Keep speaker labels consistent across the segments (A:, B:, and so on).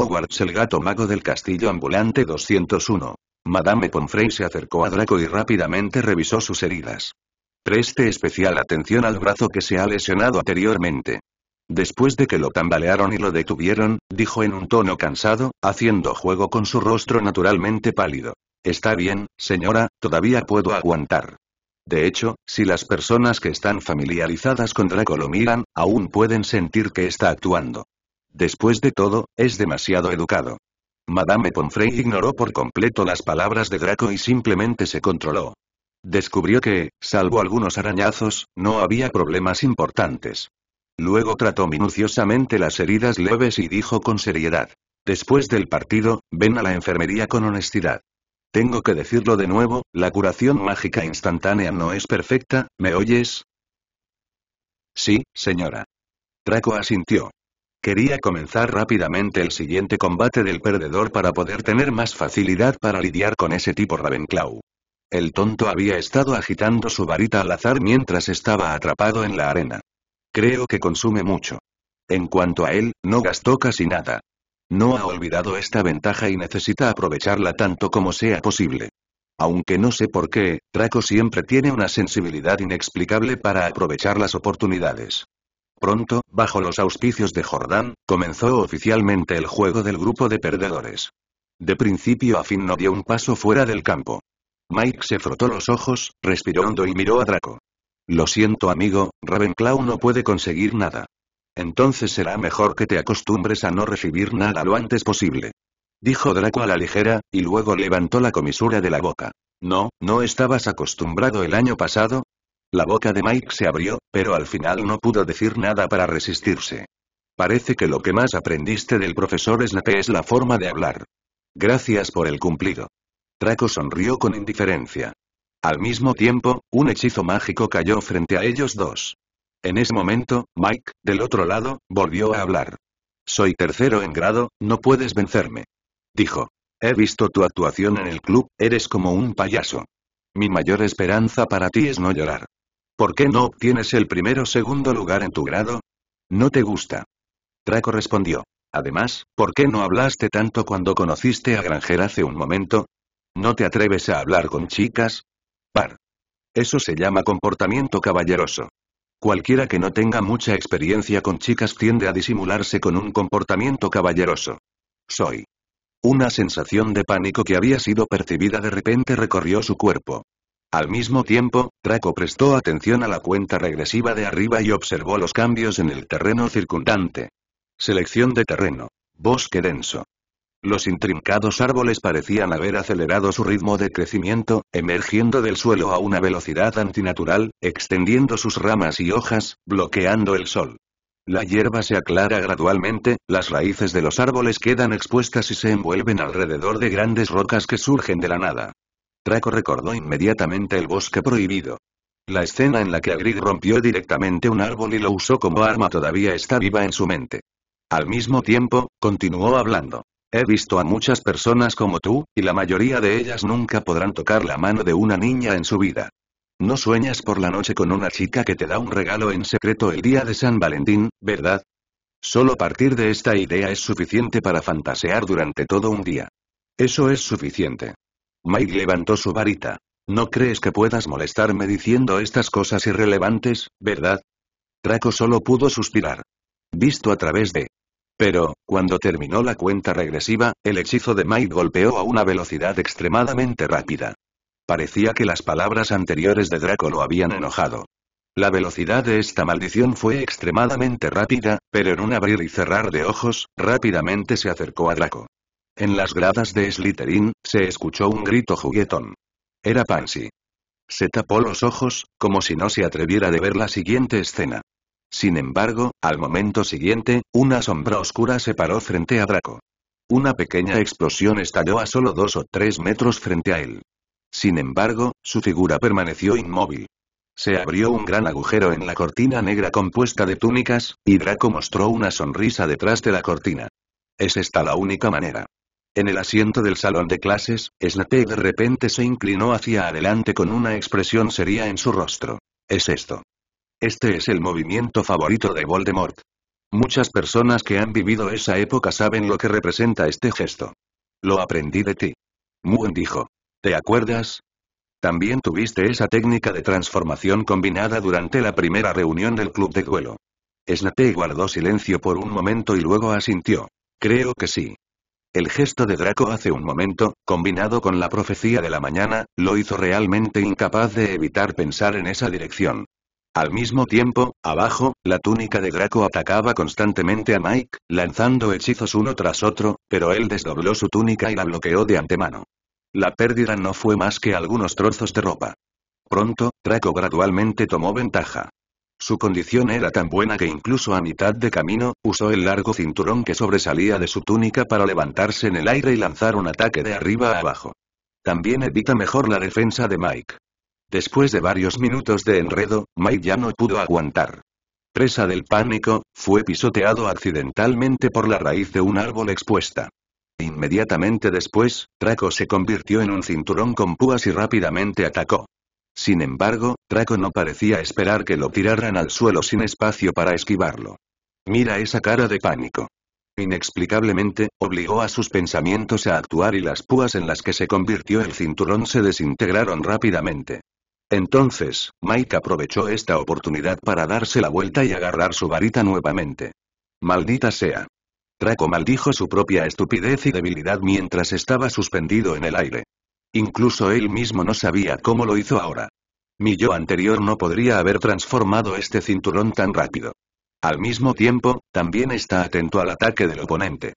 A: Hogwarts el gato mago del castillo ambulante 201. Madame Pomfrey se acercó a Draco y rápidamente revisó sus heridas. Preste especial atención al brazo que se ha lesionado anteriormente. Después de que lo tambalearon y lo detuvieron, dijo en un tono cansado, haciendo juego con su rostro naturalmente pálido. Está bien, señora, todavía puedo aguantar. De hecho, si las personas que están familiarizadas con Draco lo miran, aún pueden sentir que está actuando. Después de todo, es demasiado educado. Madame Pomfrey ignoró por completo las palabras de Draco y simplemente se controló. Descubrió que, salvo algunos arañazos, no había problemas importantes. Luego trató minuciosamente las heridas leves y dijo con seriedad. Después del partido, ven a la enfermería con honestidad. Tengo que decirlo de nuevo, la curación mágica instantánea no es perfecta, ¿me oyes? Sí, señora. Draco asintió. Quería comenzar rápidamente el siguiente combate del perdedor para poder tener más facilidad para lidiar con ese tipo Ravenclaw. El tonto había estado agitando su varita al azar mientras estaba atrapado en la arena. Creo que consume mucho. En cuanto a él, no gastó casi nada. No ha olvidado esta ventaja y necesita aprovecharla tanto como sea posible. Aunque no sé por qué, Draco siempre tiene una sensibilidad inexplicable para aprovechar las oportunidades. Pronto, bajo los auspicios de Jordán, comenzó oficialmente el juego del grupo de perdedores. De principio a fin no dio un paso fuera del campo. Mike se frotó los ojos, respiró hondo y miró a Draco. Lo siento amigo, Ravenclaw no puede conseguir nada. Entonces será mejor que te acostumbres a no recibir nada lo antes posible. Dijo Draco a la ligera, y luego levantó la comisura de la boca. No, ¿no estabas acostumbrado el año pasado? La boca de Mike se abrió, pero al final no pudo decir nada para resistirse. Parece que lo que más aprendiste del profesor Snape es la forma de hablar. Gracias por el cumplido. Draco sonrió con indiferencia. Al mismo tiempo, un hechizo mágico cayó frente a ellos dos. En ese momento, Mike, del otro lado, volvió a hablar. Soy tercero en grado, no puedes vencerme. Dijo. He visto tu actuación en el club, eres como un payaso. Mi mayor esperanza para ti es no llorar. ¿Por qué no obtienes el primero o segundo lugar en tu grado? No te gusta. Draco respondió. Además, ¿por qué no hablaste tanto cuando conociste a Granger hace un momento? ¿No te atreves a hablar con chicas? Par. Eso se llama comportamiento caballeroso. Cualquiera que no tenga mucha experiencia con chicas tiende a disimularse con un comportamiento caballeroso. Soy. Una sensación de pánico que había sido percibida de repente recorrió su cuerpo. Al mismo tiempo, Draco prestó atención a la cuenta regresiva de arriba y observó los cambios en el terreno circundante. Selección de terreno. Bosque denso. Los intrincados árboles parecían haber acelerado su ritmo de crecimiento, emergiendo del suelo a una velocidad antinatural, extendiendo sus ramas y hojas, bloqueando el sol. La hierba se aclara gradualmente, las raíces de los árboles quedan expuestas y se envuelven alrededor de grandes rocas que surgen de la nada. Draco recordó inmediatamente el bosque prohibido. La escena en la que Agrig rompió directamente un árbol y lo usó como arma todavía está viva en su mente. Al mismo tiempo, continuó hablando. He visto a muchas personas como tú, y la mayoría de ellas nunca podrán tocar la mano de una niña en su vida. No sueñas por la noche con una chica que te da un regalo en secreto el día de San Valentín, ¿verdad? Solo partir de esta idea es suficiente para fantasear durante todo un día. Eso es suficiente. Mike levantó su varita. No crees que puedas molestarme diciendo estas cosas irrelevantes, ¿verdad? Draco solo pudo suspirar. Visto a través de... Pero, cuando terminó la cuenta regresiva, el hechizo de Mike golpeó a una velocidad extremadamente rápida. Parecía que las palabras anteriores de Draco lo habían enojado. La velocidad de esta maldición fue extremadamente rápida, pero en un abrir y cerrar de ojos, rápidamente se acercó a Draco. En las gradas de Slytherin, se escuchó un grito juguetón. Era Pansy. Se tapó los ojos, como si no se atreviera de ver la siguiente escena. Sin embargo, al momento siguiente, una sombra oscura se paró frente a Draco. Una pequeña explosión estalló a solo dos o tres metros frente a él. Sin embargo, su figura permaneció inmóvil. Se abrió un gran agujero en la cortina negra compuesta de túnicas, y Draco mostró una sonrisa detrás de la cortina. ¿Es esta la única manera? En el asiento del salón de clases, Snape de repente se inclinó hacia adelante con una expresión seria en su rostro. Es esto. Este es el movimiento favorito de Voldemort. Muchas personas que han vivido esa época saben lo que representa este gesto. Lo aprendí de ti. Moon dijo. ¿Te acuerdas? También tuviste esa técnica de transformación combinada durante la primera reunión del club de duelo. Snate guardó silencio por un momento y luego asintió. Creo que sí. El gesto de Draco hace un momento, combinado con la profecía de la mañana, lo hizo realmente incapaz de evitar pensar en esa dirección. Al mismo tiempo, abajo, la túnica de Draco atacaba constantemente a Mike, lanzando hechizos uno tras otro, pero él desdobló su túnica y la bloqueó de antemano. La pérdida no fue más que algunos trozos de ropa. Pronto, Draco gradualmente tomó ventaja. Su condición era tan buena que incluso a mitad de camino, usó el largo cinturón que sobresalía de su túnica para levantarse en el aire y lanzar un ataque de arriba a abajo. También evita mejor la defensa de Mike. Después de varios minutos de enredo, Mike ya no pudo aguantar. Presa del pánico, fue pisoteado accidentalmente por la raíz de un árbol expuesta. Inmediatamente después, Draco se convirtió en un cinturón con púas y rápidamente atacó. Sin embargo, Draco no parecía esperar que lo tiraran al suelo sin espacio para esquivarlo. Mira esa cara de pánico. Inexplicablemente, obligó a sus pensamientos a actuar y las púas en las que se convirtió el cinturón se desintegraron rápidamente. Entonces, Mike aprovechó esta oportunidad para darse la vuelta y agarrar su varita nuevamente. Maldita sea. Draco maldijo su propia estupidez y debilidad mientras estaba suspendido en el aire. Incluso él mismo no sabía cómo lo hizo ahora. Mi yo anterior no podría haber transformado este cinturón tan rápido. Al mismo tiempo, también está atento al ataque del oponente.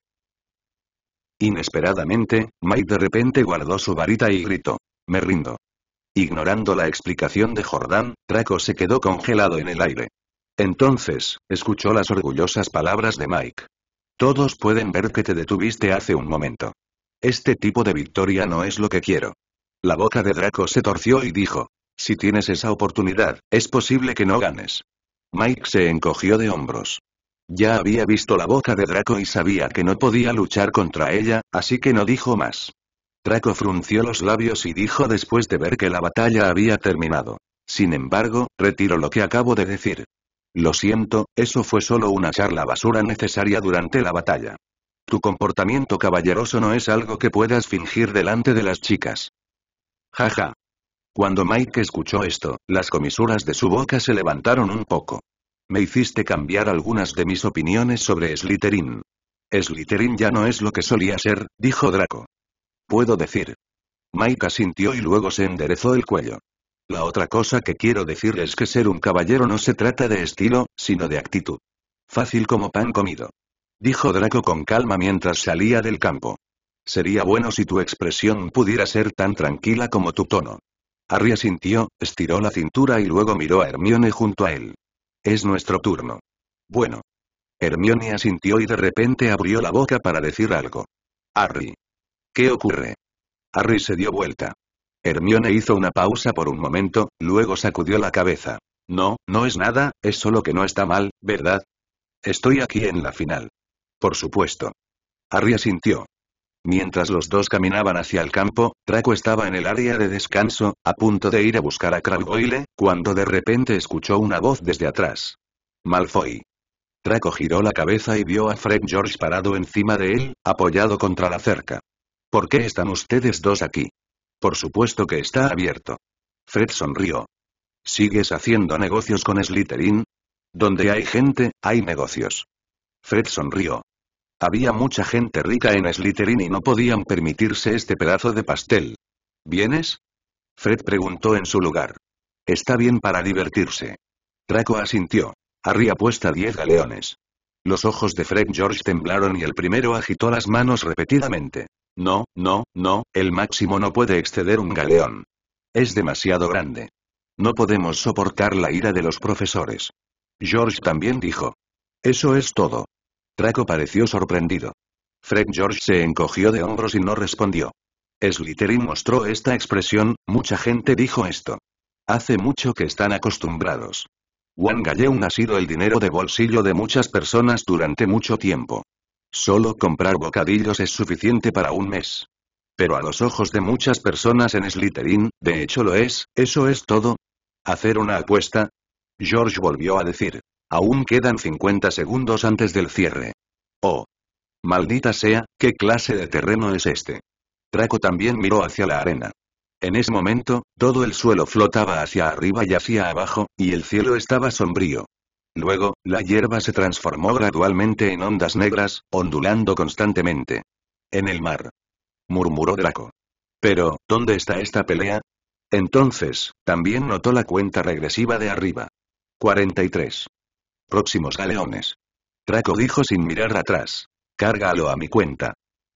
A: Inesperadamente, Mike de repente guardó su varita y gritó. Me rindo. Ignorando la explicación de Jordán, Draco se quedó congelado en el aire. Entonces, escuchó las orgullosas palabras de Mike. Todos pueden ver que te detuviste hace un momento. Este tipo de victoria no es lo que quiero. La boca de Draco se torció y dijo. Si tienes esa oportunidad, es posible que no ganes. Mike se encogió de hombros. Ya había visto la boca de Draco y sabía que no podía luchar contra ella, así que no dijo más. Draco frunció los labios y dijo después de ver que la batalla había terminado. Sin embargo, retiro lo que acabo de decir. Lo siento, eso fue solo una charla basura necesaria durante la batalla. Tu comportamiento caballeroso no es algo que puedas fingir delante de las chicas. Jaja. Cuando Mike escuchó esto, las comisuras de su boca se levantaron un poco. Me hiciste cambiar algunas de mis opiniones sobre Slytherin. Slytherin ya no es lo que solía ser, dijo Draco puedo decir. Mike asintió y luego se enderezó el cuello. La otra cosa que quiero decir es que ser un caballero no se trata de estilo, sino de actitud. Fácil como pan comido. Dijo Draco con calma mientras salía del campo. Sería bueno si tu expresión pudiera ser tan tranquila como tu tono. Harry asintió, estiró la cintura y luego miró a Hermione junto a él. Es nuestro turno. Bueno. Hermione asintió y de repente abrió la boca para decir algo. Harry. ¿Qué ocurre? Harry se dio vuelta. Hermione hizo una pausa por un momento, luego sacudió la cabeza. No, no es nada, es solo que no está mal, ¿verdad? Estoy aquí en la final. Por supuesto. Harry asintió. Mientras los dos caminaban hacia el campo, Draco estaba en el área de descanso, a punto de ir a buscar a Crabboyle, cuando de repente escuchó una voz desde atrás. Malfoy. Draco giró la cabeza y vio a Fred George parado encima de él, apoyado contra la cerca. ¿Por qué están ustedes dos aquí? Por supuesto que está abierto. Fred sonrió. ¿Sigues haciendo negocios con Slytherin? Donde hay gente, hay negocios. Fred sonrió. Había mucha gente rica en Slytherin y no podían permitirse este pedazo de pastel. ¿Vienes? Fred preguntó en su lugar. Está bien para divertirse. Draco asintió. Harry apuesta diez galeones. Los ojos de Fred George temblaron y el primero agitó las manos repetidamente. No, no, no, el máximo no puede exceder un galeón. Es demasiado grande. No podemos soportar la ira de los profesores. George también dijo. Eso es todo. Draco pareció sorprendido. Fred George se encogió de hombros y no respondió. Slytherin mostró esta expresión, mucha gente dijo esto. Hace mucho que están acostumbrados. Galleon ha sido el dinero de bolsillo de muchas personas durante mucho tiempo. Solo comprar bocadillos es suficiente para un mes. Pero a los ojos de muchas personas en Slytherin, de hecho lo es, ¿eso es todo? ¿Hacer una apuesta? George volvió a decir. Aún quedan 50 segundos antes del cierre. Oh. Maldita sea, ¿qué clase de terreno es este? Draco también miró hacia la arena. En ese momento, todo el suelo flotaba hacia arriba y hacia abajo, y el cielo estaba sombrío. Luego, la hierba se transformó gradualmente en ondas negras, ondulando constantemente. En el mar. Murmuró Draco. Pero, ¿dónde está esta pelea? Entonces, también notó la cuenta regresiva de arriba. 43. Próximos galeones. Draco dijo sin mirar atrás. Cárgalo a mi cuenta.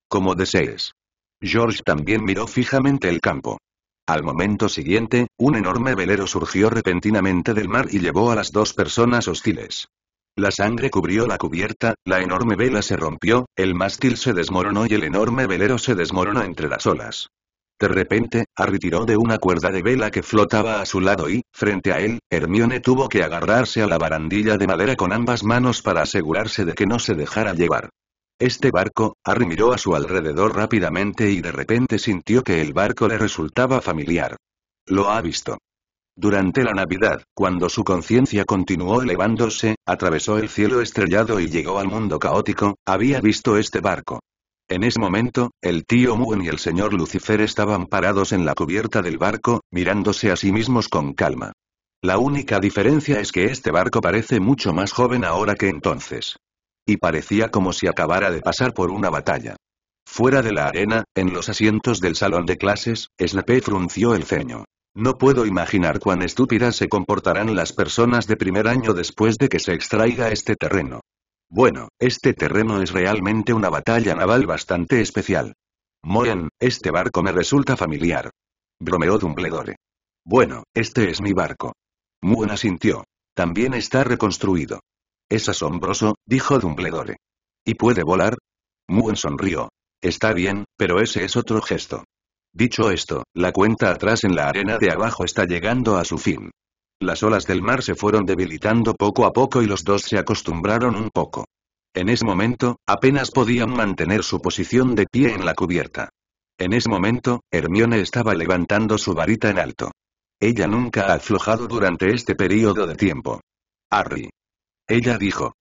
A: Como desees. George también miró fijamente el campo. Al momento siguiente, un enorme velero surgió repentinamente del mar y llevó a las dos personas hostiles. La sangre cubrió la cubierta, la enorme vela se rompió, el mástil se desmoronó y el enorme velero se desmoronó entre las olas. De repente, Harry tiró de una cuerda de vela que flotaba a su lado y, frente a él, Hermione tuvo que agarrarse a la barandilla de madera con ambas manos para asegurarse de que no se dejara llevar. Este barco, Harry miró a su alrededor rápidamente y de repente sintió que el barco le resultaba familiar. Lo ha visto. Durante la Navidad, cuando su conciencia continuó elevándose, atravesó el cielo estrellado y llegó al mundo caótico, había visto este barco. En ese momento, el tío Moon y el señor Lucifer estaban parados en la cubierta del barco, mirándose a sí mismos con calma. La única diferencia es que este barco parece mucho más joven ahora que entonces. Y parecía como si acabara de pasar por una batalla. Fuera de la arena, en los asientos del salón de clases, Snape frunció el ceño. No puedo imaginar cuán estúpidas se comportarán las personas de primer año después de que se extraiga este terreno. Bueno, este terreno es realmente una batalla naval bastante especial. Moen, este barco me resulta familiar. Bromeó Dumbledore. Bueno, este es mi barco. Moen asintió. También está reconstruido. Es asombroso, dijo Dumbledore. ¿Y puede volar? Muen sonrió. Está bien, pero ese es otro gesto. Dicho esto, la cuenta atrás en la arena de abajo está llegando a su fin. Las olas del mar se fueron debilitando poco a poco y los dos se acostumbraron un poco. En ese momento, apenas podían mantener su posición de pie en la cubierta. En ese momento, Hermione estaba levantando su varita en alto. Ella nunca ha aflojado durante este periodo de tiempo. Harry. Ella dijo.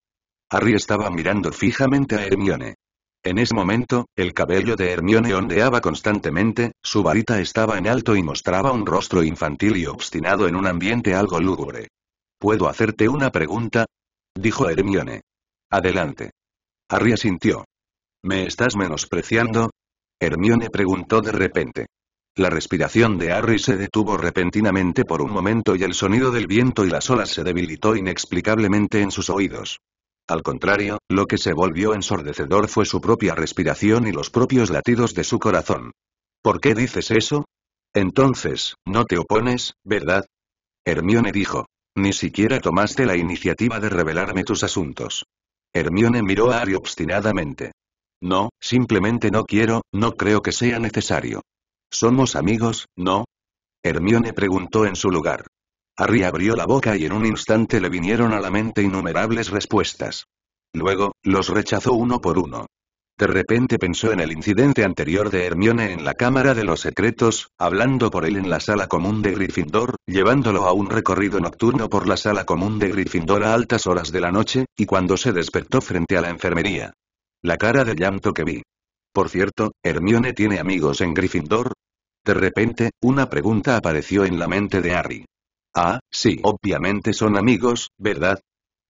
A: Harry estaba mirando fijamente a Hermione. En ese momento, el cabello de Hermione ondeaba constantemente, su varita estaba en alto y mostraba un rostro infantil y obstinado en un ambiente algo lúgubre. ¿Puedo hacerte una pregunta? dijo Hermione. Adelante. Harry asintió. ¿Me estás menospreciando? Hermione preguntó de repente. La respiración de Harry se detuvo repentinamente por un momento y el sonido del viento y las olas se debilitó inexplicablemente en sus oídos. Al contrario, lo que se volvió ensordecedor fue su propia respiración y los propios latidos de su corazón. ¿Por qué dices eso? Entonces, no te opones, ¿verdad? Hermione dijo. Ni siquiera tomaste la iniciativa de revelarme tus asuntos. Hermione miró a Harry obstinadamente. No, simplemente no quiero, no creo que sea necesario. ¿Somos amigos, no? Hermione preguntó en su lugar. Harry abrió la boca y en un instante le vinieron a la mente innumerables respuestas. Luego, los rechazó uno por uno. De repente pensó en el incidente anterior de Hermione en la Cámara de los Secretos, hablando por él en la sala común de Gryffindor, llevándolo a un recorrido nocturno por la sala común de Gryffindor a altas horas de la noche, y cuando se despertó frente a la enfermería. La cara de llanto que vi. Por cierto, ¿Hermione tiene amigos en Gryffindor? De repente, una pregunta apareció en la mente de Harry. Ah, sí, obviamente son amigos, ¿verdad?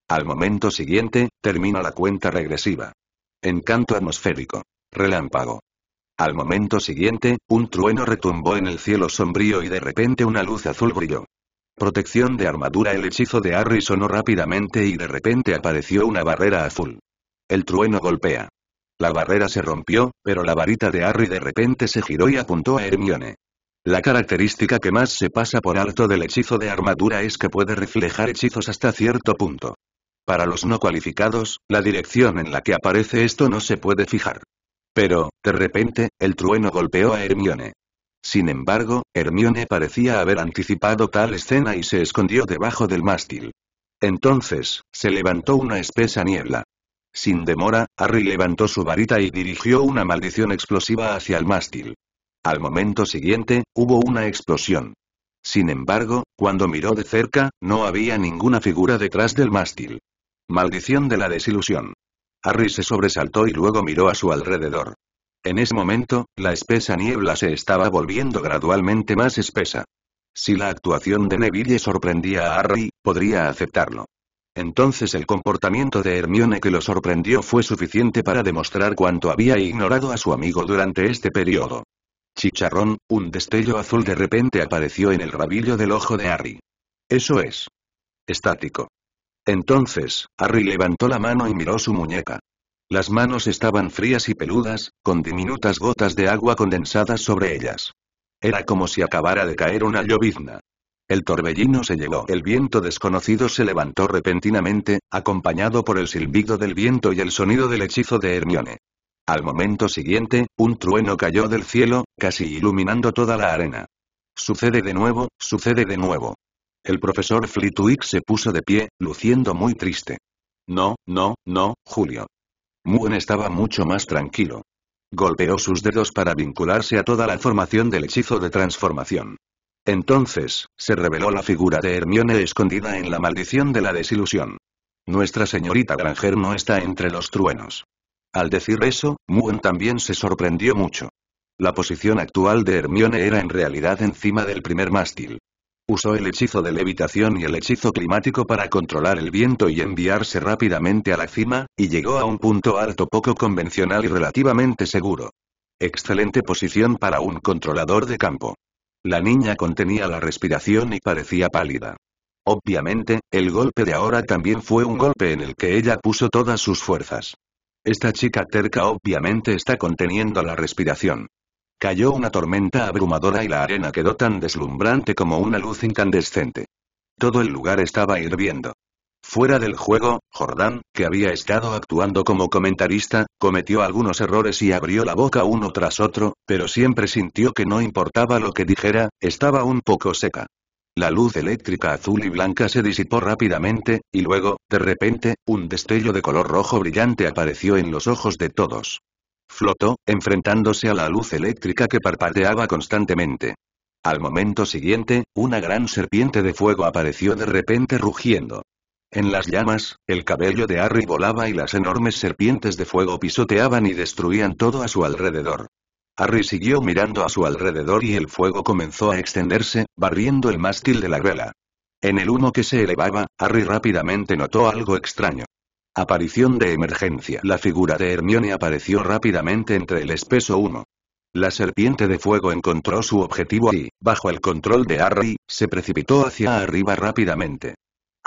A: Al momento siguiente, termina la cuenta regresiva. Encanto atmosférico. Relámpago. Al momento siguiente, un trueno retumbó en el cielo sombrío y de repente una luz azul brilló. Protección de armadura El hechizo de Harry sonó rápidamente y de repente apareció una barrera azul. El trueno golpea. La barrera se rompió, pero la varita de Harry de repente se giró y apuntó a Hermione. La característica que más se pasa por alto del hechizo de armadura es que puede reflejar hechizos hasta cierto punto. Para los no cualificados, la dirección en la que aparece esto no se puede fijar. Pero, de repente, el trueno golpeó a Hermione. Sin embargo, Hermione parecía haber anticipado tal escena y se escondió debajo del mástil. Entonces, se levantó una espesa niebla. Sin demora, Harry levantó su varita y dirigió una maldición explosiva hacia el mástil. Al momento siguiente, hubo una explosión. Sin embargo, cuando miró de cerca, no había ninguna figura detrás del mástil. Maldición de la desilusión. Harry se sobresaltó y luego miró a su alrededor. En ese momento, la espesa niebla se estaba volviendo gradualmente más espesa. Si la actuación de Neville sorprendía a Harry, podría aceptarlo. Entonces el comportamiento de Hermione que lo sorprendió fue suficiente para demostrar cuánto había ignorado a su amigo durante este periodo. Chicharrón, un destello azul de repente apareció en el rabillo del ojo de Harry. Eso es. Estático. Entonces, Harry levantó la mano y miró su muñeca. Las manos estaban frías y peludas, con diminutas gotas de agua condensadas sobre ellas. Era como si acabara de caer una llovizna. El torbellino se llevó. El viento desconocido se levantó repentinamente, acompañado por el silbido del viento y el sonido del hechizo de Hermione. Al momento siguiente, un trueno cayó del cielo, casi iluminando toda la arena. Sucede de nuevo, sucede de nuevo. El profesor Flitwick se puso de pie, luciendo muy triste. No, no, no, Julio. Moon estaba mucho más tranquilo. Golpeó sus dedos para vincularse a toda la formación del hechizo de transformación. Entonces, se reveló la figura de Hermione escondida en la maldición de la desilusión. Nuestra señorita Granger no está entre los truenos. Al decir eso, Moon también se sorprendió mucho. La posición actual de Hermione era en realidad encima del primer mástil. Usó el hechizo de levitación y el hechizo climático para controlar el viento y enviarse rápidamente a la cima, y llegó a un punto alto poco convencional y relativamente seguro. Excelente posición para un controlador de campo. La niña contenía la respiración y parecía pálida. Obviamente, el golpe de ahora también fue un golpe en el que ella puso todas sus fuerzas. Esta chica terca obviamente está conteniendo la respiración. Cayó una tormenta abrumadora y la arena quedó tan deslumbrante como una luz incandescente. Todo el lugar estaba hirviendo. Fuera del juego, Jordán, que había estado actuando como comentarista, cometió algunos errores y abrió la boca uno tras otro, pero siempre sintió que no importaba lo que dijera, estaba un poco seca. La luz eléctrica azul y blanca se disipó rápidamente, y luego, de repente, un destello de color rojo brillante apareció en los ojos de todos. Flotó, enfrentándose a la luz eléctrica que parpadeaba constantemente. Al momento siguiente, una gran serpiente de fuego apareció de repente rugiendo. En las llamas, el cabello de Harry volaba y las enormes serpientes de fuego pisoteaban y destruían todo a su alrededor. Harry siguió mirando a su alrededor y el fuego comenzó a extenderse, barriendo el mástil de la vela. En el humo que se elevaba, Harry rápidamente notó algo extraño. Aparición de emergencia. La figura de Hermione apareció rápidamente entre el espeso humo. La serpiente de fuego encontró su objetivo y, bajo el control de Harry, se precipitó hacia arriba rápidamente.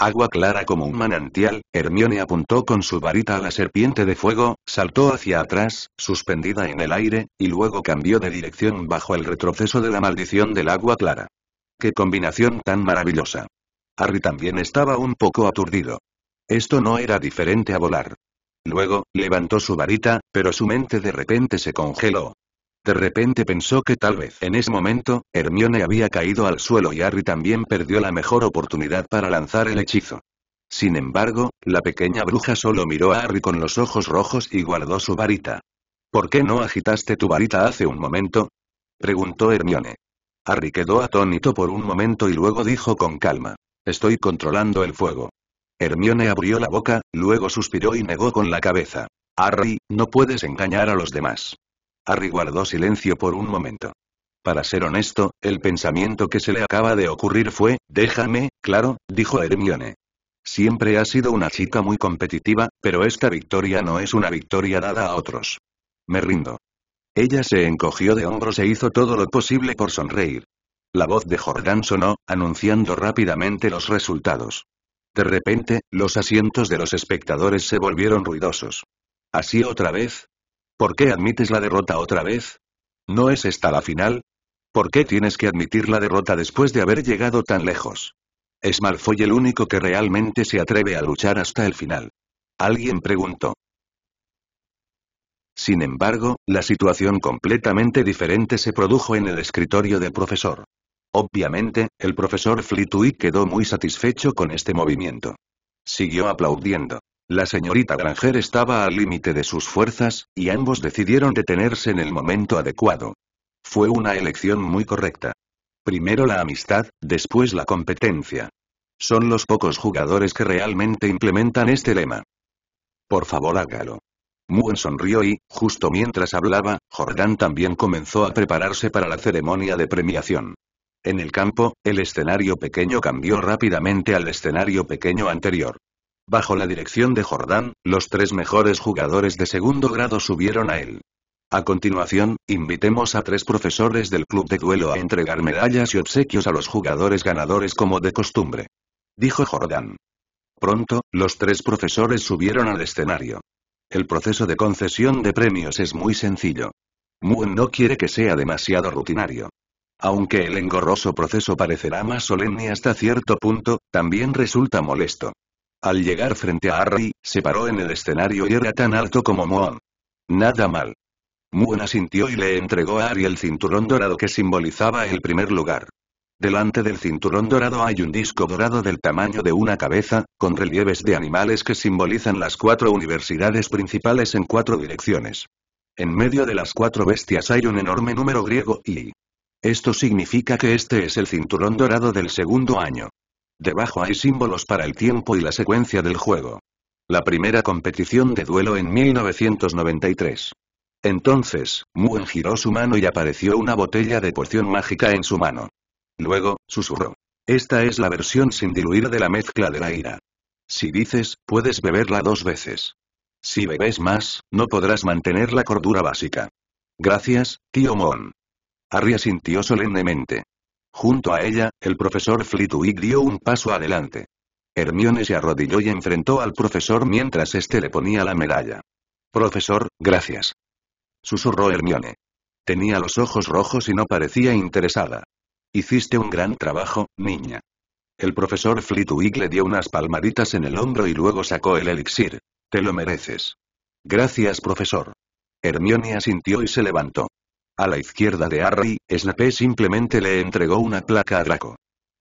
A: Agua clara como un manantial, Hermione apuntó con su varita a la serpiente de fuego, saltó hacia atrás, suspendida en el aire, y luego cambió de dirección bajo el retroceso de la maldición del agua clara. ¡Qué combinación tan maravillosa! Harry también estaba un poco aturdido. Esto no era diferente a volar. Luego, levantó su varita, pero su mente de repente se congeló. De repente pensó que tal vez en ese momento, Hermione había caído al suelo y Harry también perdió la mejor oportunidad para lanzar el hechizo. Sin embargo, la pequeña bruja solo miró a Harry con los ojos rojos y guardó su varita. ¿Por qué no agitaste tu varita hace un momento? preguntó Hermione. Harry quedó atónito por un momento y luego dijo con calma. Estoy controlando el fuego. Hermione abrió la boca, luego suspiró y negó con la cabeza. Harry, no puedes engañar a los demás. Harry guardó silencio por un momento. Para ser honesto, el pensamiento que se le acaba de ocurrir fue, déjame, claro, dijo Hermione. Siempre ha sido una chica muy competitiva, pero esta victoria no es una victoria dada a otros. Me rindo. Ella se encogió de hombros e hizo todo lo posible por sonreír. La voz de Jordan sonó, anunciando rápidamente los resultados. De repente, los asientos de los espectadores se volvieron ruidosos. ¿Así otra vez? ¿Por qué admites la derrota otra vez? ¿No es esta la final? ¿Por qué tienes que admitir la derrota después de haber llegado tan lejos? Es Malfoy el único que realmente se atreve a luchar hasta el final. Alguien preguntó. Sin embargo, la situación completamente diferente se produjo en el escritorio del profesor. Obviamente, el profesor Flitwick quedó muy satisfecho con este movimiento. Siguió aplaudiendo. La señorita Granger estaba al límite de sus fuerzas, y ambos decidieron detenerse en el momento adecuado. Fue una elección muy correcta. Primero la amistad, después la competencia. Son los pocos jugadores que realmente implementan este lema. Por favor hágalo. Muen sonrió y, justo mientras hablaba, Jordan también comenzó a prepararse para la ceremonia de premiación. En el campo, el escenario pequeño cambió rápidamente al escenario pequeño anterior. Bajo la dirección de Jordan, los tres mejores jugadores de segundo grado subieron a él. A continuación, invitemos a tres profesores del club de duelo a entregar medallas y obsequios a los jugadores ganadores como de costumbre. Dijo Jordan. Pronto, los tres profesores subieron al escenario. El proceso de concesión de premios es muy sencillo. Muen no quiere que sea demasiado rutinario. Aunque el engorroso proceso parecerá más solemne hasta cierto punto, también resulta molesto. Al llegar frente a Harry, se paró en el escenario y era tan alto como Muon. Nada mal. Muen asintió y le entregó a Harry el cinturón dorado que simbolizaba el primer lugar. Delante del cinturón dorado hay un disco dorado del tamaño de una cabeza, con relieves de animales que simbolizan las cuatro universidades principales en cuatro direcciones. En medio de las cuatro bestias hay un enorme número griego y... Esto significa que este es el cinturón dorado del segundo año. Debajo hay símbolos para el tiempo y la secuencia del juego. La primera competición de duelo en 1993. Entonces, Muen giró su mano y apareció una botella de poción mágica en su mano. Luego, susurró. Esta es la versión sin diluir de la mezcla de la ira. Si dices, puedes beberla dos veces. Si bebes más, no podrás mantener la cordura básica. Gracias, tío Mon. Harry asintió solemnemente. Junto a ella, el profesor Flitwick dio un paso adelante. Hermione se arrodilló y enfrentó al profesor mientras éste le ponía la medalla. Profesor, gracias. Susurró Hermione. Tenía los ojos rojos y no parecía interesada. Hiciste un gran trabajo, niña. El profesor Flitwick le dio unas palmaditas en el hombro y luego sacó el elixir. Te lo mereces. Gracias, profesor. Hermione asintió y se levantó. A la izquierda de Harry, Snape simplemente le entregó una placa a Draco.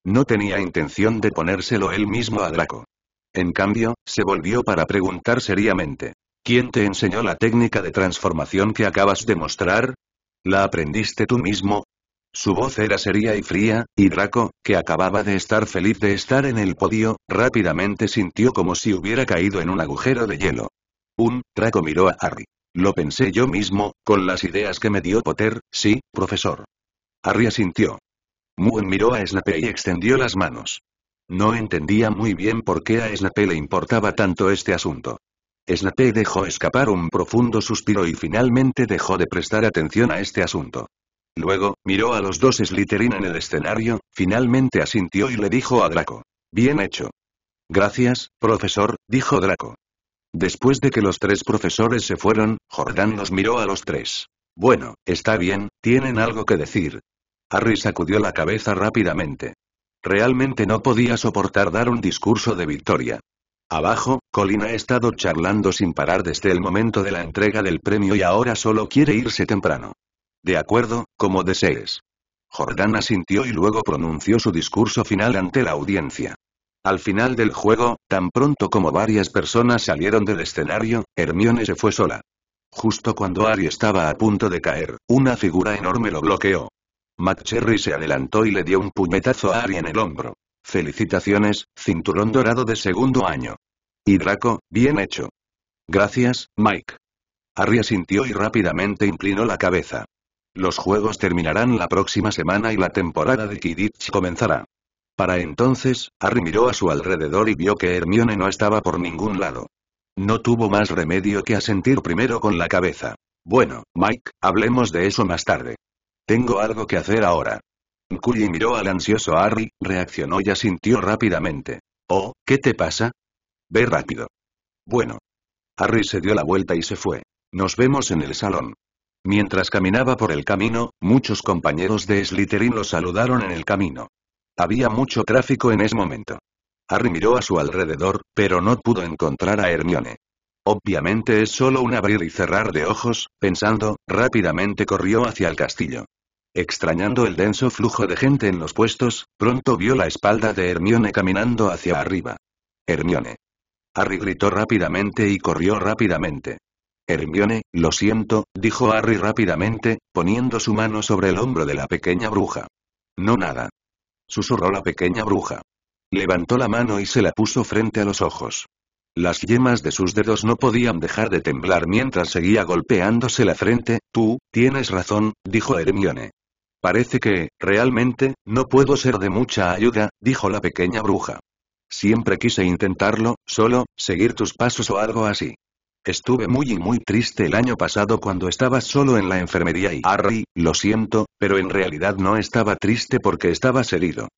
A: No tenía intención de ponérselo él mismo a Draco. En cambio, se volvió para preguntar seriamente. ¿Quién te enseñó la técnica de transformación que acabas de mostrar? ¿La aprendiste tú mismo? Su voz era seria y fría, y Draco, que acababa de estar feliz de estar en el podio, rápidamente sintió como si hubiera caído en un agujero de hielo. Un, Draco miró a Harry. Lo pensé yo mismo, con las ideas que me dio Potter, sí, profesor. Harry asintió. Muen miró a Snape y extendió las manos. No entendía muy bien por qué a Snape le importaba tanto este asunto. Snape dejó escapar un profundo suspiro y finalmente dejó de prestar atención a este asunto. Luego, miró a los dos Slytherin en el escenario, finalmente asintió y le dijo a Draco. Bien hecho. Gracias, profesor, dijo Draco. Después de que los tres profesores se fueron, Jordan los miró a los tres. Bueno, está bien, tienen algo que decir. Harry sacudió la cabeza rápidamente. Realmente no podía soportar dar un discurso de victoria. Abajo, Colin ha estado charlando sin parar desde el momento de la entrega del premio y ahora solo quiere irse temprano. De acuerdo, como desees. Jordan asintió y luego pronunció su discurso final ante la audiencia. Al final del juego, tan pronto como varias personas salieron del escenario, Hermione se fue sola. Justo cuando Harry estaba a punto de caer, una figura enorme lo bloqueó. McCherry se adelantó y le dio un puñetazo a Harry en el hombro. Felicitaciones, cinturón dorado de segundo año. Y Draco, bien hecho. Gracias, Mike. Harry asintió y rápidamente inclinó la cabeza. Los juegos terminarán la próxima semana y la temporada de Kidditch comenzará. Para entonces, Harry miró a su alrededor y vio que Hermione no estaba por ningún lado. No tuvo más remedio que asentir primero con la cabeza. Bueno, Mike, hablemos de eso más tarde. Tengo algo que hacer ahora. Cully miró al ansioso Harry, reaccionó y asintió rápidamente. Oh, ¿qué te pasa? Ve rápido. Bueno. Harry se dio la vuelta y se fue. Nos vemos en el salón. Mientras caminaba por el camino, muchos compañeros de Slytherin lo saludaron en el camino. Había mucho tráfico en ese momento. Harry miró a su alrededor, pero no pudo encontrar a Hermione. Obviamente es solo un abrir y cerrar de ojos, pensando, rápidamente corrió hacia el castillo. Extrañando el denso flujo de gente en los puestos, pronto vio la espalda de Hermione caminando hacia arriba. Hermione. Harry gritó rápidamente y corrió rápidamente. Hermione, lo siento, dijo Harry rápidamente, poniendo su mano sobre el hombro de la pequeña bruja. No nada susurró la pequeña bruja. Levantó la mano y se la puso frente a los ojos. Las yemas de sus dedos no podían dejar de temblar mientras seguía golpeándose la frente. Tú, tienes razón, dijo Hermione. Parece que, realmente, no puedo ser de mucha ayuda, dijo la pequeña bruja. Siempre quise intentarlo, solo, seguir tus pasos o algo así. Estuve muy y muy triste el año pasado cuando estabas solo en la enfermería y Harry, lo siento, pero en realidad no estaba triste porque estabas herido.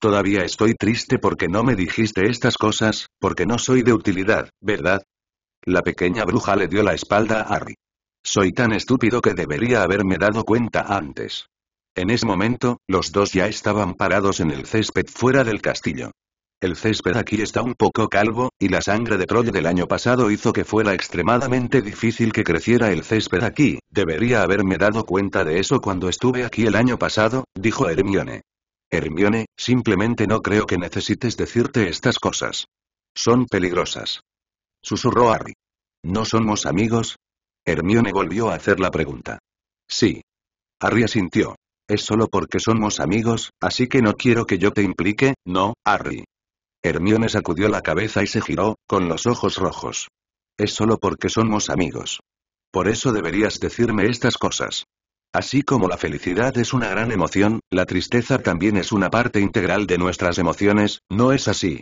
A: Todavía estoy triste porque no me dijiste estas cosas, porque no soy de utilidad, ¿verdad? La pequeña bruja le dio la espalda a Harry. Soy tan estúpido que debería haberme dado cuenta antes. En ese momento, los dos ya estaban parados en el césped fuera del castillo. El césped aquí está un poco calvo, y la sangre de Troll del año pasado hizo que fuera extremadamente difícil que creciera el césped aquí. Debería haberme dado cuenta de eso cuando estuve aquí el año pasado, dijo Hermione. Hermione, simplemente no creo que necesites decirte estas cosas. Son peligrosas. Susurró Harry. ¿No somos amigos? Hermione volvió a hacer la pregunta. Sí. Harry asintió. Es solo porque somos amigos, así que no quiero que yo te implique, no, Harry. Hermione sacudió la cabeza y se giró, con los ojos rojos. Es solo porque somos amigos. Por eso deberías decirme estas cosas. Así como la felicidad es una gran emoción, la tristeza también es una parte integral de nuestras emociones, ¿no es así?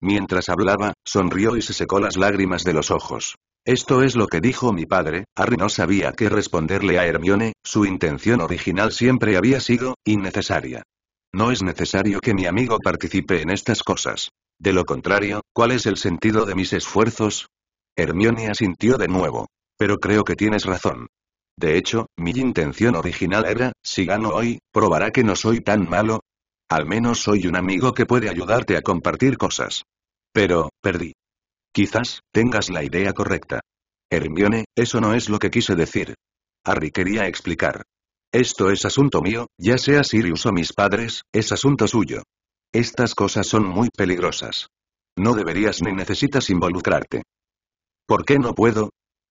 A: Mientras hablaba, sonrió y se secó las lágrimas de los ojos. Esto es lo que dijo mi padre, Harry no sabía qué responderle a Hermione, su intención original siempre había sido, innecesaria. No es necesario que mi amigo participe en estas cosas. De lo contrario, ¿cuál es el sentido de mis esfuerzos? Hermione asintió de nuevo. Pero creo que tienes razón. De hecho, mi intención original era, si gano hoy, probará que no soy tan malo. Al menos soy un amigo que puede ayudarte a compartir cosas. Pero, perdí. Quizás, tengas la idea correcta. Hermione, eso no es lo que quise decir. Harry quería explicar. Esto es asunto mío, ya sea Sirius o mis padres, es asunto suyo. Estas cosas son muy peligrosas. No deberías ni necesitas involucrarte. ¿Por qué no puedo?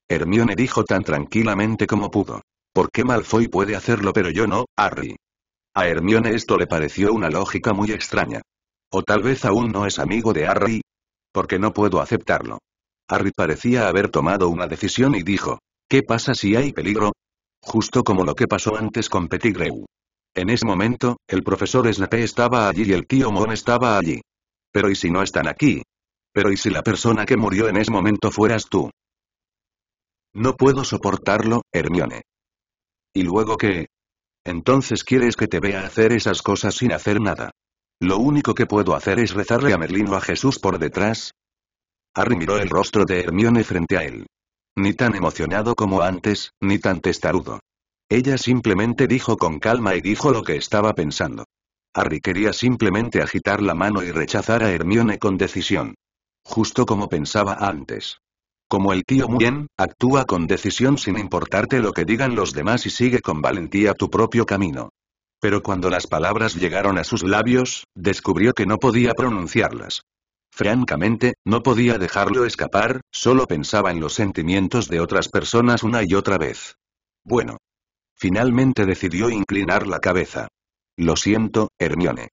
A: Hermione dijo tan tranquilamente como pudo. ¿Por qué Malfoy puede hacerlo pero yo no, Harry? A Hermione esto le pareció una lógica muy extraña. O tal vez aún no es amigo de Harry. Porque no puedo aceptarlo. Harry parecía haber tomado una decisión y dijo. ¿Qué pasa si hay peligro? Justo como lo que pasó antes con Pettigrew. En ese momento, el profesor Snape estaba allí y el tío Mon estaba allí. Pero ¿y si no están aquí? Pero ¿y si la persona que murió en ese momento fueras tú? No puedo soportarlo, Hermione. ¿Y luego qué? Entonces quieres que te vea hacer esas cosas sin hacer nada. Lo único que puedo hacer es rezarle a Merlín o a Jesús por detrás. Harry miró el rostro de Hermione frente a él. Ni tan emocionado como antes, ni tan testarudo. Ella simplemente dijo con calma y dijo lo que estaba pensando. Harry quería simplemente agitar la mano y rechazar a Hermione con decisión. Justo como pensaba antes. Como el tío Muen, actúa con decisión sin importarte lo que digan los demás y sigue con valentía tu propio camino. Pero cuando las palabras llegaron a sus labios, descubrió que no podía pronunciarlas. Francamente, no podía dejarlo escapar, solo pensaba en los sentimientos de otras personas una y otra vez. Bueno. Finalmente decidió inclinar la cabeza. Lo siento, Hermione.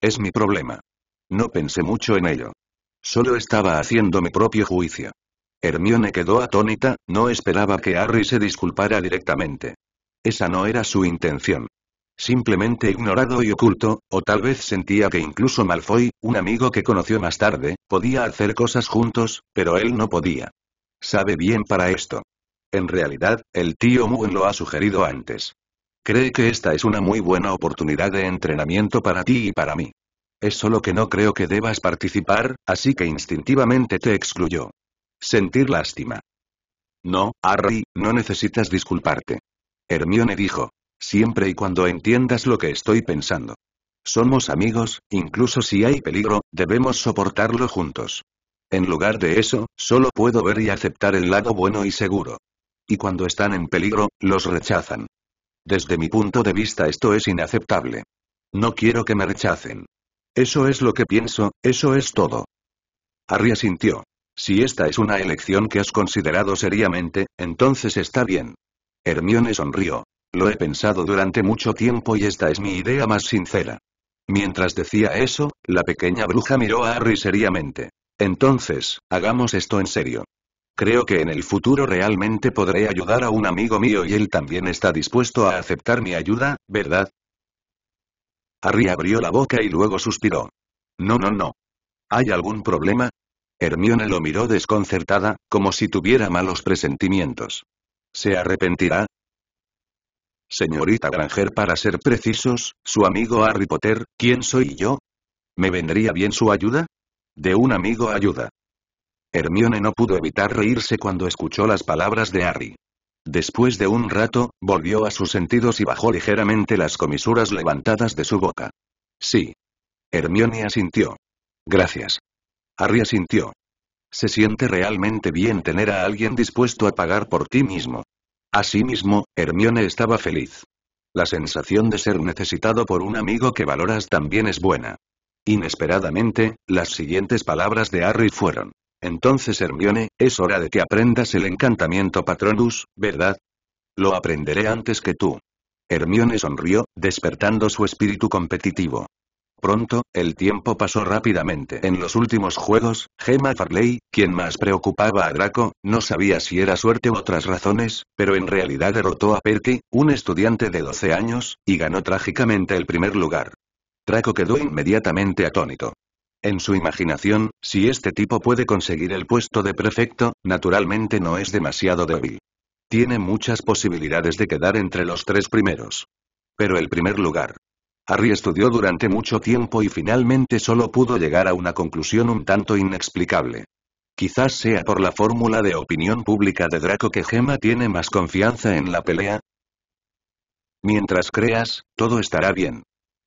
A: Es mi problema. No pensé mucho en ello. Solo estaba haciendo mi propio juicio. Hermione quedó atónita, no esperaba que Harry se disculpara directamente. Esa no era su intención simplemente ignorado y oculto, o tal vez sentía que incluso Malfoy, un amigo que conoció más tarde, podía hacer cosas juntos, pero él no podía. Sabe bien para esto. En realidad, el tío Muen lo ha sugerido antes. Cree que esta es una muy buena oportunidad de entrenamiento para ti y para mí. Es solo que no creo que debas participar, así que instintivamente te excluyó. Sentir lástima. No, Harry, no necesitas disculparte. Hermione dijo. Siempre y cuando entiendas lo que estoy pensando. Somos amigos, incluso si hay peligro, debemos soportarlo juntos. En lugar de eso, solo puedo ver y aceptar el lado bueno y seguro. Y cuando están en peligro, los rechazan. Desde mi punto de vista esto es inaceptable. No quiero que me rechacen. Eso es lo que pienso, eso es todo. Harry asintió. Si esta es una elección que has considerado seriamente, entonces está bien. Hermione sonrió. Lo he pensado durante mucho tiempo y esta es mi idea más sincera. Mientras decía eso, la pequeña bruja miró a Harry seriamente. Entonces, hagamos esto en serio. Creo que en el futuro realmente podré ayudar a un amigo mío y él también está dispuesto a aceptar mi ayuda, ¿verdad? Harry abrió la boca y luego suspiró. No, no, no. ¿Hay algún problema? Hermione lo miró desconcertada, como si tuviera malos presentimientos. ¿Se arrepentirá? Señorita Granger, para ser precisos, su amigo Harry Potter, ¿quién soy yo? ¿Me vendría bien su ayuda? De un amigo ayuda. Hermione no pudo evitar reírse cuando escuchó las palabras de Harry. Después de un rato, volvió a sus sentidos y bajó ligeramente las comisuras levantadas de su boca. Sí. Hermione asintió. Gracias. Harry asintió. Se siente realmente bien tener a alguien dispuesto a pagar por ti mismo. Asimismo, Hermione estaba feliz. La sensación de ser necesitado por un amigo que valoras también es buena. Inesperadamente, las siguientes palabras de Harry fueron. Entonces Hermione, es hora de que aprendas el encantamiento Patronus, ¿verdad? Lo aprenderé antes que tú. Hermione sonrió, despertando su espíritu competitivo. Pronto, el tiempo pasó rápidamente. En los últimos juegos, Gemma Farley, quien más preocupaba a Draco, no sabía si era suerte u otras razones, pero en realidad derrotó a Perky, un estudiante de 12 años, y ganó trágicamente el primer lugar. Draco quedó inmediatamente atónito. En su imaginación, si este tipo puede conseguir el puesto de prefecto, naturalmente no es demasiado débil. Tiene muchas posibilidades de quedar entre los tres primeros. Pero el primer lugar. Harry estudió durante mucho tiempo y finalmente solo pudo llegar a una conclusión un tanto inexplicable. Quizás sea por la fórmula de opinión pública de Draco que Gemma tiene más confianza en la pelea. Mientras creas, todo estará bien.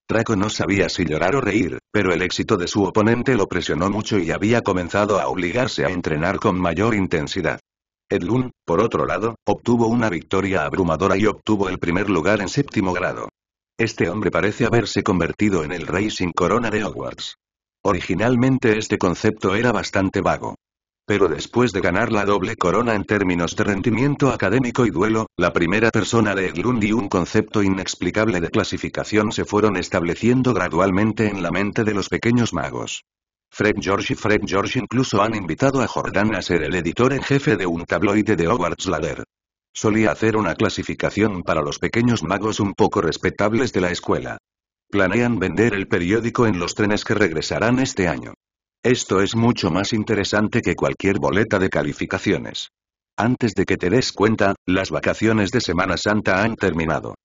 A: Draco no sabía si llorar o reír, pero el éxito de su oponente lo presionó mucho y había comenzado a obligarse a entrenar con mayor intensidad. Edlund, por otro lado, obtuvo una victoria abrumadora y obtuvo el primer lugar en séptimo grado. Este hombre parece haberse convertido en el rey sin corona de Hogwarts. Originalmente este concepto era bastante vago. Pero después de ganar la doble corona en términos de rendimiento académico y duelo, la primera persona de Eglund y un concepto inexplicable de clasificación se fueron estableciendo gradualmente en la mente de los pequeños magos. Fred George y Fred George incluso han invitado a Jordan a ser el editor en jefe de un tabloide de Hogwarts Ladder. Solía hacer una clasificación para los pequeños magos un poco respetables de la escuela. Planean vender el periódico en los trenes que regresarán este año. Esto es mucho más interesante que cualquier boleta de calificaciones. Antes de que te des cuenta, las vacaciones de Semana Santa han terminado.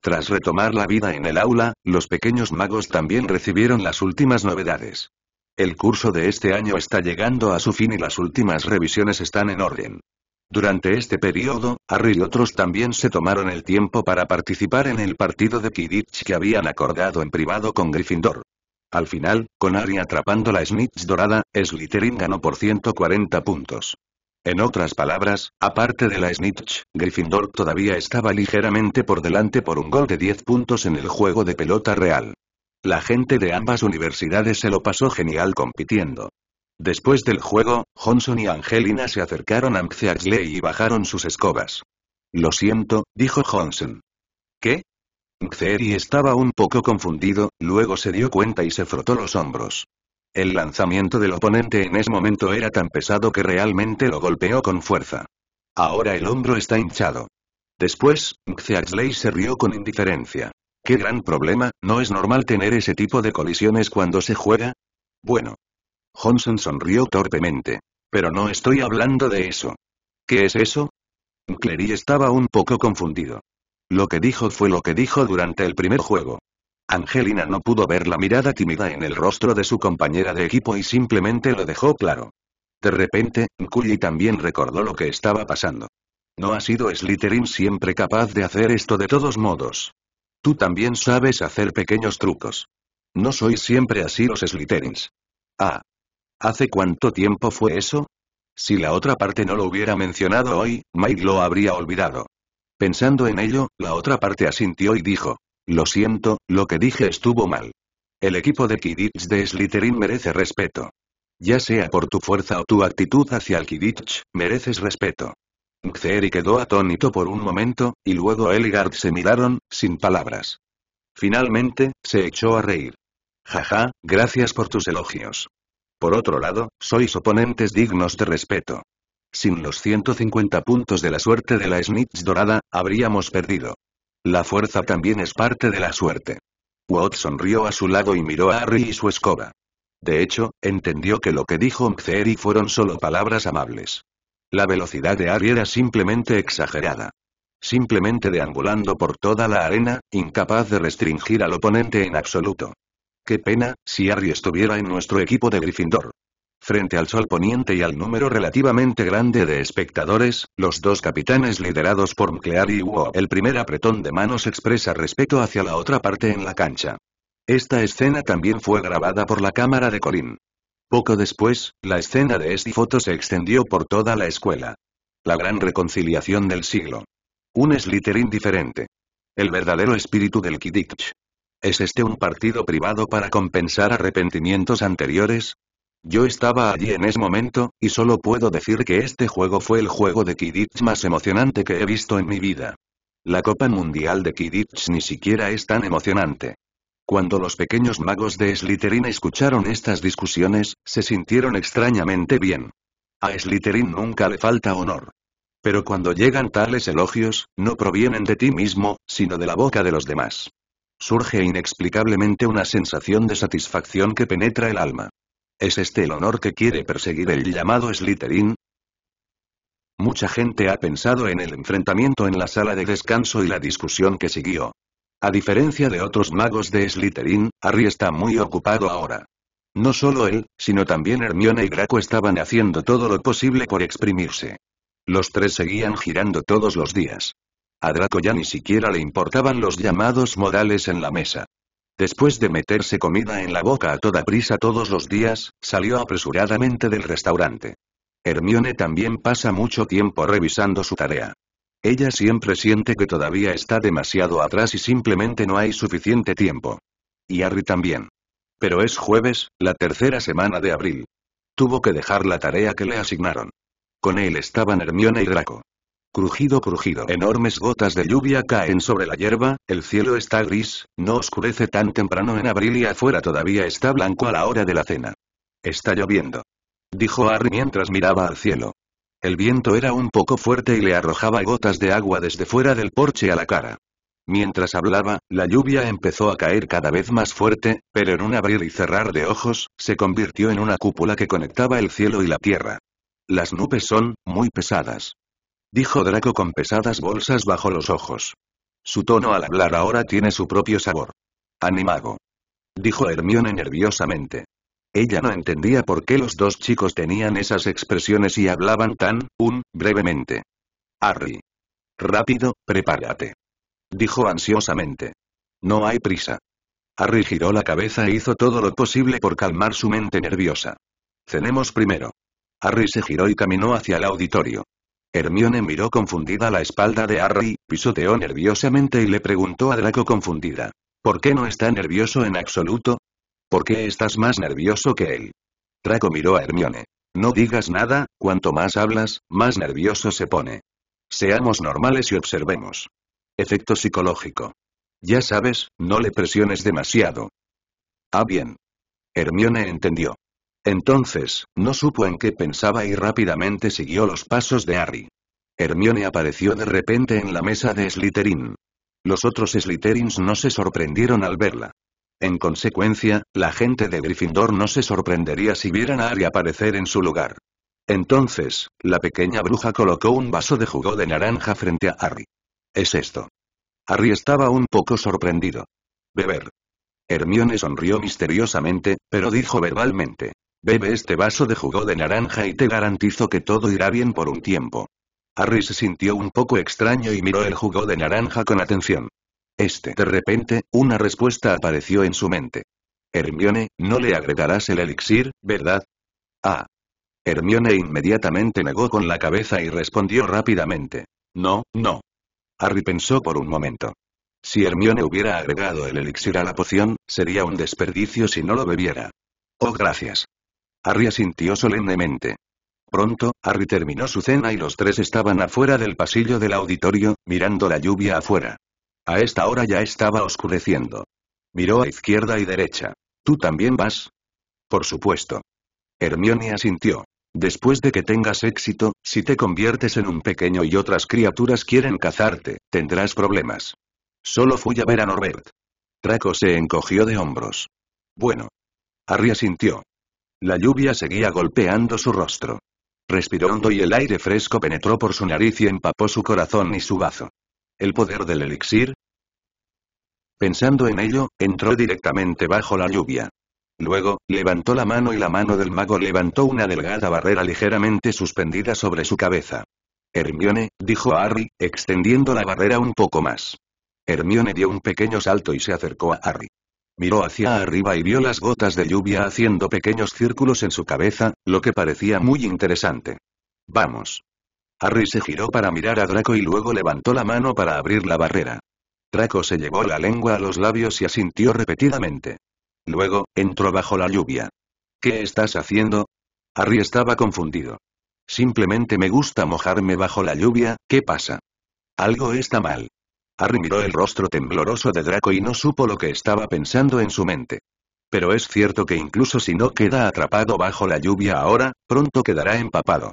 A: Tras retomar la vida en el aula, los pequeños magos también recibieron las últimas novedades. El curso de este año está llegando a su fin y las últimas revisiones están en orden. Durante este periodo, Harry y otros también se tomaron el tiempo para participar en el partido de Quidditch que habían acordado en privado con Gryffindor. Al final, con Harry atrapando la snitch dorada, Slytherin ganó por 140 puntos. En otras palabras, aparte de la snitch, Gryffindor todavía estaba ligeramente por delante por un gol de 10 puntos en el juego de pelota real. La gente de ambas universidades se lo pasó genial compitiendo. Después del juego, Johnson y Angelina se acercaron a Mxeaxley y bajaron sus escobas. Lo siento, dijo Johnson. ¿Qué? Xeri estaba un poco confundido, luego se dio cuenta y se frotó los hombros. El lanzamiento del oponente en ese momento era tan pesado que realmente lo golpeó con fuerza. Ahora el hombro está hinchado. Después, Xeaxley se rió con indiferencia. ¿Qué gran problema? ¿No es normal tener ese tipo de colisiones cuando se juega? Bueno. Johnson sonrió torpemente. Pero no estoy hablando de eso. ¿Qué es eso? Clary estaba un poco confundido. Lo que dijo fue lo que dijo durante el primer juego. Angelina no pudo ver la mirada tímida en el rostro de su compañera de equipo y simplemente lo dejó claro. De repente, Nkully también recordó lo que estaba pasando. No ha sido Slytherin siempre capaz de hacer esto de todos modos. Tú también sabes hacer pequeños trucos. No sois siempre así los Slytherins. Ah. ¿Hace cuánto tiempo fue eso? Si la otra parte no lo hubiera mencionado hoy, Mike lo habría olvidado. Pensando en ello, la otra parte asintió y dijo. Lo siento, lo que dije estuvo mal. El equipo de Kidditch de Slytherin merece respeto. Ya sea por tu fuerza o tu actitud hacia el Kidditch, mereces respeto. Xeri quedó atónito por un momento, y luego Eligard se miraron, sin palabras. Finalmente, se echó a reír. Jaja, gracias por tus elogios. Por otro lado, sois oponentes dignos de respeto. Sin los 150 puntos de la suerte de la Snitch dorada, habríamos perdido. La fuerza también es parte de la suerte. Watt sonrió a su lado y miró a Harry y su escoba. De hecho, entendió que lo que dijo Mceri fueron solo palabras amables. La velocidad de Harry era simplemente exagerada. Simplemente deambulando por toda la arena, incapaz de restringir al oponente en absoluto. Qué pena, si Harry estuviera en nuestro equipo de Gryffindor. Frente al sol poniente y al número relativamente grande de espectadores, los dos capitanes liderados por Mclear y Wu, el primer apretón de manos expresa respeto hacia la otra parte en la cancha. Esta escena también fue grabada por la cámara de Corin. Poco después, la escena de esta foto se extendió por toda la escuela. La gran reconciliación del siglo. Un Slytherin diferente. El verdadero espíritu del Kidditch. ¿Es este un partido privado para compensar arrepentimientos anteriores? Yo estaba allí en ese momento, y solo puedo decir que este juego fue el juego de Kidditch más emocionante que he visto en mi vida. La Copa Mundial de Kidditch ni siquiera es tan emocionante. Cuando los pequeños magos de Slytherin escucharon estas discusiones, se sintieron extrañamente bien. A Slytherin nunca le falta honor. Pero cuando llegan tales elogios, no provienen de ti mismo, sino de la boca de los demás. Surge inexplicablemente una sensación de satisfacción que penetra el alma. ¿Es este el honor que quiere perseguir el llamado Slytherin? Mucha gente ha pensado en el enfrentamiento en la sala de descanso y la discusión que siguió. A diferencia de otros magos de Slytherin, Harry está muy ocupado ahora. No solo él, sino también Hermione y Draco estaban haciendo todo lo posible por exprimirse. Los tres seguían girando todos los días. A Draco ya ni siquiera le importaban los llamados modales en la mesa. Después de meterse comida en la boca a toda prisa todos los días, salió apresuradamente del restaurante. Hermione también pasa mucho tiempo revisando su tarea. Ella siempre siente que todavía está demasiado atrás y simplemente no hay suficiente tiempo. Y Harry también. Pero es jueves, la tercera semana de abril. Tuvo que dejar la tarea que le asignaron. Con él estaban Hermione y Draco. Crujido, crujido. Enormes gotas de lluvia caen sobre la hierba, el cielo está gris, no oscurece tan temprano en abril y afuera todavía está blanco a la hora de la cena. Está lloviendo. Dijo Harry mientras miraba al cielo. El viento era un poco fuerte y le arrojaba gotas de agua desde fuera del porche a la cara. Mientras hablaba, la lluvia empezó a caer cada vez más fuerte, pero en un abrir y cerrar de ojos, se convirtió en una cúpula que conectaba el cielo y la tierra. Las nubes son, muy pesadas. Dijo Draco con pesadas bolsas bajo los ojos. Su tono al hablar ahora tiene su propio sabor. Animago. Dijo Hermione nerviosamente. Ella no entendía por qué los dos chicos tenían esas expresiones y hablaban tan, un, brevemente. Harry. Rápido, prepárate. Dijo ansiosamente. No hay prisa. Harry giró la cabeza e hizo todo lo posible por calmar su mente nerviosa. Cenemos primero. Harry se giró y caminó hacia el auditorio. Hermione miró confundida la espalda de Harry, pisoteó nerviosamente y le preguntó a Draco confundida. ¿Por qué no está nervioso en absoluto? ¿Por qué estás más nervioso que él? Draco miró a Hermione. No digas nada, cuanto más hablas, más nervioso se pone. Seamos normales y observemos. Efecto psicológico. Ya sabes, no le presiones demasiado. Ah bien. Hermione entendió. Entonces, no supo en qué pensaba y rápidamente siguió los pasos de Harry. Hermione apareció de repente en la mesa de Slytherin. Los otros Slytherins no se sorprendieron al verla. En consecuencia, la gente de Gryffindor no se sorprendería si vieran a Harry aparecer en su lugar. Entonces, la pequeña bruja colocó un vaso de jugo de naranja frente a Harry. ¿Es esto? Harry estaba un poco sorprendido. Beber. Hermione sonrió misteriosamente, pero dijo verbalmente. Bebe este vaso de jugo de naranja y te garantizo que todo irá bien por un tiempo. Harry se sintió un poco extraño y miró el jugo de naranja con atención. Este. De repente, una respuesta apareció en su mente. Hermione, no le agregarás el elixir, ¿verdad? Ah. Hermione inmediatamente negó con la cabeza y respondió rápidamente. No, no. Harry pensó por un momento. Si Hermione hubiera agregado el elixir a la poción, sería un desperdicio si no lo bebiera. Oh, gracias. Harry asintió solemnemente. Pronto, Harry terminó su cena y los tres estaban afuera del pasillo del auditorio, mirando la lluvia afuera. A esta hora ya estaba oscureciendo. Miró a izquierda y derecha. ¿Tú también vas? Por supuesto. Hermione asintió. Después de que tengas éxito, si te conviertes en un pequeño y otras criaturas quieren cazarte, tendrás problemas. Solo fui a ver a Norbert. Draco se encogió de hombros. Bueno. Harry asintió. La lluvia seguía golpeando su rostro. Respiró hondo y el aire fresco penetró por su nariz y empapó su corazón y su bazo. ¿El poder del elixir? Pensando en ello, entró directamente bajo la lluvia. Luego, levantó la mano y la mano del mago levantó una delgada barrera ligeramente suspendida sobre su cabeza. Hermione, dijo a Harry, extendiendo la barrera un poco más. Hermione dio un pequeño salto y se acercó a Harry. Miró hacia arriba y vio las gotas de lluvia haciendo pequeños círculos en su cabeza, lo que parecía muy interesante. Vamos. Harry se giró para mirar a Draco y luego levantó la mano para abrir la barrera. Draco se llevó la lengua a los labios y asintió repetidamente. Luego, entró bajo la lluvia. ¿Qué estás haciendo? Harry estaba confundido. Simplemente me gusta mojarme bajo la lluvia, ¿qué pasa? Algo está mal. Harry miró el rostro tembloroso de Draco y no supo lo que estaba pensando en su mente. Pero es cierto que incluso si no queda atrapado bajo la lluvia ahora, pronto quedará empapado.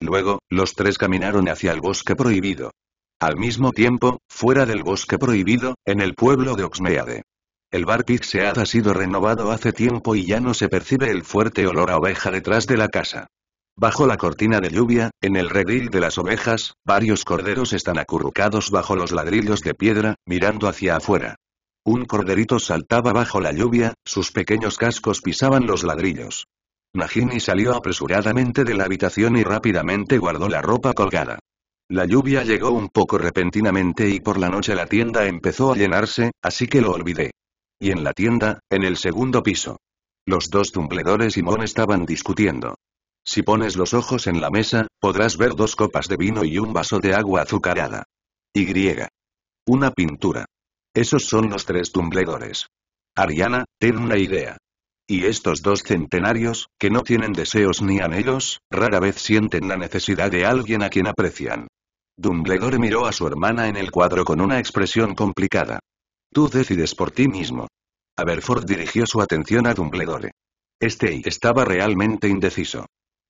A: Luego, los tres caminaron hacia el bosque prohibido. Al mismo tiempo, fuera del bosque prohibido, en el pueblo de Oxmeade. El bar Pixead ha sido renovado hace tiempo y ya no se percibe el fuerte olor a oveja detrás de la casa. Bajo la cortina de lluvia, en el redil de las ovejas, varios corderos están acurrucados bajo los ladrillos de piedra, mirando hacia afuera. Un corderito saltaba bajo la lluvia, sus pequeños cascos pisaban los ladrillos. Nagini salió apresuradamente de la habitación y rápidamente guardó la ropa colgada. La lluvia llegó un poco repentinamente y por la noche la tienda empezó a llenarse, así que lo olvidé. Y en la tienda, en el segundo piso. Los dos tumbledores y Mon estaban discutiendo. Si pones los ojos en la mesa, podrás ver dos copas de vino y un vaso de agua azucarada. Y. Una pintura. Esos son los tres tumbledores. Ariana, ten una idea. Y estos dos centenarios, que no tienen deseos ni anhelos, rara vez sienten la necesidad de alguien a quien aprecian. Dumbledore miró a su hermana en el cuadro con una expresión complicada. Tú decides por ti mismo. Aberford dirigió su atención a Dumbledore. Este estaba realmente indeciso.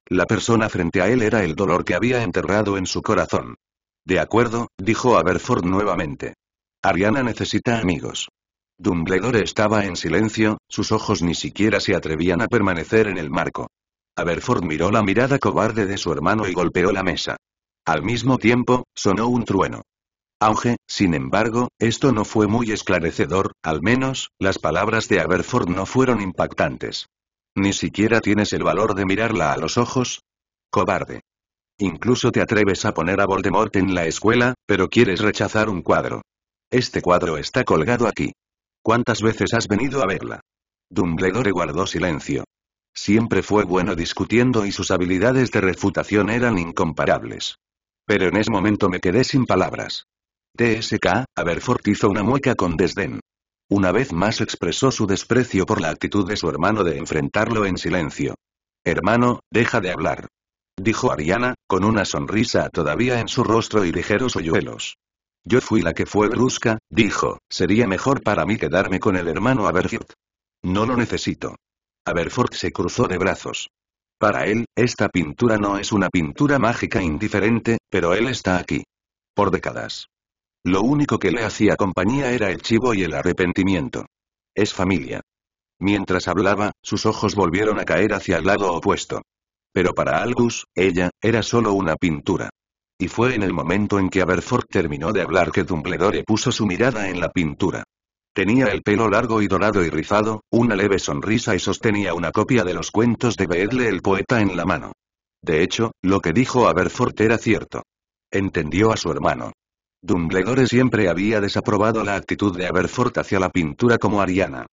A: La persona frente a él era el dolor que había enterrado en su corazón. De acuerdo, dijo Aberford nuevamente. Ariana necesita amigos. Dumbledore estaba en silencio, sus ojos ni siquiera se atrevían a permanecer en el marco. Aberford miró la mirada cobarde de su hermano y golpeó la mesa. Al mismo tiempo, sonó un trueno. Aunque, sin embargo, esto no fue muy esclarecedor, al menos, las palabras de Aberford no fueron impactantes. ¿Ni siquiera tienes el valor de mirarla a los ojos? Cobarde. Incluso te atreves a poner a Voldemort en la escuela, pero quieres rechazar un cuadro. Este cuadro está colgado aquí. ¿Cuántas veces has venido a verla? Dumbledore guardó silencio. Siempre fue bueno discutiendo y sus habilidades de refutación eran incomparables. Pero en ese momento me quedé sin palabras. TSK, Aberforth hizo una mueca con desdén. Una vez más expresó su desprecio por la actitud de su hermano de enfrentarlo en silencio. Hermano, deja de hablar. Dijo Ariana, con una sonrisa todavía en su rostro y ligeros hoyuelos. Yo fui la que fue brusca, dijo, sería mejor para mí quedarme con el hermano Aberforth. No lo necesito. Aberforth se cruzó de brazos. Para él, esta pintura no es una pintura mágica indiferente, pero él está aquí. Por décadas. Lo único que le hacía compañía era el chivo y el arrepentimiento. Es familia. Mientras hablaba, sus ojos volvieron a caer hacia el lado opuesto. Pero para Albus, ella, era solo una pintura. Y fue en el momento en que Aberforth terminó de hablar que Dumbledore puso su mirada en la pintura. Tenía el pelo largo y dorado y rizado, una leve sonrisa y sostenía una copia de los cuentos de Beedle el poeta en la mano. De hecho, lo que dijo Aberforth era cierto. Entendió a su hermano. Dumbledore siempre había desaprobado la actitud de Aberforth hacia la pintura como Ariana.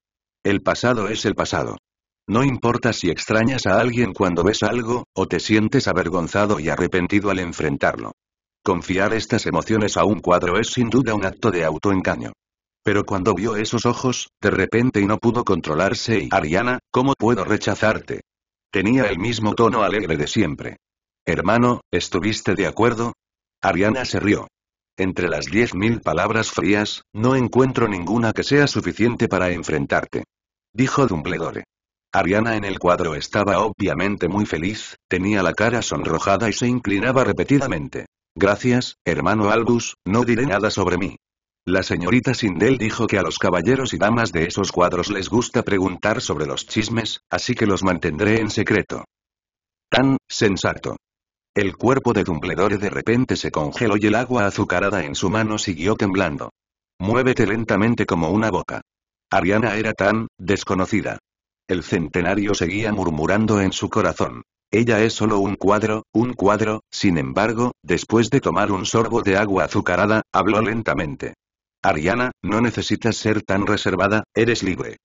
A: El pasado es el pasado. No importa si extrañas a alguien cuando ves algo, o te sientes avergonzado y arrepentido al enfrentarlo. Confiar estas emociones a un cuadro es sin duda un acto de autoengaño. Pero cuando vio esos ojos, de repente y no pudo controlarse y Ariana, ¿cómo puedo rechazarte? Tenía el mismo tono alegre de siempre. Hermano, ¿estuviste de acuerdo? Ariana se rió. Entre las diez mil palabras frías, no encuentro ninguna que sea suficiente para enfrentarte. Dijo Dumbledore. Ariana en el cuadro estaba obviamente muy feliz, tenía la cara sonrojada y se inclinaba repetidamente. Gracias, hermano Albus, no diré nada sobre mí. La señorita Sindel dijo que a los caballeros y damas de esos cuadros les gusta preguntar sobre los chismes, así que los mantendré en secreto. Tan, sensato. El cuerpo de Dumbledore de repente se congeló y el agua azucarada en su mano siguió temblando. Muévete lentamente como una boca. Ariana era tan, desconocida. El centenario seguía murmurando en su corazón. Ella es solo un cuadro, un cuadro, sin embargo, después de tomar un sorbo de agua azucarada, habló lentamente. Ariana, no necesitas ser tan reservada, eres libre.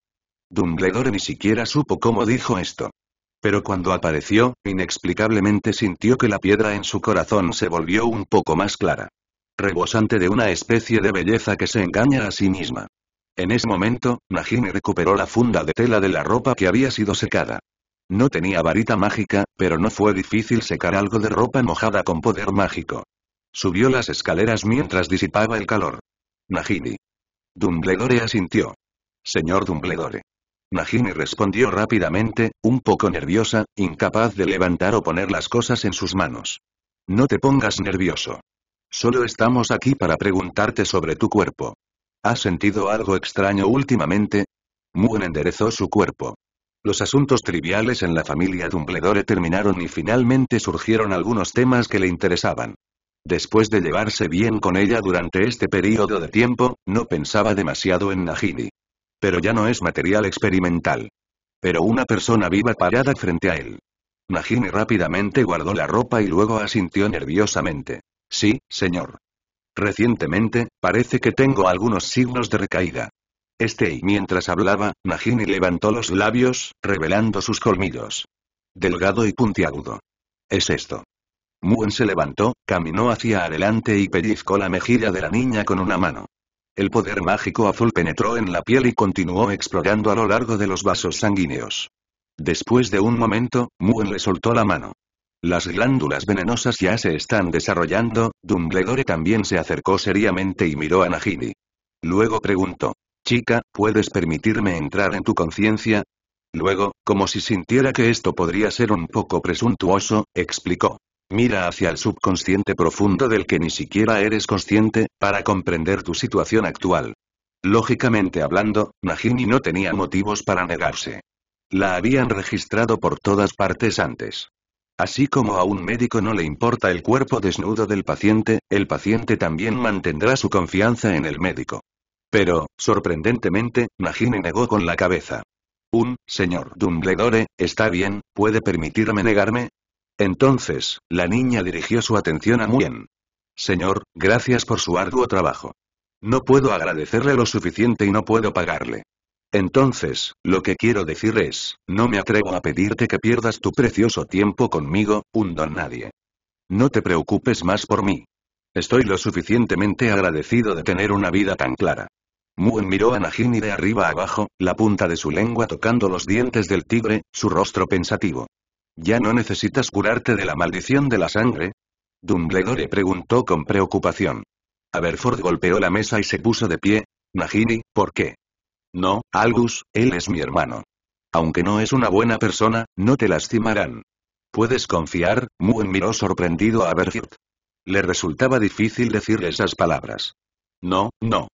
A: Dumbledore ni siquiera supo cómo dijo esto. Pero cuando apareció, inexplicablemente sintió que la piedra en su corazón se volvió un poco más clara. Rebosante de una especie de belleza que se engaña a sí misma. En ese momento, Nagini recuperó la funda de tela de la ropa que había sido secada. No tenía varita mágica, pero no fue difícil secar algo de ropa mojada con poder mágico. Subió las escaleras mientras disipaba el calor. Nagini. Dumbledore asintió. Señor Dumbledore. Nagini respondió rápidamente, un poco nerviosa, incapaz de levantar o poner las cosas en sus manos. No te pongas nervioso. Solo estamos aquí para preguntarte sobre tu cuerpo. ¿Has sentido algo extraño últimamente? Muen enderezó su cuerpo. Los asuntos triviales en la familia Dumbledore terminaron y finalmente surgieron algunos temas que le interesaban. Después de llevarse bien con ella durante este periodo de tiempo, no pensaba demasiado en Nagini. Pero ya no es material experimental. Pero una persona viva parada frente a él. Nagini rápidamente guardó la ropa y luego asintió nerviosamente. Sí, señor. Recientemente, parece que tengo algunos signos de recaída. Este y mientras hablaba, Nagini levantó los labios, revelando sus colmillos. Delgado y puntiagudo. Es esto. Muen se levantó, caminó hacia adelante y pellizcó la mejilla de la niña con una mano. El poder mágico azul penetró en la piel y continuó explorando a lo largo de los vasos sanguíneos. Después de un momento, Muen le soltó la mano. Las glándulas venenosas ya se están desarrollando, Dumbledore también se acercó seriamente y miró a Nagini. Luego preguntó. Chica, ¿puedes permitirme entrar en tu conciencia? Luego, como si sintiera que esto podría ser un poco presuntuoso, explicó. Mira hacia el subconsciente profundo del que ni siquiera eres consciente, para comprender tu situación actual. Lógicamente hablando, Nagini no tenía motivos para negarse. La habían registrado por todas partes antes. Así como a un médico no le importa el cuerpo desnudo del paciente, el paciente también mantendrá su confianza en el médico. Pero, sorprendentemente, Nagini negó con la cabeza. Un, señor Dumbledore, está bien, ¿puede permitirme negarme? Entonces, la niña dirigió su atención a Muen. Señor, gracias por su arduo trabajo. No puedo agradecerle lo suficiente y no puedo pagarle. Entonces, lo que quiero decir es, no me atrevo a pedirte que pierdas tu precioso tiempo conmigo, un don nadie. No te preocupes más por mí. Estoy lo suficientemente agradecido de tener una vida tan clara. Muen miró a Nagini de arriba abajo, la punta de su lengua tocando los dientes del tigre, su rostro pensativo. ¿Ya no necesitas curarte de la maldición de la sangre? Dumbledore preguntó con preocupación. Aberford golpeó la mesa y se puso de pie. Nagini, ¿por qué? No, Albus, él es mi hermano. Aunque no es una buena persona, no te lastimarán. ¿Puedes confiar? Muen miró sorprendido a Aberford. Le resultaba difícil decirle esas palabras. No, no.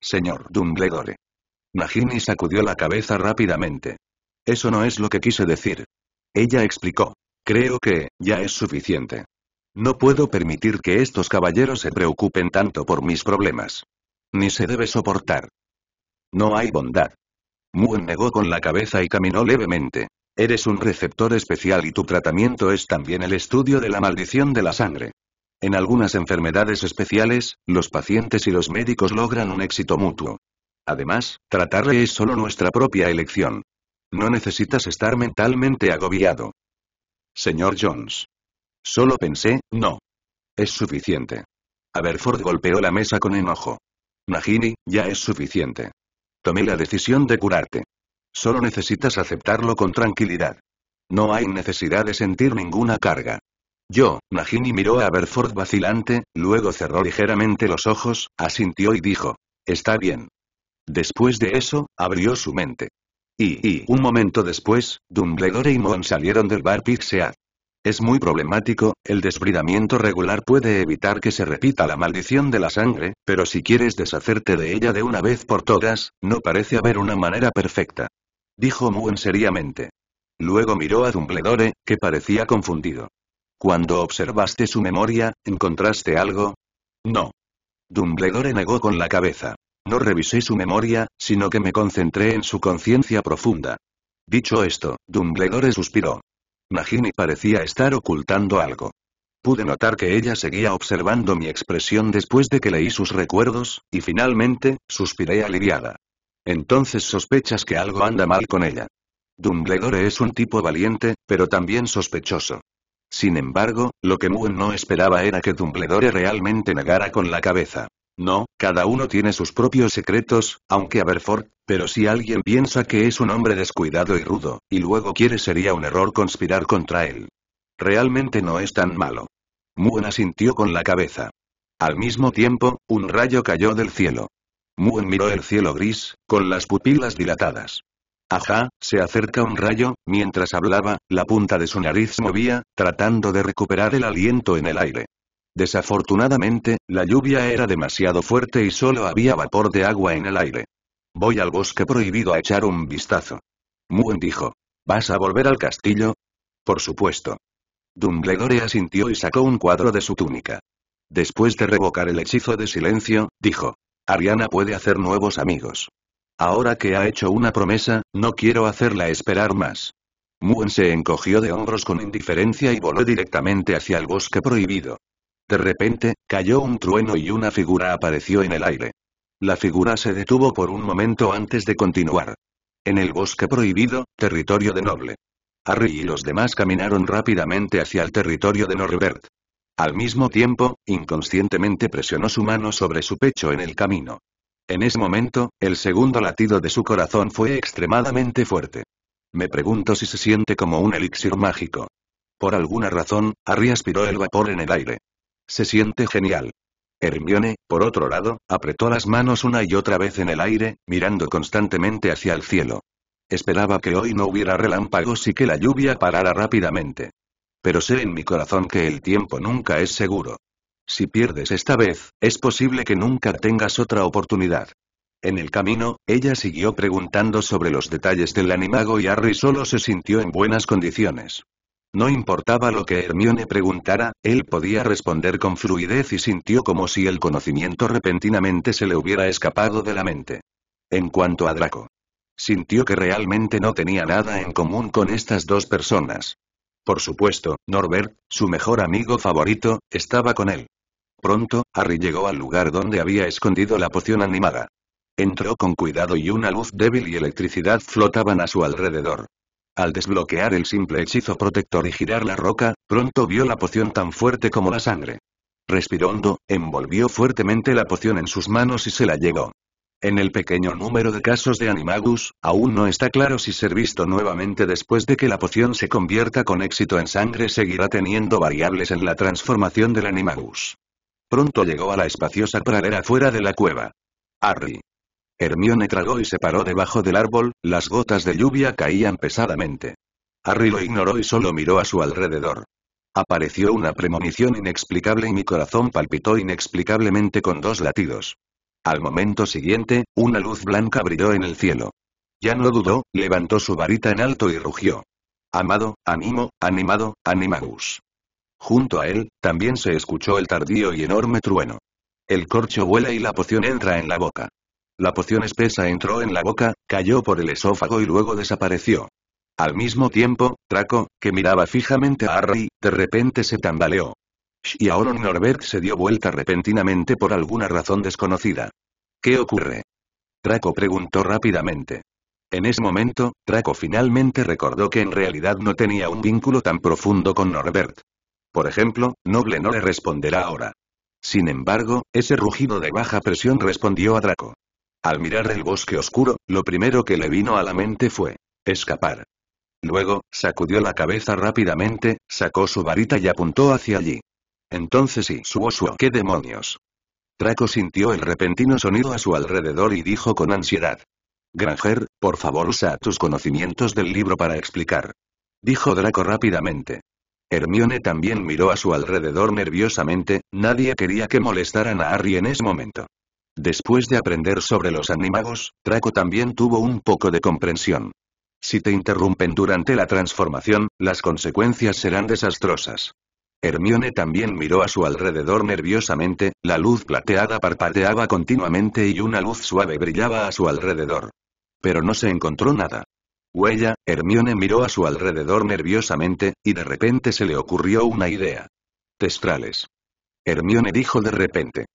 A: Señor Dumbledore. Nagini sacudió la cabeza rápidamente. Eso no es lo que quise decir. Ella explicó. Creo que, ya es suficiente. No puedo permitir que estos caballeros se preocupen tanto por mis problemas. Ni se debe soportar. No hay bondad. Muen negó con la cabeza y caminó levemente. Eres un receptor especial y tu tratamiento es también el estudio de la maldición de la sangre. En algunas enfermedades especiales, los pacientes y los médicos logran un éxito mutuo. Además, tratarle es solo nuestra propia elección. No necesitas estar mentalmente agobiado. Señor Jones. Solo pensé, no. Es suficiente. Aberford golpeó la mesa con enojo. Nagini, ya es suficiente. Tomé la decisión de curarte. Solo necesitas aceptarlo con tranquilidad. No hay necesidad de sentir ninguna carga. Yo, Nagini miró a Aberford vacilante, luego cerró ligeramente los ojos, asintió y dijo. Está bien. Después de eso, abrió su mente. Y, y, un momento después, Dumbledore y Mon salieron del bar Pixead. Es muy problemático, el desbridamiento regular puede evitar que se repita la maldición de la sangre, pero si quieres deshacerte de ella de una vez por todas, no parece haber una manera perfecta. Dijo Muen seriamente. Luego miró a Dumbledore, que parecía confundido. Cuando observaste su memoria, ¿encontraste algo? No. Dumbledore negó con la cabeza. No revisé su memoria, sino que me concentré en su conciencia profunda. Dicho esto, Dumbledore suspiró. Nagini parecía estar ocultando algo. Pude notar que ella seguía observando mi expresión después de que leí sus recuerdos, y finalmente, suspiré aliviada. Entonces sospechas que algo anda mal con ella. Dumbledore es un tipo valiente, pero también sospechoso. Sin embargo, lo que Moon no esperaba era que Dumbledore realmente negara con la cabeza. No, cada uno tiene sus propios secretos, aunque Aberford, pero si alguien piensa que es un hombre descuidado y rudo, y luego quiere sería un error conspirar contra él. Realmente no es tan malo. Muen asintió con la cabeza. Al mismo tiempo, un rayo cayó del cielo. Muen miró el cielo gris, con las pupilas dilatadas. Ajá, se acerca un rayo, mientras hablaba, la punta de su nariz movía, tratando de recuperar el aliento en el aire. Desafortunadamente, la lluvia era demasiado fuerte y solo había vapor de agua en el aire. Voy al bosque prohibido a echar un vistazo. Muen dijo. ¿Vas a volver al castillo? Por supuesto. Dumbledore asintió y sacó un cuadro de su túnica. Después de revocar el hechizo de silencio, dijo. Ariana puede hacer nuevos amigos. Ahora que ha hecho una promesa, no quiero hacerla esperar más. Muen se encogió de hombros con indiferencia y voló directamente hacia el bosque prohibido. De repente, cayó un trueno y una figura apareció en el aire. La figura se detuvo por un momento antes de continuar. En el bosque prohibido, territorio de Noble. Harry y los demás caminaron rápidamente hacia el territorio de Norbert. Al mismo tiempo, inconscientemente presionó su mano sobre su pecho en el camino. En ese momento, el segundo latido de su corazón fue extremadamente fuerte. Me pregunto si se siente como un elixir mágico. Por alguna razón, Harry aspiró el vapor en el aire. Se siente genial. Hermione, por otro lado, apretó las manos una y otra vez en el aire, mirando constantemente hacia el cielo. Esperaba que hoy no hubiera relámpagos y que la lluvia parara rápidamente. Pero sé en mi corazón que el tiempo nunca es seguro. Si pierdes esta vez, es posible que nunca tengas otra oportunidad. En el camino, ella siguió preguntando sobre los detalles del animago y Harry solo se sintió en buenas condiciones. No importaba lo que Hermione preguntara, él podía responder con fluidez y sintió como si el conocimiento repentinamente se le hubiera escapado de la mente. En cuanto a Draco. Sintió que realmente no tenía nada en común con estas dos personas. Por supuesto, Norbert, su mejor amigo favorito, estaba con él. Pronto, Harry llegó al lugar donde había escondido la poción animada. Entró con cuidado y una luz débil y electricidad flotaban a su alrededor. Al desbloquear el simple hechizo protector y girar la roca, pronto vio la poción tan fuerte como la sangre. Respiró hondo, envolvió fuertemente la poción en sus manos y se la llevó. En el pequeño número de casos de Animagus, aún no está claro si ser visto nuevamente después de que la poción se convierta con éxito en sangre seguirá teniendo variables en la transformación del Animagus. Pronto llegó a la espaciosa pradera fuera de la cueva. Harry. Hermione tragó y se paró debajo del árbol, las gotas de lluvia caían pesadamente. Harry lo ignoró y solo miró a su alrededor. Apareció una premonición inexplicable y mi corazón palpitó inexplicablemente con dos latidos. Al momento siguiente, una luz blanca brilló en el cielo. Ya no dudó, levantó su varita en alto y rugió. Amado, animo, animado, animagus. Junto a él, también se escuchó el tardío y enorme trueno. El corcho vuela y la poción entra en la boca. La poción espesa entró en la boca, cayó por el esófago y luego desapareció. Al mismo tiempo, Draco, que miraba fijamente a Harry, de repente se tambaleó. Y ahora Norbert se dio vuelta repentinamente por alguna razón desconocida. ¿Qué ocurre? Draco preguntó rápidamente. En ese momento, Draco finalmente recordó que en realidad no tenía un vínculo tan profundo con Norbert. Por ejemplo, Noble no le responderá ahora. Sin embargo, ese rugido de baja presión respondió a Draco. Al mirar el bosque oscuro, lo primero que le vino a la mente fue escapar. Luego, sacudió la cabeza rápidamente, sacó su varita y apuntó hacia allí. Entonces y su ¿qué demonios? Draco sintió el repentino sonido a su alrededor y dijo con ansiedad. Granger, por favor usa tus conocimientos del libro para explicar. Dijo Draco rápidamente. Hermione también miró a su alrededor nerviosamente, nadie quería que molestaran a Harry en ese momento. Después de aprender sobre los animagos, Draco también tuvo un poco de comprensión. Si te interrumpen durante la transformación, las consecuencias serán desastrosas. Hermione también miró a su alrededor nerviosamente, la luz plateada parpadeaba continuamente y una luz suave brillaba a su alrededor. Pero no se encontró nada. Huella, Hermione miró a su alrededor nerviosamente, y de repente se le ocurrió una idea. Testrales. Hermione dijo de repente.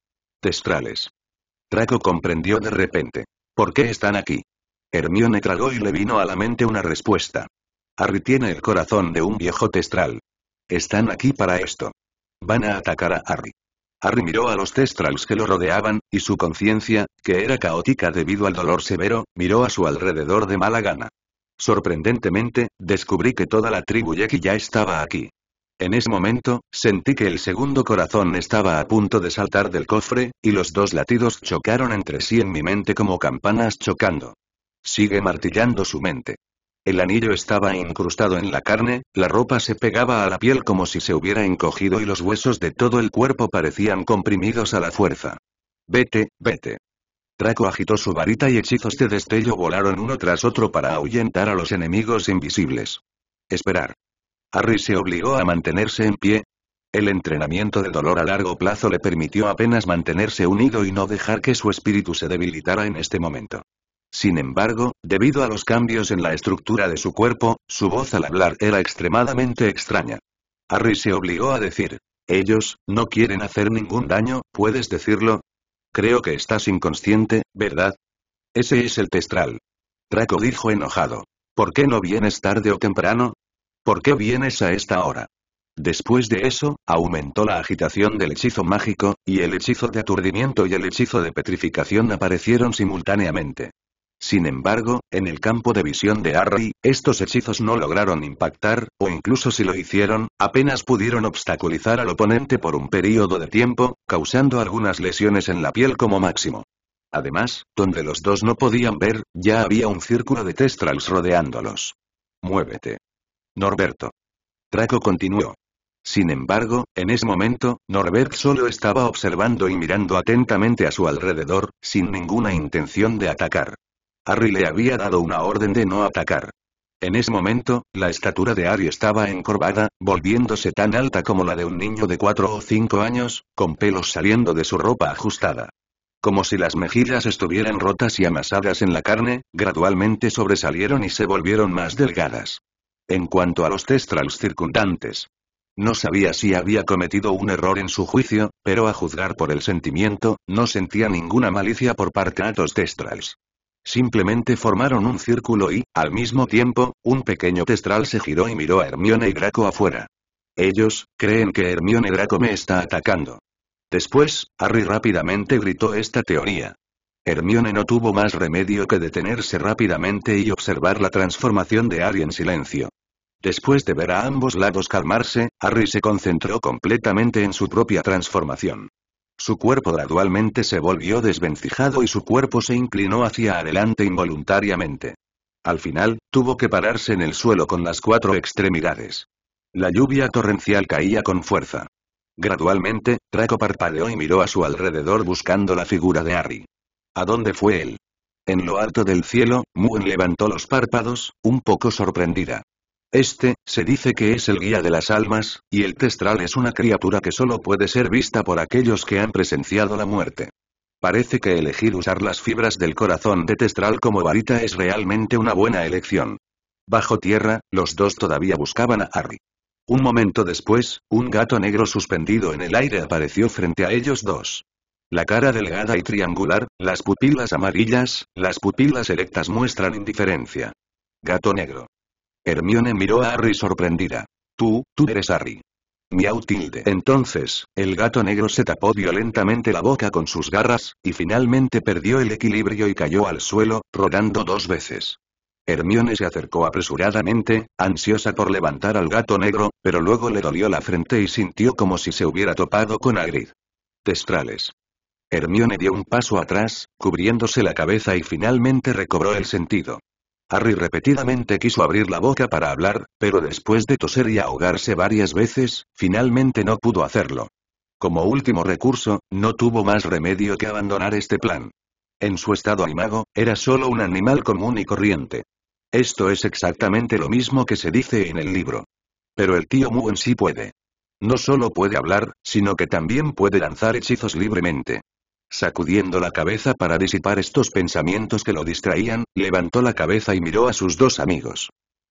A: Testrales. Draco comprendió de repente. ¿Por qué están aquí? Hermione tragó y le vino a la mente una respuesta. Harry tiene el corazón de un viejo testral. Están aquí para esto. Van a atacar a Harry. Harry miró a los Testrals que lo rodeaban, y su conciencia, que era caótica debido al dolor severo, miró a su alrededor de mala gana. Sorprendentemente, descubrí que toda la tribu Yeki ya estaba aquí. En ese momento, sentí que el segundo corazón estaba a punto de saltar del cofre, y los dos latidos chocaron entre sí en mi mente como campanas chocando. Sigue martillando su mente. El anillo estaba incrustado en la carne, la ropa se pegaba a la piel como si se hubiera encogido y los huesos de todo el cuerpo parecían comprimidos a la fuerza. Vete, vete. Draco agitó su varita y hechizos de destello volaron uno tras otro para ahuyentar a los enemigos invisibles. Esperar. Harry se obligó a mantenerse en pie. El entrenamiento de dolor a largo plazo le permitió apenas mantenerse unido y no dejar que su espíritu se debilitara en este momento. Sin embargo, debido a los cambios en la estructura de su cuerpo, su voz al hablar era extremadamente extraña. Harry se obligó a decir, ellos, no quieren hacer ningún daño, ¿puedes decirlo? Creo que estás inconsciente, ¿verdad? Ese es el testral. Draco dijo enojado. ¿Por qué no vienes tarde o temprano? ¿Por qué vienes a esta hora? Después de eso, aumentó la agitación del hechizo mágico, y el hechizo de aturdimiento y el hechizo de petrificación aparecieron simultáneamente. Sin embargo, en el campo de visión de Harry, estos hechizos no lograron impactar, o incluso si lo hicieron, apenas pudieron obstaculizar al oponente por un período de tiempo, causando algunas lesiones en la piel como máximo. Además, donde los dos no podían ver, ya había un círculo de testrals rodeándolos. Muévete. Norberto. Draco continuó. Sin embargo, en ese momento, Norbert solo estaba observando y mirando atentamente a su alrededor, sin ninguna intención de atacar. Harry le había dado una orden de no atacar. En ese momento, la estatura de Harry estaba encorvada, volviéndose tan alta como la de un niño de cuatro o cinco años, con pelos saliendo de su ropa ajustada. Como si las mejillas estuvieran rotas y amasadas en la carne, gradualmente sobresalieron y se volvieron más delgadas. En cuanto a los testrals circundantes, no sabía si había cometido un error en su juicio, pero a juzgar por el sentimiento, no sentía ninguna malicia por parte de los testrals. Simplemente formaron un círculo y, al mismo tiempo, un pequeño testral se giró y miró a Hermione y Draco afuera. Ellos, creen que Hermione Draco me está atacando. Después, Harry rápidamente gritó esta teoría. Hermione no tuvo más remedio que detenerse rápidamente y observar la transformación de Harry en silencio. Después de ver a ambos lados calmarse, Harry se concentró completamente en su propia transformación. Su cuerpo gradualmente se volvió desvencijado y su cuerpo se inclinó hacia adelante involuntariamente. Al final, tuvo que pararse en el suelo con las cuatro extremidades. La lluvia torrencial caía con fuerza. Gradualmente, Draco parpadeó y miró a su alrededor buscando la figura de Harry. ¿A dónde fue él? En lo alto del cielo, Moon levantó los párpados, un poco sorprendida. Este, se dice que es el guía de las almas, y el testral es una criatura que solo puede ser vista por aquellos que han presenciado la muerte. Parece que elegir usar las fibras del corazón de testral como varita es realmente una buena elección. Bajo tierra, los dos todavía buscaban a Harry. Un momento después, un gato negro suspendido en el aire apareció frente a ellos dos. La cara delgada y triangular, las pupilas amarillas, las pupilas erectas muestran indiferencia. Gato negro. Hermione miró a Harry sorprendida. Tú, tú eres Harry. Miau tilde. Entonces, el gato negro se tapó violentamente la boca con sus garras, y finalmente perdió el equilibrio y cayó al suelo, rodando dos veces. Hermione se acercó apresuradamente, ansiosa por levantar al gato negro, pero luego le dolió la frente y sintió como si se hubiera topado con Hagrid. Testrales. Hermione dio un paso atrás, cubriéndose la cabeza y finalmente recobró el sentido. Harry repetidamente quiso abrir la boca para hablar, pero después de toser y ahogarse varias veces, finalmente no pudo hacerlo. Como último recurso, no tuvo más remedio que abandonar este plan. En su estado animago, era solo un animal común y corriente. Esto es exactamente lo mismo que se dice en el libro. Pero el tío Mu en sí puede. No solo puede hablar, sino que también puede lanzar hechizos libremente. Sacudiendo la cabeza para disipar estos pensamientos que lo distraían, levantó la cabeza y miró a sus dos amigos.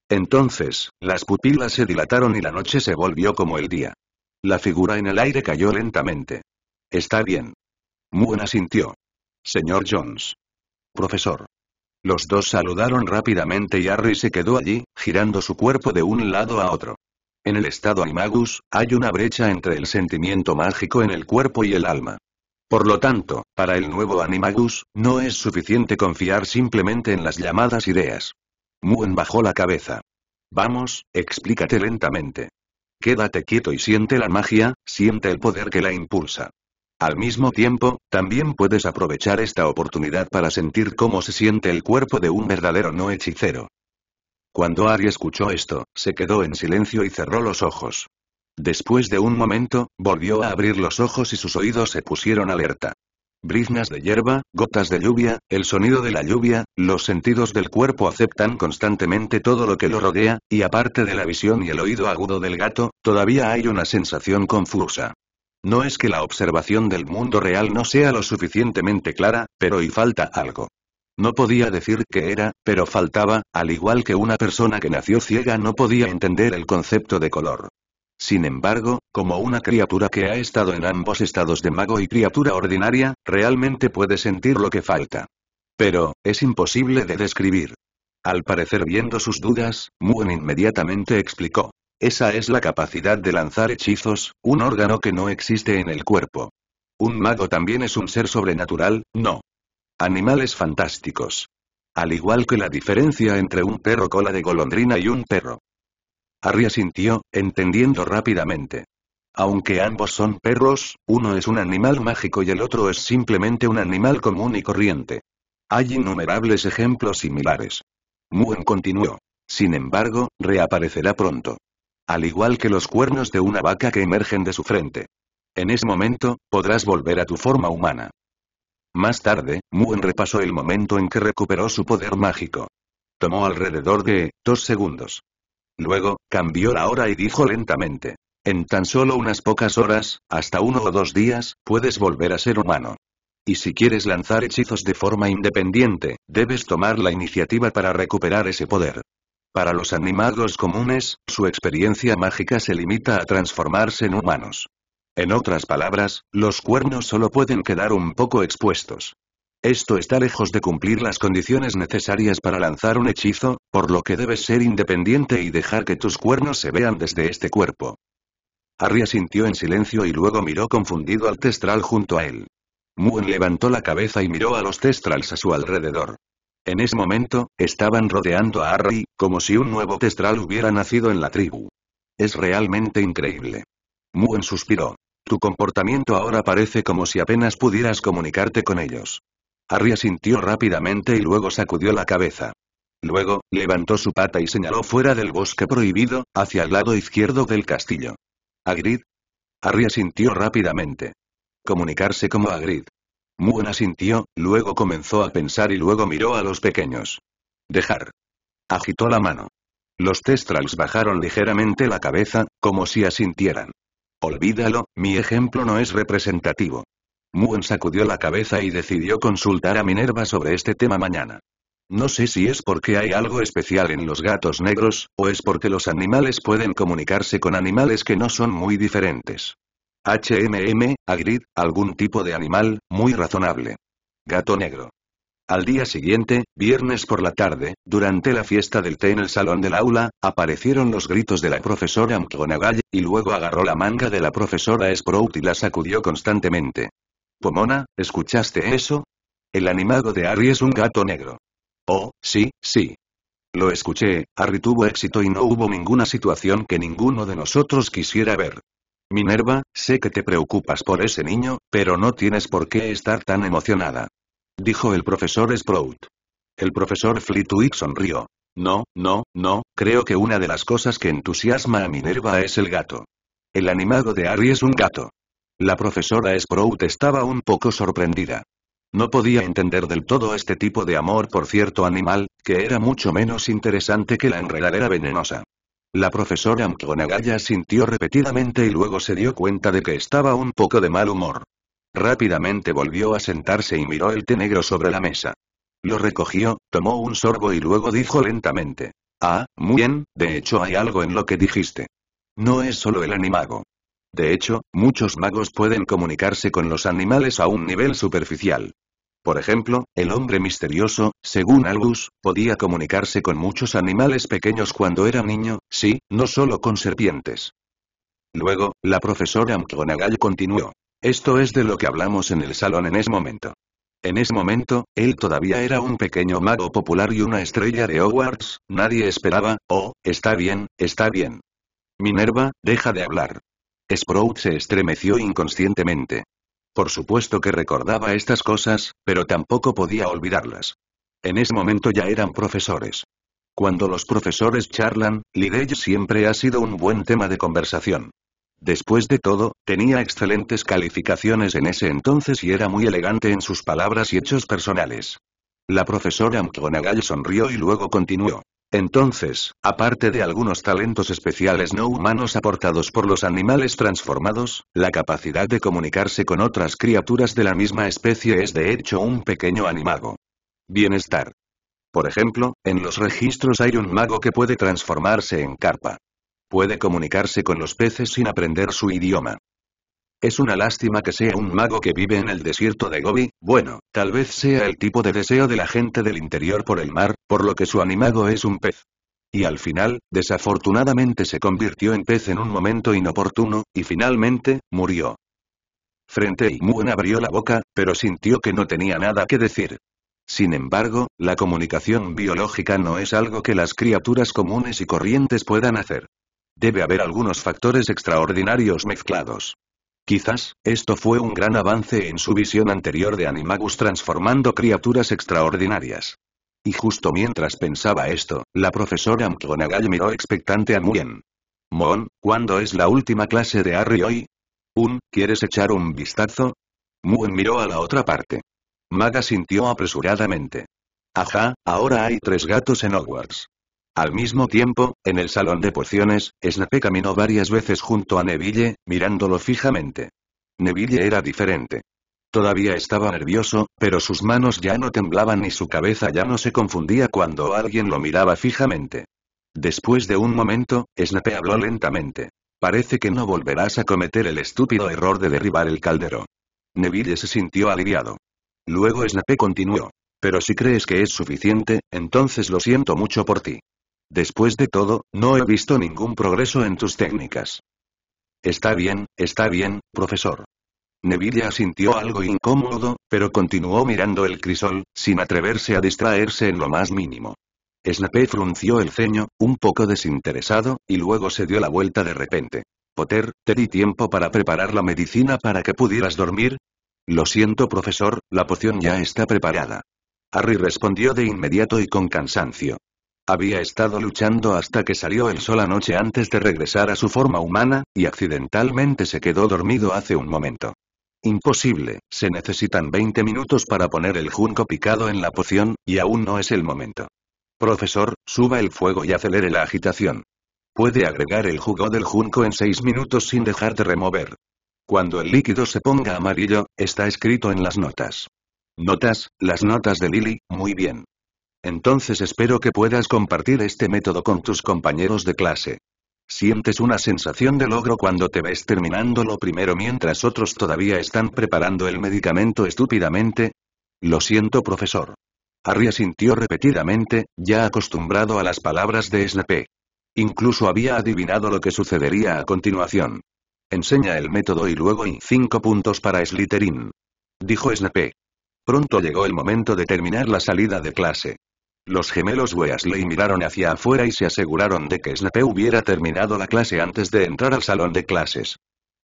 A: Entonces, las pupilas se dilataron y la noche se volvió como el día. La figura en el aire cayó lentamente. Está bien. Muena sintió. Señor Jones. Profesor. Los dos saludaron rápidamente y Harry se quedó allí, girando su cuerpo de un lado a otro. En el estado animagus, hay una brecha entre el sentimiento mágico en el cuerpo y el alma. Por lo tanto, para el nuevo Animagus, no es suficiente confiar simplemente en las llamadas ideas. Muen bajó la cabeza. Vamos, explícate lentamente. Quédate quieto y siente la magia, siente el poder que la impulsa. Al mismo tiempo, también puedes aprovechar esta oportunidad para sentir cómo se siente el cuerpo de un verdadero no hechicero. Cuando Ari escuchó esto, se quedó en silencio y cerró los ojos. Después de un momento, volvió a abrir los ojos y sus oídos se pusieron alerta. Briznas de hierba, gotas de lluvia, el sonido de la lluvia, los sentidos del cuerpo aceptan constantemente todo lo que lo rodea, y aparte de la visión y el oído agudo del gato, todavía hay una sensación confusa. No es que la observación del mundo real no sea lo suficientemente clara, pero y falta algo. No podía decir qué era, pero faltaba, al igual que una persona que nació ciega no podía entender el concepto de color. Sin embargo, como una criatura que ha estado en ambos estados de mago y criatura ordinaria, realmente puede sentir lo que falta. Pero, es imposible de describir. Al parecer viendo sus dudas, Muen inmediatamente explicó. Esa es la capacidad de lanzar hechizos, un órgano que no existe en el cuerpo. Un mago también es un ser sobrenatural, no. Animales fantásticos. Al igual que la diferencia entre un perro cola de golondrina y un perro. Harry asintió, entendiendo rápidamente. Aunque ambos son perros, uno es un animal mágico y el otro es simplemente un animal común y corriente. Hay innumerables ejemplos similares. Muen continuó. Sin embargo, reaparecerá pronto. Al igual que los cuernos de una vaca que emergen de su frente. En ese momento, podrás volver a tu forma humana. Más tarde, Muen repasó el momento en que recuperó su poder mágico. Tomó alrededor de, dos segundos. Luego, cambió la hora y dijo lentamente. En tan solo unas pocas horas, hasta uno o dos días, puedes volver a ser humano. Y si quieres lanzar hechizos de forma independiente, debes tomar la iniciativa para recuperar ese poder. Para los animados comunes, su experiencia mágica se limita a transformarse en humanos. En otras palabras, los cuernos solo pueden quedar un poco expuestos. Esto está lejos de cumplir las condiciones necesarias para lanzar un hechizo, por lo que debes ser independiente y dejar que tus cuernos se vean desde este cuerpo. Harry asintió en silencio y luego miró confundido al testral junto a él. Moon levantó la cabeza y miró a los testrals a su alrededor. En ese momento, estaban rodeando a Harry, como si un nuevo testral hubiera nacido en la tribu. Es realmente increíble. Moon suspiró. Tu comportamiento ahora parece como si apenas pudieras comunicarte con ellos. Harry asintió rápidamente y luego sacudió la cabeza. Luego, levantó su pata y señaló fuera del bosque prohibido, hacia el lado izquierdo del castillo. ¿Agrid? Harry asintió rápidamente. Comunicarse como Agrid. Moon asintió, luego comenzó a pensar y luego miró a los pequeños. Dejar. Agitó la mano. Los Testrals bajaron ligeramente la cabeza, como si asintieran. Olvídalo, mi ejemplo no es representativo. Muen sacudió la cabeza y decidió consultar a Minerva sobre este tema mañana. No sé si es porque hay algo especial en los gatos negros, o es porque los animales pueden comunicarse con animales que no son muy diferentes. HMM, Agrid, algún tipo de animal, muy razonable. Gato negro. Al día siguiente, viernes por la tarde, durante la fiesta del té en el salón del aula, aparecieron los gritos de la profesora McGonagall, y luego agarró la manga de la profesora Sprout y la sacudió constantemente. Pomona, ¿escuchaste eso? El animado de Harry es un gato negro. Oh, sí, sí. Lo escuché, Harry tuvo éxito y no hubo ninguna situación que ninguno de nosotros quisiera ver. Minerva, sé que te preocupas por ese niño, pero no tienes por qué estar tan emocionada. Dijo el profesor Sprout. El profesor Flitwick sonrió. No, no, no, creo que una de las cosas que entusiasma a Minerva es el gato. El animago de Harry es un gato. La profesora Sprout estaba un poco sorprendida. No podía entender del todo este tipo de amor por cierto animal, que era mucho menos interesante que la enredadera venenosa. La profesora McGonagall sintió repetidamente y luego se dio cuenta de que estaba un poco de mal humor. Rápidamente volvió a sentarse y miró el té negro sobre la mesa. Lo recogió, tomó un sorbo y luego dijo lentamente. Ah, muy bien, de hecho hay algo en lo que dijiste. No es solo el animago. De hecho, muchos magos pueden comunicarse con los animales a un nivel superficial. Por ejemplo, el hombre misterioso, según Albus, podía comunicarse con muchos animales pequeños cuando era niño, sí, no solo con serpientes. Luego, la profesora McGonagall continuó. Esto es de lo que hablamos en el salón en ese momento. En ese momento, él todavía era un pequeño mago popular y una estrella de Hogwarts, nadie esperaba, oh, está bien, está bien. Minerva, deja de hablar. Sprout se estremeció inconscientemente. Por supuesto que recordaba estas cosas, pero tampoco podía olvidarlas. En ese momento ya eran profesores. Cuando los profesores charlan, Lidell siempre ha sido un buen tema de conversación. Después de todo, tenía excelentes calificaciones en ese entonces y era muy elegante en sus palabras y hechos personales. La profesora McGonagall sonrió y luego continuó. Entonces, aparte de algunos talentos especiales no humanos aportados por los animales transformados, la capacidad de comunicarse con otras criaturas de la misma especie es de hecho un pequeño animago. Bienestar. Por ejemplo, en los registros hay un mago que puede transformarse en carpa. Puede comunicarse con los peces sin aprender su idioma. Es una lástima que sea un mago que vive en el desierto de Gobi, bueno, tal vez sea el tipo de deseo de la gente del interior por el mar, por lo que su animago es un pez. Y al final, desafortunadamente se convirtió en pez en un momento inoportuno, y finalmente, murió. Frente Moon abrió la boca, pero sintió que no tenía nada que decir. Sin embargo, la comunicación biológica no es algo que las criaturas comunes y corrientes puedan hacer. Debe haber algunos factores extraordinarios mezclados. Quizás, esto fue un gran avance en su visión anterior de Animagus transformando criaturas extraordinarias. Y justo mientras pensaba esto, la profesora McGonagall miró expectante a Muen. Mon, ¿cuándo es la última clase de Harry hoy? Un, ¿quieres echar un vistazo? Muen miró a la otra parte. Maga sintió apresuradamente. Ajá, ahora hay tres gatos en Hogwarts. Al mismo tiempo, en el salón de pociones, Snape caminó varias veces junto a Neville, mirándolo fijamente. Neville era diferente. Todavía estaba nervioso, pero sus manos ya no temblaban y su cabeza ya no se confundía cuando alguien lo miraba fijamente. Después de un momento, Snape habló lentamente. Parece que no volverás a cometer el estúpido error de derribar el caldero. Neville se sintió aliviado. Luego Snape continuó. Pero si crees que es suficiente, entonces lo siento mucho por ti. Después de todo, no he visto ningún progreso en tus técnicas. Está bien, está bien, profesor. Neville asintió algo incómodo, pero continuó mirando el crisol, sin atreverse a distraerse en lo más mínimo. Snape frunció el ceño, un poco desinteresado, y luego se dio la vuelta de repente. Potter, ¿te di tiempo para preparar la medicina para que pudieras dormir? Lo siento, profesor, la poción ya está preparada. Harry respondió de inmediato y con cansancio. Había estado luchando hasta que salió el sol anoche antes de regresar a su forma humana, y accidentalmente se quedó dormido hace un momento. Imposible, se necesitan 20 minutos para poner el junco picado en la poción, y aún no es el momento. Profesor, suba el fuego y acelere la agitación. Puede agregar el jugo del junco en 6 minutos sin dejar de remover. Cuando el líquido se ponga amarillo, está escrito en las notas. Notas, las notas de Lily, muy bien. Entonces espero que puedas compartir este método con tus compañeros de clase. ¿Sientes una sensación de logro cuando te ves terminando lo primero mientras otros todavía están preparando el medicamento estúpidamente? Lo siento, profesor. Harry asintió repetidamente, ya acostumbrado a las palabras de Snape. Incluso había adivinado lo que sucedería a continuación. Enseña el método y luego y cinco puntos para Slytherin. Dijo Snape. Pronto llegó el momento de terminar la salida de clase. Los gemelos Weasley miraron hacia afuera y se aseguraron de que Snape hubiera terminado la clase antes de entrar al salón de clases.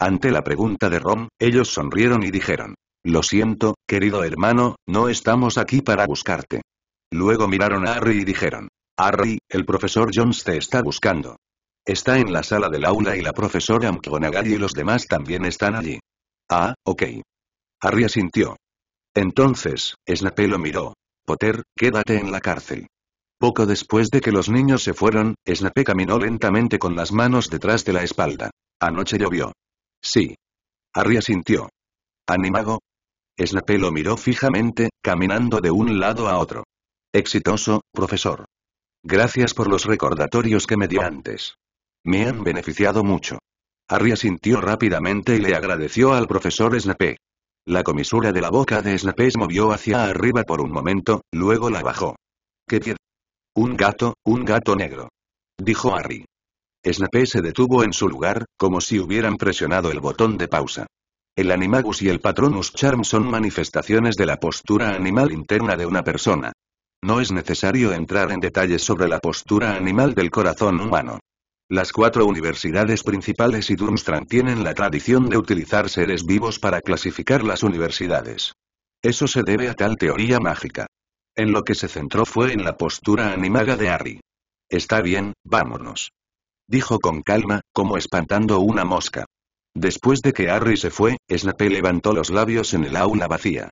A: Ante la pregunta de Rom, ellos sonrieron y dijeron. Lo siento, querido hermano, no estamos aquí para buscarte. Luego miraron a Harry y dijeron. Harry, el profesor Jones te está buscando. Está en la sala del aula y la profesora McGonagall y los demás también están allí. Ah, ok. Harry asintió. Entonces, Snape lo miró. Potter, quédate en la cárcel. Poco después de que los niños se fueron, Snape caminó lentamente con las manos detrás de la espalda. Anoche llovió. Sí. Harry asintió. ¿Animago? Snape lo miró fijamente, caminando de un lado a otro. Exitoso, profesor. Gracias por los recordatorios que me dio antes. Me han beneficiado mucho. Harry asintió rápidamente y le agradeció al profesor Snape. La comisura de la boca de Snape se movió hacia arriba por un momento, luego la bajó. ¿Qué pie? Un gato, un gato negro. Dijo Harry. Snape se detuvo en su lugar, como si hubieran presionado el botón de pausa. El Animagus y el Patronus Charm son manifestaciones de la postura animal interna de una persona. No es necesario entrar en detalles sobre la postura animal del corazón humano. Las cuatro universidades principales y Durmstrang tienen la tradición de utilizar seres vivos para clasificar las universidades. Eso se debe a tal teoría mágica. En lo que se centró fue en la postura animaga de Harry. Está bien, vámonos. Dijo con calma, como espantando una mosca. Después de que Harry se fue, Snape levantó los labios en el aula vacía.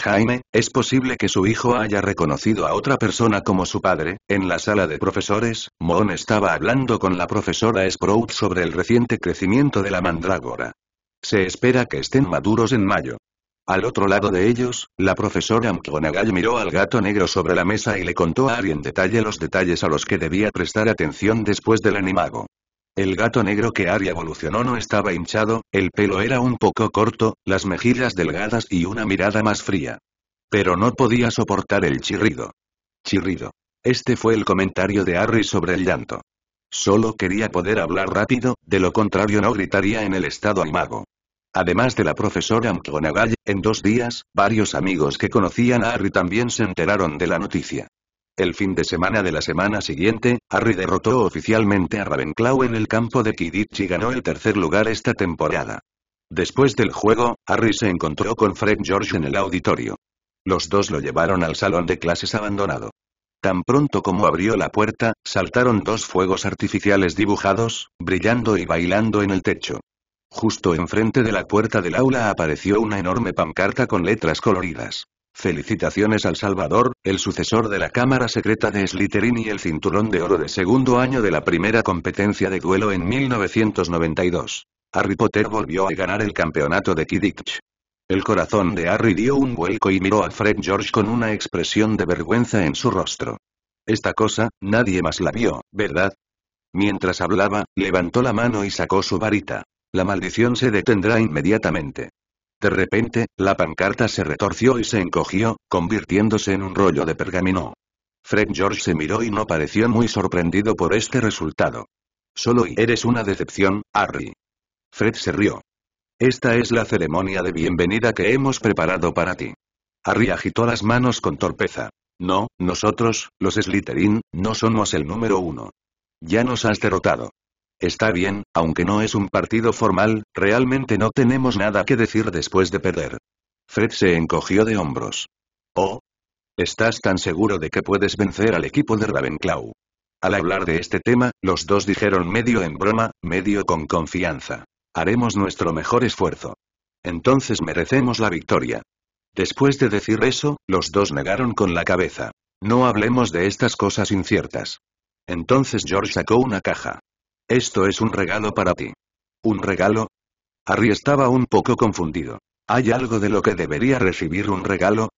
A: Jaime, ¿es posible que su hijo haya reconocido a otra persona como su padre? En la sala de profesores, Mon estaba hablando con la profesora Sprout sobre el reciente crecimiento de la mandrágora. Se espera que estén maduros en mayo. Al otro lado de ellos, la profesora McGonagall miró al gato negro sobre la mesa y le contó a Harry en detalle los detalles a los que debía prestar atención después del animago. El gato negro que Ari evolucionó no estaba hinchado, el pelo era un poco corto, las mejillas delgadas y una mirada más fría. Pero no podía soportar el chirrido. Chirrido. Este fue el comentario de Harry sobre el llanto. Solo quería poder hablar rápido, de lo contrario no gritaría en el estado animago. Además de la profesora McGonagall, en dos días, varios amigos que conocían a Harry también se enteraron de la noticia. El fin de semana de la semana siguiente, Harry derrotó oficialmente a Ravenclaw en el campo de Quidditch y ganó el tercer lugar esta temporada. Después del juego, Harry se encontró con Fred George en el auditorio. Los dos lo llevaron al salón de clases abandonado. Tan pronto como abrió la puerta, saltaron dos fuegos artificiales dibujados, brillando y bailando en el techo. Justo enfrente de la puerta del aula apareció una enorme pancarta con letras coloridas. Felicitaciones al Salvador, el sucesor de la Cámara Secreta de Slytherin y el cinturón de oro de segundo año de la primera competencia de duelo en 1992. Harry Potter volvió a ganar el campeonato de Quidditch. El corazón de Harry dio un vuelco y miró a Fred George con una expresión de vergüenza en su rostro. Esta cosa, nadie más la vio, ¿verdad? Mientras hablaba, levantó la mano y sacó su varita. La maldición se detendrá inmediatamente. De repente, la pancarta se retorció y se encogió, convirtiéndose en un rollo de pergamino. Fred George se miró y no pareció muy sorprendido por este resultado. Solo eres una decepción, Harry. Fred se rió. Esta es la ceremonia de bienvenida que hemos preparado para ti. Harry agitó las manos con torpeza. No, nosotros, los Slytherin, no somos el número uno. Ya nos has derrotado. Está bien, aunque no es un partido formal, realmente no tenemos nada que decir después de perder. Fred se encogió de hombros. Oh. ¿Estás tan seguro de que puedes vencer al equipo de Ravenclaw? Al hablar de este tema, los dos dijeron medio en broma, medio con confianza. Haremos nuestro mejor esfuerzo. Entonces merecemos la victoria. Después de decir eso, los dos negaron con la cabeza. No hablemos de estas cosas inciertas. Entonces George sacó una caja. Esto es un regalo para ti. ¿Un regalo? Harry estaba un poco confundido. ¿Hay algo de lo que debería recibir un regalo?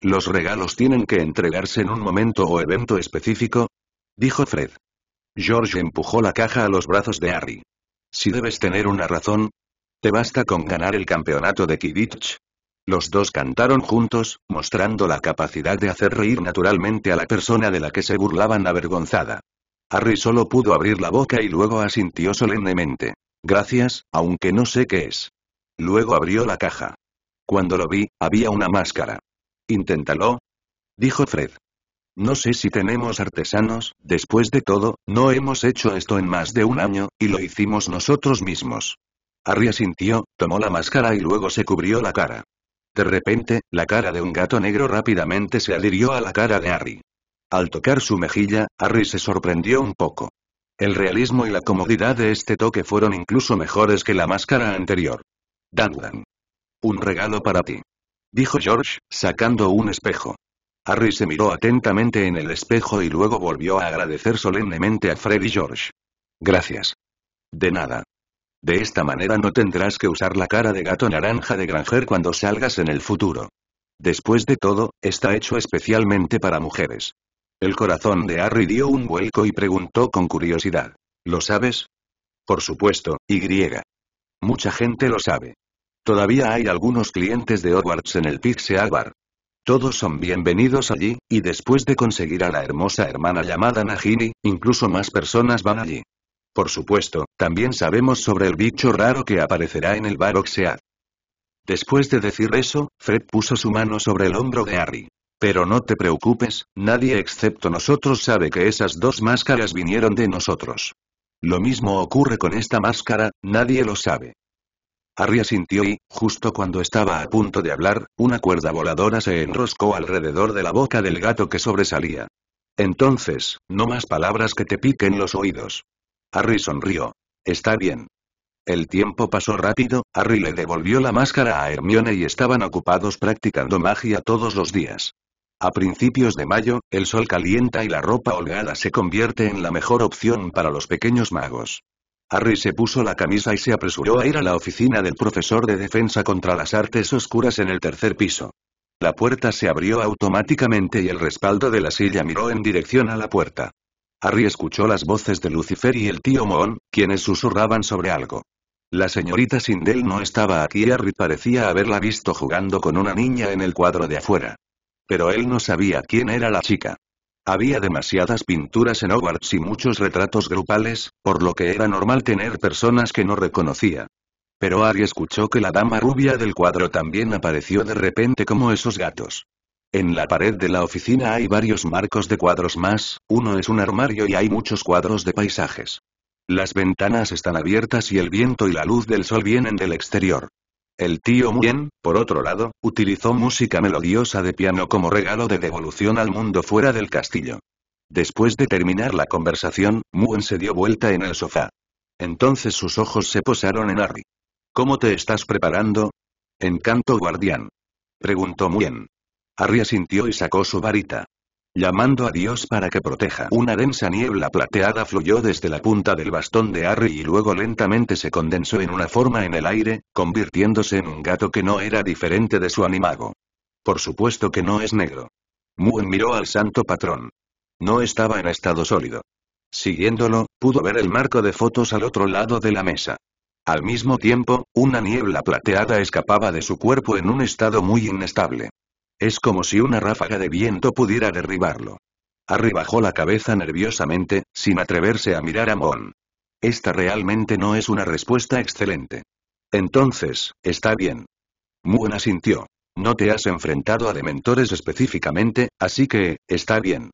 A: ¿Los regalos tienen que entregarse en un momento o evento específico? Dijo Fred. George empujó la caja a los brazos de Harry. Si debes tener una razón. ¿Te basta con ganar el campeonato de Kidditch? Los dos cantaron juntos, mostrando la capacidad de hacer reír naturalmente a la persona de la que se burlaban avergonzada. Harry solo pudo abrir la boca y luego asintió solemnemente. Gracias, aunque no sé qué es. Luego abrió la caja. Cuando lo vi, había una máscara. Inténtalo. Dijo Fred. No sé si tenemos artesanos, después de todo, no hemos hecho esto en más de un año, y lo hicimos nosotros mismos. Harry asintió, tomó la máscara y luego se cubrió la cara. De repente, la cara de un gato negro rápidamente se adhirió a la cara de Harry. Al tocar su mejilla, Harry se sorprendió un poco. El realismo y la comodidad de este toque fueron incluso mejores que la máscara anterior. Dan. Un regalo para ti. Dijo George, sacando un espejo. Harry se miró atentamente en el espejo y luego volvió a agradecer solemnemente a Fred y George. Gracias. De nada. De esta manera no tendrás que usar la cara de gato naranja de Granger cuando salgas en el futuro. Después de todo, está hecho especialmente para mujeres. El corazón de Harry dio un vuelco y preguntó con curiosidad. ¿Lo sabes? Por supuesto, Y. Mucha gente lo sabe. Todavía hay algunos clientes de Hogwarts en el Pixie Bar. Todos son bienvenidos allí, y después de conseguir a la hermosa hermana llamada Nagini, incluso más personas van allí. Por supuesto, también sabemos sobre el bicho raro que aparecerá en el bar Oxead. Después de decir eso, Fred puso su mano sobre el hombro de Harry. Pero no te preocupes, nadie excepto nosotros sabe que esas dos máscaras vinieron de nosotros. Lo mismo ocurre con esta máscara, nadie lo sabe. Harry asintió y, justo cuando estaba a punto de hablar, una cuerda voladora se enroscó alrededor de la boca del gato que sobresalía. Entonces, no más palabras que te piquen los oídos. Harry sonrió. Está bien. El tiempo pasó rápido, Harry le devolvió la máscara a Hermione y estaban ocupados practicando magia todos los días. A principios de mayo, el sol calienta y la ropa holgada se convierte en la mejor opción para los pequeños magos. Harry se puso la camisa y se apresuró a ir a la oficina del profesor de defensa contra las artes oscuras en el tercer piso. La puerta se abrió automáticamente y el respaldo de la silla miró en dirección a la puerta. Harry escuchó las voces de Lucifer y el tío Moon, quienes susurraban sobre algo. La señorita Sindel no estaba aquí y Harry parecía haberla visto jugando con una niña en el cuadro de afuera. Pero él no sabía quién era la chica. Había demasiadas pinturas en Hogwarts y muchos retratos grupales, por lo que era normal tener personas que no reconocía. Pero Harry escuchó que la dama rubia del cuadro también apareció de repente como esos gatos. En la pared de la oficina hay varios marcos de cuadros más, uno es un armario y hay muchos cuadros de paisajes. Las ventanas están abiertas y el viento y la luz del sol vienen del exterior. El tío Muen, por otro lado, utilizó música melodiosa de piano como regalo de devolución al mundo fuera del castillo. Después de terminar la conversación, Muen se dio vuelta en el sofá. Entonces sus ojos se posaron en Harry. ¿Cómo te estás preparando? Encanto guardián. Preguntó Muen. Harry asintió y sacó su varita. Llamando a Dios para que proteja. Una densa niebla plateada fluyó desde la punta del bastón de Harry y luego lentamente se condensó en una forma en el aire, convirtiéndose en un gato que no era diferente de su animago. Por supuesto que no es negro. Muen miró al santo patrón. No estaba en estado sólido. Siguiéndolo, pudo ver el marco de fotos al otro lado de la mesa. Al mismo tiempo, una niebla plateada escapaba de su cuerpo en un estado muy inestable. Es como si una ráfaga de viento pudiera derribarlo. Harry bajó la cabeza nerviosamente, sin atreverse a mirar a Mon. Esta realmente no es una respuesta excelente. Entonces, está bien. Moon asintió. No te has enfrentado a dementores específicamente, así que, está bien.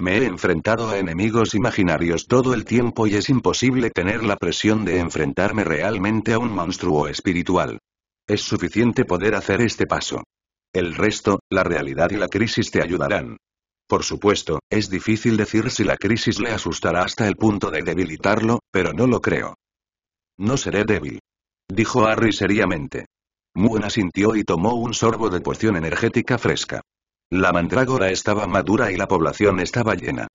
A: Me he enfrentado a enemigos imaginarios todo el tiempo y es imposible tener la presión de enfrentarme realmente a un monstruo espiritual. Es suficiente poder hacer este paso. El resto, la realidad y la crisis te ayudarán. Por supuesto, es difícil decir si la crisis le asustará hasta el punto de debilitarlo, pero no lo creo. No seré débil. Dijo Harry seriamente. Muena asintió y tomó un sorbo de poción energética fresca. La mandrágora estaba madura y la población estaba llena.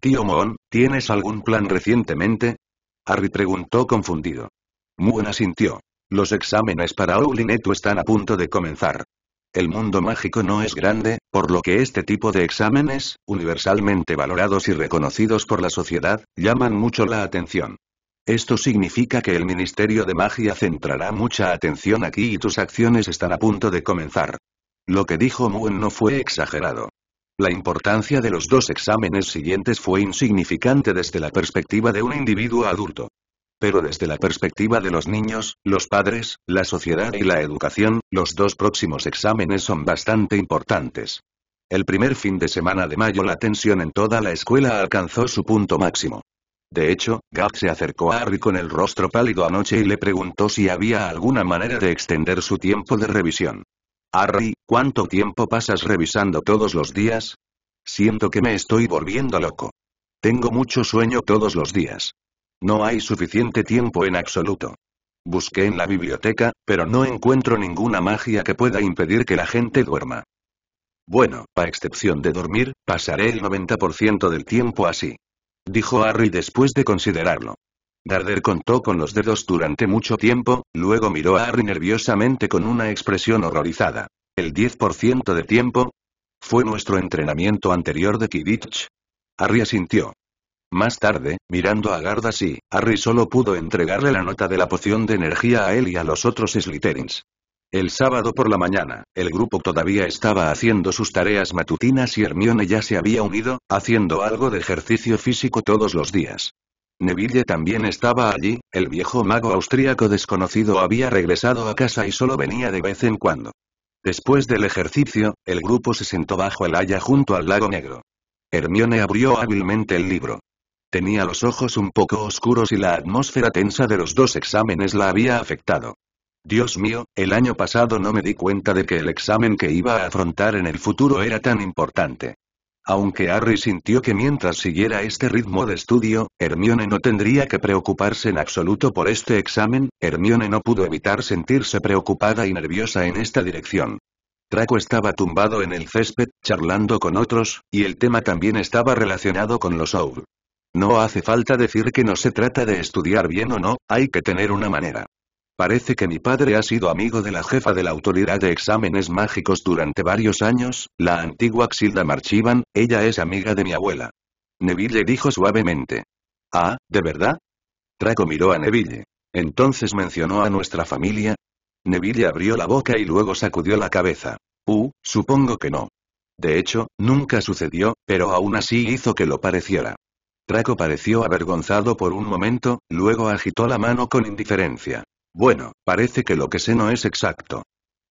A: Tío Moon, ¿tienes algún plan recientemente? Harry preguntó confundido. Muena asintió. Los exámenes para Oulinetu están a punto de comenzar. El mundo mágico no es grande, por lo que este tipo de exámenes, universalmente valorados y reconocidos por la sociedad, llaman mucho la atención. Esto significa que el Ministerio de Magia centrará mucha atención aquí y tus acciones están a punto de comenzar. Lo que dijo Muen no fue exagerado. La importancia de los dos exámenes siguientes fue insignificante desde la perspectiva de un individuo adulto. Pero desde la perspectiva de los niños, los padres, la sociedad y la educación, los dos próximos exámenes son bastante importantes. El primer fin de semana de mayo la tensión en toda la escuela alcanzó su punto máximo. De hecho, Gap se acercó a Harry con el rostro pálido anoche y le preguntó si había alguna manera de extender su tiempo de revisión. Harry, ¿cuánto tiempo pasas revisando todos los días? Siento que me estoy volviendo loco. Tengo mucho sueño todos los días. No hay suficiente tiempo en absoluto. Busqué en la biblioteca, pero no encuentro ninguna magia que pueda impedir que la gente duerma. Bueno, a excepción de dormir, pasaré el 90% del tiempo así. Dijo Harry después de considerarlo. Darder contó con los dedos durante mucho tiempo, luego miró a Harry nerviosamente con una expresión horrorizada. ¿El 10% de tiempo? ¿Fue nuestro entrenamiento anterior de Kidditch? Harry asintió. Más tarde, mirando a Gardasil, Harry solo pudo entregarle la nota de la poción de energía a él y a los otros Slytherins. El sábado por la mañana, el grupo todavía estaba haciendo sus tareas matutinas y Hermione ya se había unido, haciendo algo de ejercicio físico todos los días. Neville también estaba allí, el viejo mago austríaco desconocido había regresado a casa y solo venía de vez en cuando. Después del ejercicio, el grupo se sentó bajo el haya junto al lago negro. Hermione abrió hábilmente el libro. Tenía los ojos un poco oscuros y la atmósfera tensa de los dos exámenes la había afectado. Dios mío, el año pasado no me di cuenta de que el examen que iba a afrontar en el futuro era tan importante. Aunque Harry sintió que mientras siguiera este ritmo de estudio, Hermione no tendría que preocuparse en absoluto por este examen, Hermione no pudo evitar sentirse preocupada y nerviosa en esta dirección. Draco estaba tumbado en el césped, charlando con otros, y el tema también estaba relacionado con los Owl. No hace falta decir que no se trata de estudiar bien o no, hay que tener una manera. Parece que mi padre ha sido amigo de la jefa de la autoridad de exámenes mágicos durante varios años, la antigua Xilda Marchivan, ella es amiga de mi abuela. Neville dijo suavemente. Ah, ¿de verdad? Draco miró a Neville. Entonces mencionó a nuestra familia. Neville abrió la boca y luego sacudió la cabeza. Uh, supongo que no. De hecho, nunca sucedió, pero aún así hizo que lo pareciera. Draco pareció avergonzado por un momento, luego agitó la mano con indiferencia. Bueno, parece que lo que sé no es exacto.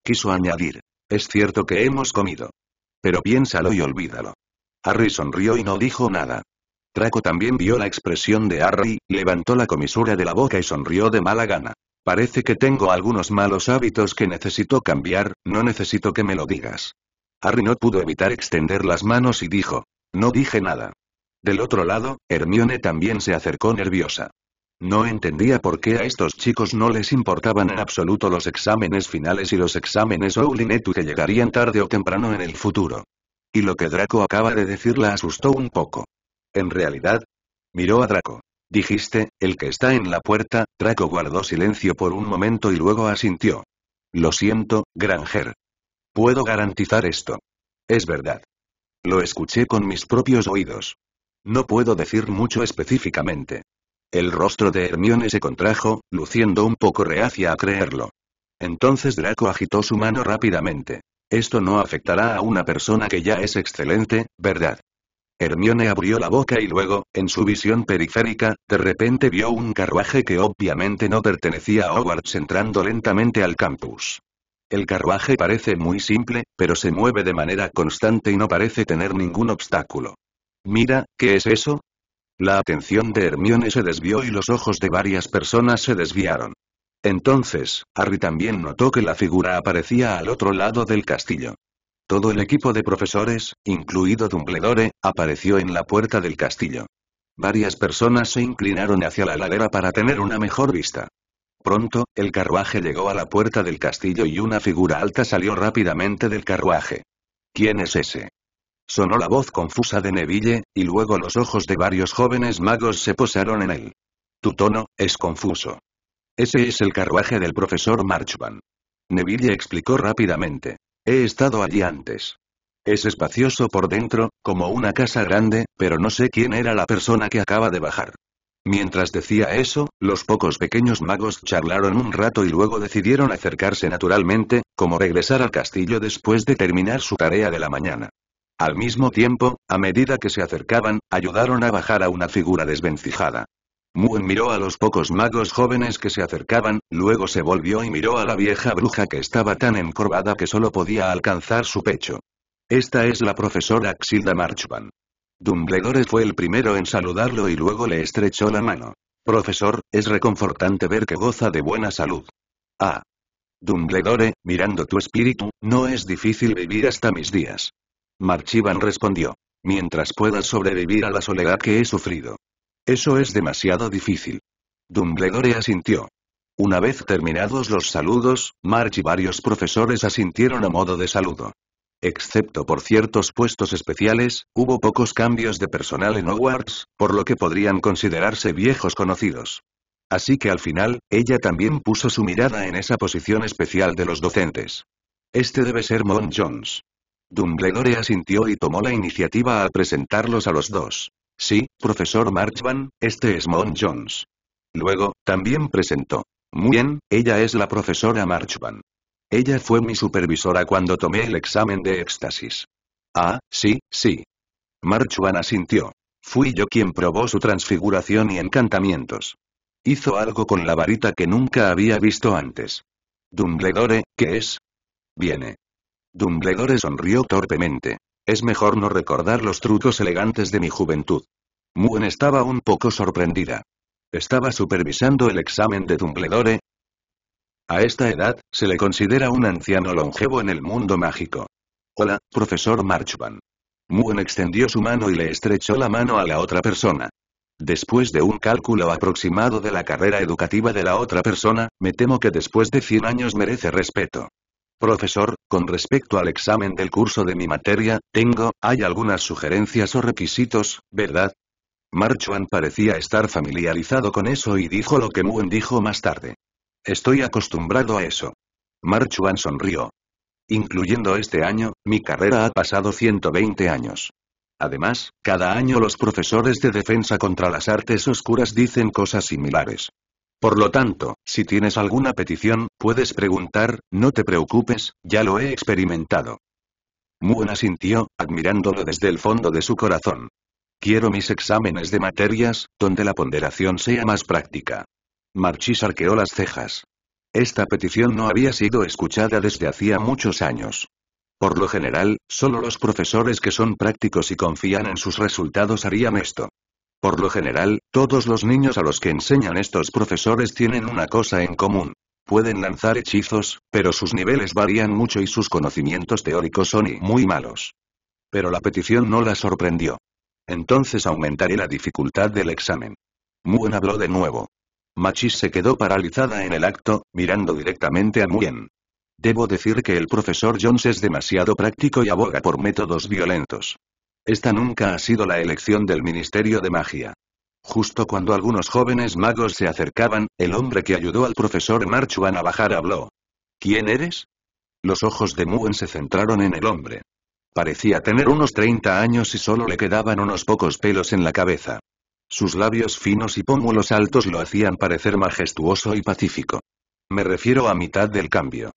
A: Quiso añadir. Es cierto que hemos comido. Pero piénsalo y olvídalo. Harry sonrió y no dijo nada. Draco también vio la expresión de Harry, levantó la comisura de la boca y sonrió de mala gana. Parece que tengo algunos malos hábitos que necesito cambiar, no necesito que me lo digas. Harry no pudo evitar extender las manos y dijo. No dije nada. Del otro lado, Hermione también se acercó nerviosa. No entendía por qué a estos chicos no les importaban en absoluto los exámenes finales y los exámenes Oulinetu que llegarían tarde o temprano en el futuro. Y lo que Draco acaba de decir la asustó un poco. En realidad, miró a Draco. Dijiste, el que está en la puerta, Draco guardó silencio por un momento y luego asintió. Lo siento, Granger. Puedo garantizar esto. Es verdad. Lo escuché con mis propios oídos. No puedo decir mucho específicamente. El rostro de Hermione se contrajo, luciendo un poco reacia a creerlo. Entonces Draco agitó su mano rápidamente. Esto no afectará a una persona que ya es excelente, ¿verdad? Hermione abrió la boca y luego, en su visión periférica, de repente vio un carruaje que obviamente no pertenecía a Hogwarts entrando lentamente al campus. El carruaje parece muy simple, pero se mueve de manera constante y no parece tener ningún obstáculo. Mira, ¿qué es eso? La atención de Hermione se desvió y los ojos de varias personas se desviaron. Entonces, Harry también notó que la figura aparecía al otro lado del castillo. Todo el equipo de profesores, incluido Dumbledore, apareció en la puerta del castillo. Varias personas se inclinaron hacia la ladera para tener una mejor vista. Pronto, el carruaje llegó a la puerta del castillo y una figura alta salió rápidamente del carruaje. ¿Quién es ese? Sonó la voz confusa de Neville, y luego los ojos de varios jóvenes magos se posaron en él. Tu tono, es confuso. Ese es el carruaje del profesor Marchban. Neville explicó rápidamente. He estado allí antes. Es espacioso por dentro, como una casa grande, pero no sé quién era la persona que acaba de bajar. Mientras decía eso, los pocos pequeños magos charlaron un rato y luego decidieron acercarse naturalmente, como regresar al castillo después de terminar su tarea de la mañana. Al mismo tiempo, a medida que se acercaban, ayudaron a bajar a una figura desvencijada. Moon miró a los pocos magos jóvenes que se acercaban, luego se volvió y miró a la vieja bruja que estaba tan encorvada que solo podía alcanzar su pecho. Esta es la profesora Xilda Marchban. Dumbledore fue el primero en saludarlo y luego le estrechó la mano. Profesor, es reconfortante ver que goza de buena salud. Ah. Dumbledore, mirando tu espíritu, no es difícil vivir hasta mis días. Marchivan respondió. Mientras puedas sobrevivir a la soledad que he sufrido. Eso es demasiado difícil. Dumbledore asintió. Una vez terminados los saludos, March y varios profesores asintieron a modo de saludo. Excepto por ciertos puestos especiales, hubo pocos cambios de personal en Hogwarts, por lo que podrían considerarse viejos conocidos. Así que al final, ella también puso su mirada en esa posición especial de los docentes. Este debe ser Mon Jones. Dumbledore asintió y tomó la iniciativa al presentarlos a los dos. Sí, profesor Marchban, este es Mon Jones. Luego, también presentó. Muy bien, ella es la profesora Marchban. Ella fue mi supervisora cuando tomé el examen de éxtasis. Ah, sí, sí. Marchban asintió. Fui yo quien probó su transfiguración y encantamientos. Hizo algo con la varita que nunca había visto antes. Dumbledore, ¿qué es? Viene. Dumbledore sonrió torpemente. Es mejor no recordar los trucos elegantes de mi juventud. Muen estaba un poco sorprendida. Estaba supervisando el examen de Dumbledore. A esta edad, se le considera un anciano longevo en el mundo mágico. Hola, profesor Marchban. Muen extendió su mano y le estrechó la mano a la otra persona. Después de un cálculo aproximado de la carrera educativa de la otra persona, me temo que después de 100 años merece respeto. Profesor, con respecto al examen del curso de mi materia, tengo, hay algunas sugerencias o requisitos, ¿verdad? Marchuan parecía estar familiarizado con eso y dijo lo que Muen dijo más tarde. Estoy acostumbrado a eso. Marchuan sonrió. Incluyendo este año, mi carrera ha pasado 120 años. Además, cada año los profesores de defensa contra las artes oscuras dicen cosas similares. Por lo tanto, si tienes alguna petición, puedes preguntar, no te preocupes, ya lo he experimentado. Muena sintió, admirándolo desde el fondo de su corazón. Quiero mis exámenes de materias, donde la ponderación sea más práctica. Marchis arqueó las cejas. Esta petición no había sido escuchada desde hacía muchos años. Por lo general, solo los profesores que son prácticos y confían en sus resultados harían esto. Por lo general, todos los niños a los que enseñan estos profesores tienen una cosa en común. Pueden lanzar hechizos, pero sus niveles varían mucho y sus conocimientos teóricos son muy malos. Pero la petición no la sorprendió. Entonces aumentaré la dificultad del examen. Muen habló de nuevo. Machis se quedó paralizada en el acto, mirando directamente a Muen. Debo decir que el profesor Jones es demasiado práctico y aboga por métodos violentos. Esta nunca ha sido la elección del Ministerio de Magia. Justo cuando algunos jóvenes magos se acercaban, el hombre que ayudó al profesor Marchuan a bajar habló. ¿Quién eres? Los ojos de Muen se centraron en el hombre. Parecía tener unos 30 años y solo le quedaban unos pocos pelos en la cabeza. Sus labios finos y pómulos altos lo hacían parecer majestuoso y pacífico. Me refiero a mitad del cambio.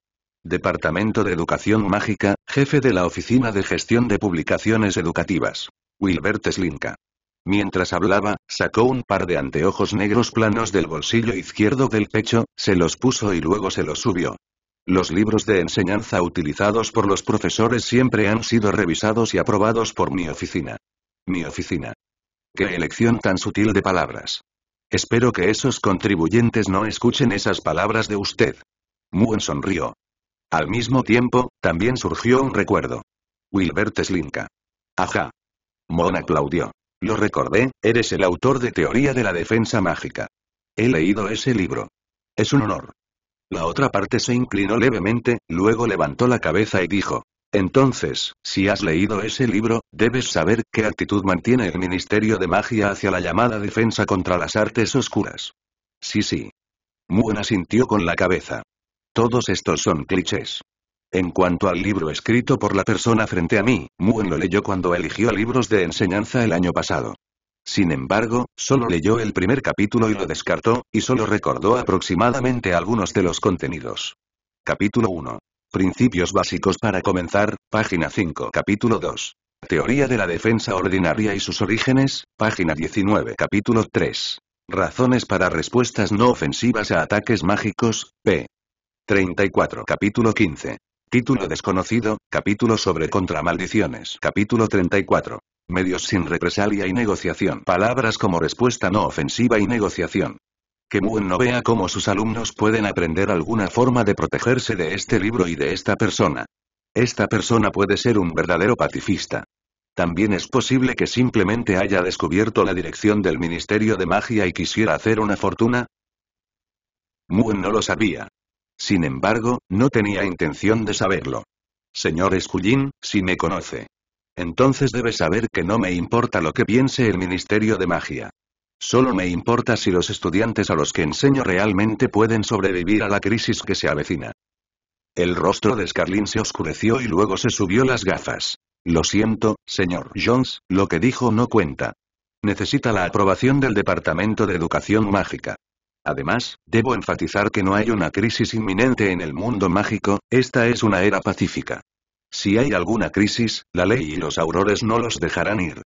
A: Departamento de Educación Mágica, jefe de la Oficina de Gestión de Publicaciones Educativas. Wilbert Slinka. Mientras hablaba, sacó un par de anteojos negros planos del bolsillo izquierdo del pecho, se los puso y luego se los subió. Los libros de enseñanza utilizados por los profesores siempre han sido revisados y aprobados por mi oficina. Mi oficina. Qué elección tan sutil de palabras. Espero que esos contribuyentes no escuchen esas palabras de usted. Muen sonrió. Al mismo tiempo, también surgió un recuerdo. Wilbert Slinka. Ajá. Mon aplaudió. Lo recordé, eres el autor de Teoría de la Defensa Mágica. He leído ese libro. Es un honor. La otra parte se inclinó levemente, luego levantó la cabeza y dijo. Entonces, si has leído ese libro, debes saber qué actitud mantiene el Ministerio de Magia hacia la llamada defensa contra las artes oscuras. Sí, sí. Muena asintió con la cabeza. Todos estos son clichés. En cuanto al libro escrito por la persona frente a mí, Muen lo leyó cuando eligió libros de enseñanza el año pasado. Sin embargo, solo leyó el primer capítulo y lo descartó, y solo recordó aproximadamente algunos de los contenidos. Capítulo 1. Principios básicos para comenzar, página 5. Capítulo 2. Teoría de la defensa ordinaria y sus orígenes, página 19. Capítulo 3. Razones para respuestas no ofensivas a ataques mágicos, p. 34 Capítulo 15. Título desconocido, capítulo sobre contramaldiciones. Capítulo 34. Medios sin represalia y negociación. Palabras como respuesta no ofensiva y negociación. Que Muen no vea cómo sus alumnos pueden aprender alguna forma de protegerse de este libro y de esta persona. Esta persona puede ser un verdadero pacifista. También es posible que simplemente haya descubierto la dirección del Ministerio de Magia y quisiera hacer una fortuna. Muen no lo sabía. Sin embargo, no tenía intención de saberlo. Señor Escullín, si me conoce. Entonces debe saber que no me importa lo que piense el Ministerio de Magia. Solo me importa si los estudiantes a los que enseño realmente pueden sobrevivir a la crisis que se avecina. El rostro de Scarlin se oscureció y luego se subió las gafas. Lo siento, señor Jones, lo que dijo no cuenta. Necesita la aprobación del Departamento de Educación Mágica. Además, debo enfatizar que no hay una crisis inminente en el mundo mágico, esta es una era pacífica. Si hay alguna crisis, la ley y los aurores no los dejarán ir.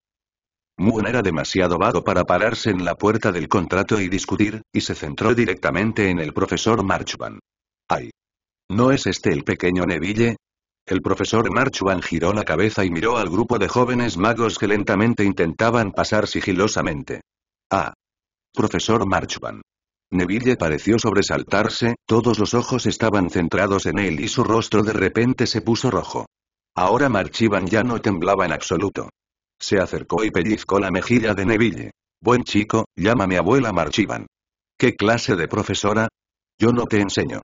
A: Moon era demasiado vago para pararse en la puerta del contrato y discutir, y se centró directamente en el profesor Marchban. ¡Ay! ¿No es este el pequeño Neville? El profesor Marchban giró la cabeza y miró al grupo de jóvenes magos que lentamente intentaban pasar sigilosamente. Ah. Profesor Marchban. Neville pareció sobresaltarse, todos los ojos estaban centrados en él y su rostro de repente se puso rojo. Ahora Marchivan ya no temblaba en absoluto. Se acercó y pellizcó la mejilla de Neville. Buen chico, llámame abuela Marchivan. ¿Qué clase de profesora? Yo no te enseño.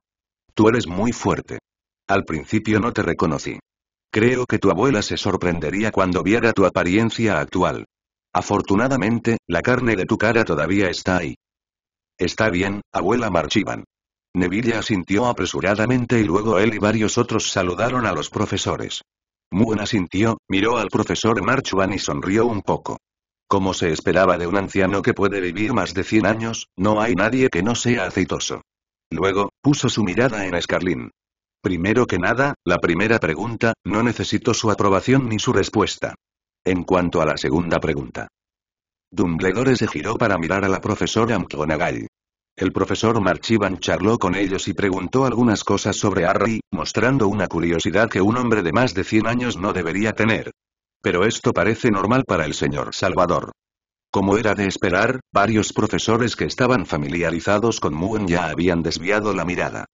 A: Tú eres muy fuerte. Al principio no te reconocí. Creo que tu abuela se sorprendería cuando viera tu apariencia actual. Afortunadamente, la carne de tu cara todavía está ahí. Está bien, abuela Marchivan. Neville asintió apresuradamente y luego él y varios otros saludaron a los profesores. Moon asintió, miró al profesor Marchban y sonrió un poco. Como se esperaba de un anciano que puede vivir más de 100 años, no hay nadie que no sea aceitoso. Luego, puso su mirada en Scarlin. Primero que nada, la primera pregunta, no necesito su aprobación ni su respuesta. En cuanto a la segunda pregunta, Dumbledore se giró para mirar a la profesora McGonagall. El profesor Marchivan charló con ellos y preguntó algunas cosas sobre Harry, mostrando una curiosidad que un hombre de más de 100 años no debería tener. Pero esto parece normal para el señor Salvador. Como era de esperar, varios profesores que estaban familiarizados con Moon ya habían desviado la mirada.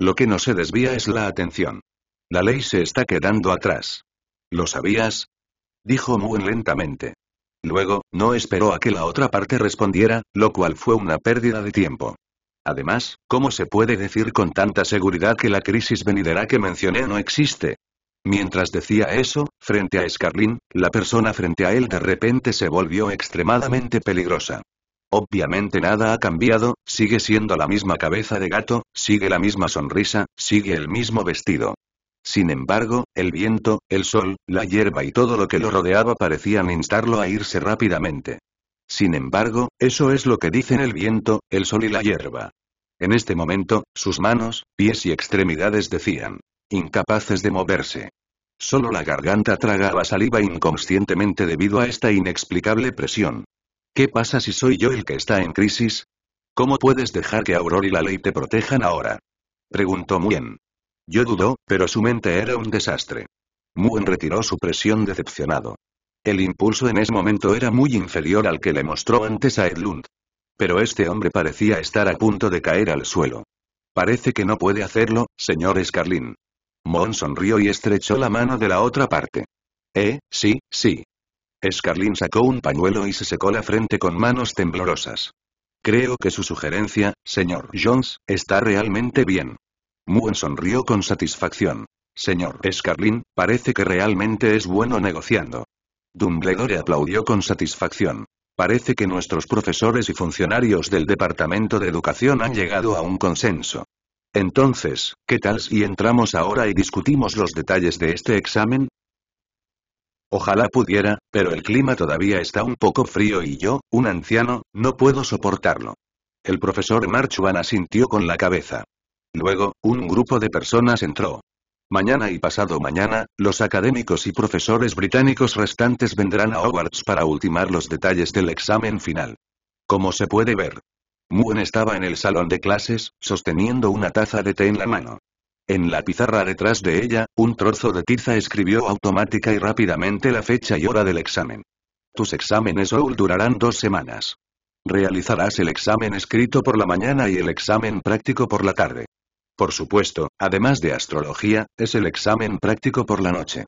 A: Lo que no se desvía es la atención. La ley se está quedando atrás. ¿Lo sabías? Dijo Moon lentamente. Luego, no esperó a que la otra parte respondiera, lo cual fue una pérdida de tiempo. Además, ¿cómo se puede decir con tanta seguridad que la crisis venidera que mencioné no existe? Mientras decía eso, frente a Scarlin, la persona frente a él de repente se volvió extremadamente peligrosa. Obviamente nada ha cambiado, sigue siendo la misma cabeza de gato, sigue la misma sonrisa, sigue el mismo vestido. Sin embargo, el viento, el sol, la hierba y todo lo que lo rodeaba parecían instarlo a irse rápidamente. Sin embargo, eso es lo que dicen el viento, el sol y la hierba. En este momento, sus manos, pies y extremidades decían. Incapaces de moverse. Solo la garganta tragaba saliva inconscientemente debido a esta inexplicable presión. ¿Qué pasa si soy yo el que está en crisis? ¿Cómo puedes dejar que Aurora y la ley te protejan ahora? Preguntó Muen. Yo dudó, pero su mente era un desastre. Muen retiró su presión decepcionado. El impulso en ese momento era muy inferior al que le mostró antes a Edlund. Pero este hombre parecía estar a punto de caer al suelo. Parece que no puede hacerlo, señor Scarlin. Mon sonrió y estrechó la mano de la otra parte. Eh, sí, sí. Scarlin sacó un pañuelo y se secó la frente con manos temblorosas. Creo que su sugerencia, señor Jones, está realmente bien. Muen sonrió con satisfacción. Señor Scarlin, parece que realmente es bueno negociando. Dumbledore aplaudió con satisfacción. Parece que nuestros profesores y funcionarios del Departamento de Educación han llegado a un consenso. Entonces, ¿qué tal si entramos ahora y discutimos los detalles de este examen? Ojalá pudiera, pero el clima todavía está un poco frío y yo, un anciano, no puedo soportarlo. El profesor Marchwan asintió con la cabeza. Luego, un grupo de personas entró. Mañana y pasado mañana, los académicos y profesores británicos restantes vendrán a Hogwarts para ultimar los detalles del examen final. Como se puede ver, Moon estaba en el salón de clases, sosteniendo una taza de té en la mano. En la pizarra detrás de ella, un trozo de tiza escribió automática y rápidamente la fecha y hora del examen. Tus exámenes OUL durarán dos semanas. Realizarás el examen escrito por la mañana y el examen práctico por la tarde. Por supuesto, además de astrología, es el examen práctico por la noche.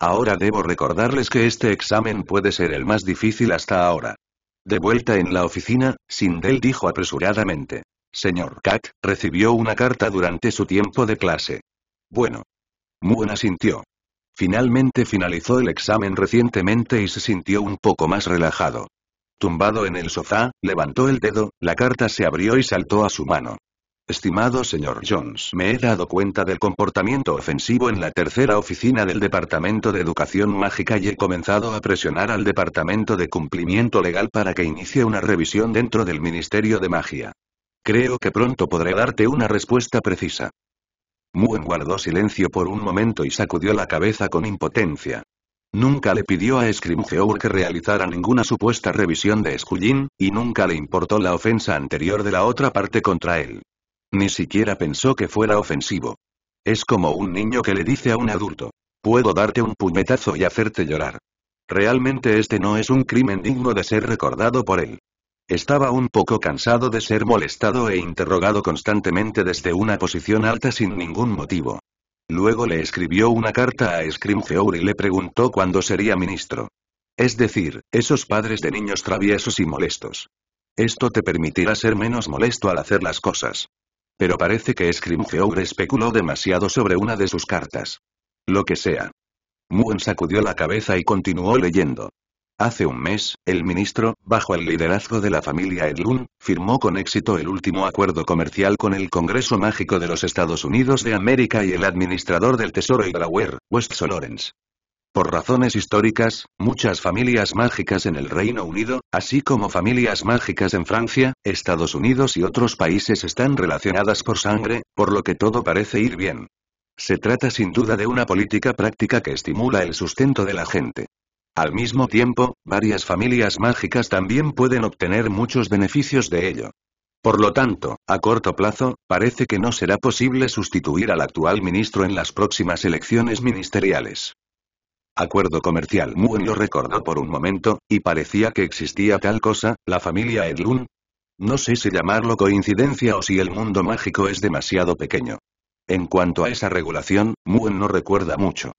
A: Ahora debo recordarles que este examen puede ser el más difícil hasta ahora. De vuelta en la oficina, Sindel dijo apresuradamente. Señor Kat, recibió una carta durante su tiempo de clase. Bueno. Muen asintió. Finalmente finalizó el examen recientemente y se sintió un poco más relajado. Tumbado en el sofá, levantó el dedo, la carta se abrió y saltó a su mano. Estimado señor Jones, me he dado cuenta del comportamiento ofensivo en la tercera oficina del Departamento de Educación Mágica y he comenzado a presionar al Departamento de Cumplimiento Legal para que inicie una revisión dentro del Ministerio de Magia. Creo que pronto podré darte una respuesta precisa. Muen guardó silencio por un momento y sacudió la cabeza con impotencia. Nunca le pidió a Scrimgeour que realizara ninguna supuesta revisión de Skullin, y nunca le importó la ofensa anterior de la otra parte contra él. Ni siquiera pensó que fuera ofensivo. Es como un niño que le dice a un adulto. Puedo darte un puñetazo y hacerte llorar. Realmente este no es un crimen digno de ser recordado por él. Estaba un poco cansado de ser molestado e interrogado constantemente desde una posición alta sin ningún motivo. Luego le escribió una carta a Scrimgeour y le preguntó cuándo sería ministro. Es decir, esos padres de niños traviesos y molestos. Esto te permitirá ser menos molesto al hacer las cosas. Pero parece que Scrimgeour especuló demasiado sobre una de sus cartas. Lo que sea. Muen sacudió la cabeza y continuó leyendo. Hace un mes, el ministro, bajo el liderazgo de la familia Edlund, firmó con éxito el último acuerdo comercial con el Congreso Mágico de los Estados Unidos de América y el administrador del Tesoro Delaware, West Lawrence. Por razones históricas, muchas familias mágicas en el Reino Unido, así como familias mágicas en Francia, Estados Unidos y otros países están relacionadas por sangre, por lo que todo parece ir bien. Se trata sin duda de una política práctica que estimula el sustento de la gente. Al mismo tiempo, varias familias mágicas también pueden obtener muchos beneficios de ello. Por lo tanto, a corto plazo, parece que no será posible sustituir al actual ministro en las próximas elecciones ministeriales. Acuerdo comercial. Muen lo recordó por un momento, y parecía que existía tal cosa, la familia Edlund. No sé si llamarlo coincidencia o si el mundo mágico es demasiado pequeño. En cuanto a esa regulación, Muen no recuerda mucho.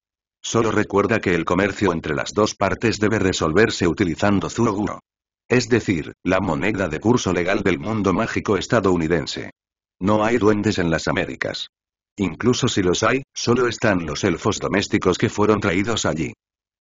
A: Solo recuerda que el comercio entre las dos partes debe resolverse utilizando Zuroguro. Es decir, la moneda de curso legal del mundo mágico estadounidense. No hay duendes en las Américas. Incluso si los hay, solo están los elfos domésticos que fueron traídos allí.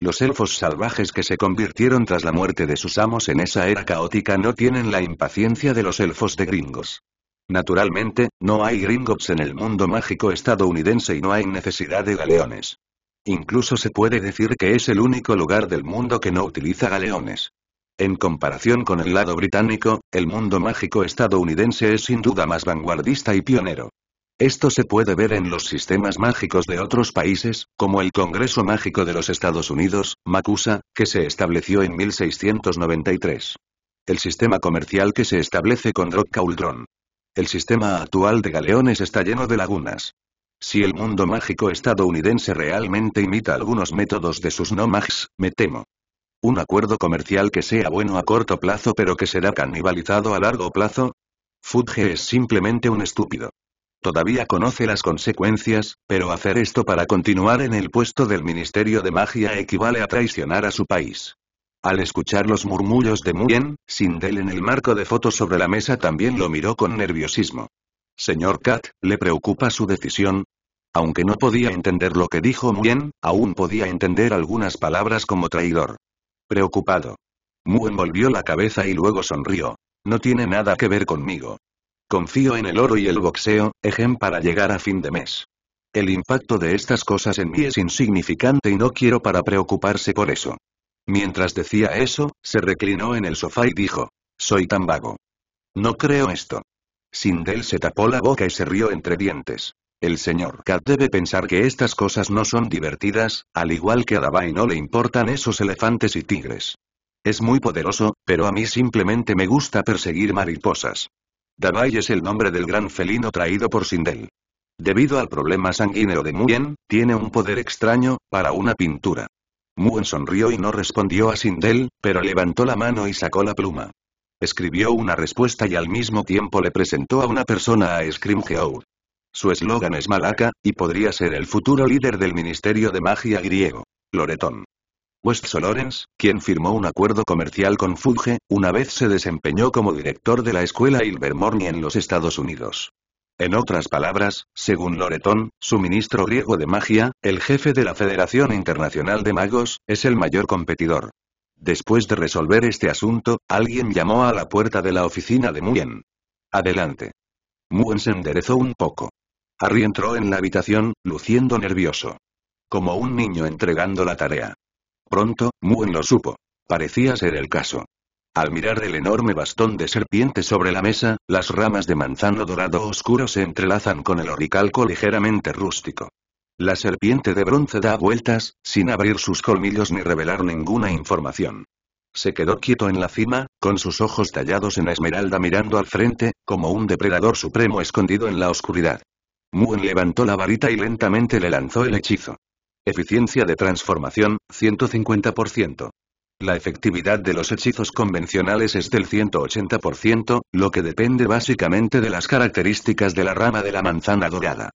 A: Los elfos salvajes que se convirtieron tras la muerte de sus amos en esa era caótica no tienen la impaciencia de los elfos de gringos. Naturalmente, no hay gringos en el mundo mágico estadounidense y no hay necesidad de galeones. Incluso se puede decir que es el único lugar del mundo que no utiliza galeones. En comparación con el lado británico, el mundo mágico estadounidense es sin duda más vanguardista y pionero. Esto se puede ver en los sistemas mágicos de otros países, como el Congreso Mágico de los Estados Unidos, MACUSA, que se estableció en 1693. El sistema comercial que se establece con Rock Cauldron. El sistema actual de galeones está lleno de lagunas. Si el mundo mágico estadounidense realmente imita algunos métodos de sus nomags, me temo. ¿Un acuerdo comercial que sea bueno a corto plazo pero que será canibalizado a largo plazo? Fudge es simplemente un estúpido. Todavía conoce las consecuencias, pero hacer esto para continuar en el puesto del Ministerio de Magia equivale a traicionar a su país. Al escuchar los murmullos de Muyen, Sindel en el marco de fotos sobre la mesa también lo miró con nerviosismo. Señor Kat, ¿le preocupa su decisión? Aunque no podía entender lo que dijo Muen, aún podía entender algunas palabras como traidor. Preocupado. Muen volvió la cabeza y luego sonrió. No tiene nada que ver conmigo. Confío en el oro y el boxeo, ejem para llegar a fin de mes. El impacto de estas cosas en mí es insignificante y no quiero para preocuparse por eso. Mientras decía eso, se reclinó en el sofá y dijo, soy tan vago. No creo esto. Sindel se tapó la boca y se rió entre dientes. El señor Cat debe pensar que estas cosas no son divertidas, al igual que a Davai no le importan esos elefantes y tigres. Es muy poderoso, pero a mí simplemente me gusta perseguir mariposas. Davai es el nombre del gran felino traído por Sindel. Debido al problema sanguíneo de Muyen, tiene un poder extraño, para una pintura. Muen sonrió y no respondió a Sindel, pero levantó la mano y sacó la pluma. Escribió una respuesta y al mismo tiempo le presentó a una persona a Scrimgeour. Su eslogan es Malaka, y podría ser el futuro líder del Ministerio de Magia griego. Loretón. West Solorens, quien firmó un acuerdo comercial con Fuge, una vez se desempeñó como director de la escuela Ilvermorny en los Estados Unidos. En otras palabras, según Loretón, su ministro griego de magia, el jefe de la Federación Internacional de Magos, es el mayor competidor. Después de resolver este asunto, alguien llamó a la puerta de la oficina de Muen. Adelante. Muen se enderezó un poco. Harry entró en la habitación, luciendo nervioso. Como un niño entregando la tarea. Pronto, Muen lo supo. Parecía ser el caso. Al mirar el enorme bastón de serpiente sobre la mesa, las ramas de manzano dorado oscuro se entrelazan con el oricalco ligeramente rústico. La serpiente de bronce da vueltas, sin abrir sus colmillos ni revelar ninguna información. Se quedó quieto en la cima, con sus ojos tallados en esmeralda mirando al frente, como un depredador supremo escondido en la oscuridad. Muen levantó la varita y lentamente le lanzó el hechizo. Eficiencia de transformación, 150%. La efectividad de los hechizos convencionales es del 180%, lo que depende básicamente de las características de la rama de la manzana dorada.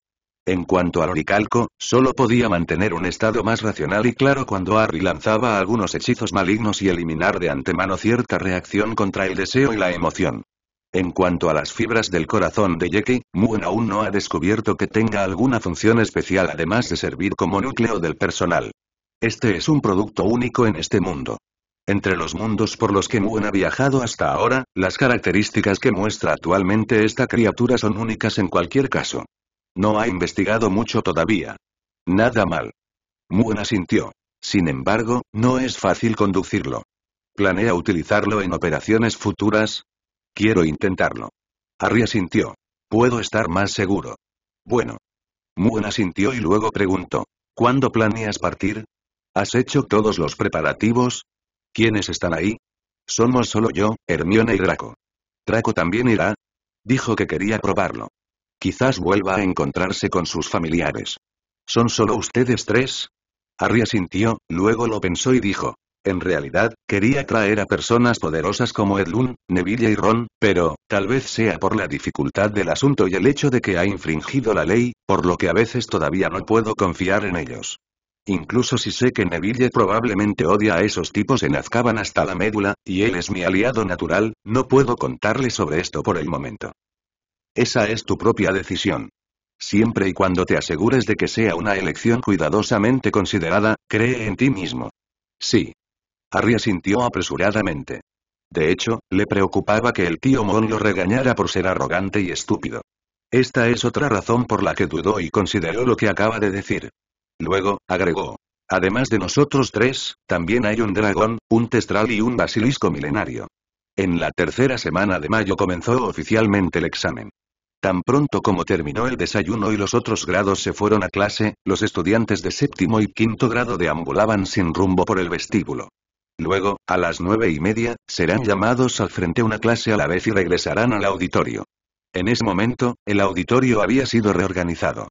A: En cuanto al oricalco, solo podía mantener un estado más racional y claro cuando Harry lanzaba algunos hechizos malignos y eliminar de antemano cierta reacción contra el deseo y la emoción. En cuanto a las fibras del corazón de Jackie, Moon aún no ha descubierto que tenga alguna función especial además de servir como núcleo del personal. Este es un producto único en este mundo. Entre los mundos por los que Muen ha viajado hasta ahora, las características que muestra actualmente esta criatura son únicas en cualquier caso. No ha investigado mucho todavía. Nada mal. Muen asintió. Sin embargo, no es fácil conducirlo. ¿Planea utilizarlo en operaciones futuras? Quiero intentarlo. Harry asintió. Puedo estar más seguro. Bueno. Muen asintió y luego preguntó. ¿Cuándo planeas partir? ¿Has hecho todos los preparativos? ¿Quiénes están ahí? Somos solo yo, Hermione y Draco. ¿Draco también irá? Dijo que quería probarlo. Quizás vuelva a encontrarse con sus familiares. ¿Son solo ustedes tres? Harry asintió, luego lo pensó y dijo. En realidad, quería traer a personas poderosas como Edlund, Neville y Ron, pero, tal vez sea por la dificultad del asunto y el hecho de que ha infringido la ley, por lo que a veces todavía no puedo confiar en ellos. Incluso si sé que Neville probablemente odia a esos tipos en Azkaban hasta la médula, y él es mi aliado natural, no puedo contarle sobre esto por el momento. Esa es tu propia decisión. Siempre y cuando te asegures de que sea una elección cuidadosamente considerada, cree en ti mismo. Sí. Harry asintió apresuradamente. De hecho, le preocupaba que el tío Mon lo regañara por ser arrogante y estúpido. Esta es otra razón por la que dudó y consideró lo que acaba de decir. Luego, agregó. Además de nosotros tres, también hay un dragón, un testral y un basilisco milenario. En la tercera semana de mayo comenzó oficialmente el examen. Tan pronto como terminó el desayuno y los otros grados se fueron a clase, los estudiantes de séptimo y quinto grado deambulaban sin rumbo por el vestíbulo. Luego, a las nueve y media, serán llamados al frente una clase a la vez y regresarán al auditorio. En ese momento, el auditorio había sido reorganizado.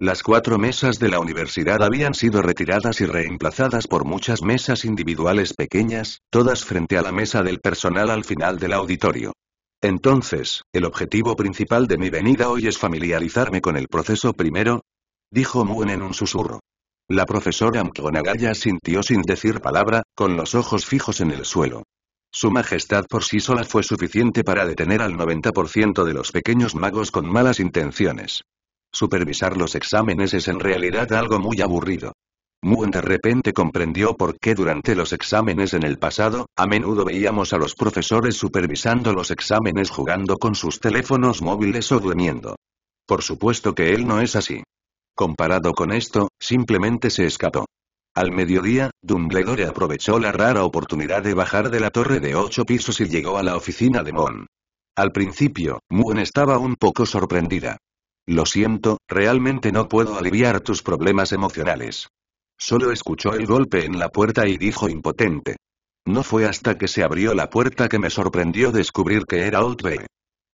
A: Las cuatro mesas de la universidad habían sido retiradas y reemplazadas por muchas mesas individuales pequeñas, todas frente a la mesa del personal al final del auditorio. Entonces, ¿el objetivo principal de mi venida hoy es familiarizarme con el proceso primero? Dijo Moon en un susurro. La profesora McGonagall sintió sin decir palabra, con los ojos fijos en el suelo. Su majestad por sí sola fue suficiente para detener al 90% de los pequeños magos con malas intenciones. Supervisar los exámenes es en realidad algo muy aburrido. Moon de repente comprendió por qué durante los exámenes en el pasado, a menudo veíamos a los profesores supervisando los exámenes jugando con sus teléfonos móviles o durmiendo. Por supuesto que él no es así. Comparado con esto, simplemente se escapó. Al mediodía, Dumbledore aprovechó la rara oportunidad de bajar de la torre de ocho pisos y llegó a la oficina de Mon. Al principio, Moon estaba un poco sorprendida. Lo siento, realmente no puedo aliviar tus problemas emocionales. Solo escuchó el golpe en la puerta y dijo impotente. No fue hasta que se abrió la puerta que me sorprendió descubrir que era Outway.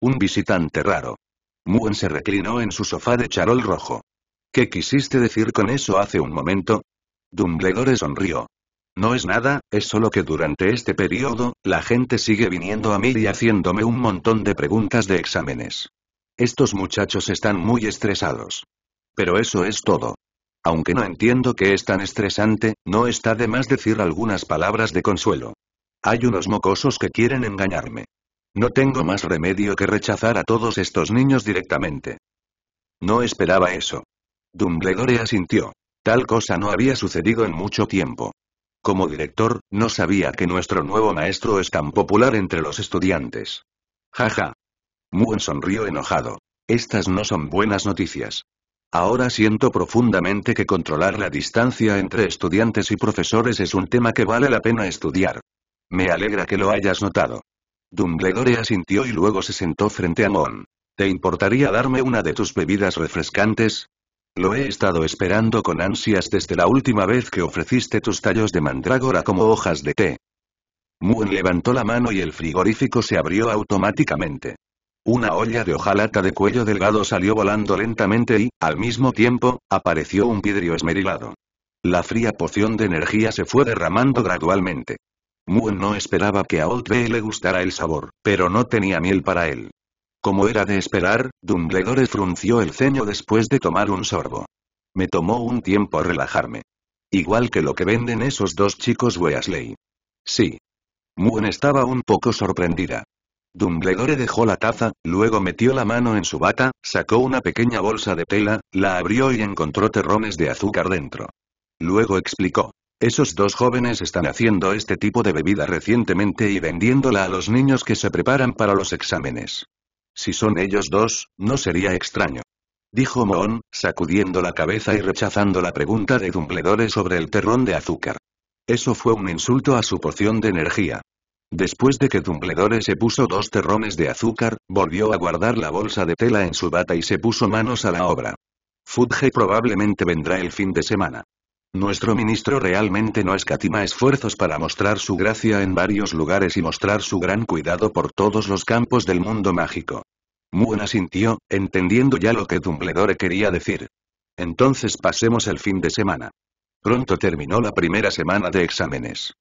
A: Un visitante raro. Muen se reclinó en su sofá de charol rojo. ¿Qué quisiste decir con eso hace un momento? Dumbledore sonrió. No es nada, es solo que durante este periodo, la gente sigue viniendo a mí y haciéndome un montón de preguntas de exámenes. Estos muchachos están muy estresados. Pero eso es todo. Aunque no entiendo qué es tan estresante, no está de más decir algunas palabras de consuelo. Hay unos mocosos que quieren engañarme. No tengo más remedio que rechazar a todos estos niños directamente. No esperaba eso. Dumbledore asintió. Tal cosa no había sucedido en mucho tiempo. Como director, no sabía que nuestro nuevo maestro es tan popular entre los estudiantes. Jaja. Muen sonrió enojado. Estas no son buenas noticias. Ahora siento profundamente que controlar la distancia entre estudiantes y profesores es un tema que vale la pena estudiar. Me alegra que lo hayas notado. Dumbledore asintió y luego se sentó frente a Mon. ¿Te importaría darme una de tus bebidas refrescantes? Lo he estado esperando con ansias desde la última vez que ofreciste tus tallos de mandrágora como hojas de té. Moon levantó la mano y el frigorífico se abrió automáticamente. Una olla de hojalata de cuello delgado salió volando lentamente y, al mismo tiempo, apareció un vidrio esmerilado. La fría poción de energía se fue derramando gradualmente. Moon no esperaba que a Old le gustara el sabor, pero no tenía miel para él. Como era de esperar, Dumbledore frunció el ceño después de tomar un sorbo. Me tomó un tiempo relajarme. Igual que lo que venden esos dos chicos Weasley. Sí. Moon estaba un poco sorprendida. Dumbledore dejó la taza, luego metió la mano en su bata, sacó una pequeña bolsa de tela, la abrió y encontró terrones de azúcar dentro. Luego explicó. Esos dos jóvenes están haciendo este tipo de bebida recientemente y vendiéndola a los niños que se preparan para los exámenes. Si son ellos dos, no sería extraño. Dijo Moon, sacudiendo la cabeza y rechazando la pregunta de Dumbledore sobre el terrón de azúcar. Eso fue un insulto a su poción de energía. Después de que Dumbledore se puso dos terrones de azúcar, volvió a guardar la bolsa de tela en su bata y se puso manos a la obra. Fudge probablemente vendrá el fin de semana. Nuestro ministro realmente no escatima esfuerzos para mostrar su gracia en varios lugares y mostrar su gran cuidado por todos los campos del mundo mágico. Muena sintió, entendiendo ya lo que Dumbledore quería decir. Entonces pasemos el fin de semana. Pronto terminó la primera semana de exámenes.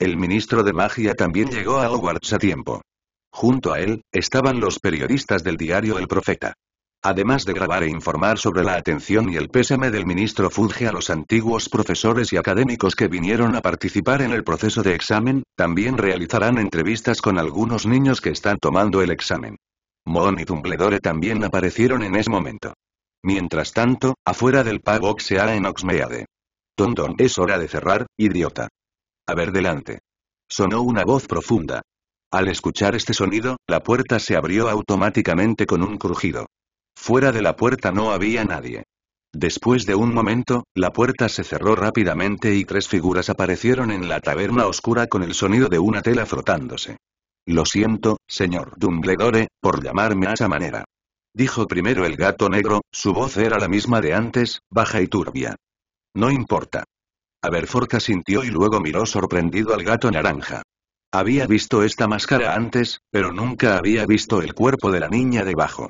A: El ministro de magia también llegó a Hogwarts a tiempo. Junto a él, estaban los periodistas del diario El Profeta. Además de grabar e informar sobre la atención y el pésame del ministro Fudge a los antiguos profesores y académicos que vinieron a participar en el proceso de examen, también realizarán entrevistas con algunos niños que están tomando el examen. Mon y Dumbledore también aparecieron en ese momento. Mientras tanto, afuera del Pavok se en Oxmeade. Tondon, es hora de cerrar, idiota. A ver delante. Sonó una voz profunda. Al escuchar este sonido, la puerta se abrió automáticamente con un crujido. Fuera de la puerta no había nadie. Después de un momento, la puerta se cerró rápidamente y tres figuras aparecieron en la taberna oscura con el sonido de una tela frotándose. Lo siento, señor Dumbledore, por llamarme a esa manera. Dijo primero el gato negro, su voz era la misma de antes, baja y turbia. No importa. Aberforth sintió y luego miró sorprendido al gato naranja. Había visto esta máscara antes, pero nunca había visto el cuerpo de la niña debajo.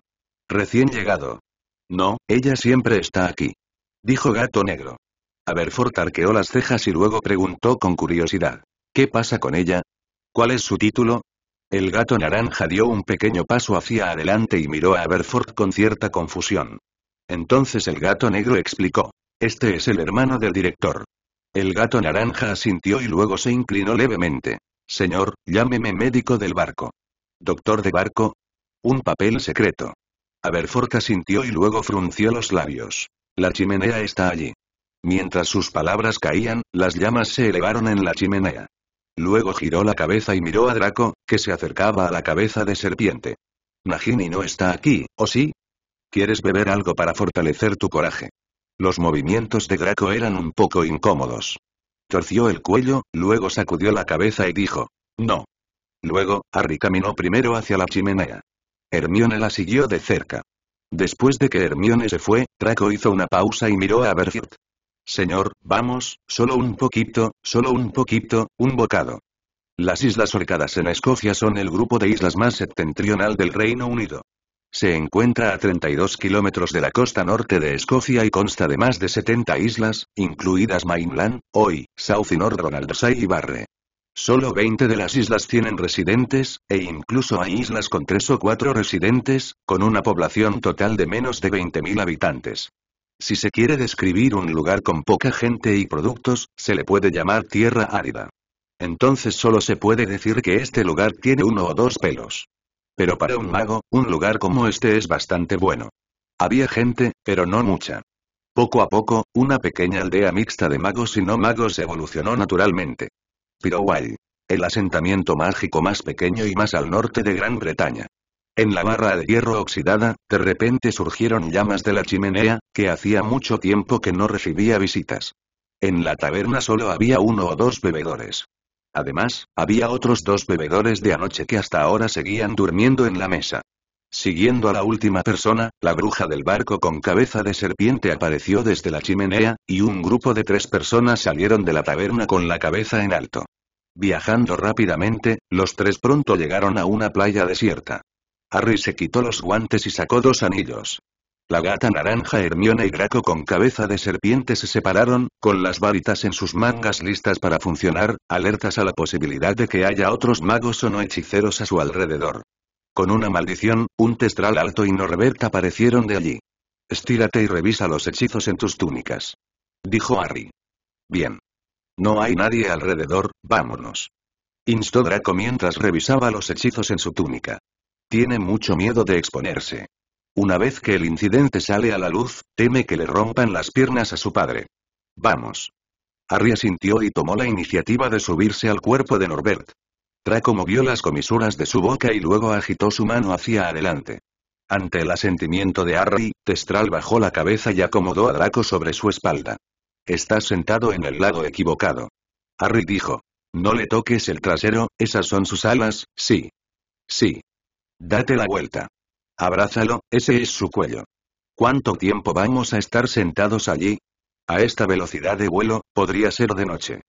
A: Recién llegado. No, ella siempre está aquí. Dijo Gato Negro. Aberfort arqueó las cejas y luego preguntó con curiosidad. ¿Qué pasa con ella? ¿Cuál es su título? El gato naranja dio un pequeño paso hacia adelante y miró a Aberfort con cierta confusión. Entonces el gato negro explicó. Este es el hermano del director. El gato naranja asintió y luego se inclinó levemente. Señor, llámeme médico del barco. Doctor de barco. Un papel secreto. Aberforth sintió y luego frunció los labios. La chimenea está allí. Mientras sus palabras caían, las llamas se elevaron en la chimenea. Luego giró la cabeza y miró a Draco, que se acercaba a la cabeza de serpiente. Nagini no está aquí, ¿o sí? ¿Quieres beber algo para fortalecer tu coraje? Los movimientos de Draco eran un poco incómodos. Torció el cuello, luego sacudió la cabeza y dijo, no. Luego, Harry caminó primero hacia la chimenea. Hermione la siguió de cerca. Después de que Hermione se fue, Draco hizo una pausa y miró a Berfield. Señor, vamos, solo un poquito, solo un poquito, un bocado. Las Islas Orcadas en Escocia son el grupo de islas más septentrional del Reino Unido. Se encuentra a 32 kilómetros de la costa norte de Escocia y consta de más de 70 islas, incluidas Mainland, Hoy, South y North Ronaldsay y Barre. Solo 20 de las islas tienen residentes, e incluso hay islas con 3 o 4 residentes, con una población total de menos de 20.000 habitantes. Si se quiere describir un lugar con poca gente y productos, se le puede llamar tierra árida. Entonces solo se puede decir que este lugar tiene uno o dos pelos. Pero para un mago, un lugar como este es bastante bueno. Había gente, pero no mucha. Poco a poco, una pequeña aldea mixta de magos y no magos evolucionó naturalmente. Pirowai. El asentamiento mágico más pequeño y más al norte de Gran Bretaña. En la barra de hierro oxidada, de repente surgieron llamas de la chimenea, que hacía mucho tiempo que no recibía visitas. En la taberna solo había uno o dos bebedores. Además, había otros dos bebedores de anoche que hasta ahora seguían durmiendo en la mesa. Siguiendo a la última persona, la bruja del barco con cabeza de serpiente apareció desde la chimenea, y un grupo de tres personas salieron de la taberna con la cabeza en alto. Viajando rápidamente, los tres pronto llegaron a una playa desierta. Harry se quitó los guantes y sacó dos anillos. La gata naranja Hermione y Draco con cabeza de serpiente se separaron, con las varitas en sus mangas listas para funcionar, alertas a la posibilidad de que haya otros magos o no hechiceros a su alrededor. Con una maldición, un testral alto y Norbert aparecieron de allí. Estírate y revisa los hechizos en tus túnicas. Dijo Harry. Bien. No hay nadie alrededor, vámonos. Instó Draco mientras revisaba los hechizos en su túnica. Tiene mucho miedo de exponerse. Una vez que el incidente sale a la luz, teme que le rompan las piernas a su padre. Vamos. Harry asintió y tomó la iniciativa de subirse al cuerpo de Norbert. Draco movió las comisuras de su boca y luego agitó su mano hacia adelante. Ante el asentimiento de Harry, Testral bajó la cabeza y acomodó a Draco sobre su espalda. Estás sentado en el lado equivocado. Harry dijo. No le toques el trasero, esas son sus alas, sí. Sí. Date la vuelta. Abrázalo, ese es su cuello. ¿Cuánto tiempo vamos a estar sentados allí? A esta velocidad de vuelo, podría ser de noche.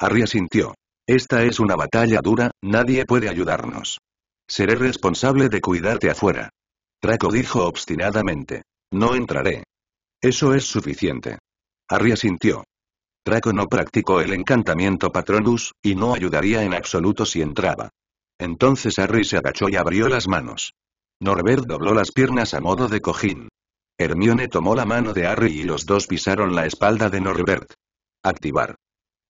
A: Harry asintió. Esta es una batalla dura, nadie puede ayudarnos. Seré responsable de cuidarte afuera. Draco dijo obstinadamente. No entraré. Eso es suficiente. Harry asintió. Draco no practicó el encantamiento Patronus, y no ayudaría en absoluto si entraba. Entonces Harry se agachó y abrió las manos. Norbert dobló las piernas a modo de cojín. Hermione tomó la mano de Harry y los dos pisaron la espalda de Norbert. Activar.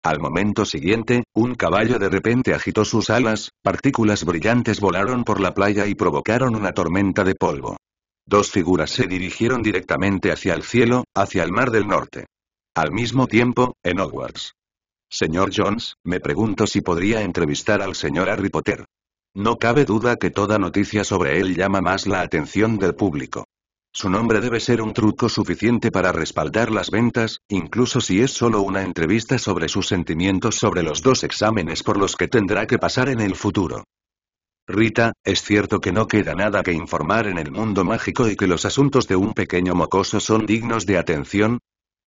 A: Al momento siguiente, un caballo de repente agitó sus alas, partículas brillantes volaron por la playa y provocaron una tormenta de polvo. Dos figuras se dirigieron directamente hacia el cielo, hacia el mar del norte. Al mismo tiempo, en Hogwarts. Señor Jones, me pregunto si podría entrevistar al señor Harry Potter. No cabe duda que toda noticia sobre él llama más la atención del público. Su nombre debe ser un truco suficiente para respaldar las ventas, incluso si es solo una entrevista sobre sus sentimientos sobre los dos exámenes por los que tendrá que pasar en el futuro. Rita, es cierto que no queda nada que informar en el mundo mágico y que los asuntos de un pequeño mocoso son dignos de atención.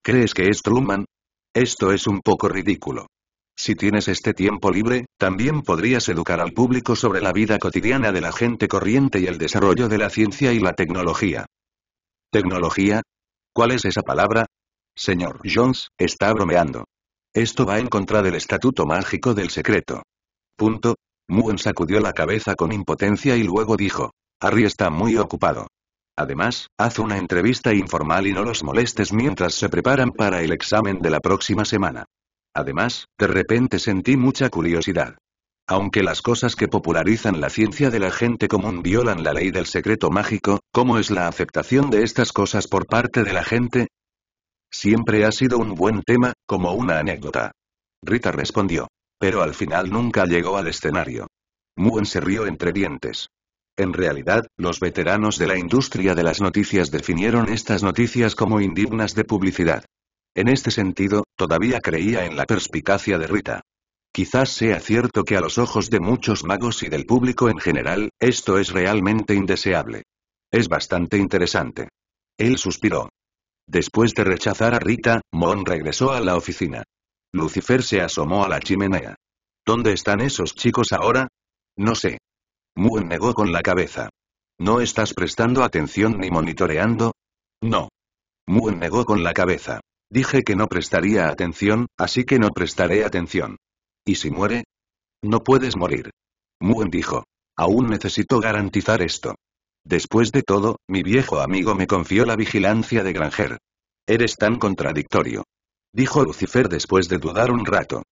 A: ¿Crees que es Truman? Esto es un poco ridículo. Si tienes este tiempo libre, también podrías educar al público sobre la vida cotidiana de la gente corriente y el desarrollo de la ciencia y la tecnología. ¿Tecnología? ¿Cuál es esa palabra? Señor Jones, está bromeando. Esto va en contra del estatuto mágico del secreto. Punto. Muen sacudió la cabeza con impotencia y luego dijo. Harry está muy ocupado. Además, haz una entrevista informal y no los molestes mientras se preparan para el examen de la próxima semana. Además, de repente sentí mucha curiosidad. Aunque las cosas que popularizan la ciencia de la gente común violan la ley del secreto mágico, ¿cómo es la aceptación de estas cosas por parte de la gente? Siempre ha sido un buen tema, como una anécdota. Rita respondió. Pero al final nunca llegó al escenario. Muen se rió entre dientes. En realidad, los veteranos de la industria de las noticias definieron estas noticias como indignas de publicidad. En este sentido, todavía creía en la perspicacia de Rita. Quizás sea cierto que a los ojos de muchos magos y del público en general, esto es realmente indeseable. Es bastante interesante. Él suspiró. Después de rechazar a Rita, Mon regresó a la oficina. Lucifer se asomó a la chimenea. ¿Dónde están esos chicos ahora? No sé. Moon negó con la cabeza. ¿No estás prestando atención ni monitoreando? No. Muen negó con la cabeza. Dije que no prestaría atención, así que no prestaré atención. ¿Y si muere? No puedes morir. Muen dijo. Aún necesito garantizar esto. Después de todo, mi viejo amigo me confió la vigilancia de Granger. Eres tan contradictorio. Dijo Lucifer después de dudar un rato.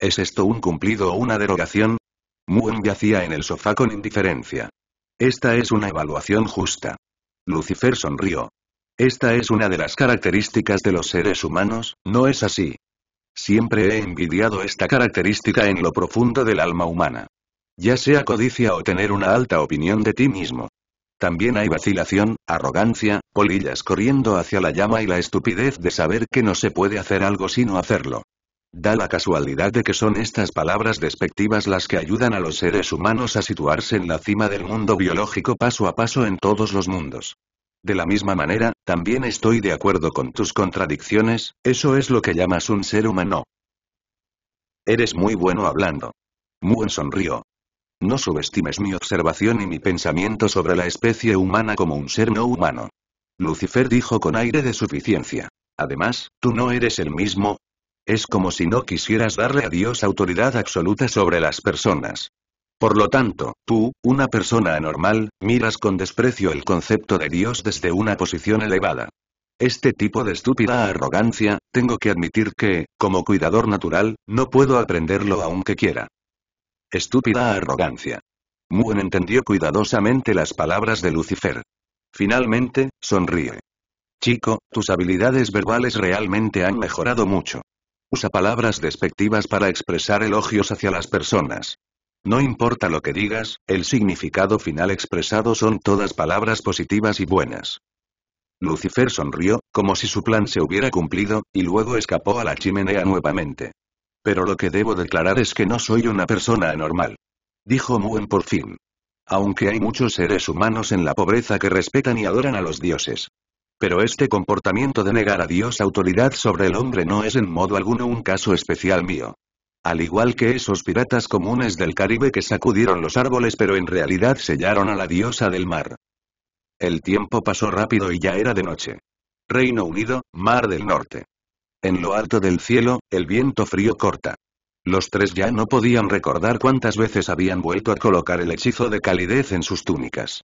A: ¿Es esto un cumplido o una derogación? Muen yacía en el sofá con indiferencia. Esta es una evaluación justa. Lucifer sonrió. Esta es una de las características de los seres humanos, ¿no es así? Siempre he envidiado esta característica en lo profundo del alma humana. Ya sea codicia o tener una alta opinión de ti mismo. También hay vacilación, arrogancia, polillas corriendo hacia la llama y la estupidez de saber que no se puede hacer algo sino hacerlo. Da la casualidad de que son estas palabras despectivas las que ayudan a los seres humanos a situarse en la cima del mundo biológico paso a paso en todos los mundos. De la misma manera, también estoy de acuerdo con tus contradicciones, eso es lo que llamas un ser humano. Eres muy bueno hablando. Muen sonrió. No subestimes mi observación y mi pensamiento sobre la especie humana como un ser no humano. Lucifer dijo con aire de suficiencia. Además, tú no eres el mismo. Es como si no quisieras darle a Dios autoridad absoluta sobre las personas. Por lo tanto, tú, una persona anormal, miras con desprecio el concepto de Dios desde una posición elevada. Este tipo de estúpida arrogancia, tengo que admitir que, como cuidador natural, no puedo aprenderlo aunque quiera. Estúpida arrogancia. Muen entendió cuidadosamente las palabras de Lucifer. Finalmente, sonríe. Chico, tus habilidades verbales realmente han mejorado mucho. Usa palabras despectivas para expresar elogios hacia las personas. No importa lo que digas, el significado final expresado son todas palabras positivas y buenas. Lucifer sonrió, como si su plan se hubiera cumplido, y luego escapó a la chimenea nuevamente. Pero lo que debo declarar es que no soy una persona anormal. Dijo Muen por fin. Aunque hay muchos seres humanos en la pobreza que respetan y adoran a los dioses. Pero este comportamiento de negar a Dios autoridad sobre el hombre no es en modo alguno un caso especial mío. Al igual que esos piratas comunes del Caribe que sacudieron los árboles pero en realidad sellaron a la diosa del mar. El tiempo pasó rápido y ya era de noche. Reino Unido, Mar del Norte. En lo alto del cielo, el viento frío corta. Los tres ya no podían recordar cuántas veces habían vuelto a colocar el hechizo de calidez en sus túnicas.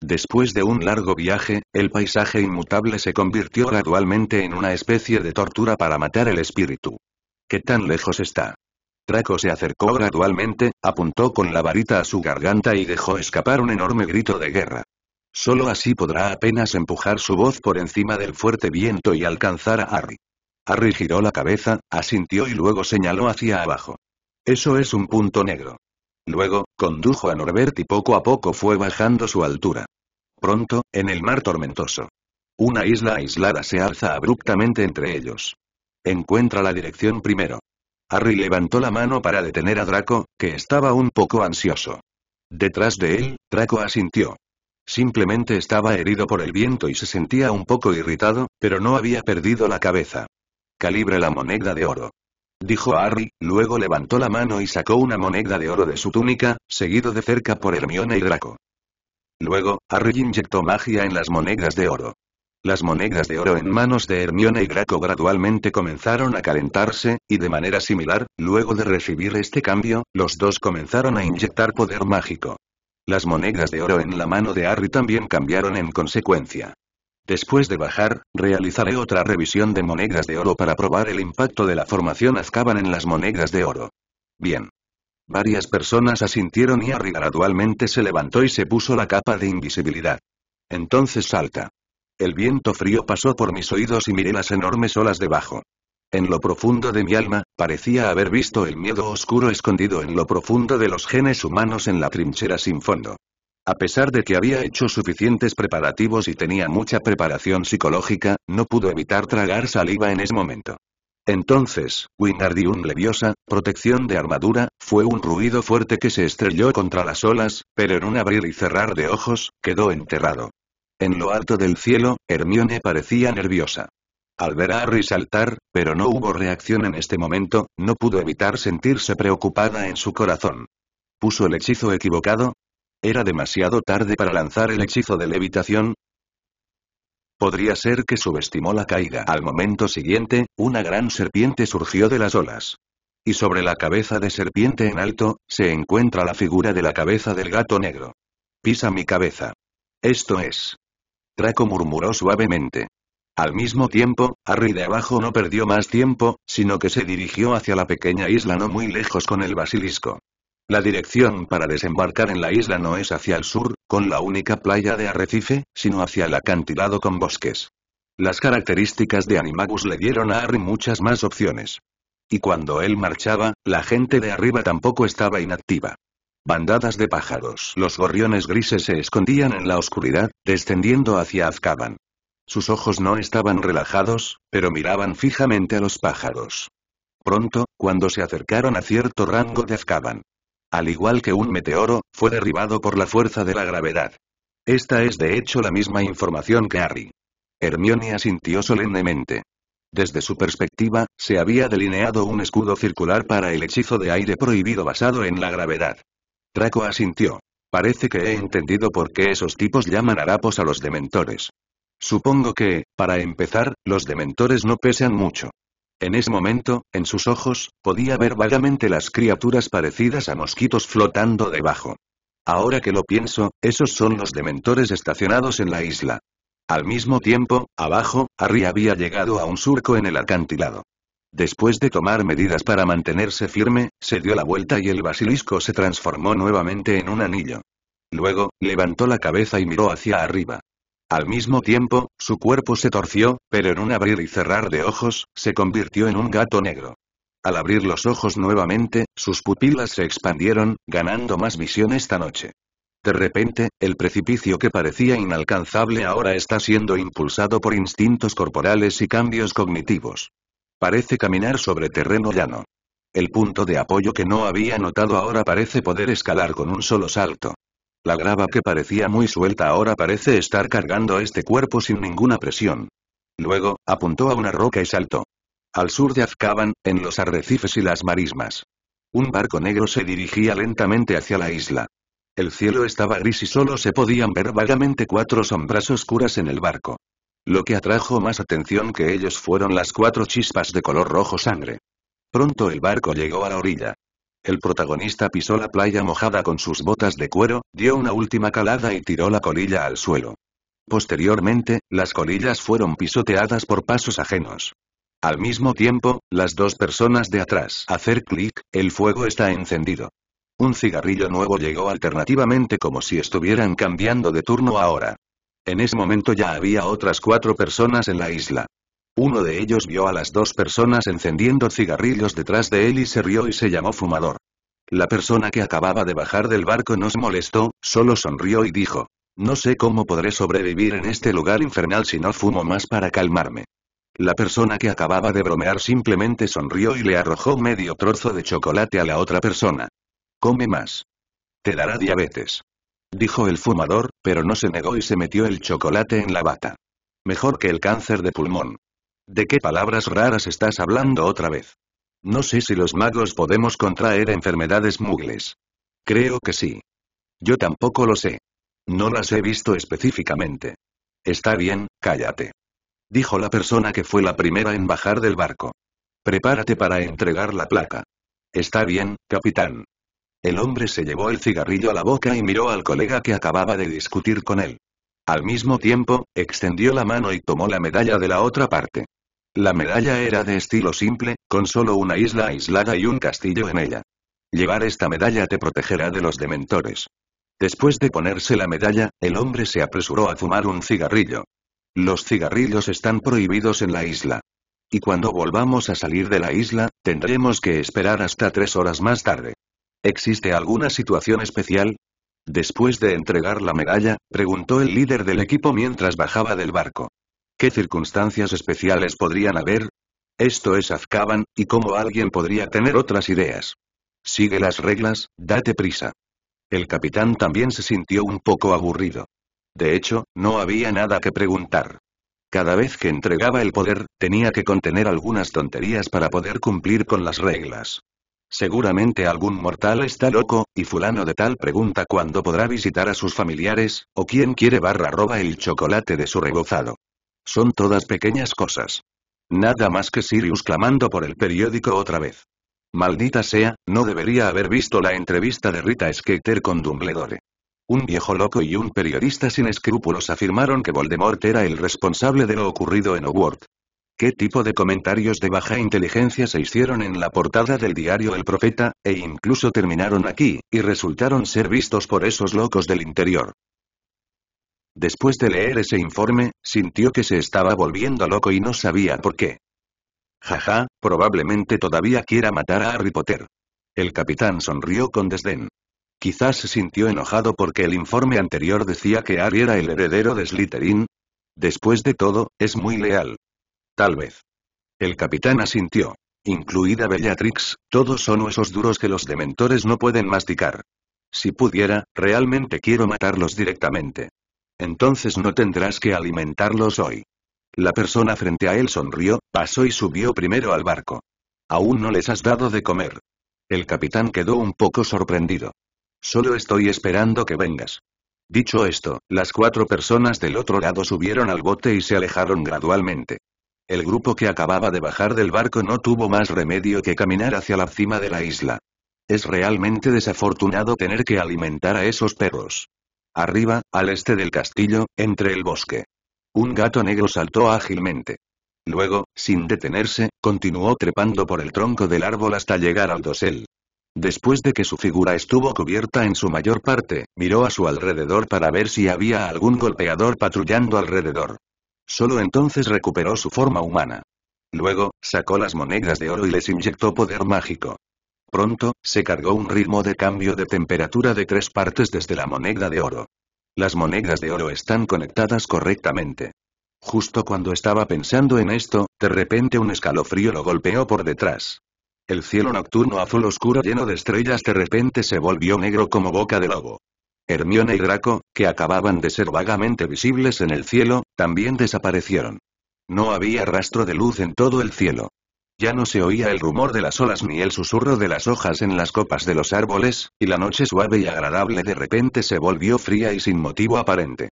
A: Después de un largo viaje, el paisaje inmutable se convirtió gradualmente en una especie de tortura para matar el espíritu. ¿Qué tan lejos está? Draco se acercó gradualmente, apuntó con la varita a su garganta y dejó escapar un enorme grito de guerra. Solo así podrá apenas empujar su voz por encima del fuerte viento y alcanzar a Harry. Harry giró la cabeza, asintió y luego señaló hacia abajo. Eso es un punto negro. Luego, condujo a Norbert y poco a poco fue bajando su altura. Pronto, en el mar tormentoso. Una isla aislada se alza abruptamente entre ellos. Encuentra la dirección primero. Harry levantó la mano para detener a Draco, que estaba un poco ansioso. Detrás de él, Draco asintió. Simplemente estaba herido por el viento y se sentía un poco irritado, pero no había perdido la cabeza. Calibre la moneda de oro. Dijo Harry, luego levantó la mano y sacó una moneda de oro de su túnica, seguido de cerca por Hermione y Draco. Luego, Harry inyectó magia en las monedas de oro. Las monedas de oro en manos de Hermione y Draco gradualmente comenzaron a calentarse, y de manera similar, luego de recibir este cambio, los dos comenzaron a inyectar poder mágico. Las monedas de oro en la mano de Harry también cambiaron en consecuencia. Después de bajar, realizaré otra revisión de monedas de oro para probar el impacto de la formación Azkaban en las monedas de oro. Bien. Varias personas asintieron y Harry gradualmente se levantó y se puso la capa de invisibilidad. Entonces salta. El viento frío pasó por mis oídos y miré las enormes olas debajo. En lo profundo de mi alma, parecía haber visto el miedo oscuro escondido en lo profundo de los genes humanos en la trinchera sin fondo. A pesar de que había hecho suficientes preparativos y tenía mucha preparación psicológica, no pudo evitar tragar saliva en ese momento. Entonces, Wingardium Leviosa, protección de armadura, fue un ruido fuerte que se estrelló contra las olas, pero en un abrir y cerrar de ojos, quedó enterrado. En lo alto del cielo, Hermione parecía nerviosa. Al ver a Harry saltar, pero no hubo reacción en este momento, no pudo evitar sentirse preocupada en su corazón. ¿Puso el hechizo equivocado? ¿Era demasiado tarde para lanzar el hechizo de levitación? Podría ser que subestimó la caída. Al momento siguiente, una gran serpiente surgió de las olas. Y sobre la cabeza de serpiente en alto, se encuentra la figura de la cabeza del gato negro. Pisa mi cabeza. Esto es. Draco murmuró suavemente. Al mismo tiempo, Harry de abajo no perdió más tiempo, sino que se dirigió hacia la pequeña isla no muy lejos con el basilisco. La dirección para desembarcar en la isla no es hacia el sur, con la única playa de arrecife, sino hacia el acantilado con bosques. Las características de Animagus le dieron a Harry muchas más opciones. Y cuando él marchaba, la gente de arriba tampoco estaba inactiva. Bandadas de pájaros. Los gorriones grises se escondían en la oscuridad, descendiendo hacia Azkaban. Sus ojos no estaban relajados, pero miraban fijamente a los pájaros. Pronto, cuando se acercaron a cierto rango de Azkaban, al igual que un meteoro, fue derribado por la fuerza de la gravedad. Esta es de hecho la misma información que Harry. Hermione asintió solemnemente. Desde su perspectiva, se había delineado un escudo circular para el hechizo de aire prohibido basado en la gravedad. Draco asintió. Parece que he entendido por qué esos tipos llaman harapos a los dementores. Supongo que, para empezar, los dementores no pesan mucho. En ese momento, en sus ojos, podía ver vagamente las criaturas parecidas a mosquitos flotando debajo. Ahora que lo pienso, esos son los dementores estacionados en la isla. Al mismo tiempo, abajo, Harry había llegado a un surco en el acantilado. Después de tomar medidas para mantenerse firme, se dio la vuelta y el basilisco se transformó nuevamente en un anillo. Luego, levantó la cabeza y miró hacia arriba. Al mismo tiempo, su cuerpo se torció, pero en un abrir y cerrar de ojos, se convirtió en un gato negro. Al abrir los ojos nuevamente, sus pupilas se expandieron, ganando más visión esta noche. De repente, el precipicio que parecía inalcanzable ahora está siendo impulsado por instintos corporales y cambios cognitivos. Parece caminar sobre terreno llano. El punto de apoyo que no había notado ahora parece poder escalar con un solo salto. La grava que parecía muy suelta ahora parece estar cargando este cuerpo sin ninguna presión. Luego, apuntó a una roca y saltó. Al sur de Azkaban, en los arrecifes y las marismas. Un barco negro se dirigía lentamente hacia la isla. El cielo estaba gris y solo se podían ver vagamente cuatro sombras oscuras en el barco. Lo que atrajo más atención que ellos fueron las cuatro chispas de color rojo sangre. Pronto el barco llegó a la orilla. El protagonista pisó la playa mojada con sus botas de cuero, dio una última calada y tiró la colilla al suelo. Posteriormente, las colillas fueron pisoteadas por pasos ajenos. Al mismo tiempo, las dos personas de atrás hacer clic, el fuego está encendido. Un cigarrillo nuevo llegó alternativamente como si estuvieran cambiando de turno ahora. En ese momento ya había otras cuatro personas en la isla. Uno de ellos vio a las dos personas encendiendo cigarrillos detrás de él y se rió y se llamó fumador. La persona que acababa de bajar del barco no se molestó, solo sonrió y dijo, no sé cómo podré sobrevivir en este lugar infernal si no fumo más para calmarme. La persona que acababa de bromear simplemente sonrió y le arrojó medio trozo de chocolate a la otra persona. Come más. Te dará diabetes. Dijo el fumador, pero no se negó y se metió el chocolate en la bata. Mejor que el cáncer de pulmón. ¿De qué palabras raras estás hablando otra vez? No sé si los magos podemos contraer enfermedades mugles. Creo que sí. Yo tampoco lo sé. No las he visto específicamente. Está bien, cállate. Dijo la persona que fue la primera en bajar del barco. Prepárate para entregar la placa. Está bien, capitán. El hombre se llevó el cigarrillo a la boca y miró al colega que acababa de discutir con él. Al mismo tiempo, extendió la mano y tomó la medalla de la otra parte. La medalla era de estilo simple, con solo una isla aislada y un castillo en ella. Llevar esta medalla te protegerá de los dementores. Después de ponerse la medalla, el hombre se apresuró a fumar un cigarrillo. Los cigarrillos están prohibidos en la isla. Y cuando volvamos a salir de la isla, tendremos que esperar hasta tres horas más tarde. ¿Existe alguna situación especial? Después de entregar la medalla, preguntó el líder del equipo mientras bajaba del barco. ¿Qué circunstancias especiales podrían haber? Esto es Azkaban, y cómo alguien podría tener otras ideas. Sigue las reglas, date prisa. El capitán también se sintió un poco aburrido. De hecho, no había nada que preguntar. Cada vez que entregaba el poder, tenía que contener algunas tonterías para poder cumplir con las reglas. Seguramente algún mortal está loco, y fulano de tal pregunta cuándo podrá visitar a sus familiares, o quién quiere barra roba el chocolate de su rebozado. Son todas pequeñas cosas. Nada más que Sirius clamando por el periódico otra vez. Maldita sea, no debería haber visto la entrevista de Rita Skeeter con Dumbledore. Un viejo loco y un periodista sin escrúpulos afirmaron que Voldemort era el responsable de lo ocurrido en Hogwarts. ¿Qué tipo de comentarios de baja inteligencia se hicieron en la portada del diario El Profeta, e incluso terminaron aquí, y resultaron ser vistos por esos locos del interior? Después de leer ese informe, sintió que se estaba volviendo loco y no sabía por qué. Jaja, probablemente todavía quiera matar a Harry Potter. El capitán sonrió con desdén. Quizás se sintió enojado porque el informe anterior decía que Harry era el heredero de Slytherin. Después de todo, es muy leal. Tal vez. El capitán asintió. Incluida Bellatrix, todos son huesos duros que los dementores no pueden masticar. Si pudiera, realmente quiero matarlos directamente. Entonces no tendrás que alimentarlos hoy. La persona frente a él sonrió, pasó y subió primero al barco. Aún no les has dado de comer. El capitán quedó un poco sorprendido. Solo estoy esperando que vengas. Dicho esto, las cuatro personas del otro lado subieron al bote y se alejaron gradualmente. El grupo que acababa de bajar del barco no tuvo más remedio que caminar hacia la cima de la isla. Es realmente desafortunado tener que alimentar a esos perros. Arriba, al este del castillo, entre el bosque. Un gato negro saltó ágilmente. Luego, sin detenerse, continuó trepando por el tronco del árbol hasta llegar al dosel. Después de que su figura estuvo cubierta en su mayor parte, miró a su alrededor para ver si había algún golpeador patrullando alrededor. Solo entonces recuperó su forma humana. Luego, sacó las monedas de oro y les inyectó poder mágico. Pronto, se cargó un ritmo de cambio de temperatura de tres partes desde la moneda de oro. Las monedas de oro están conectadas correctamente. Justo cuando estaba pensando en esto, de repente un escalofrío lo golpeó por detrás. El cielo nocturno azul oscuro lleno de estrellas de repente se volvió negro como boca de lobo. Hermione y Draco, que acababan de ser vagamente visibles en el cielo, también desaparecieron. No había rastro de luz en todo el cielo. Ya no se oía el rumor de las olas ni el susurro de las hojas en las copas de los árboles, y la noche suave y agradable de repente se volvió fría y sin motivo aparente.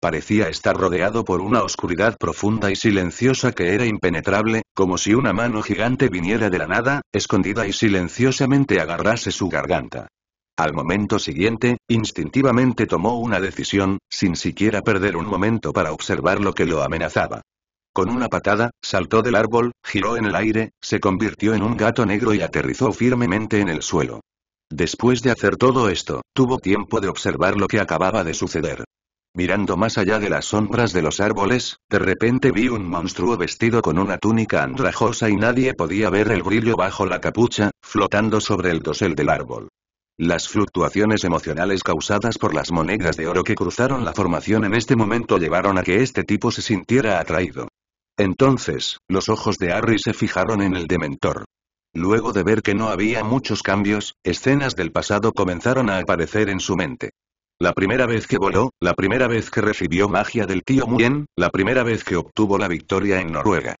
A: Parecía estar rodeado por una oscuridad profunda y silenciosa que era impenetrable, como si una mano gigante viniera de la nada, escondida y silenciosamente agarrase su garganta. Al momento siguiente, instintivamente tomó una decisión, sin siquiera perder un momento para observar lo que lo amenazaba. Con una patada, saltó del árbol, giró en el aire, se convirtió en un gato negro y aterrizó firmemente en el suelo. Después de hacer todo esto, tuvo tiempo de observar lo que acababa de suceder. Mirando más allá de las sombras de los árboles, de repente vi un monstruo vestido con una túnica andrajosa y nadie podía ver el brillo bajo la capucha, flotando sobre el dosel del árbol. Las fluctuaciones emocionales causadas por las monedas de oro que cruzaron la formación en este momento llevaron a que este tipo se sintiera atraído. Entonces, los ojos de Harry se fijaron en el Dementor. Luego de ver que no había muchos cambios, escenas del pasado comenzaron a aparecer en su mente. La primera vez que voló, la primera vez que recibió magia del tío Muen, la primera vez que obtuvo la victoria en Noruega.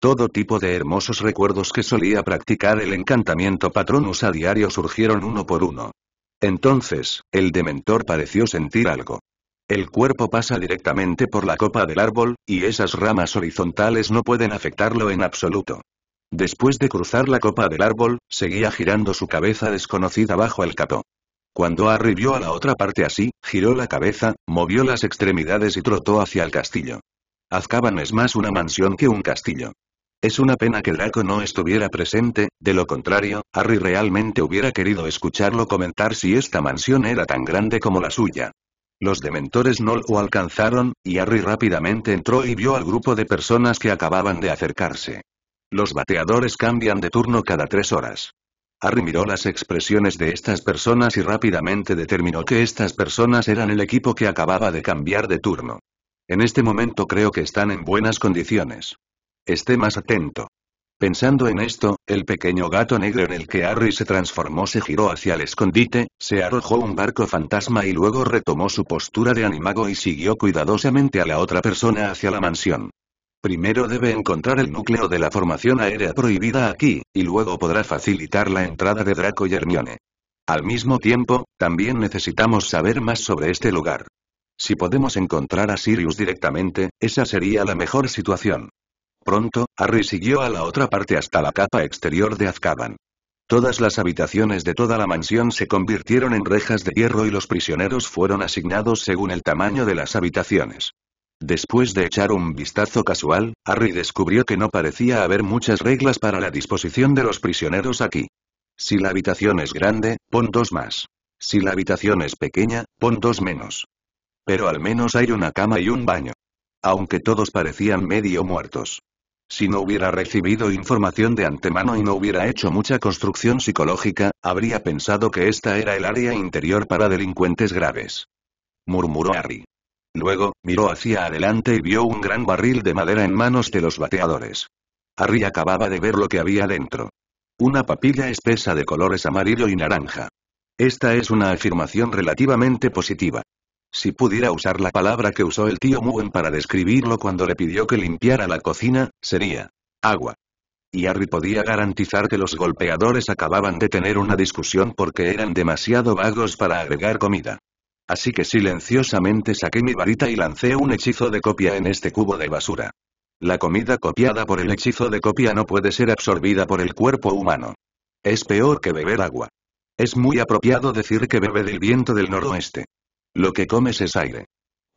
A: Todo tipo de hermosos recuerdos que solía practicar el encantamiento Patronus a diario surgieron uno por uno. Entonces, el Dementor pareció sentir algo. El cuerpo pasa directamente por la copa del árbol, y esas ramas horizontales no pueden afectarlo en absoluto. Después de cruzar la copa del árbol, seguía girando su cabeza desconocida bajo el capó. Cuando Harry vio a la otra parte así, giró la cabeza, movió las extremidades y trotó hacia el castillo. Azkaban es más una mansión que un castillo. Es una pena que Draco no estuviera presente, de lo contrario, Harry realmente hubiera querido escucharlo comentar si esta mansión era tan grande como la suya. Los dementores no lo alcanzaron, y Harry rápidamente entró y vio al grupo de personas que acababan de acercarse. Los bateadores cambian de turno cada tres horas. Harry miró las expresiones de estas personas y rápidamente determinó que estas personas eran el equipo que acababa de cambiar de turno. En este momento creo que están en buenas condiciones. Esté más atento. Pensando en esto, el pequeño gato negro en el que Harry se transformó se giró hacia el escondite, se arrojó un barco fantasma y luego retomó su postura de animago y siguió cuidadosamente a la otra persona hacia la mansión. Primero debe encontrar el núcleo de la formación aérea prohibida aquí, y luego podrá facilitar la entrada de Draco y Hermione. Al mismo tiempo, también necesitamos saber más sobre este lugar. Si podemos encontrar a Sirius directamente, esa sería la mejor situación. Pronto, Harry siguió a la otra parte hasta la capa exterior de Azkaban. Todas las habitaciones de toda la mansión se convirtieron en rejas de hierro y los prisioneros fueron asignados según el tamaño de las habitaciones. Después de echar un vistazo casual, Harry descubrió que no parecía haber muchas reglas para la disposición de los prisioneros aquí. Si la habitación es grande, pon dos más. Si la habitación es pequeña, pon dos menos. Pero al menos hay una cama y un baño. Aunque todos parecían medio muertos. Si no hubiera recibido información de antemano y no hubiera hecho mucha construcción psicológica, habría pensado que esta era el área interior para delincuentes graves. Murmuró Harry. Luego, miró hacia adelante y vio un gran barril de madera en manos de los bateadores. Harry acababa de ver lo que había dentro. Una papilla espesa de colores amarillo y naranja. Esta es una afirmación relativamente positiva. Si pudiera usar la palabra que usó el tío Muen para describirlo cuando le pidió que limpiara la cocina, sería agua. Y Harry podía garantizar que los golpeadores acababan de tener una discusión porque eran demasiado vagos para agregar comida. Así que silenciosamente saqué mi varita y lancé un hechizo de copia en este cubo de basura. La comida copiada por el hechizo de copia no puede ser absorbida por el cuerpo humano. Es peor que beber agua. Es muy apropiado decir que bebe del viento del noroeste. Lo que comes es aire.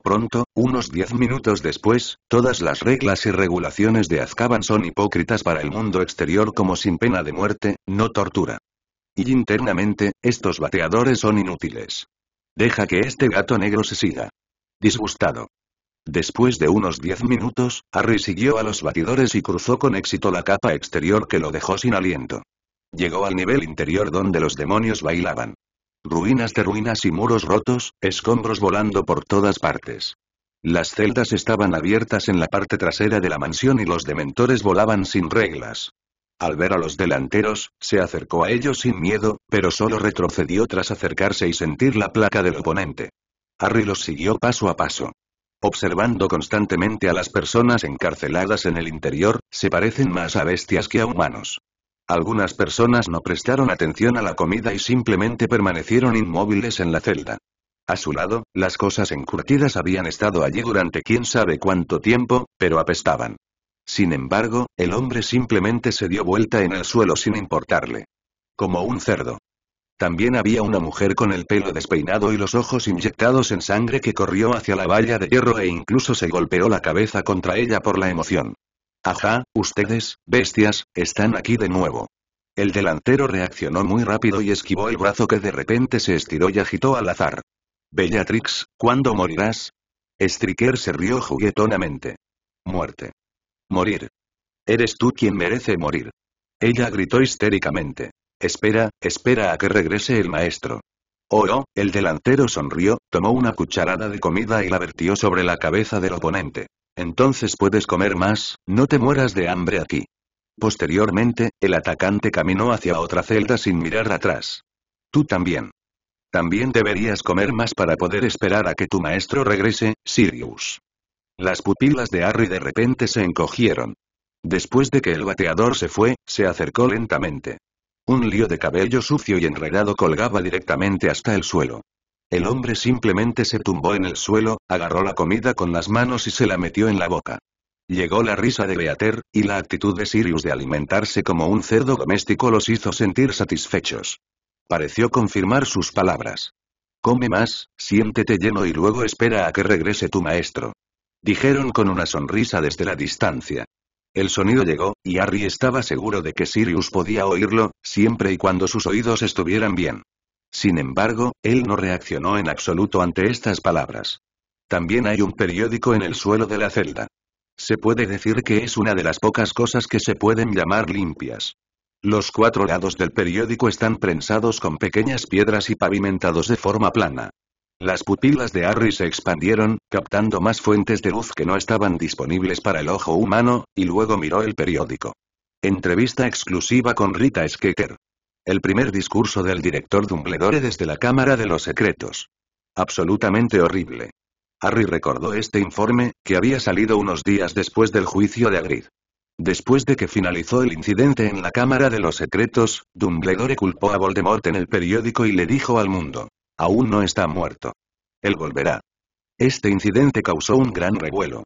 A: Pronto, unos diez minutos después, todas las reglas y regulaciones de Azkaban son hipócritas para el mundo exterior como sin pena de muerte, no tortura. Y internamente, estos bateadores son inútiles. Deja que este gato negro se siga. Disgustado. Después de unos diez minutos, Harry siguió a los batidores y cruzó con éxito la capa exterior que lo dejó sin aliento. Llegó al nivel interior donde los demonios bailaban. Ruinas de ruinas y muros rotos, escombros volando por todas partes. Las celdas estaban abiertas en la parte trasera de la mansión y los dementores volaban sin reglas. Al ver a los delanteros, se acercó a ellos sin miedo, pero solo retrocedió tras acercarse y sentir la placa del oponente. Harry los siguió paso a paso. Observando constantemente a las personas encarceladas en el interior, se parecen más a bestias que a humanos. Algunas personas no prestaron atención a la comida y simplemente permanecieron inmóviles en la celda. A su lado, las cosas encurtidas habían estado allí durante quién sabe cuánto tiempo, pero apestaban. Sin embargo, el hombre simplemente se dio vuelta en el suelo sin importarle. Como un cerdo. También había una mujer con el pelo despeinado y los ojos inyectados en sangre que corrió hacia la valla de hierro e incluso se golpeó la cabeza contra ella por la emoción. Ajá, ustedes, bestias, están aquí de nuevo. El delantero reaccionó muy rápido y esquivó el brazo que de repente se estiró y agitó al azar. Bellatrix, ¿cuándo morirás? Striker se rió juguetonamente. Muerte. Morir. Eres tú quien merece morir. Ella gritó histéricamente. Espera, espera a que regrese el maestro. Oh, oh, el delantero sonrió, tomó una cucharada de comida y la vertió sobre la cabeza del oponente. Entonces puedes comer más, no te mueras de hambre aquí. Posteriormente, el atacante caminó hacia otra celda sin mirar atrás. Tú también. También deberías comer más para poder esperar a que tu maestro regrese, Sirius. Las pupilas de Harry de repente se encogieron. Después de que el bateador se fue, se acercó lentamente. Un lío de cabello sucio y enredado colgaba directamente hasta el suelo. El hombre simplemente se tumbó en el suelo, agarró la comida con las manos y se la metió en la boca. Llegó la risa de Beater, y la actitud de Sirius de alimentarse como un cerdo doméstico los hizo sentir satisfechos. Pareció confirmar sus palabras. Come más, siéntete lleno y luego espera a que regrese tu maestro. Dijeron con una sonrisa desde la distancia. El sonido llegó, y Harry estaba seguro de que Sirius podía oírlo, siempre y cuando sus oídos estuvieran bien. Sin embargo, él no reaccionó en absoluto ante estas palabras. También hay un periódico en el suelo de la celda. Se puede decir que es una de las pocas cosas que se pueden llamar limpias. Los cuatro lados del periódico están prensados con pequeñas piedras y pavimentados de forma plana. Las pupilas de Harry se expandieron, captando más fuentes de luz que no estaban disponibles para el ojo humano, y luego miró el periódico. Entrevista exclusiva con Rita Skeeter. El primer discurso del director Dumbledore desde la Cámara de los Secretos. Absolutamente horrible. Harry recordó este informe, que había salido unos días después del juicio de Hagrid. Después de que finalizó el incidente en la Cámara de los Secretos, Dumbledore culpó a Voldemort en el periódico y le dijo al mundo. Aún no está muerto. Él volverá. Este incidente causó un gran revuelo.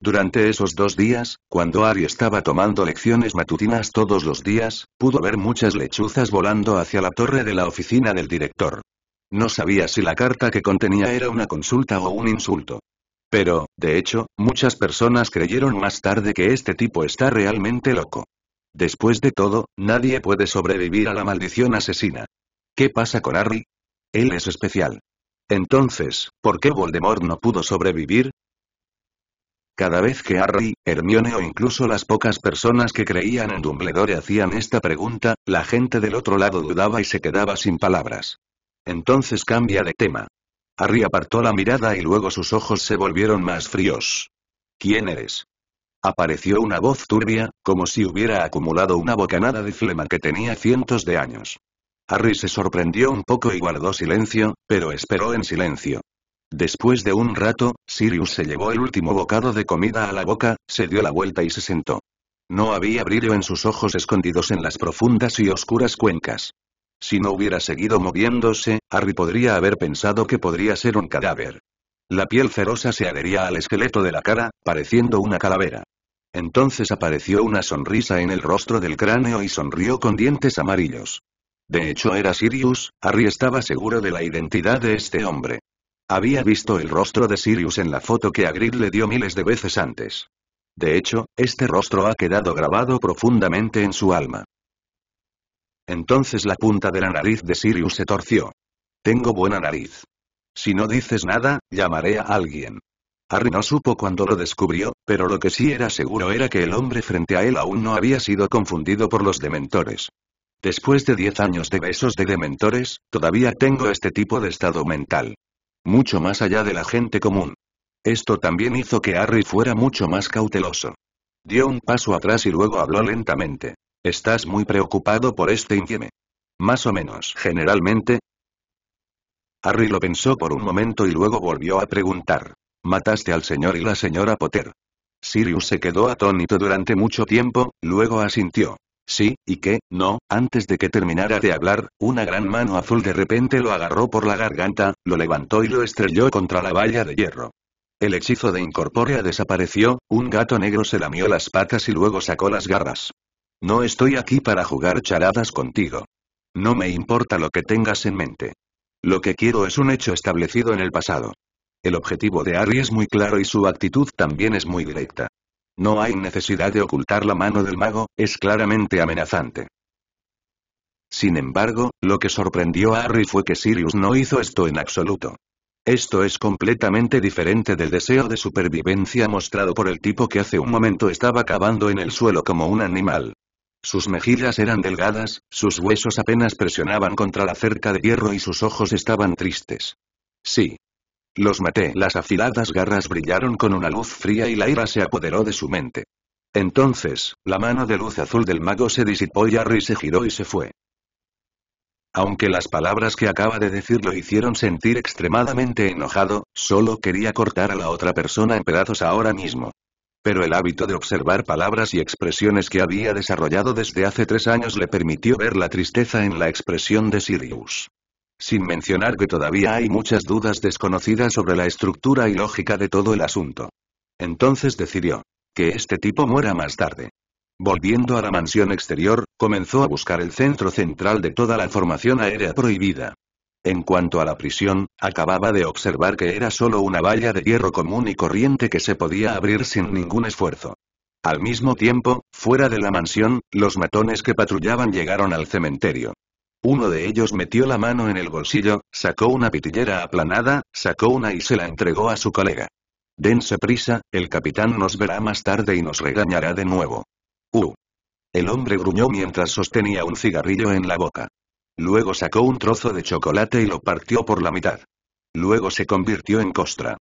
A: Durante esos dos días, cuando Harry estaba tomando lecciones matutinas todos los días, pudo ver muchas lechuzas volando hacia la torre de la oficina del director. No sabía si la carta que contenía era una consulta o un insulto. Pero, de hecho, muchas personas creyeron más tarde que este tipo está realmente loco. Después de todo, nadie puede sobrevivir a la maldición asesina. ¿Qué pasa con Harry? Él es especial. Entonces, ¿por qué Voldemort no pudo sobrevivir? Cada vez que Harry, Hermione o incluso las pocas personas que creían en Dumbledore hacían esta pregunta, la gente del otro lado dudaba y se quedaba sin palabras. Entonces cambia de tema. Harry apartó la mirada y luego sus ojos se volvieron más fríos. ¿Quién eres? Apareció una voz turbia, como si hubiera acumulado una bocanada de flema que tenía cientos de años. Harry se sorprendió un poco y guardó silencio, pero esperó en silencio. Después de un rato, Sirius se llevó el último bocado de comida a la boca, se dio la vuelta y se sentó. No había brillo en sus ojos escondidos en las profundas y oscuras cuencas. Si no hubiera seguido moviéndose, Harry podría haber pensado que podría ser un cadáver. La piel ferosa se adhería al esqueleto de la cara, pareciendo una calavera. Entonces apareció una sonrisa en el rostro del cráneo y sonrió con dientes amarillos. De hecho era Sirius, Harry estaba seguro de la identidad de este hombre. Había visto el rostro de Sirius en la foto que Agrid le dio miles de veces antes. De hecho, este rostro ha quedado grabado profundamente en su alma. Entonces la punta de la nariz de Sirius se torció. Tengo buena nariz. Si no dices nada, llamaré a alguien. Harry no supo cuando lo descubrió, pero lo que sí era seguro era que el hombre frente a él aún no había sido confundido por los dementores. Después de diez años de besos de dementores, todavía tengo este tipo de estado mental. Mucho más allá de la gente común. Esto también hizo que Harry fuera mucho más cauteloso. Dio un paso atrás y luego habló lentamente. ¿Estás muy preocupado por este infieme? Más o menos. Generalmente. Harry lo pensó por un momento y luego volvió a preguntar. ¿Mataste al señor y la señora Potter? Sirius se quedó atónito durante mucho tiempo, luego asintió. Sí, ¿y qué? No, antes de que terminara de hablar, una gran mano azul de repente lo agarró por la garganta, lo levantó y lo estrelló contra la valla de hierro. El hechizo de incorpórea desapareció, un gato negro se lamió las patas y luego sacó las garras. No estoy aquí para jugar charadas contigo. No me importa lo que tengas en mente. Lo que quiero es un hecho establecido en el pasado. El objetivo de Harry es muy claro y su actitud también es muy directa. No hay necesidad de ocultar la mano del mago, es claramente amenazante. Sin embargo, lo que sorprendió a Harry fue que Sirius no hizo esto en absoluto. Esto es completamente diferente del deseo de supervivencia mostrado por el tipo que hace un momento estaba cavando en el suelo como un animal. Sus mejillas eran delgadas, sus huesos apenas presionaban contra la cerca de hierro y sus ojos estaban tristes. Sí, los maté. Las afiladas garras brillaron con una luz fría y la ira se apoderó de su mente. Entonces, la mano de luz azul del mago se disipó y Harry se giró y se fue. Aunque las palabras que acaba de decir lo hicieron sentir extremadamente enojado, solo quería cortar a la otra persona en pedazos ahora mismo. Pero el hábito de observar palabras y expresiones que había desarrollado desde hace tres años le permitió ver la tristeza en la expresión de Sirius. Sin mencionar que todavía hay muchas dudas desconocidas sobre la estructura y lógica de todo el asunto. Entonces decidió. Que este tipo muera más tarde. Volviendo a la mansión exterior, comenzó a buscar el centro central de toda la formación aérea prohibida. En cuanto a la prisión, acababa de observar que era solo una valla de hierro común y corriente que se podía abrir sin ningún esfuerzo. Al mismo tiempo, fuera de la mansión, los matones que patrullaban llegaron al cementerio. Uno de ellos metió la mano en el bolsillo, sacó una pitillera aplanada, sacó una y se la entregó a su colega. Dense prisa, el capitán nos verá más tarde y nos regañará de nuevo. Uh. El hombre gruñó mientras sostenía un cigarrillo en la boca. Luego sacó un trozo de chocolate y lo partió por la mitad. Luego se convirtió en costra.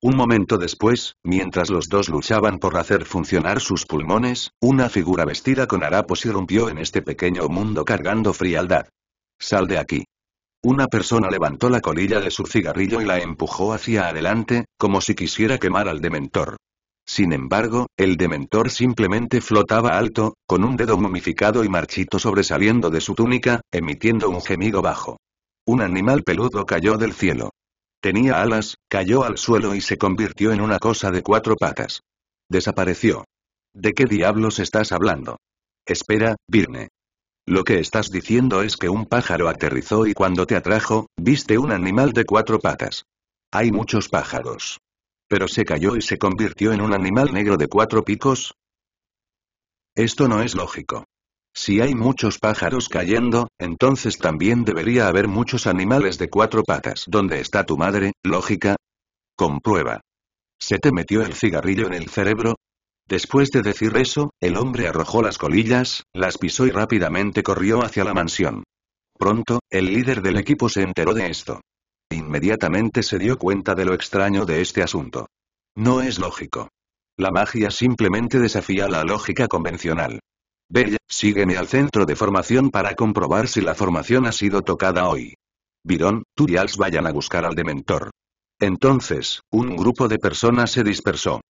A: Un momento después, mientras los dos luchaban por hacer funcionar sus pulmones, una figura vestida con harapos irrumpió en este pequeño mundo cargando frialdad. Sal de aquí. Una persona levantó la colilla de su cigarrillo y la empujó hacia adelante, como si quisiera quemar al dementor. Sin embargo, el dementor simplemente flotaba alto, con un dedo momificado y marchito sobresaliendo de su túnica, emitiendo un gemido bajo. Un animal peludo cayó del cielo. Tenía alas, cayó al suelo y se convirtió en una cosa de cuatro patas. Desapareció. ¿De qué diablos estás hablando? Espera, Virne. Lo que estás diciendo es que un pájaro aterrizó y cuando te atrajo, viste un animal de cuatro patas. Hay muchos pájaros. Pero se cayó y se convirtió en un animal negro de cuatro picos. Esto no es lógico. Si hay muchos pájaros cayendo, entonces también debería haber muchos animales de cuatro patas. ¿Dónde está tu madre, lógica? Comprueba. ¿Se te metió el cigarrillo en el cerebro? Después de decir eso, el hombre arrojó las colillas, las pisó y rápidamente corrió hacia la mansión. Pronto, el líder del equipo se enteró de esto. Inmediatamente se dio cuenta de lo extraño de este asunto. No es lógico. La magia simplemente desafía la lógica convencional. Bella, sígueme al centro de formación para comprobar si la formación ha sido tocada hoy. Virón, tú y Als vayan a buscar al dementor. Entonces, un grupo de personas se dispersó.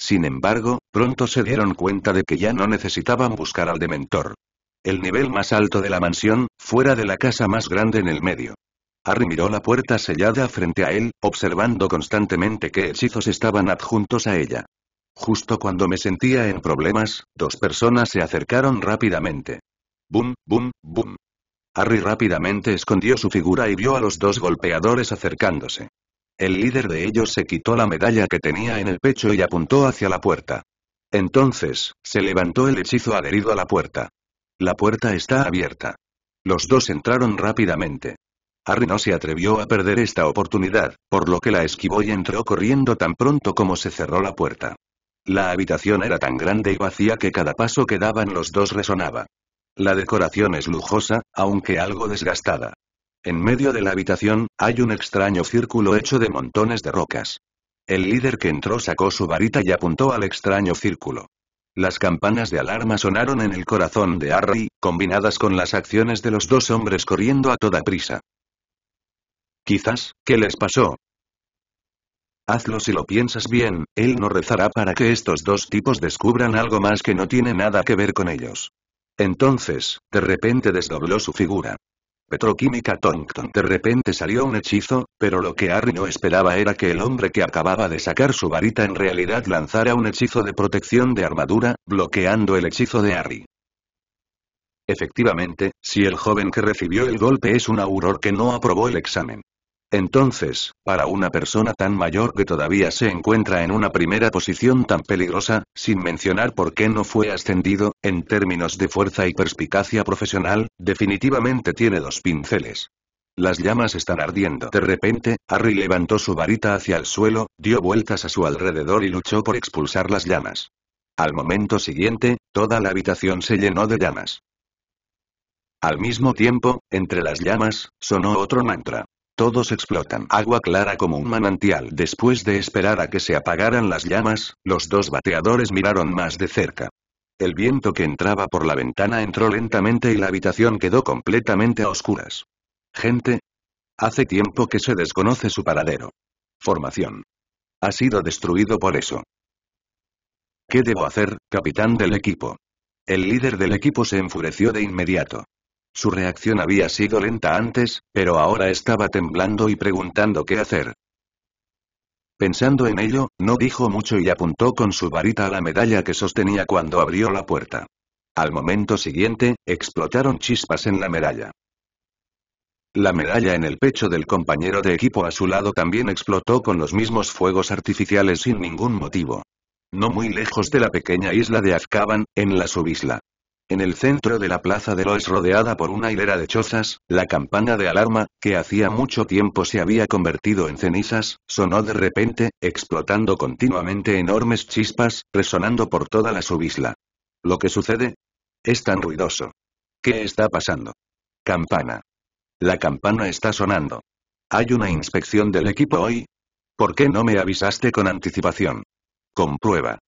A: Sin embargo, pronto se dieron cuenta de que ya no necesitaban buscar al dementor. El nivel más alto de la mansión, fuera de la casa más grande en el medio. Harry miró la puerta sellada frente a él, observando constantemente qué hechizos estaban adjuntos a ella. Justo cuando me sentía en problemas, dos personas se acercaron rápidamente. Bum, bum, bum. Harry rápidamente escondió su figura y vio a los dos golpeadores acercándose. El líder de ellos se quitó la medalla que tenía en el pecho y apuntó hacia la puerta. Entonces, se levantó el hechizo adherido a la puerta. La puerta está abierta. Los dos entraron rápidamente. Harry no se atrevió a perder esta oportunidad, por lo que la esquivó y entró corriendo tan pronto como se cerró la puerta. La habitación era tan grande y vacía que cada paso que daban los dos resonaba. La decoración es lujosa, aunque algo desgastada. En medio de la habitación, hay un extraño círculo hecho de montones de rocas. El líder que entró sacó su varita y apuntó al extraño círculo. Las campanas de alarma sonaron en el corazón de Harry, combinadas con las acciones de los dos hombres corriendo a toda prisa. Quizás, ¿qué les pasó? Hazlo si lo piensas bien, él no rezará para que estos dos tipos descubran algo más que no tiene nada que ver con ellos. Entonces, de repente desdobló su figura. Petroquímica Tonkton. De repente salió un hechizo, pero lo que Harry no esperaba era que el hombre que acababa de sacar su varita en realidad lanzara un hechizo de protección de armadura, bloqueando el hechizo de Harry. Efectivamente, si el joven que recibió el golpe es un auror que no aprobó el examen. Entonces, para una persona tan mayor que todavía se encuentra en una primera posición tan peligrosa, sin mencionar por qué no fue ascendido, en términos de fuerza y perspicacia profesional, definitivamente tiene dos pinceles. Las llamas están ardiendo. De repente, Harry levantó su varita hacia el suelo, dio vueltas a su alrededor y luchó por expulsar las llamas. Al momento siguiente, toda la habitación se llenó de llamas. Al mismo tiempo, entre las llamas, sonó otro mantra. Todos explotan. Agua clara como un manantial. Después de esperar a que se apagaran las llamas, los dos bateadores miraron más de cerca. El viento que entraba por la ventana entró lentamente y la habitación quedó completamente a oscuras. Gente. Hace tiempo que se desconoce su paradero. Formación. Ha sido destruido por eso. ¿Qué debo hacer, capitán del equipo? El líder del equipo se enfureció de inmediato. Su reacción había sido lenta antes, pero ahora estaba temblando y preguntando qué hacer. Pensando en ello, no dijo mucho y apuntó con su varita a la medalla que sostenía cuando abrió la puerta. Al momento siguiente, explotaron chispas en la medalla. La medalla en el pecho del compañero de equipo a su lado también explotó con los mismos fuegos artificiales sin ningún motivo. No muy lejos de la pequeña isla de Azkaban, en la subisla. En el centro de la plaza de Lois rodeada por una hilera de chozas, la campana de alarma, que hacía mucho tiempo se había convertido en cenizas, sonó de repente, explotando continuamente enormes chispas, resonando por toda la subisla. ¿Lo que sucede? Es tan ruidoso. ¿Qué está pasando? Campana. La campana está sonando. ¿Hay una inspección del equipo hoy? ¿Por qué no me avisaste con anticipación? Comprueba.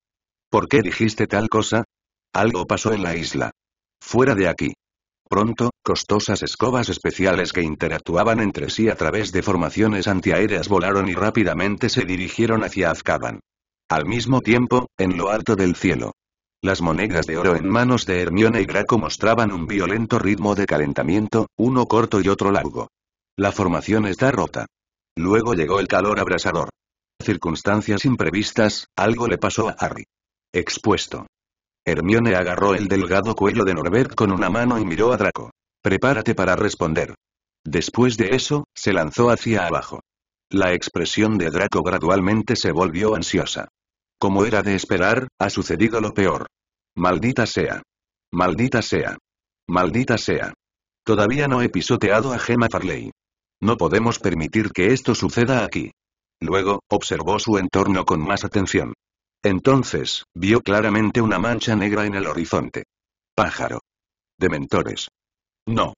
A: ¿Por qué dijiste tal cosa? Algo pasó en la isla. Fuera de aquí. Pronto, costosas escobas especiales que interactuaban entre sí a través de formaciones antiaéreas volaron y rápidamente se dirigieron hacia Azkaban. Al mismo tiempo, en lo alto del cielo. Las monedas de oro en manos de Hermione y Draco mostraban un violento ritmo de calentamiento, uno corto y otro largo. La formación está rota. Luego llegó el calor abrasador. Circunstancias imprevistas, algo le pasó a Harry. Expuesto. Hermione agarró el delgado cuello de Norbert con una mano y miró a Draco. Prepárate para responder. Después de eso, se lanzó hacia abajo. La expresión de Draco gradualmente se volvió ansiosa. Como era de esperar, ha sucedido lo peor. Maldita sea. Maldita sea. Maldita sea. Todavía no he pisoteado a Gemma Farley. No podemos permitir que esto suceda aquí. Luego, observó su entorno con más atención. Entonces, vio claramente una mancha negra en el horizonte. Pájaro. Dementores. No.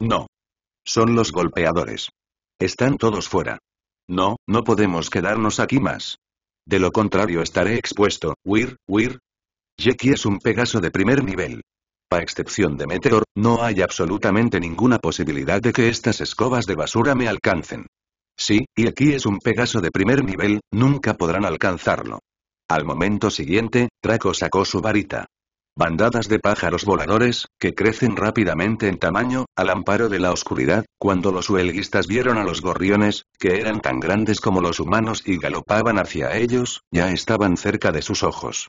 A: No. Son los golpeadores. Están todos fuera. No, no podemos quedarnos aquí más. De lo contrario estaré expuesto, Weir, Weir. Jackie es un Pegaso de primer nivel. A excepción de Meteor, no hay absolutamente ninguna posibilidad de que estas escobas de basura me alcancen. Sí, y aquí es un Pegaso de primer nivel, nunca podrán alcanzarlo. Al momento siguiente, Draco sacó su varita. Bandadas de pájaros voladores, que crecen rápidamente en tamaño, al amparo de la oscuridad, cuando los huelguistas vieron a los gorriones, que eran tan grandes como los humanos y galopaban hacia ellos, ya estaban cerca de sus ojos.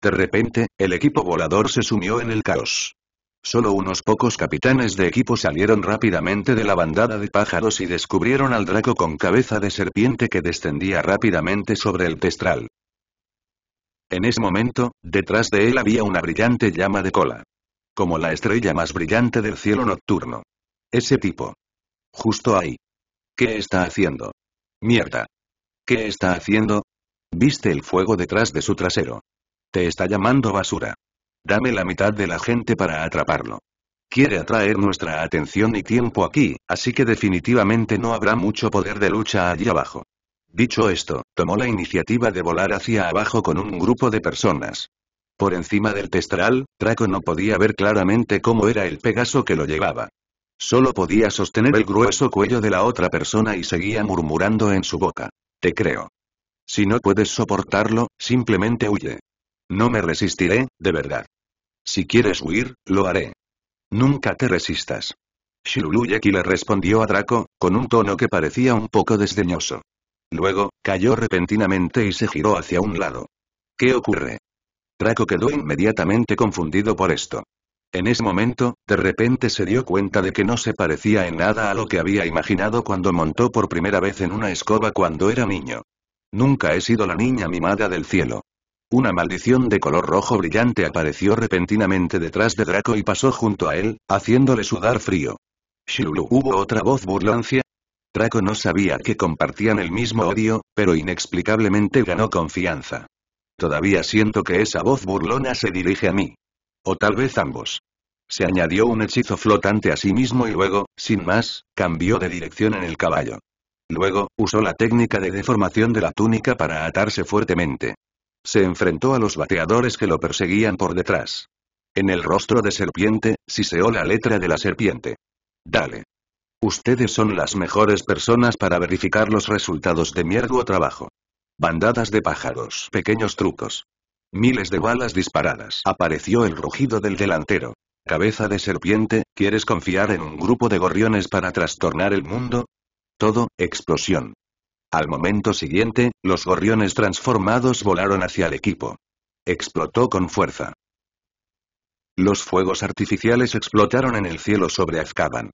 A: De repente, el equipo volador se sumió en el caos. Solo unos pocos capitanes de equipo salieron rápidamente de la bandada de pájaros y descubrieron al Draco con cabeza de serpiente que descendía rápidamente sobre el testral. En ese momento, detrás de él había una brillante llama de cola. Como la estrella más brillante del cielo nocturno. Ese tipo. Justo ahí. ¿Qué está haciendo? Mierda. ¿Qué está haciendo? Viste el fuego detrás de su trasero. Te está llamando basura. Dame la mitad de la gente para atraparlo. Quiere atraer nuestra atención y tiempo aquí, así que definitivamente no habrá mucho poder de lucha allí abajo. Dicho esto, tomó la iniciativa de volar hacia abajo con un grupo de personas. Por encima del testral, Draco no podía ver claramente cómo era el Pegaso que lo llevaba. Solo podía sostener el grueso cuello de la otra persona y seguía murmurando en su boca. Te creo. Si no puedes soportarlo, simplemente huye. No me resistiré, de verdad. Si quieres huir, lo haré. Nunca te resistas. Shiluluyeki le respondió a Draco, con un tono que parecía un poco desdeñoso. Luego, cayó repentinamente y se giró hacia un lado. ¿Qué ocurre? Draco quedó inmediatamente confundido por esto. En ese momento, de repente se dio cuenta de que no se parecía en nada a lo que había imaginado cuando montó por primera vez en una escoba cuando era niño. Nunca he sido la niña mimada del cielo. Una maldición de color rojo brillante apareció repentinamente detrás de Draco y pasó junto a él, haciéndole sudar frío. Shilulu hubo otra voz burlancia, Draco no sabía que compartían el mismo odio, pero inexplicablemente ganó confianza. Todavía siento que esa voz burlona se dirige a mí. O tal vez ambos. Se añadió un hechizo flotante a sí mismo y luego, sin más, cambió de dirección en el caballo. Luego, usó la técnica de deformación de la túnica para atarse fuertemente. Se enfrentó a los bateadores que lo perseguían por detrás. En el rostro de serpiente, siseó la letra de la serpiente. Dale. Ustedes son las mejores personas para verificar los resultados de mi arduo trabajo. Bandadas de pájaros, pequeños trucos. Miles de balas disparadas. Apareció el rugido del delantero. Cabeza de serpiente, ¿quieres confiar en un grupo de gorriones para trastornar el mundo? Todo, explosión. Al momento siguiente, los gorriones transformados volaron hacia el equipo. Explotó con fuerza. Los fuegos artificiales explotaron en el cielo sobre Azkaban.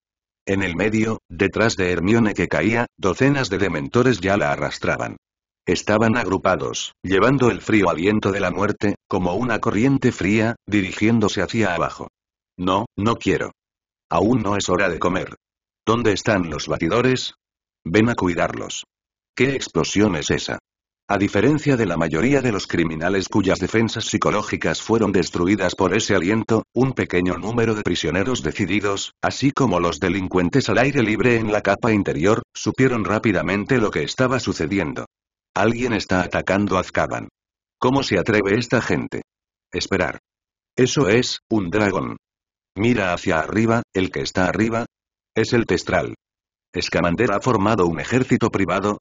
A: En el medio, detrás de Hermione que caía, docenas de dementores ya la arrastraban. Estaban agrupados, llevando el frío aliento de la muerte, como una corriente fría, dirigiéndose hacia abajo. No, no quiero. Aún no es hora de comer. ¿Dónde están los batidores? Ven a cuidarlos. ¿Qué explosión es esa? A diferencia de la mayoría de los criminales cuyas defensas psicológicas fueron destruidas por ese aliento, un pequeño número de prisioneros decididos, así como los delincuentes al aire libre en la capa interior, supieron rápidamente lo que estaba sucediendo. Alguien está atacando a Azkaban. ¿Cómo se atreve esta gente? Esperar. Eso es, un dragón. Mira hacia arriba, el que está arriba. Es el Testral. ¿Escamander ha formado un ejército privado?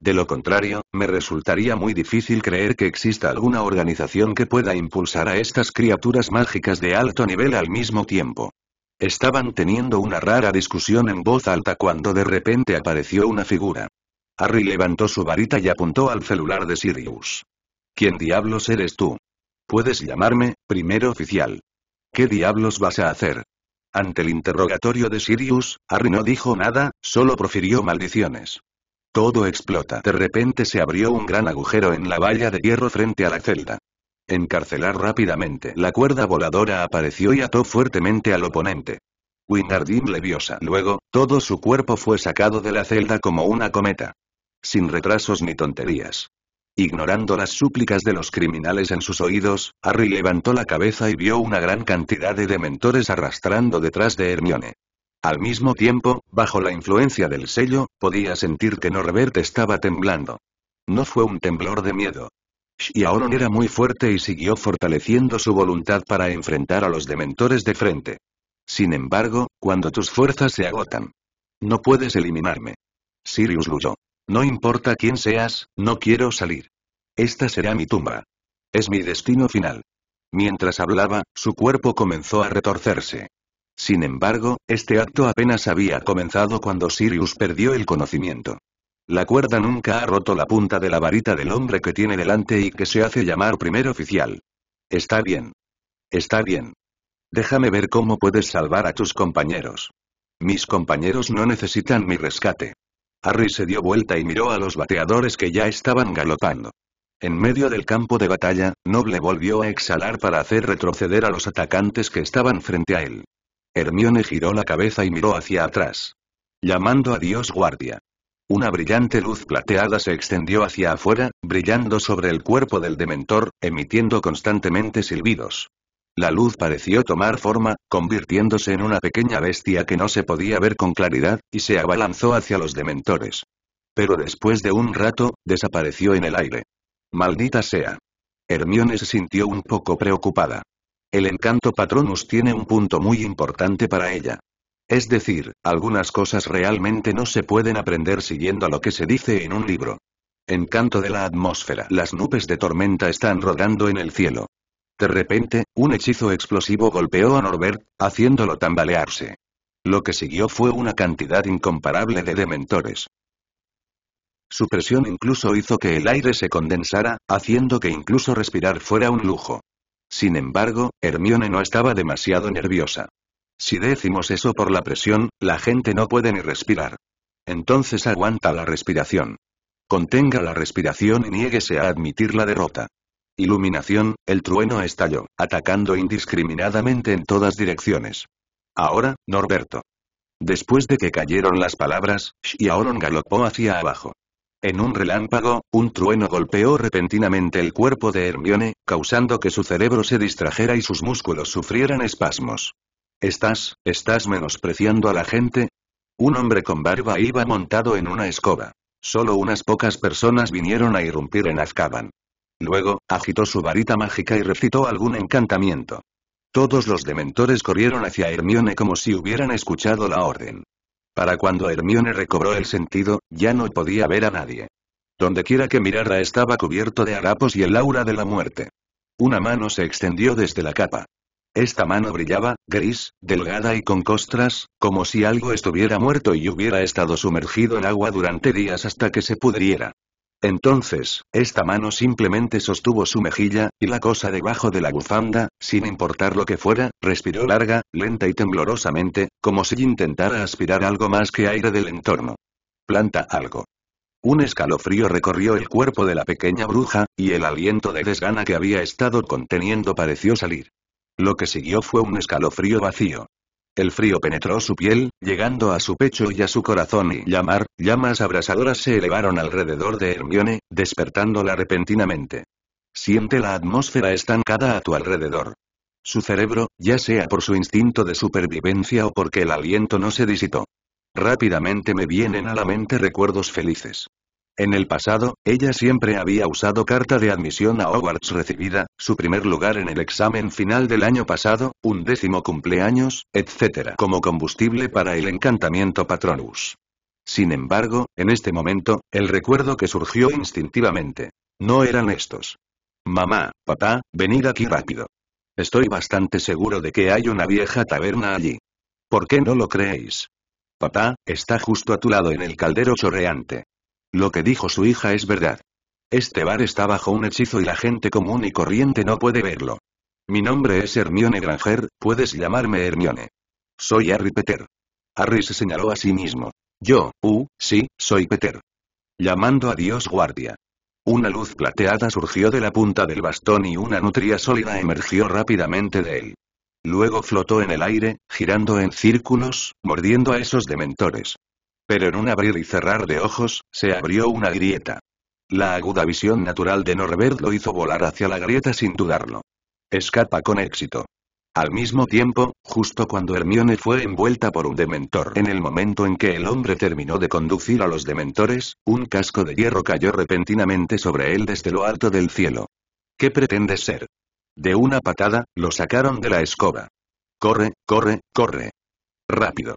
A: De lo contrario, me resultaría muy difícil creer que exista alguna organización que pueda impulsar a estas criaturas mágicas de alto nivel al mismo tiempo. Estaban teniendo una rara discusión en voz alta cuando de repente apareció una figura. Harry levantó su varita y apuntó al celular de Sirius. ¿Quién diablos eres tú? Puedes llamarme, primero oficial. ¿Qué diablos vas a hacer? Ante el interrogatorio de Sirius, Harry no dijo nada, solo profirió maldiciones. Todo explota. De repente se abrió un gran agujero en la valla de hierro frente a la celda. Encarcelar rápidamente. La cuerda voladora apareció y ató fuertemente al oponente. Wingardium Leviosa. Luego, todo su cuerpo fue sacado de la celda como una cometa. Sin retrasos ni tonterías. Ignorando las súplicas de los criminales en sus oídos, Harry levantó la cabeza y vio una gran cantidad de dementores arrastrando detrás de Hermione. Al mismo tiempo, bajo la influencia del sello, podía sentir que Norbert estaba temblando. No fue un temblor de miedo. Xiaoron era muy fuerte y siguió fortaleciendo su voluntad para enfrentar a los dementores de frente. Sin embargo, cuando tus fuerzas se agotan, no puedes eliminarme. Sirius luchó. No importa quién seas, no quiero salir. Esta será mi tumba. Es mi destino final. Mientras hablaba, su cuerpo comenzó a retorcerse. Sin embargo, este acto apenas había comenzado cuando Sirius perdió el conocimiento. La cuerda nunca ha roto la punta de la varita del hombre que tiene delante y que se hace llamar primer oficial. Está bien. Está bien. Déjame ver cómo puedes salvar a tus compañeros. Mis compañeros no necesitan mi rescate. Harry se dio vuelta y miró a los bateadores que ya estaban galopando. En medio del campo de batalla, Noble volvió a exhalar para hacer retroceder a los atacantes que estaban frente a él. Hermione giró la cabeza y miró hacia atrás. Llamando a Dios guardia. Una brillante luz plateada se extendió hacia afuera, brillando sobre el cuerpo del dementor, emitiendo constantemente silbidos. La luz pareció tomar forma, convirtiéndose en una pequeña bestia que no se podía ver con claridad, y se abalanzó hacia los dementores. Pero después de un rato, desapareció en el aire. Maldita sea. Hermione se sintió un poco preocupada. El encanto Patronus tiene un punto muy importante para ella. Es decir, algunas cosas realmente no se pueden aprender siguiendo lo que se dice en un libro. Encanto de la atmósfera. Las nubes de tormenta están rodando en el cielo. De repente, un hechizo explosivo golpeó a Norbert, haciéndolo tambalearse. Lo que siguió fue una cantidad incomparable de dementores. Su presión incluso hizo que el aire se condensara, haciendo que incluso respirar fuera un lujo. Sin embargo, Hermione no estaba demasiado nerviosa. Si decimos eso por la presión, la gente no puede ni respirar. Entonces aguanta la respiración. Contenga la respiración y niéguese a admitir la derrota. Iluminación, el trueno estalló, atacando indiscriminadamente en todas direcciones. Ahora, Norberto. Después de que cayeron las palabras, Xiaoron galopó hacia abajo. En un relámpago, un trueno golpeó repentinamente el cuerpo de Hermione, causando que su cerebro se distrajera y sus músculos sufrieran espasmos. ¿Estás, estás menospreciando a la gente? Un hombre con barba iba montado en una escoba. Solo unas pocas personas vinieron a irrumpir en Azkaban. Luego, agitó su varita mágica y recitó algún encantamiento. Todos los dementores corrieron hacia Hermione como si hubieran escuchado la orden. Para cuando Hermione recobró el sentido, ya no podía ver a nadie. Dondequiera que mirara estaba cubierto de harapos y el aura de la muerte. Una mano se extendió desde la capa. Esta mano brillaba, gris, delgada y con costras, como si algo estuviera muerto y hubiera estado sumergido en agua durante días hasta que se pudriera. Entonces, esta mano simplemente sostuvo su mejilla, y la cosa debajo de la bufanda, sin importar lo que fuera, respiró larga, lenta y temblorosamente, como si intentara aspirar algo más que aire del entorno. Planta algo. Un escalofrío recorrió el cuerpo de la pequeña bruja, y el aliento de desgana que había estado conteniendo pareció salir. Lo que siguió fue un escalofrío vacío. El frío penetró su piel, llegando a su pecho y a su corazón y llamar, llamas abrasadoras se elevaron alrededor de Hermione, despertándola repentinamente. Siente la atmósfera estancada a tu alrededor. Su cerebro, ya sea por su instinto de supervivencia o porque el aliento no se disitó. Rápidamente me vienen a la mente recuerdos felices. En el pasado, ella siempre había usado carta de admisión a Hogwarts recibida, su primer lugar en el examen final del año pasado, un décimo cumpleaños, etc. como combustible para el encantamiento Patronus. Sin embargo, en este momento, el recuerdo que surgió instintivamente. No eran estos. Mamá, papá, venid aquí rápido. Estoy bastante seguro de que hay una vieja taberna allí. ¿Por qué no lo creéis? Papá, está justo a tu lado en el caldero chorreante. Lo que dijo su hija es verdad. Este bar está bajo un hechizo y la gente común y corriente no puede verlo. Mi nombre es Hermione Granger, puedes llamarme Hermione. Soy Harry Peter. Harry se señaló a sí mismo. Yo, uh, sí, soy Peter. Llamando a Dios guardia. Una luz plateada surgió de la punta del bastón y una nutria sólida emergió rápidamente de él. Luego flotó en el aire, girando en círculos, mordiendo a esos dementores. Pero en un abrir y cerrar de ojos, se abrió una grieta. La aguda visión natural de Norbert lo hizo volar hacia la grieta sin dudarlo. Escapa con éxito. Al mismo tiempo, justo cuando Hermione fue envuelta por un dementor en el momento en que el hombre terminó de conducir a los dementores, un casco de hierro cayó repentinamente sobre él desde lo alto del cielo. ¿Qué pretendes ser? De una patada, lo sacaron de la escoba. Corre, corre, corre. Rápido.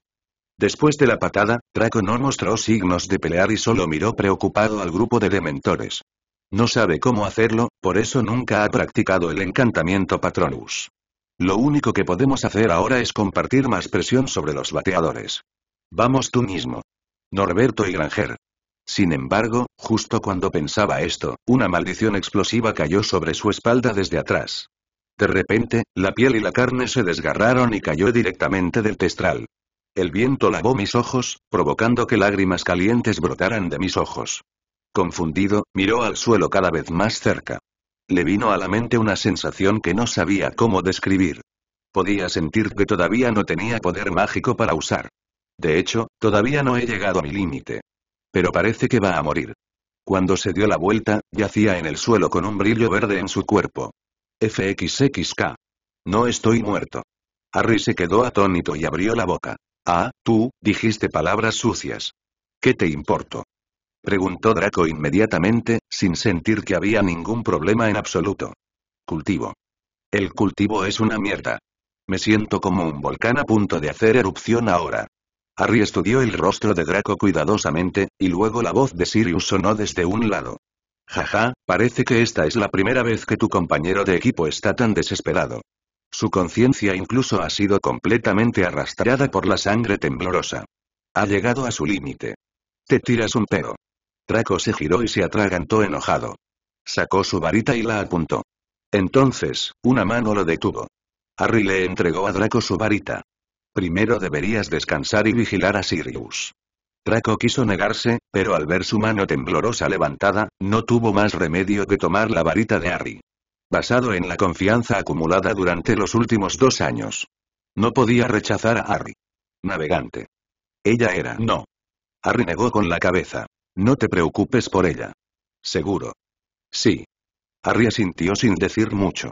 A: Después de la patada, Draco no mostró signos de pelear y solo miró preocupado al grupo de dementores. No sabe cómo hacerlo, por eso nunca ha practicado el encantamiento Patronus. Lo único que podemos hacer ahora es compartir más presión sobre los bateadores. Vamos tú mismo. Norberto y Granger. Sin embargo, justo cuando pensaba esto, una maldición explosiva cayó sobre su espalda desde atrás. De repente, la piel y la carne se desgarraron y cayó directamente del testral. El viento lavó mis ojos, provocando que lágrimas calientes brotaran de mis ojos. Confundido, miró al suelo cada vez más cerca. Le vino a la mente una sensación que no sabía cómo describir. Podía sentir que todavía no tenía poder mágico para usar. De hecho, todavía no he llegado a mi límite. Pero parece que va a morir. Cuando se dio la vuelta, yacía en el suelo con un brillo verde en su cuerpo. FXXK. No estoy muerto. Harry se quedó atónito y abrió la boca. Ah, tú, dijiste palabras sucias. ¿Qué te importo? Preguntó Draco inmediatamente, sin sentir que había ningún problema en absoluto. Cultivo. El cultivo es una mierda. Me siento como un volcán a punto de hacer erupción ahora. Harry estudió el rostro de Draco cuidadosamente, y luego la voz de Sirius sonó desde un lado. Jaja, parece que esta es la primera vez que tu compañero de equipo está tan desesperado. Su conciencia incluso ha sido completamente arrastrada por la sangre temblorosa. Ha llegado a su límite. Te tiras un pedo. Draco se giró y se atragantó enojado. Sacó su varita y la apuntó. Entonces, una mano lo detuvo. Harry le entregó a Draco su varita. Primero deberías descansar y vigilar a Sirius. Draco quiso negarse, pero al ver su mano temblorosa levantada, no tuvo más remedio que tomar la varita de Harry basado en la confianza acumulada durante los últimos dos años. No podía rechazar a Harry. Navegante. Ella era no. Harry negó con la cabeza. No te preocupes por ella. Seguro. Sí. Harry asintió sin decir mucho.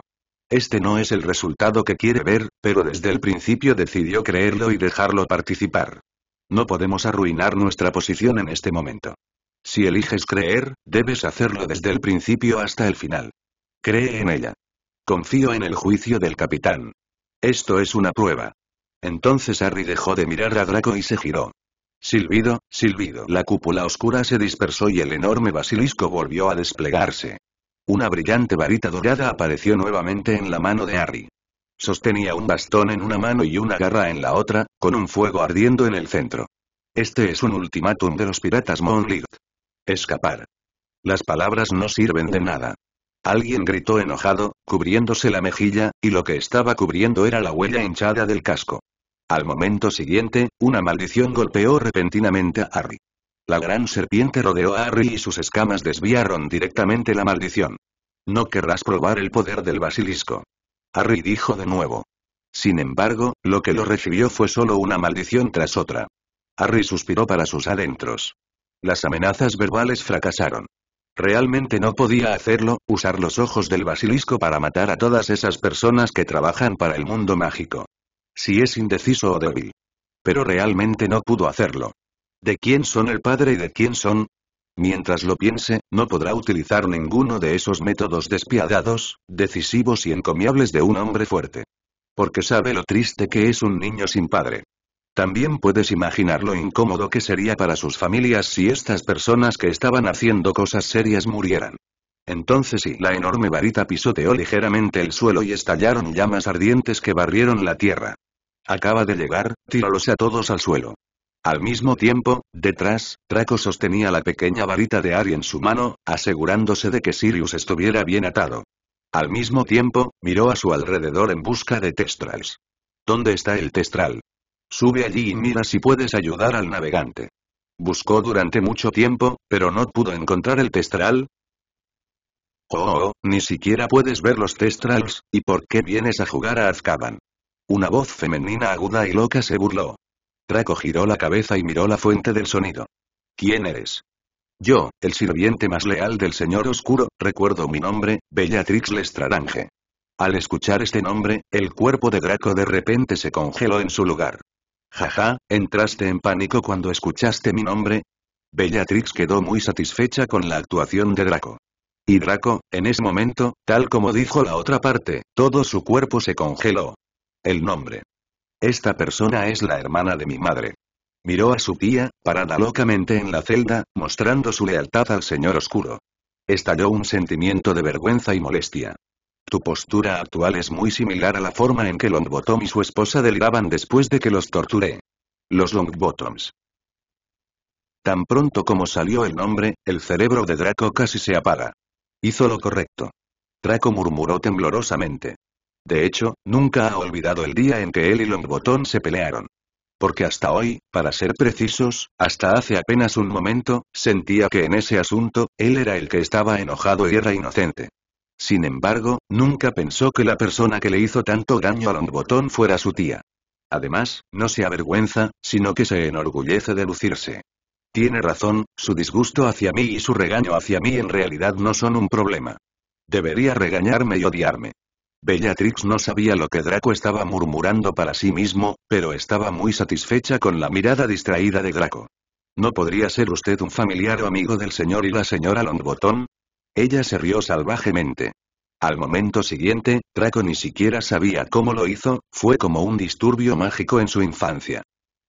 A: Este no es el resultado que quiere ver, pero desde el principio decidió creerlo y dejarlo participar. No podemos arruinar nuestra posición en este momento. Si eliges creer, debes hacerlo desde el principio hasta el final. Cree en ella. Confío en el juicio del capitán. Esto es una prueba. Entonces Harry dejó de mirar a Draco y se giró. Silbido, silbido. La cúpula oscura se dispersó y el enorme basilisco volvió a desplegarse. Una brillante varita dorada apareció nuevamente en la mano de Harry. Sostenía un bastón en una mano y una garra en la otra, con un fuego ardiendo en el centro. Este es un ultimátum de los piratas Monlit. Escapar. Las palabras no sirven de nada. Alguien gritó enojado, cubriéndose la mejilla, y lo que estaba cubriendo era la huella hinchada del casco. Al momento siguiente, una maldición golpeó repentinamente a Harry. La gran serpiente rodeó a Harry y sus escamas desviaron directamente la maldición. No querrás probar el poder del basilisco. Harry dijo de nuevo. Sin embargo, lo que lo recibió fue solo una maldición tras otra. Harry suspiró para sus adentros. Las amenazas verbales fracasaron. Realmente no podía hacerlo, usar los ojos del basilisco para matar a todas esas personas que trabajan para el mundo mágico. Si es indeciso o débil. Pero realmente no pudo hacerlo. ¿De quién son el padre y de quién son? Mientras lo piense, no podrá utilizar ninguno de esos métodos despiadados, decisivos y encomiables de un hombre fuerte. Porque sabe lo triste que es un niño sin padre. También puedes imaginar lo incómodo que sería para sus familias si estas personas que estaban haciendo cosas serias murieran. Entonces sí, la enorme varita pisoteó ligeramente el suelo y estallaron llamas ardientes que barrieron la tierra. Acaba de llegar, tíralos a todos al suelo. Al mismo tiempo, detrás, Draco sostenía la pequeña varita de Ari en su mano, asegurándose de que Sirius estuviera bien atado. Al mismo tiempo, miró a su alrededor en busca de Testrals. ¿Dónde está el Testral? Sube allí y mira si puedes ayudar al navegante. Buscó durante mucho tiempo, pero no pudo encontrar el Testral. Oh, oh, ni siquiera puedes ver los Testrals, ¿y por qué vienes a jugar a Azkaban? Una voz femenina aguda y loca se burló. Draco giró la cabeza y miró la fuente del sonido. ¿Quién eres? Yo, el sirviente más leal del Señor Oscuro, recuerdo mi nombre, Bellatrix Lestrange. Al escuchar este nombre, el cuerpo de Draco de repente se congeló en su lugar. Jaja, ¿entraste en pánico cuando escuchaste mi nombre? Bellatrix quedó muy satisfecha con la actuación de Draco. Y Draco, en ese momento, tal como dijo la otra parte, todo su cuerpo se congeló. El nombre. Esta persona es la hermana de mi madre. Miró a su tía, parada locamente en la celda, mostrando su lealtad al señor oscuro. Estalló un sentimiento de vergüenza y molestia. Tu postura actual es muy similar a la forma en que Longbottom y su esposa deliraban después de que los torturé. Los Longbottoms. Tan pronto como salió el nombre, el cerebro de Draco casi se apaga. Hizo lo correcto. Draco murmuró temblorosamente. De hecho, nunca ha olvidado el día en que él y Longbottom se pelearon. Porque hasta hoy, para ser precisos, hasta hace apenas un momento, sentía que en ese asunto, él era el que estaba enojado y era inocente. Sin embargo, nunca pensó que la persona que le hizo tanto daño a Longbottom fuera su tía. Además, no se avergüenza, sino que se enorgullece de lucirse. Tiene razón, su disgusto hacia mí y su regaño hacia mí en realidad no son un problema. Debería regañarme y odiarme. Bellatrix no sabía lo que Draco estaba murmurando para sí mismo, pero estaba muy satisfecha con la mirada distraída de Draco. ¿No podría ser usted un familiar o amigo del señor y la señora Longbottom? Ella se rió salvajemente. Al momento siguiente, Draco ni siquiera sabía cómo lo hizo, fue como un disturbio mágico en su infancia.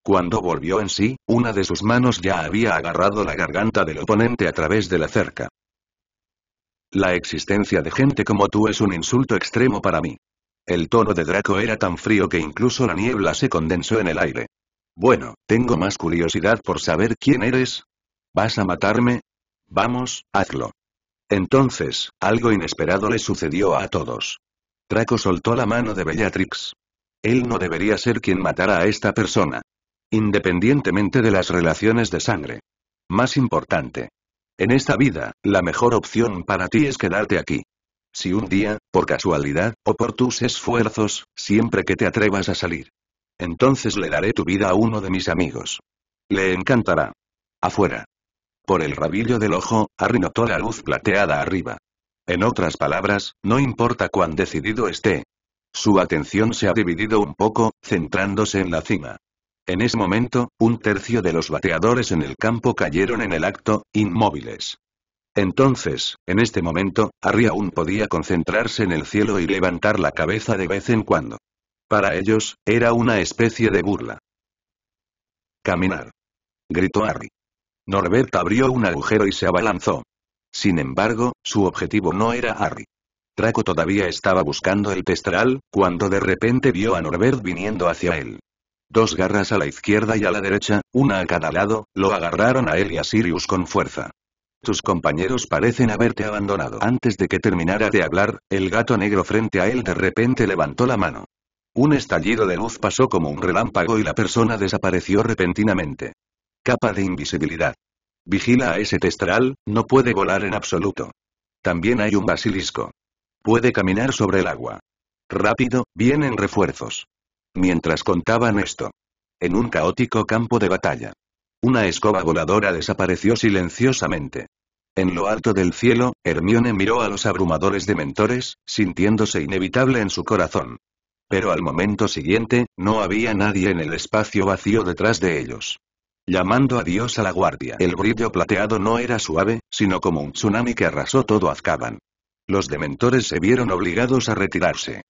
A: Cuando volvió en sí, una de sus manos ya había agarrado la garganta del oponente a través de la cerca. La existencia de gente como tú es un insulto extremo para mí. El tono de Draco era tan frío que incluso la niebla se condensó en el aire. Bueno, tengo más curiosidad por saber quién eres. ¿Vas a matarme? Vamos, hazlo. Entonces, algo inesperado le sucedió a todos. Draco soltó la mano de Bellatrix. Él no debería ser quien matara a esta persona. Independientemente de las relaciones de sangre. Más importante, en esta vida, la mejor opción para ti es quedarte aquí. Si un día, por casualidad, o por tus esfuerzos, siempre que te atrevas a salir. Entonces le daré tu vida a uno de mis amigos. Le encantará. Afuera. Por el rabillo del ojo, Harry notó la luz plateada arriba. En otras palabras, no importa cuán decidido esté. Su atención se ha dividido un poco, centrándose en la cima. En ese momento, un tercio de los bateadores en el campo cayeron en el acto, inmóviles. Entonces, en este momento, Harry aún podía concentrarse en el cielo y levantar la cabeza de vez en cuando. Para ellos, era una especie de burla. Caminar. Gritó Harry. Norbert abrió un agujero y se abalanzó. Sin embargo, su objetivo no era Harry. Draco todavía estaba buscando el testral, cuando de repente vio a Norbert viniendo hacia él. Dos garras a la izquierda y a la derecha, una a cada lado, lo agarraron a él y a Sirius con fuerza. Tus compañeros parecen haberte abandonado. Antes de que terminara de hablar, el gato negro frente a él de repente levantó la mano. Un estallido de luz pasó como un relámpago y la persona desapareció repentinamente. Capa de invisibilidad. Vigila a ese testral, no puede volar en absoluto. También hay un basilisco. Puede caminar sobre el agua. Rápido, vienen refuerzos. Mientras contaban esto. En un caótico campo de batalla. Una escoba voladora desapareció silenciosamente. En lo alto del cielo, Hermione miró a los abrumadores de mentores, sintiéndose inevitable en su corazón. Pero al momento siguiente, no había nadie en el espacio vacío detrás de ellos. Llamando a Dios a la guardia. El brillo plateado no era suave, sino como un tsunami que arrasó todo Azkaban. Los dementores se vieron obligados a retirarse.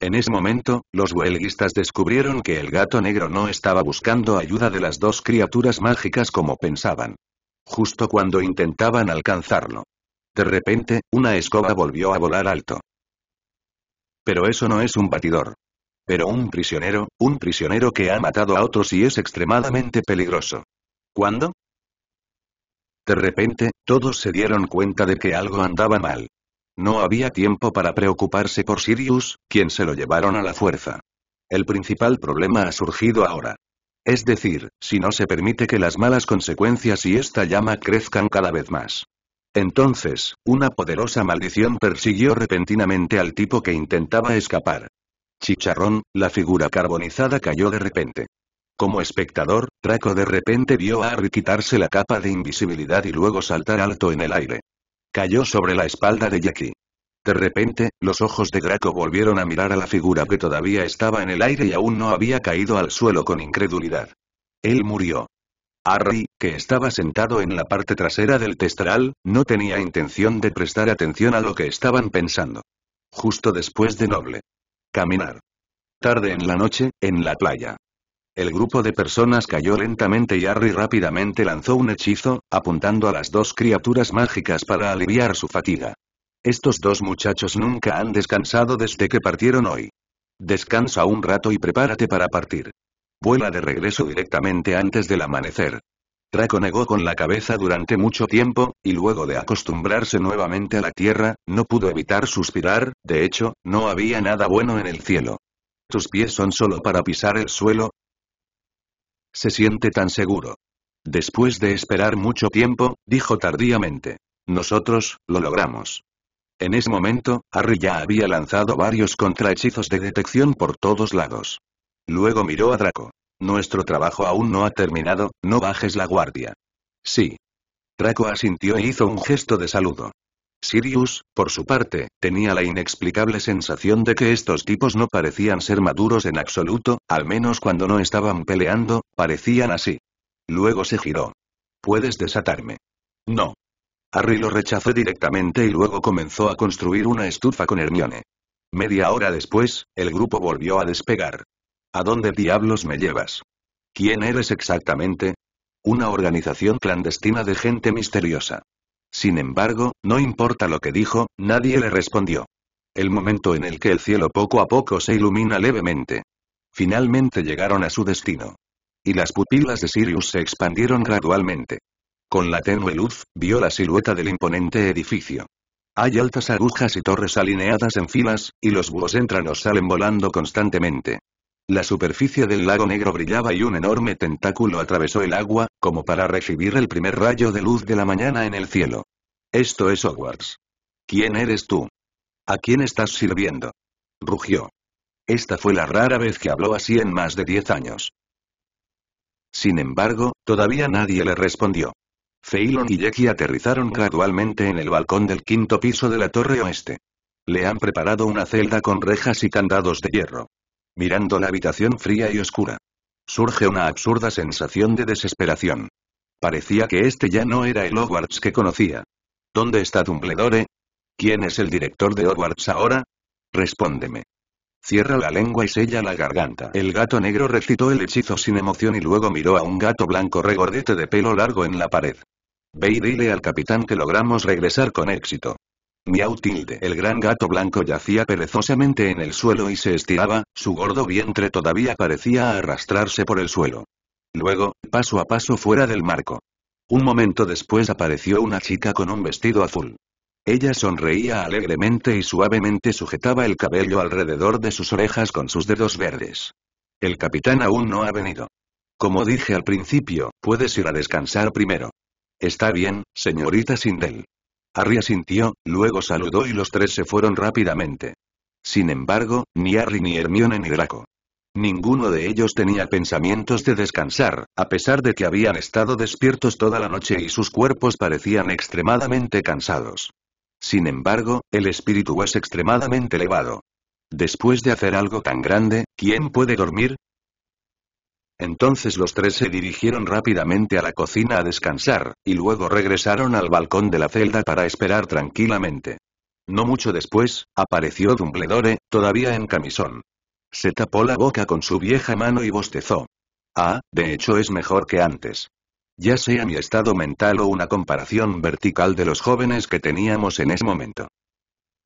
A: En ese momento, los huelguistas descubrieron que el gato negro no estaba buscando ayuda de las dos criaturas mágicas como pensaban. Justo cuando intentaban alcanzarlo. De repente, una escoba volvió a volar alto. Pero eso no es un batidor. Pero un prisionero, un prisionero que ha matado a otros y es extremadamente peligroso. ¿Cuándo? De repente, todos se dieron cuenta de que algo andaba mal. No había tiempo para preocuparse por Sirius, quien se lo llevaron a la fuerza. El principal problema ha surgido ahora. Es decir, si no se permite que las malas consecuencias y esta llama crezcan cada vez más. Entonces, una poderosa maldición persiguió repentinamente al tipo que intentaba escapar. Chicharrón, la figura carbonizada cayó de repente. Como espectador, Draco de repente vio a Harry quitarse la capa de invisibilidad y luego saltar alto en el aire. Cayó sobre la espalda de Jackie. De repente, los ojos de Draco volvieron a mirar a la figura que todavía estaba en el aire y aún no había caído al suelo con incredulidad. Él murió. Harry, que estaba sentado en la parte trasera del testral, no tenía intención de prestar atención a lo que estaban pensando. Justo después de Noble. Caminar. Tarde en la noche, en la playa. El grupo de personas cayó lentamente y Harry rápidamente lanzó un hechizo, apuntando a las dos criaturas mágicas para aliviar su fatiga. Estos dos muchachos nunca han descansado desde que partieron hoy. Descansa un rato y prepárate para partir. Vuela de regreso directamente antes del amanecer. Draco negó con la cabeza durante mucho tiempo, y luego de acostumbrarse nuevamente a la tierra, no pudo evitar suspirar, de hecho, no había nada bueno en el cielo. ¿Tus pies son solo para pisar el suelo? Se siente tan seguro. Después de esperar mucho tiempo, dijo tardíamente. Nosotros, lo logramos. En ese momento, Harry ya había lanzado varios contrahechizos de detección por todos lados. Luego miró a Draco. Nuestro trabajo aún no ha terminado, no bajes la guardia. Sí. Draco asintió e hizo un gesto de saludo. Sirius, por su parte, tenía la inexplicable sensación de que estos tipos no parecían ser maduros en absoluto, al menos cuando no estaban peleando, parecían así. Luego se giró. ¿Puedes desatarme? No. Harry lo rechazó directamente y luego comenzó a construir una estufa con Hermione. Media hora después, el grupo volvió a despegar. ¿A dónde diablos me llevas? ¿Quién eres exactamente? Una organización clandestina de gente misteriosa. Sin embargo, no importa lo que dijo, nadie le respondió. El momento en el que el cielo poco a poco se ilumina levemente. Finalmente llegaron a su destino. Y las pupilas de Sirius se expandieron gradualmente. Con la tenue luz, vio la silueta del imponente edificio. Hay altas agujas y torres alineadas en filas, y los búhos entran o salen volando constantemente. La superficie del lago negro brillaba y un enorme tentáculo atravesó el agua, como para recibir el primer rayo de luz de la mañana en el cielo. Esto es Hogwarts. ¿Quién eres tú? ¿A quién estás sirviendo? Rugió. Esta fue la rara vez que habló así en más de diez años. Sin embargo, todavía nadie le respondió. Phelan y Jackie aterrizaron gradualmente en el balcón del quinto piso de la torre oeste. Le han preparado una celda con rejas y candados de hierro mirando la habitación fría y oscura. Surge una absurda sensación de desesperación. Parecía que este ya no era el Hogwarts que conocía. ¿Dónde está Dumbledore? ¿Quién es el director de Hogwarts ahora? Respóndeme. Cierra la lengua y sella la garganta. El gato negro recitó el hechizo sin emoción y luego miró a un gato blanco regordete de pelo largo en la pared. Ve y dile al capitán que logramos regresar con éxito. Miau tilde. El gran gato blanco yacía perezosamente en el suelo y se estiraba, su gordo vientre todavía parecía arrastrarse por el suelo. Luego, paso a paso fuera del marco. Un momento después apareció una chica con un vestido azul. Ella sonreía alegremente y suavemente sujetaba el cabello alrededor de sus orejas con sus dedos verdes. El capitán aún no ha venido. Como dije al principio, puedes ir a descansar primero. Está bien, señorita Sindel. Harry asintió, luego saludó y los tres se fueron rápidamente. Sin embargo, ni Harry ni Hermione ni Draco. Ninguno de ellos tenía pensamientos de descansar, a pesar de que habían estado despiertos toda la noche y sus cuerpos parecían extremadamente cansados. Sin embargo, el espíritu es extremadamente elevado. Después de hacer algo tan grande, ¿quién puede dormir? Entonces los tres se dirigieron rápidamente a la cocina a descansar, y luego regresaron al balcón de la celda para esperar tranquilamente. No mucho después, apareció Dumbledore, todavía en camisón. Se tapó la boca con su vieja mano y bostezó. Ah, de hecho es mejor que antes. Ya sea mi estado mental o una comparación vertical de los jóvenes que teníamos en ese momento.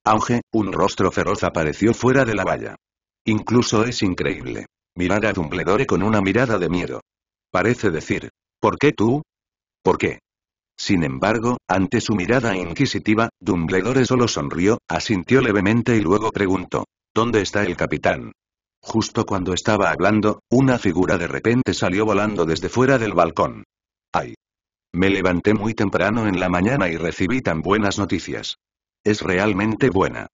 A: Auge, un rostro feroz apareció fuera de la valla. Incluso es increíble. Mirar a Dumbledore con una mirada de miedo. Parece decir, ¿por qué tú? ¿Por qué? Sin embargo, ante su mirada inquisitiva, Dumbledore solo sonrió, asintió levemente y luego preguntó, ¿dónde está el capitán? Justo cuando estaba hablando, una figura de repente salió volando desde fuera del balcón. ¡Ay! Me levanté muy temprano en la mañana y recibí tan buenas noticias. Es realmente buena.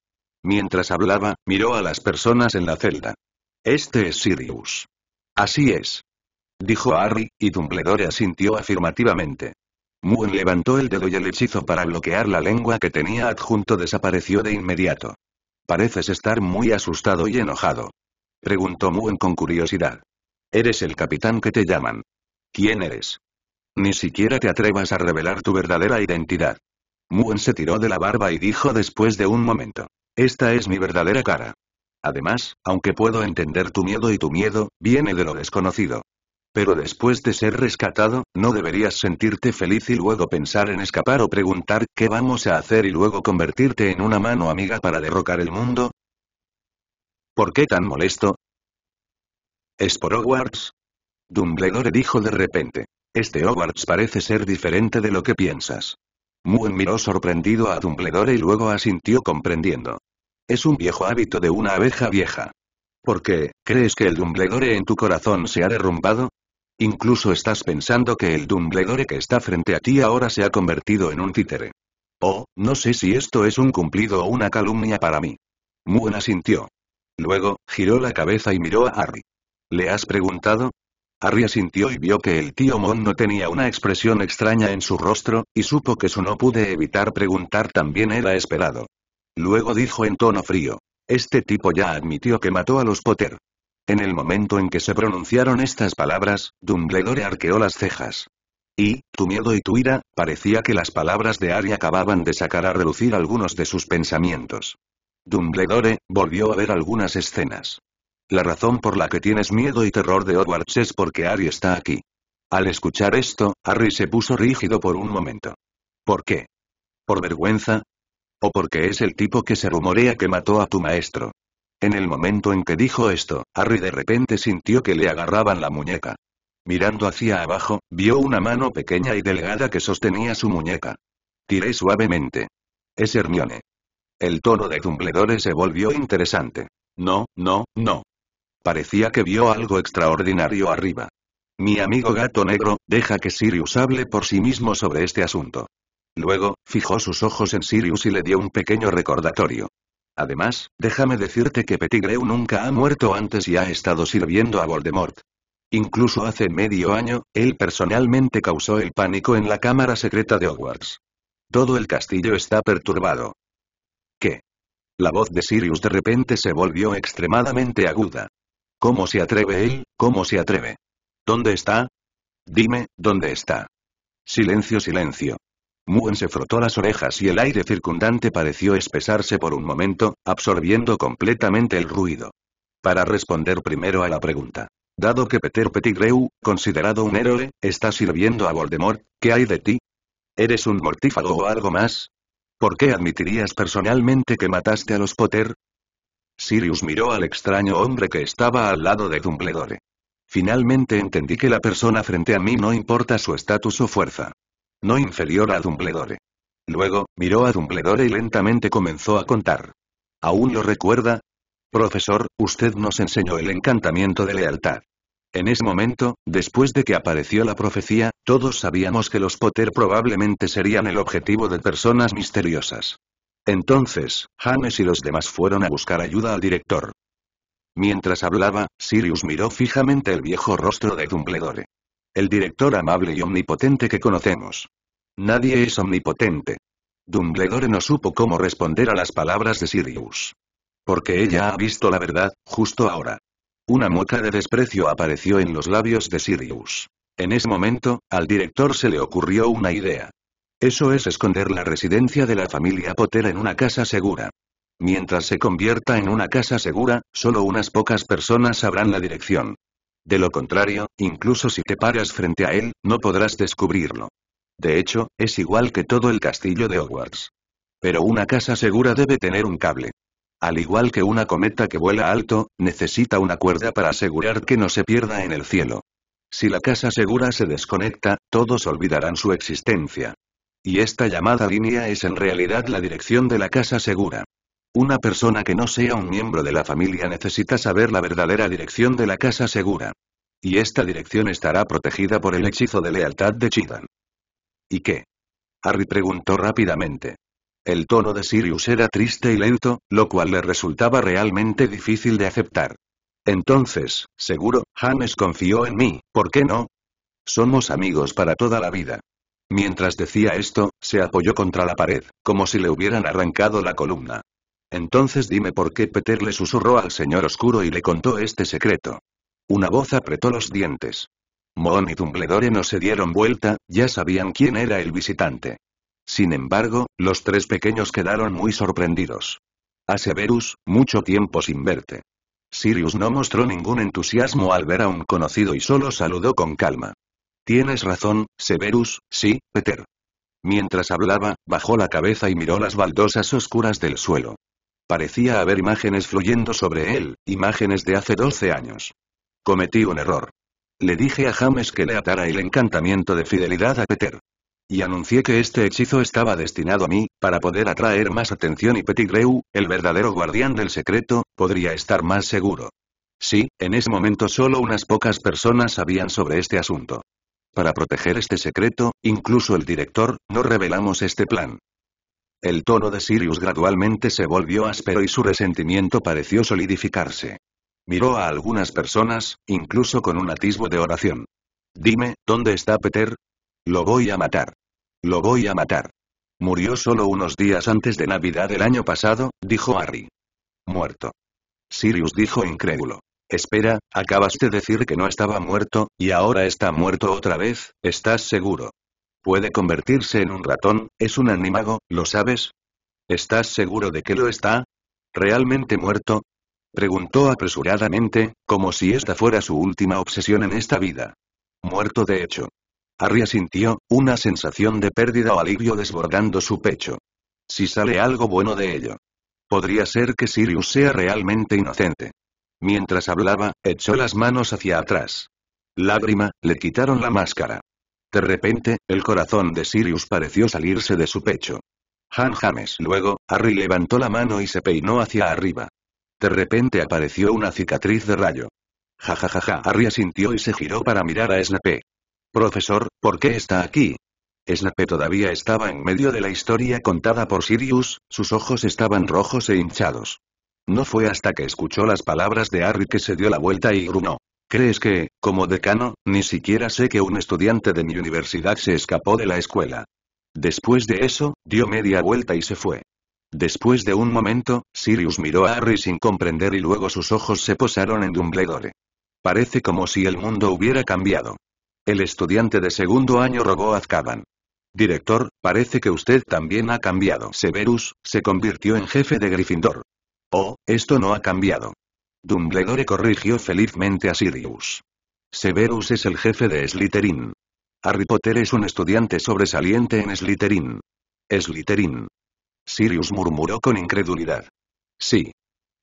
A: Mientras hablaba, miró a las personas en la celda. Este es Sirius. Así es. Dijo Harry, y Dumbledore asintió afirmativamente. Moon levantó el dedo y el hechizo para bloquear la lengua que tenía adjunto desapareció de inmediato. Pareces estar muy asustado y enojado. Preguntó Moon con curiosidad. Eres el capitán que te llaman. ¿Quién eres? Ni siquiera te atrevas a revelar tu verdadera identidad. Moon se tiró de la barba y dijo después de un momento. Esta es mi verdadera cara. Además, aunque puedo entender tu miedo y tu miedo, viene de lo desconocido. Pero después de ser rescatado, ¿no deberías sentirte feliz y luego pensar en escapar o preguntar qué vamos a hacer y luego convertirte en una mano amiga para derrocar el mundo? ¿Por qué tan molesto? ¿Es por Hogwarts? Dumbledore dijo de repente. Este Hogwarts parece ser diferente de lo que piensas. Moon miró sorprendido a Dumbledore y luego asintió comprendiendo. Es un viejo hábito de una abeja vieja. ¿Por qué, crees que el Dumbledore en tu corazón se ha derrumbado? Incluso estás pensando que el Dumbledore que está frente a ti ahora se ha convertido en un títere. Oh, no sé si esto es un cumplido o una calumnia para mí. Moon asintió. Luego, giró la cabeza y miró a Harry. ¿Le has preguntado? Harry asintió y vio que el tío Mon no tenía una expresión extraña en su rostro, y supo que su no pude evitar preguntar también era esperado. Luego dijo en tono frío. Este tipo ya admitió que mató a los Potter. En el momento en que se pronunciaron estas palabras, Dumbledore arqueó las cejas. Y, tu miedo y tu ira, parecía que las palabras de Harry acababan de sacar a relucir algunos de sus pensamientos. Dumbledore, volvió a ver algunas escenas. La razón por la que tienes miedo y terror de Hogwarts es porque Harry está aquí. Al escuchar esto, Harry se puso rígido por un momento. ¿Por qué? ¿Por vergüenza? ¿O porque es el tipo que se rumorea que mató a tu maestro? En el momento en que dijo esto, Harry de repente sintió que le agarraban la muñeca. Mirando hacia abajo, vio una mano pequeña y delgada que sostenía su muñeca. Tiré suavemente. Es Hermione. El tono de Dumbledore se volvió interesante. No, no, no. Parecía que vio algo extraordinario arriba. Mi amigo gato negro, deja que Sirius hable por sí mismo sobre este asunto. Luego, fijó sus ojos en Sirius y le dio un pequeño recordatorio. Además, déjame decirte que Pettigrew nunca ha muerto antes y ha estado sirviendo a Voldemort. Incluso hace medio año, él personalmente causó el pánico en la cámara secreta de Hogwarts. Todo el castillo está perturbado. ¿Qué? La voz de Sirius de repente se volvió extremadamente aguda. ¿Cómo se atreve él? ¿Cómo se atreve? ¿Dónde está? Dime, ¿dónde está? Silencio, silencio. Muen se frotó las orejas y el aire circundante pareció espesarse por un momento, absorbiendo completamente el ruido. Para responder primero a la pregunta. Dado que Peter Pettigrew, considerado un héroe, está sirviendo a Voldemort, ¿qué hay de ti? ¿Eres un mortífago o algo más? ¿Por qué admitirías personalmente que mataste a los Potter? Sirius miró al extraño hombre que estaba al lado de Dumbledore. Finalmente entendí que la persona frente a mí no importa su estatus o fuerza. No inferior a Dumbledore. Luego, miró a Dumbledore y lentamente comenzó a contar. ¿Aún lo recuerda? Profesor, usted nos enseñó el encantamiento de lealtad. En ese momento, después de que apareció la profecía, todos sabíamos que los Potter probablemente serían el objetivo de personas misteriosas. Entonces, James y los demás fueron a buscar ayuda al director. Mientras hablaba, Sirius miró fijamente el viejo rostro de Dumbledore. El director amable y omnipotente que conocemos. Nadie es omnipotente. Dumbledore no supo cómo responder a las palabras de Sirius. Porque ella ha visto la verdad, justo ahora. Una mueca de desprecio apareció en los labios de Sirius. En ese momento, al director se le ocurrió una idea. Eso es esconder la residencia de la familia Potter en una casa segura. Mientras se convierta en una casa segura, solo unas pocas personas sabrán la dirección. De lo contrario, incluso si te paras frente a él, no podrás descubrirlo. De hecho, es igual que todo el castillo de Hogwarts. Pero una casa segura debe tener un cable. Al igual que una cometa que vuela alto, necesita una cuerda para asegurar que no se pierda en el cielo. Si la casa segura se desconecta, todos olvidarán su existencia. Y esta llamada línea es en realidad la dirección de la casa segura. Una persona que no sea un miembro de la familia necesita saber la verdadera dirección de la casa segura. Y esta dirección estará protegida por el hechizo de lealtad de Chidan. ¿Y qué? Harry preguntó rápidamente. El tono de Sirius era triste y lento, lo cual le resultaba realmente difícil de aceptar. Entonces, seguro, James confió en mí, ¿por qué no? Somos amigos para toda la vida. Mientras decía esto, se apoyó contra la pared, como si le hubieran arrancado la columna. Entonces dime por qué Peter le susurró al señor oscuro y le contó este secreto. Una voz apretó los dientes. Mon y Dumbledore no se dieron vuelta, ya sabían quién era el visitante. Sin embargo, los tres pequeños quedaron muy sorprendidos. A Severus, mucho tiempo sin verte. Sirius no mostró ningún entusiasmo al ver a un conocido y solo saludó con calma. Tienes razón, Severus, sí, Peter. Mientras hablaba, bajó la cabeza y miró las baldosas oscuras del suelo. Parecía haber imágenes fluyendo sobre él, imágenes de hace 12 años. Cometí un error. Le dije a James que le atara el encantamiento de fidelidad a Peter. Y anuncié que este hechizo estaba destinado a mí, para poder atraer más atención y Pettigrew, el verdadero guardián del secreto, podría estar más seguro. Sí, en ese momento solo unas pocas personas sabían sobre este asunto. Para proteger este secreto, incluso el director, no revelamos este plan. El tono de Sirius gradualmente se volvió áspero y su resentimiento pareció solidificarse. Miró a algunas personas, incluso con un atisbo de oración. Dime, ¿dónde está Peter? Lo voy a matar. Lo voy a matar. Murió solo unos días antes de Navidad del año pasado, dijo Harry. Muerto. Sirius dijo incrédulo. Espera, acabas de decir que no estaba muerto, y ahora está muerto otra vez, ¿estás seguro? Puede convertirse en un ratón, es un animago, ¿lo sabes? ¿Estás seguro de que lo está? ¿Realmente muerto? Preguntó apresuradamente, como si esta fuera su última obsesión en esta vida. Muerto de hecho. Harry sintió, una sensación de pérdida o alivio desbordando su pecho. Si sale algo bueno de ello. Podría ser que Sirius sea realmente inocente. Mientras hablaba, echó las manos hacia atrás. Lágrima, le quitaron la máscara. De repente, el corazón de Sirius pareció salirse de su pecho. Han James. Luego, Harry levantó la mano y se peinó hacia arriba. De repente apareció una cicatriz de rayo. Ja ja ja ja. Harry asintió y se giró para mirar a Snape. Profesor, ¿por qué está aquí? Snape todavía estaba en medio de la historia contada por Sirius, sus ojos estaban rojos e hinchados. No fue hasta que escuchó las palabras de Harry que se dio la vuelta y grunó. ¿Crees que, como decano, ni siquiera sé que un estudiante de mi universidad se escapó de la escuela? Después de eso, dio media vuelta y se fue. Después de un momento, Sirius miró a Harry sin comprender y luego sus ojos se posaron en Dumbledore. Parece como si el mundo hubiera cambiado. El estudiante de segundo año robó a Azkaban. Director, parece que usted también ha cambiado. Severus, se convirtió en jefe de Gryffindor. Oh, esto no ha cambiado. Dumbledore corrigió felizmente a Sirius. Severus es el jefe de Slytherin. Harry Potter es un estudiante sobresaliente en Slytherin. Slytherin. Sirius murmuró con incredulidad. Sí.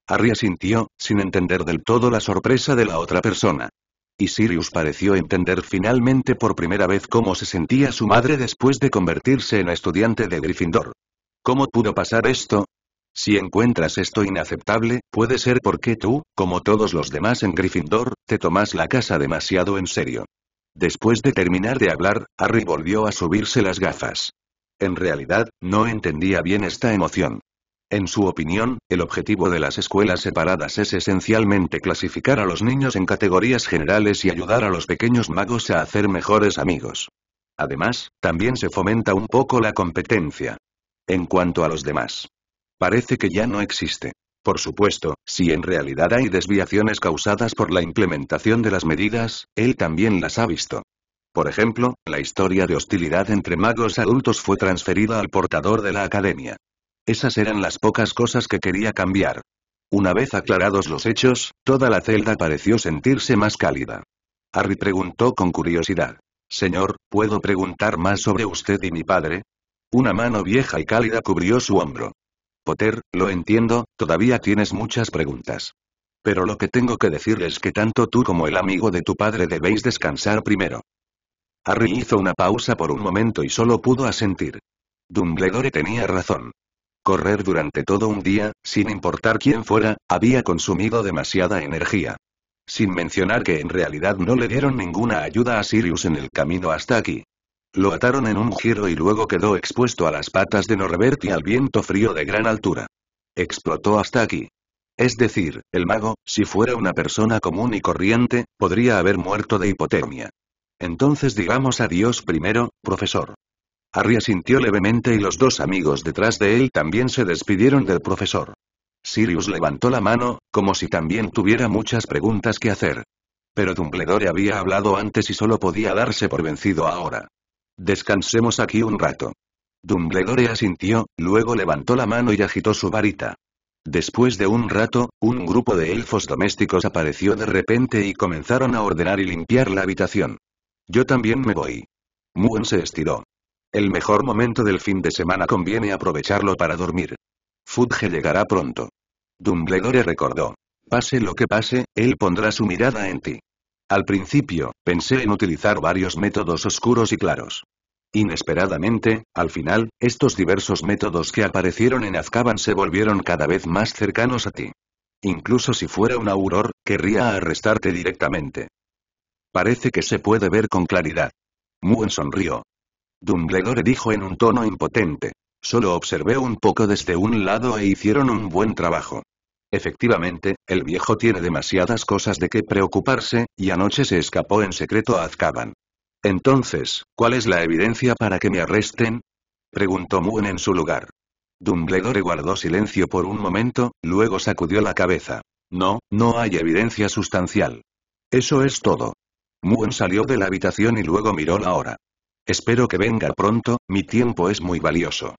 A: Harry asintió, sin entender del todo la sorpresa de la otra persona. Y Sirius pareció entender finalmente por primera vez cómo se sentía su madre después de convertirse en estudiante de Gryffindor. ¿Cómo pudo pasar esto? Si encuentras esto inaceptable, puede ser porque tú, como todos los demás en Gryffindor, te tomas la casa demasiado en serio. Después de terminar de hablar, Harry volvió a subirse las gafas. En realidad, no entendía bien esta emoción. En su opinión, el objetivo de las escuelas separadas es esencialmente clasificar a los niños en categorías generales y ayudar a los pequeños magos a hacer mejores amigos. Además, también se fomenta un poco la competencia. En cuanto a los demás, Parece que ya no existe. Por supuesto, si en realidad hay desviaciones causadas por la implementación de las medidas, él también las ha visto. Por ejemplo, la historia de hostilidad entre magos adultos fue transferida al portador de la academia. Esas eran las pocas cosas que quería cambiar. Una vez aclarados los hechos, toda la celda pareció sentirse más cálida. Harry preguntó con curiosidad. Señor, ¿puedo preguntar más sobre usted y mi padre? Una mano vieja y cálida cubrió su hombro. Potter, lo entiendo, todavía tienes muchas preguntas. Pero lo que tengo que decir es que tanto tú como el amigo de tu padre debéis descansar primero. Harry hizo una pausa por un momento y solo pudo asentir. Dumbledore tenía razón. Correr durante todo un día, sin importar quién fuera, había consumido demasiada energía. Sin mencionar que en realidad no le dieron ninguna ayuda a Sirius en el camino hasta aquí. Lo ataron en un giro y luego quedó expuesto a las patas de Norbert y al viento frío de gran altura. Explotó hasta aquí. Es decir, el mago, si fuera una persona común y corriente, podría haber muerto de hipotermia. Entonces digamos adiós primero, profesor. Harry asintió levemente y los dos amigos detrás de él también se despidieron del profesor. Sirius levantó la mano, como si también tuviera muchas preguntas que hacer. Pero Dumbledore había hablado antes y solo podía darse por vencido ahora. Descansemos aquí un rato. Dumbledore asintió, luego levantó la mano y agitó su varita. Después de un rato, un grupo de elfos domésticos apareció de repente y comenzaron a ordenar y limpiar la habitación. Yo también me voy. Muen se estiró. El mejor momento del fin de semana conviene aprovecharlo para dormir. Fudge llegará pronto. Dumbledore recordó. Pase lo que pase, él pondrá su mirada en ti. Al principio, pensé en utilizar varios métodos oscuros y claros. Inesperadamente, al final, estos diversos métodos que aparecieron en Azkaban se volvieron cada vez más cercanos a ti. Incluso si fuera un auror, querría arrestarte directamente. Parece que se puede ver con claridad. Muen sonrió. Dumbledore dijo en un tono impotente. Solo observé un poco desde un lado e hicieron un buen trabajo. Efectivamente, el viejo tiene demasiadas cosas de qué preocuparse, y anoche se escapó en secreto a Azkaban. Entonces, ¿cuál es la evidencia para que me arresten? Preguntó Moon en su lugar. Dumbledore guardó silencio por un momento, luego sacudió la cabeza. No, no hay evidencia sustancial. Eso es todo. Moon salió de la habitación y luego miró la hora. Espero que venga pronto, mi tiempo es muy valioso.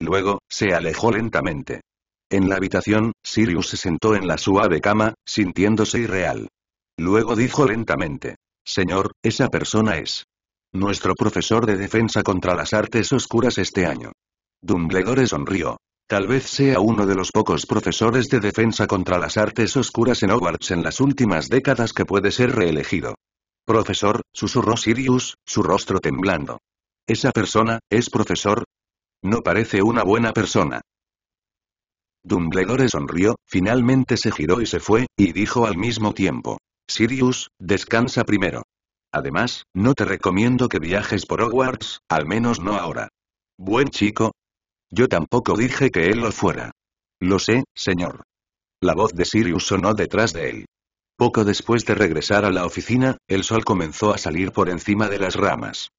A: Luego, se alejó lentamente. En la habitación, Sirius se sentó en la suave cama, sintiéndose irreal. Luego dijo lentamente. Señor, esa persona es. Nuestro profesor de defensa contra las artes oscuras este año. Dumbledore sonrió. Tal vez sea uno de los pocos profesores de defensa contra las artes oscuras en Hogwarts en las últimas décadas que puede ser reelegido. Profesor, susurró Sirius, su rostro temblando. ¿Esa persona, es profesor? No parece una buena persona. Dumbledore sonrió, finalmente se giró y se fue, y dijo al mismo tiempo. Sirius, descansa primero. Además, no te recomiendo que viajes por Hogwarts, al menos no ahora. Buen chico. Yo tampoco dije que él lo fuera. Lo sé, señor. La voz de Sirius sonó detrás de él. Poco después de regresar a la oficina, el sol comenzó a salir por encima de las ramas.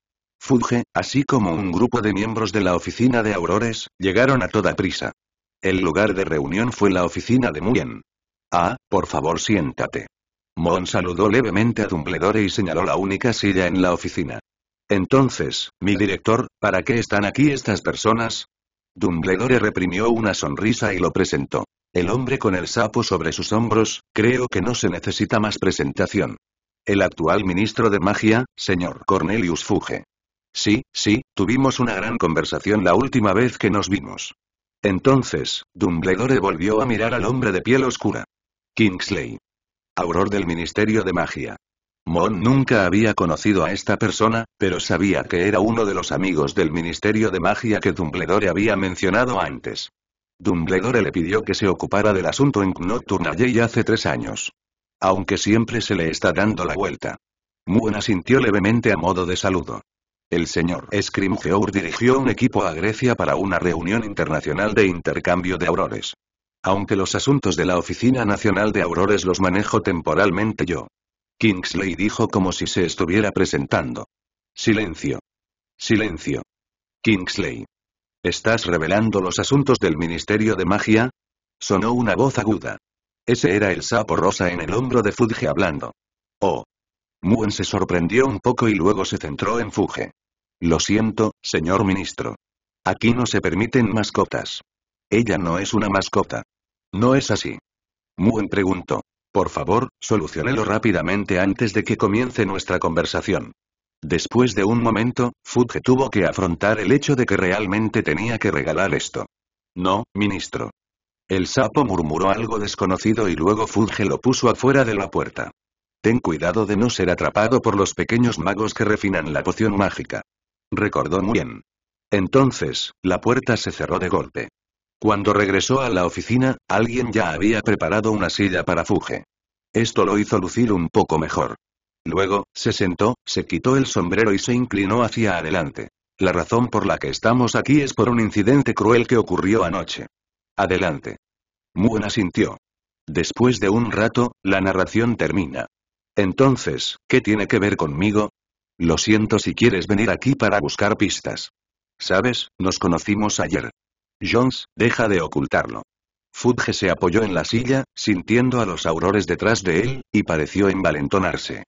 A: Fudge, así como un grupo de miembros de la oficina de Aurores, llegaron a toda prisa. El lugar de reunión fue la oficina de Muyen. Ah, por favor siéntate. Mon saludó levemente a Dumbledore y señaló la única silla en la oficina. Entonces, mi director, ¿para qué están aquí estas personas? Dumbledore reprimió una sonrisa y lo presentó. El hombre con el sapo sobre sus hombros, creo que no se necesita más presentación. El actual ministro de magia, señor Cornelius Fuge. Sí, sí, tuvimos una gran conversación la última vez que nos vimos. Entonces, Dumbledore volvió a mirar al hombre de piel oscura. Kingsley. Auror del Ministerio de Magia. Mon nunca había conocido a esta persona, pero sabía que era uno de los amigos del Ministerio de Magia que Dumbledore había mencionado antes. Dumbledore le pidió que se ocupara del asunto en Nocturnalley hace tres años. Aunque siempre se le está dando la vuelta. Mon asintió levemente a modo de saludo. El señor Scrimgeour dirigió un equipo a Grecia para una reunión internacional de intercambio de aurores. Aunque los asuntos de la Oficina Nacional de Aurores los manejo temporalmente yo. Kingsley dijo como si se estuviera presentando. Silencio. Silencio. Kingsley. ¿Estás revelando los asuntos del Ministerio de Magia? Sonó una voz aguda. Ese era el sapo rosa en el hombro de Fudge hablando. Oh. Muen se sorprendió un poco y luego se centró en Fuge. Lo siento, señor ministro. Aquí no se permiten mascotas. Ella no es una mascota. No es así. Muen preguntó. Por favor, solucionelo rápidamente antes de que comience nuestra conversación. Después de un momento, Fudge tuvo que afrontar el hecho de que realmente tenía que regalar esto. No, ministro. El sapo murmuró algo desconocido y luego Fudge lo puso afuera de la puerta. Ten cuidado de no ser atrapado por los pequeños magos que refinan la poción mágica. Recordó bien. Entonces, la puerta se cerró de golpe. Cuando regresó a la oficina, alguien ya había preparado una silla para Fuge. Esto lo hizo lucir un poco mejor. Luego, se sentó, se quitó el sombrero y se inclinó hacia adelante. La razón por la que estamos aquí es por un incidente cruel que ocurrió anoche. Adelante. Muena sintió. Después de un rato, la narración termina. Entonces, ¿qué tiene que ver conmigo? Lo siento si quieres venir aquí para buscar pistas. Sabes, nos conocimos ayer. Jones, deja de ocultarlo. Fudge se apoyó en la silla, sintiendo a los aurores detrás de él, y pareció envalentonarse.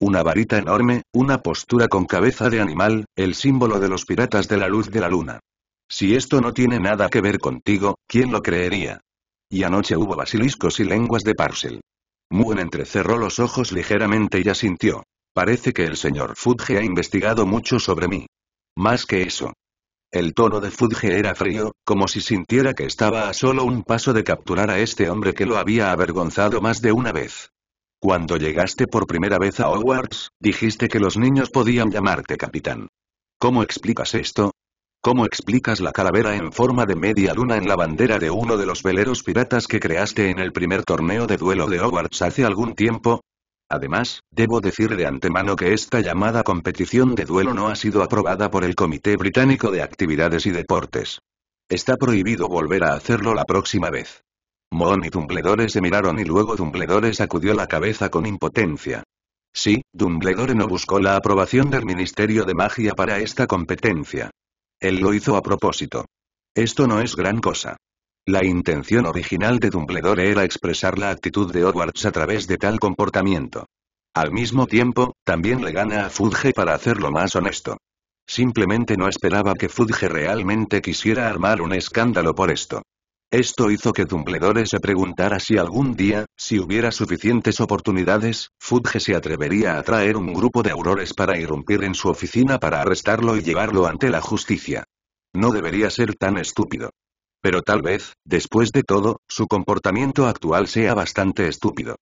A: Una varita enorme, una postura con cabeza de animal, el símbolo de los piratas de la luz de la luna. Si esto no tiene nada que ver contigo, ¿quién lo creería? Y anoche hubo basiliscos y lenguas de Parcel. Muen entrecerró los ojos ligeramente y asintió. Parece que el señor Fudge ha investigado mucho sobre mí. Más que eso. El tono de Fudge era frío, como si sintiera que estaba a solo un paso de capturar a este hombre que lo había avergonzado más de una vez. Cuando llegaste por primera vez a Hogwarts, dijiste que los niños podían llamarte capitán. ¿Cómo explicas esto? ¿Cómo explicas la calavera en forma de media luna en la bandera de uno de los veleros piratas que creaste en el primer torneo de duelo de Hogwarts hace algún tiempo? Además, debo decir de antemano que esta llamada competición de duelo no ha sido aprobada por el Comité Británico de Actividades y Deportes. Está prohibido volver a hacerlo la próxima vez. Mon y Dumbledore se miraron y luego Dumbledore sacudió la cabeza con impotencia. Sí, Dumbledore no buscó la aprobación del Ministerio de Magia para esta competencia. Él lo hizo a propósito. Esto no es gran cosa. La intención original de Dumbledore era expresar la actitud de Hogwarts a través de tal comportamiento. Al mismo tiempo, también le gana a Fudge para hacerlo más honesto. Simplemente no esperaba que Fudge realmente quisiera armar un escándalo por esto. Esto hizo que Dumbledore se preguntara si algún día, si hubiera suficientes oportunidades, Fudge se atrevería a traer un grupo de aurores para irrumpir en su oficina para arrestarlo y llevarlo ante la justicia. No debería ser tan estúpido. Pero tal vez, después de todo, su comportamiento actual sea bastante estúpido.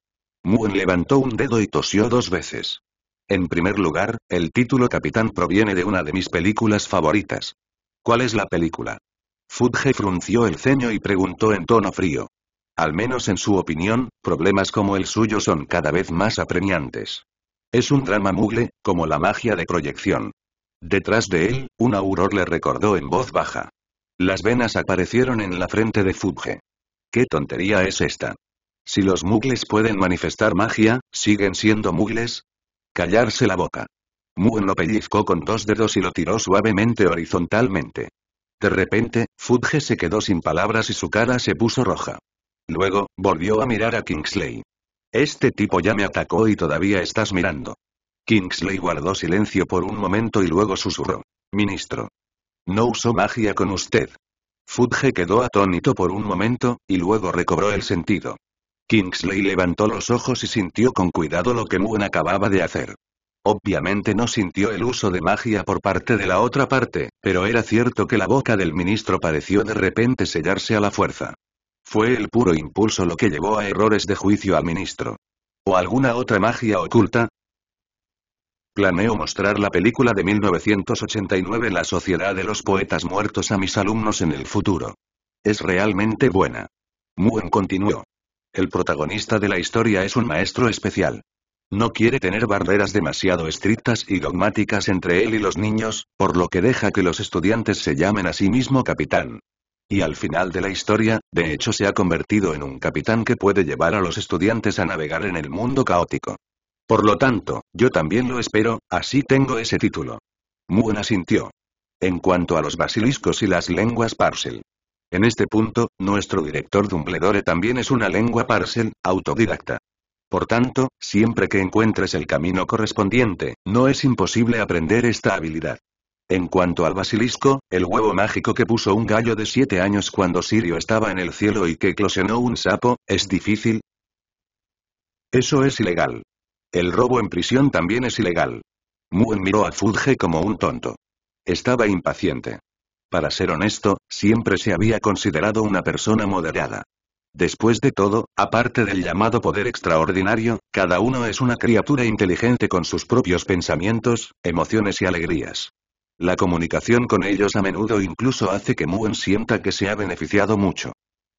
A: Muen levantó un dedo y tosió dos veces. En primer lugar, el título Capitán proviene de una de mis películas favoritas. ¿Cuál es la película? Fudge frunció el ceño y preguntó en tono frío. Al menos en su opinión, problemas como el suyo son cada vez más apremiantes. Es un drama mugle, como la magia de proyección. Detrás de él, un auror le recordó en voz baja. Las venas aparecieron en la frente de Fudge. ¿Qué tontería es esta? Si los mugles pueden manifestar magia, ¿siguen siendo mugles? Callarse la boca. Muen lo pellizcó con dos dedos y lo tiró suavemente horizontalmente. De repente, Fudge se quedó sin palabras y su cara se puso roja. Luego, volvió a mirar a Kingsley. Este tipo ya me atacó y todavía estás mirando. Kingsley guardó silencio por un momento y luego susurró. Ministro. No usó magia con usted. Fudge quedó atónito por un momento, y luego recobró el sentido. Kingsley levantó los ojos y sintió con cuidado lo que Moon acababa de hacer. Obviamente no sintió el uso de magia por parte de la otra parte, pero era cierto que la boca del ministro pareció de repente sellarse a la fuerza. Fue el puro impulso lo que llevó a errores de juicio al ministro. ¿O alguna otra magia oculta? Planeo mostrar la película de 1989 La Sociedad de los Poetas Muertos a mis alumnos en el futuro. Es realmente buena. Muen continuó. El protagonista de la historia es un maestro especial. No quiere tener barreras demasiado estrictas y dogmáticas entre él y los niños, por lo que deja que los estudiantes se llamen a sí mismo capitán. Y al final de la historia, de hecho se ha convertido en un capitán que puede llevar a los estudiantes a navegar en el mundo caótico. Por lo tanto, yo también lo espero, así tengo ese título. Muena sintió. En cuanto a los basiliscos y las lenguas Parcel. En este punto, nuestro director Dumbledore también es una lengua parcel, autodidacta. Por tanto, siempre que encuentres el camino correspondiente, no es imposible aprender esta habilidad. En cuanto al basilisco, el huevo mágico que puso un gallo de siete años cuando Sirio estaba en el cielo y que eclosionó un sapo, ¿es difícil? Eso es ilegal. El robo en prisión también es ilegal. Muen miró a Fudge como un tonto. Estaba impaciente. Para ser honesto, siempre se había considerado una persona moderada. Después de todo, aparte del llamado poder extraordinario, cada uno es una criatura inteligente con sus propios pensamientos, emociones y alegrías. La comunicación con ellos a menudo incluso hace que Muen sienta que se ha beneficiado mucho.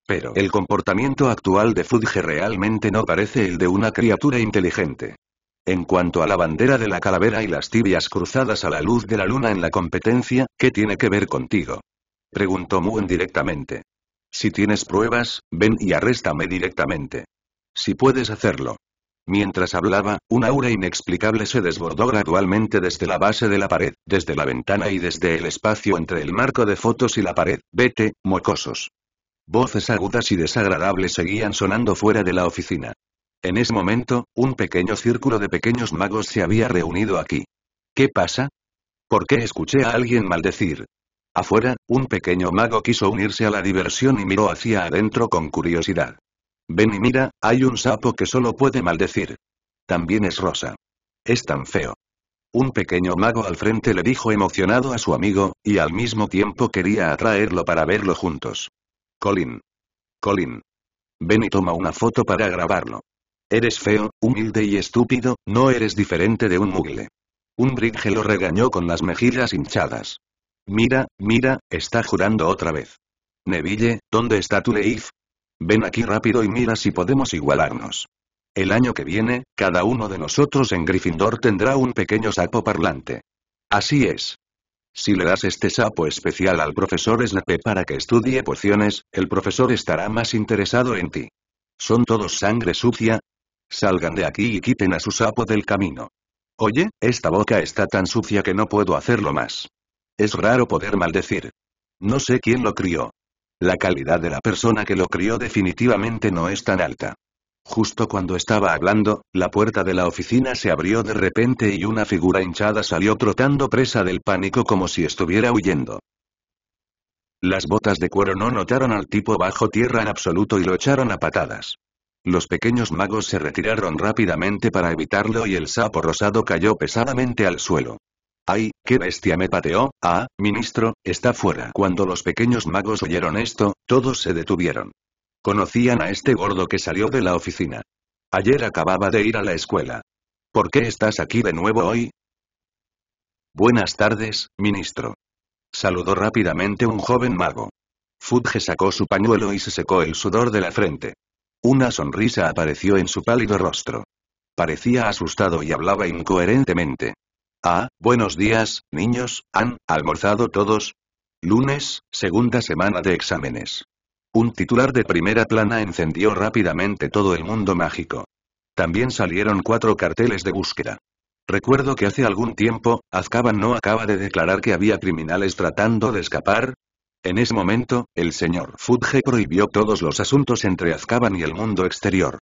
A: Pero el comportamiento actual de Fudge realmente no parece el de una criatura inteligente. En cuanto a la bandera de la calavera y las tibias cruzadas a la luz de la luna en la competencia, ¿qué tiene que ver contigo? Preguntó Muen directamente. Si tienes pruebas, ven y arréstame directamente. Si puedes hacerlo. Mientras hablaba, un aura inexplicable se desbordó gradualmente desde la base de la pared, desde la ventana y desde el espacio entre el marco de fotos y la pared. Vete, mocosos. Voces agudas y desagradables seguían sonando fuera de la oficina. En ese momento, un pequeño círculo de pequeños magos se había reunido aquí. ¿Qué pasa? ¿Por qué escuché a alguien maldecir? Afuera, un pequeño mago quiso unirse a la diversión y miró hacia adentro con curiosidad. Ven y mira, hay un sapo que solo puede maldecir. También es rosa. Es tan feo. Un pequeño mago al frente le dijo emocionado a su amigo, y al mismo tiempo quería atraerlo para verlo juntos. Colin. Colin. Ven y toma una foto para grabarlo. Eres feo, humilde y estúpido, no eres diferente de un mugle. Un bridge lo regañó con las mejillas hinchadas. Mira, mira, está jurando otra vez. Neville, ¿dónde está tu Leif? Ven aquí rápido y mira si podemos igualarnos. El año que viene, cada uno de nosotros en Gryffindor tendrá un pequeño sapo parlante. Así es. Si le das este sapo especial al profesor Snape para que estudie pociones, el profesor estará más interesado en ti. ¿Son todos sangre sucia? Salgan de aquí y quiten a su sapo del camino. Oye, esta boca está tan sucia que no puedo hacerlo más. Es raro poder maldecir. No sé quién lo crió. La calidad de la persona que lo crió definitivamente no es tan alta. Justo cuando estaba hablando, la puerta de la oficina se abrió de repente y una figura hinchada salió trotando presa del pánico como si estuviera huyendo. Las botas de cuero no notaron al tipo bajo tierra en absoluto y lo echaron a patadas. Los pequeños magos se retiraron rápidamente para evitarlo y el sapo rosado cayó pesadamente al suelo. ¡Ay, qué bestia me pateó! Ah, ministro, está fuera. Cuando los pequeños magos oyeron esto, todos se detuvieron. Conocían a este gordo que salió de la oficina. Ayer acababa de ir a la escuela. ¿Por qué estás aquí de nuevo hoy? Buenas tardes, ministro. Saludó rápidamente un joven mago. Fudge sacó su pañuelo y se secó el sudor de la frente. Una sonrisa apareció en su pálido rostro. Parecía asustado y hablaba incoherentemente. Ah, buenos días, niños, ¿han almorzado todos? Lunes, segunda semana de exámenes. Un titular de primera plana encendió rápidamente todo el mundo mágico. También salieron cuatro carteles de búsqueda. Recuerdo que hace algún tiempo, Azkaban no acaba de declarar que había criminales tratando de escapar, en ese momento, el señor Fudge prohibió todos los asuntos entre Azkaban y el mundo exterior.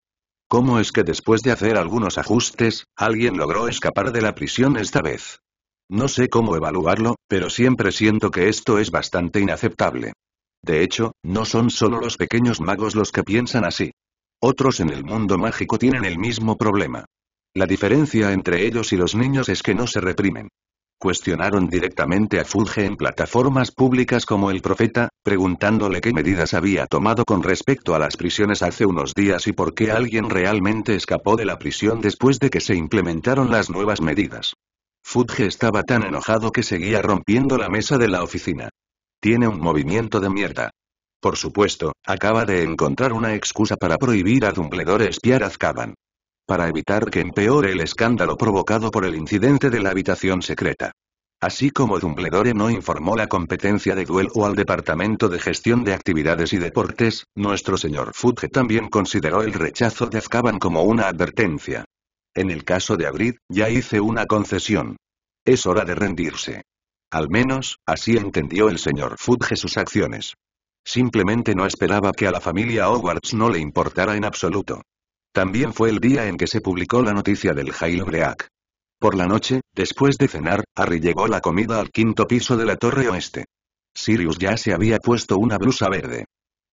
A: ¿Cómo es que después de hacer algunos ajustes, alguien logró escapar de la prisión esta vez? No sé cómo evaluarlo, pero siempre siento que esto es bastante inaceptable. De hecho, no son solo los pequeños magos los que piensan así. Otros en el mundo mágico tienen el mismo problema. La diferencia entre ellos y los niños es que no se reprimen. Cuestionaron directamente a Fulge en plataformas públicas como El Profeta, preguntándole qué medidas había tomado con respecto a las prisiones hace unos días y por qué alguien realmente escapó de la prisión después de que se implementaron las nuevas medidas. Fudge estaba tan enojado que seguía rompiendo la mesa de la oficina. Tiene un movimiento de mierda. Por supuesto, acaba de encontrar una excusa para prohibir a Dumbledore espiar a Azkaban para evitar que empeore el escándalo provocado por el incidente de la habitación secreta. Así como Dumbledore no informó la competencia de duelo al Departamento de Gestión de Actividades y Deportes, nuestro señor Fudge también consideró el rechazo de Azkaban como una advertencia. En el caso de Agrid, ya hice una concesión. Es hora de rendirse. Al menos, así entendió el señor Fudge sus acciones. Simplemente no esperaba que a la familia Hogwarts no le importara en absoluto. También fue el día en que se publicó la noticia del jailbreak. Por la noche, después de cenar, Harry llegó la comida al quinto piso de la torre oeste. Sirius ya se había puesto una blusa verde.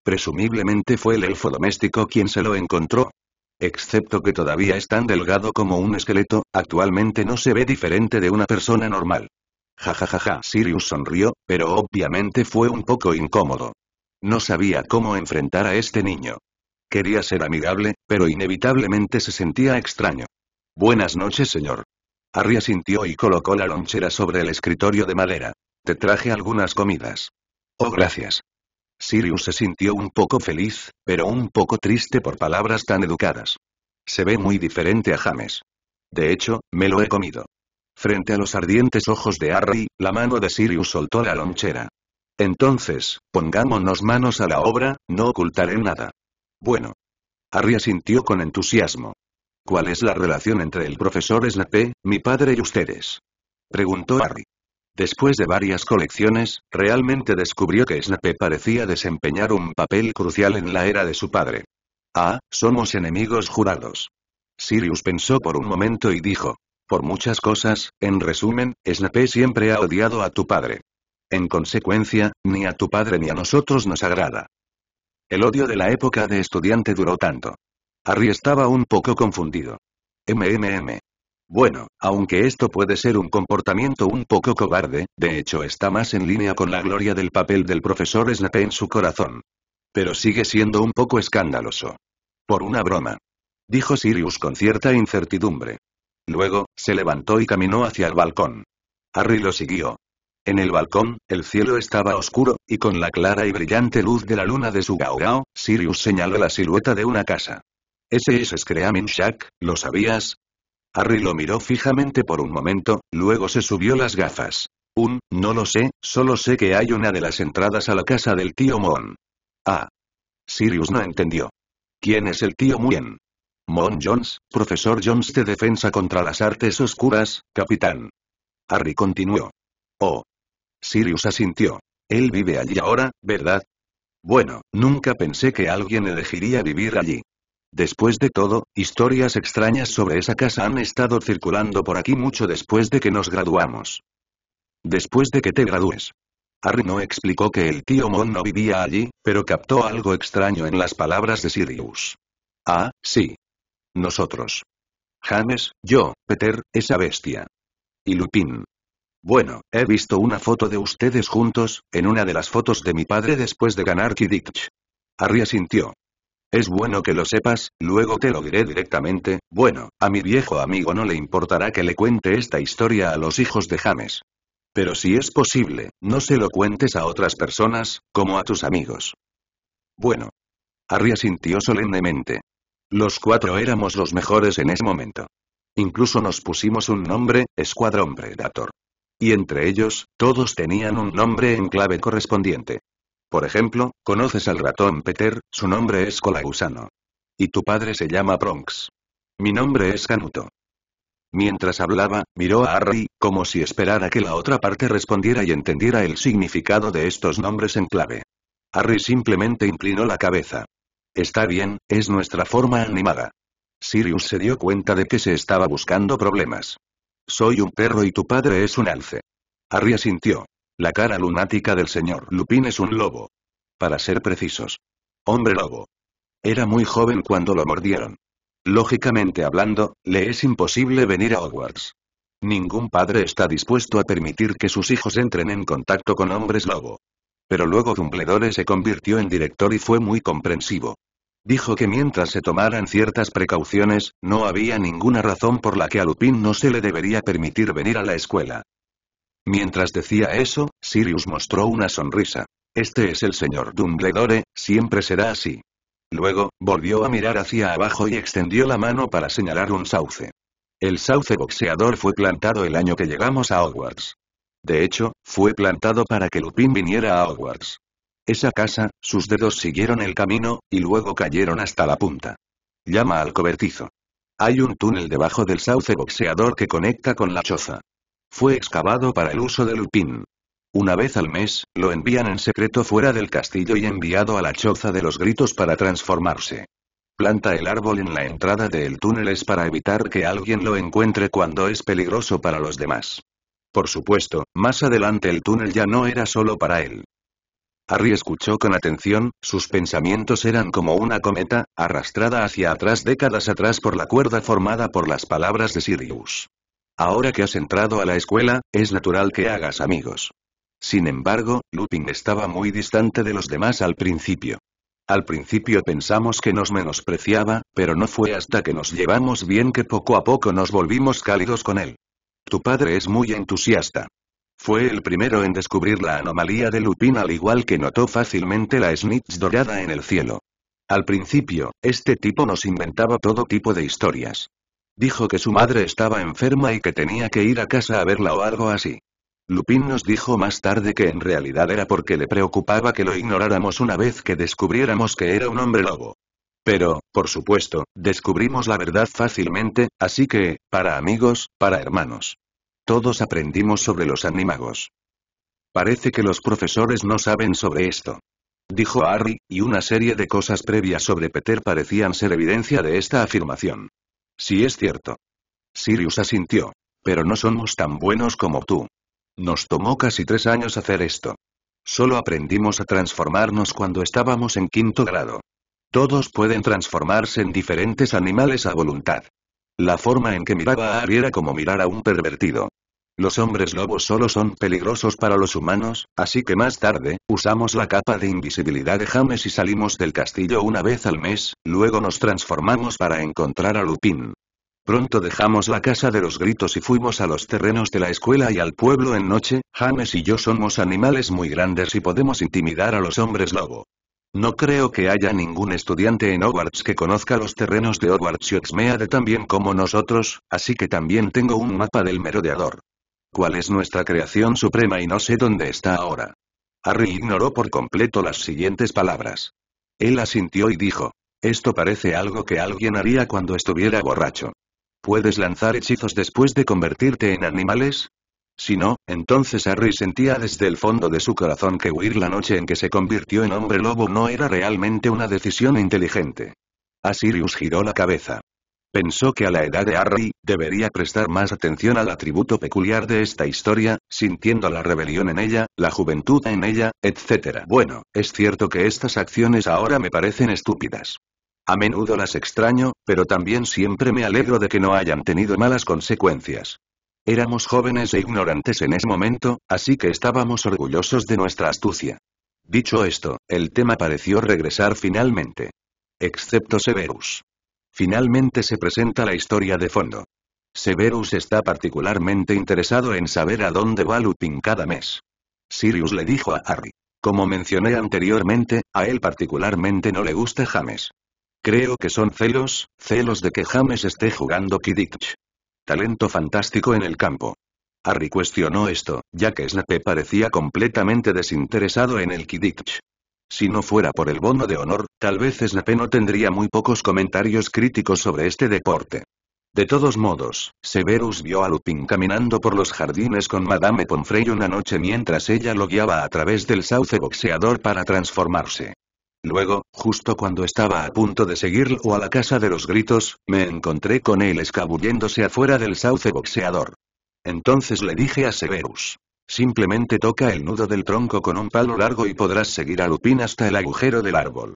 A: Presumiblemente fue el elfo doméstico quien se lo encontró. Excepto que todavía es tan delgado como un esqueleto, actualmente no se ve diferente de una persona normal. Jajajaja, Sirius sonrió, pero obviamente fue un poco incómodo. No sabía cómo enfrentar a este niño. Quería ser amigable, pero inevitablemente se sentía extraño. Buenas noches, señor. Harry asintió y colocó la lonchera sobre el escritorio de madera. Te traje algunas comidas. Oh, gracias. Sirius se sintió un poco feliz, pero un poco triste por palabras tan educadas. Se ve muy diferente a James. De hecho, me lo he comido. Frente a los ardientes ojos de Harry, la mano de Sirius soltó la lonchera. Entonces, pongámonos manos a la obra, no ocultaré nada. Bueno. Harry asintió con entusiasmo. ¿Cuál es la relación entre el profesor Snape, mi padre y ustedes? Preguntó Harry. Después de varias colecciones, realmente descubrió que Snape parecía desempeñar un papel crucial en la era de su padre. Ah, somos enemigos jurados. Sirius pensó por un momento y dijo. Por muchas cosas, en resumen, Snape siempre ha odiado a tu padre. En consecuencia, ni a tu padre ni a nosotros nos agrada. El odio de la época de estudiante duró tanto. Harry estaba un poco confundido. MMM. Bueno, aunque esto puede ser un comportamiento un poco cobarde, de hecho está más en línea con la gloria del papel del profesor Snape en su corazón. Pero sigue siendo un poco escandaloso. Por una broma. Dijo Sirius con cierta incertidumbre. Luego, se levantó y caminó hacia el balcón. Harry lo siguió. En el balcón, el cielo estaba oscuro, y con la clara y brillante luz de la luna de su gaurao, Sirius señaló la silueta de una casa. Ese es Screaming Shack, ¿lo sabías? Harry lo miró fijamente por un momento, luego se subió las gafas. Un, no lo sé, solo sé que hay una de las entradas a la casa del tío Mon. Ah. Sirius no entendió. ¿Quién es el tío Muen? Mon Jones, profesor Jones de defensa contra las artes oscuras, capitán. Harry continuó. Oh. Sirius asintió. Él vive allí ahora, ¿verdad? Bueno, nunca pensé que alguien elegiría vivir allí. Después de todo, historias extrañas sobre esa casa han estado circulando por aquí mucho después de que nos graduamos. Después de que te gradúes. Harry no explicó que el tío Mon no vivía allí, pero captó algo extraño en las palabras de Sirius. Ah, sí. Nosotros. James, yo, Peter, esa bestia. Y Lupin. Bueno, he visto una foto de ustedes juntos, en una de las fotos de mi padre después de ganar Kidditch. Harry asintió. Es bueno que lo sepas, luego te lo diré directamente, bueno, a mi viejo amigo no le importará que le cuente esta historia a los hijos de James. Pero si es posible, no se lo cuentes a otras personas, como a tus amigos. Bueno. Harry asintió solemnemente. Los cuatro éramos los mejores en ese momento. Incluso nos pusimos un nombre, Escuadrón Predator. Y entre ellos, todos tenían un nombre en clave correspondiente. Por ejemplo, conoces al ratón Peter, su nombre es Colagusano. Y tu padre se llama Bronx. Mi nombre es Canuto. Mientras hablaba, miró a Harry, como si esperara que la otra parte respondiera y entendiera el significado de estos nombres en clave. Harry simplemente inclinó la cabeza. Está bien, es nuestra forma animada. Sirius se dio cuenta de que se estaba buscando problemas. Soy un perro y tu padre es un alce. Harry asintió. La cara lunática del señor Lupin es un lobo. Para ser precisos. Hombre lobo. Era muy joven cuando lo mordieron. Lógicamente hablando, le es imposible venir a Hogwarts. Ningún padre está dispuesto a permitir que sus hijos entren en contacto con hombres lobo. Pero luego Dumbledore se convirtió en director y fue muy comprensivo. Dijo que mientras se tomaran ciertas precauciones, no había ninguna razón por la que a Lupin no se le debería permitir venir a la escuela. Mientras decía eso, Sirius mostró una sonrisa. Este es el señor Dumbledore, siempre será así. Luego, volvió a mirar hacia abajo y extendió la mano para señalar un sauce. El sauce boxeador fue plantado el año que llegamos a Hogwarts. De hecho, fue plantado para que Lupin viniera a Hogwarts. Esa casa, sus dedos siguieron el camino, y luego cayeron hasta la punta. Llama al cobertizo. Hay un túnel debajo del sauce boxeador que conecta con la choza. Fue excavado para el uso de Lupin. Una vez al mes, lo envían en secreto fuera del castillo y enviado a la choza de los gritos para transformarse. Planta el árbol en la entrada del túnel es para evitar que alguien lo encuentre cuando es peligroso para los demás. Por supuesto, más adelante el túnel ya no era solo para él. Harry escuchó con atención, sus pensamientos eran como una cometa, arrastrada hacia atrás décadas atrás por la cuerda formada por las palabras de Sirius. Ahora que has entrado a la escuela, es natural que hagas amigos. Sin embargo, Lupin estaba muy distante de los demás al principio. Al principio pensamos que nos menospreciaba, pero no fue hasta que nos llevamos bien que poco a poco nos volvimos cálidos con él. Tu padre es muy entusiasta. Fue el primero en descubrir la anomalía de Lupin al igual que notó fácilmente la snitch dorada en el cielo. Al principio, este tipo nos inventaba todo tipo de historias. Dijo que su madre estaba enferma y que tenía que ir a casa a verla o algo así. Lupin nos dijo más tarde que en realidad era porque le preocupaba que lo ignoráramos una vez que descubriéramos que era un hombre lobo. Pero, por supuesto, descubrimos la verdad fácilmente, así que, para amigos, para hermanos. Todos aprendimos sobre los animagos. Parece que los profesores no saben sobre esto. Dijo Harry, y una serie de cosas previas sobre Peter parecían ser evidencia de esta afirmación. Sí es cierto. Sirius asintió. Pero no somos tan buenos como tú. Nos tomó casi tres años hacer esto. Solo aprendimos a transformarnos cuando estábamos en quinto grado. Todos pueden transformarse en diferentes animales a voluntad. La forma en que miraba a Ari era como mirar a un pervertido. Los hombres lobos solo son peligrosos para los humanos, así que más tarde, usamos la capa de invisibilidad de James y salimos del castillo una vez al mes, luego nos transformamos para encontrar a Lupin. Pronto dejamos la casa de los gritos y fuimos a los terrenos de la escuela y al pueblo en noche, James y yo somos animales muy grandes y podemos intimidar a los hombres lobo. No creo que haya ningún estudiante en Hogwarts que conozca los terrenos de Hogwarts y Oxmeade tan bien como nosotros, así que también tengo un mapa del merodeador. ¿Cuál es nuestra creación suprema y no sé dónde está ahora? Harry ignoró por completo las siguientes palabras. Él asintió y dijo. Esto parece algo que alguien haría cuando estuviera borracho. ¿Puedes lanzar hechizos después de convertirte en animales? Si no, entonces Harry sentía desde el fondo de su corazón que huir la noche en que se convirtió en hombre lobo no era realmente una decisión inteligente. Asirius giró la cabeza. Pensó que a la edad de Harry, debería prestar más atención al atributo peculiar de esta historia, sintiendo la rebelión en ella, la juventud en ella, etc. Bueno, es cierto que estas acciones ahora me parecen estúpidas. A menudo las extraño, pero también siempre me alegro de que no hayan tenido malas consecuencias. Éramos jóvenes e ignorantes en ese momento, así que estábamos orgullosos de nuestra astucia. Dicho esto, el tema pareció regresar finalmente. Excepto Severus. Finalmente se presenta la historia de fondo. Severus está particularmente interesado en saber a dónde va Lupin cada mes. Sirius le dijo a Harry. Como mencioné anteriormente, a él particularmente no le gusta James. Creo que son celos, celos de que James esté jugando Kidditch. Talento fantástico en el campo. Harry cuestionó esto, ya que Snape parecía completamente desinteresado en el Kidditch. Si no fuera por el bono de honor, tal vez Snape no tendría muy pocos comentarios críticos sobre este deporte. De todos modos, Severus vio a Lupin caminando por los jardines con Madame Pomfrey una noche mientras ella lo guiaba a través del sauce boxeador para transformarse. Luego, justo cuando estaba a punto de seguirlo a la casa de los gritos, me encontré con él escabulléndose afuera del sauce boxeador. Entonces le dije a Severus. Simplemente toca el nudo del tronco con un palo largo y podrás seguir a Lupin hasta el agujero del árbol.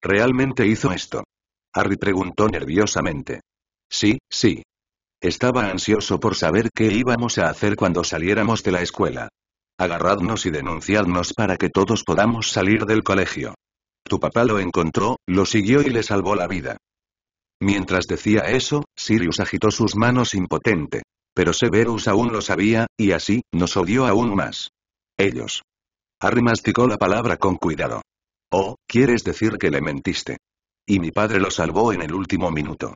A: ¿Realmente hizo esto? Harry preguntó nerviosamente. Sí, sí. Estaba ansioso por saber qué íbamos a hacer cuando saliéramos de la escuela. Agarradnos y denunciadnos para que todos podamos salir del colegio. Tu papá lo encontró, lo siguió y le salvó la vida. Mientras decía eso, Sirius agitó sus manos impotente. Pero Severus aún lo sabía, y así, nos odió aún más. Ellos. Harry masticó la palabra con cuidado. Oh, ¿quieres decir que le mentiste? Y mi padre lo salvó en el último minuto.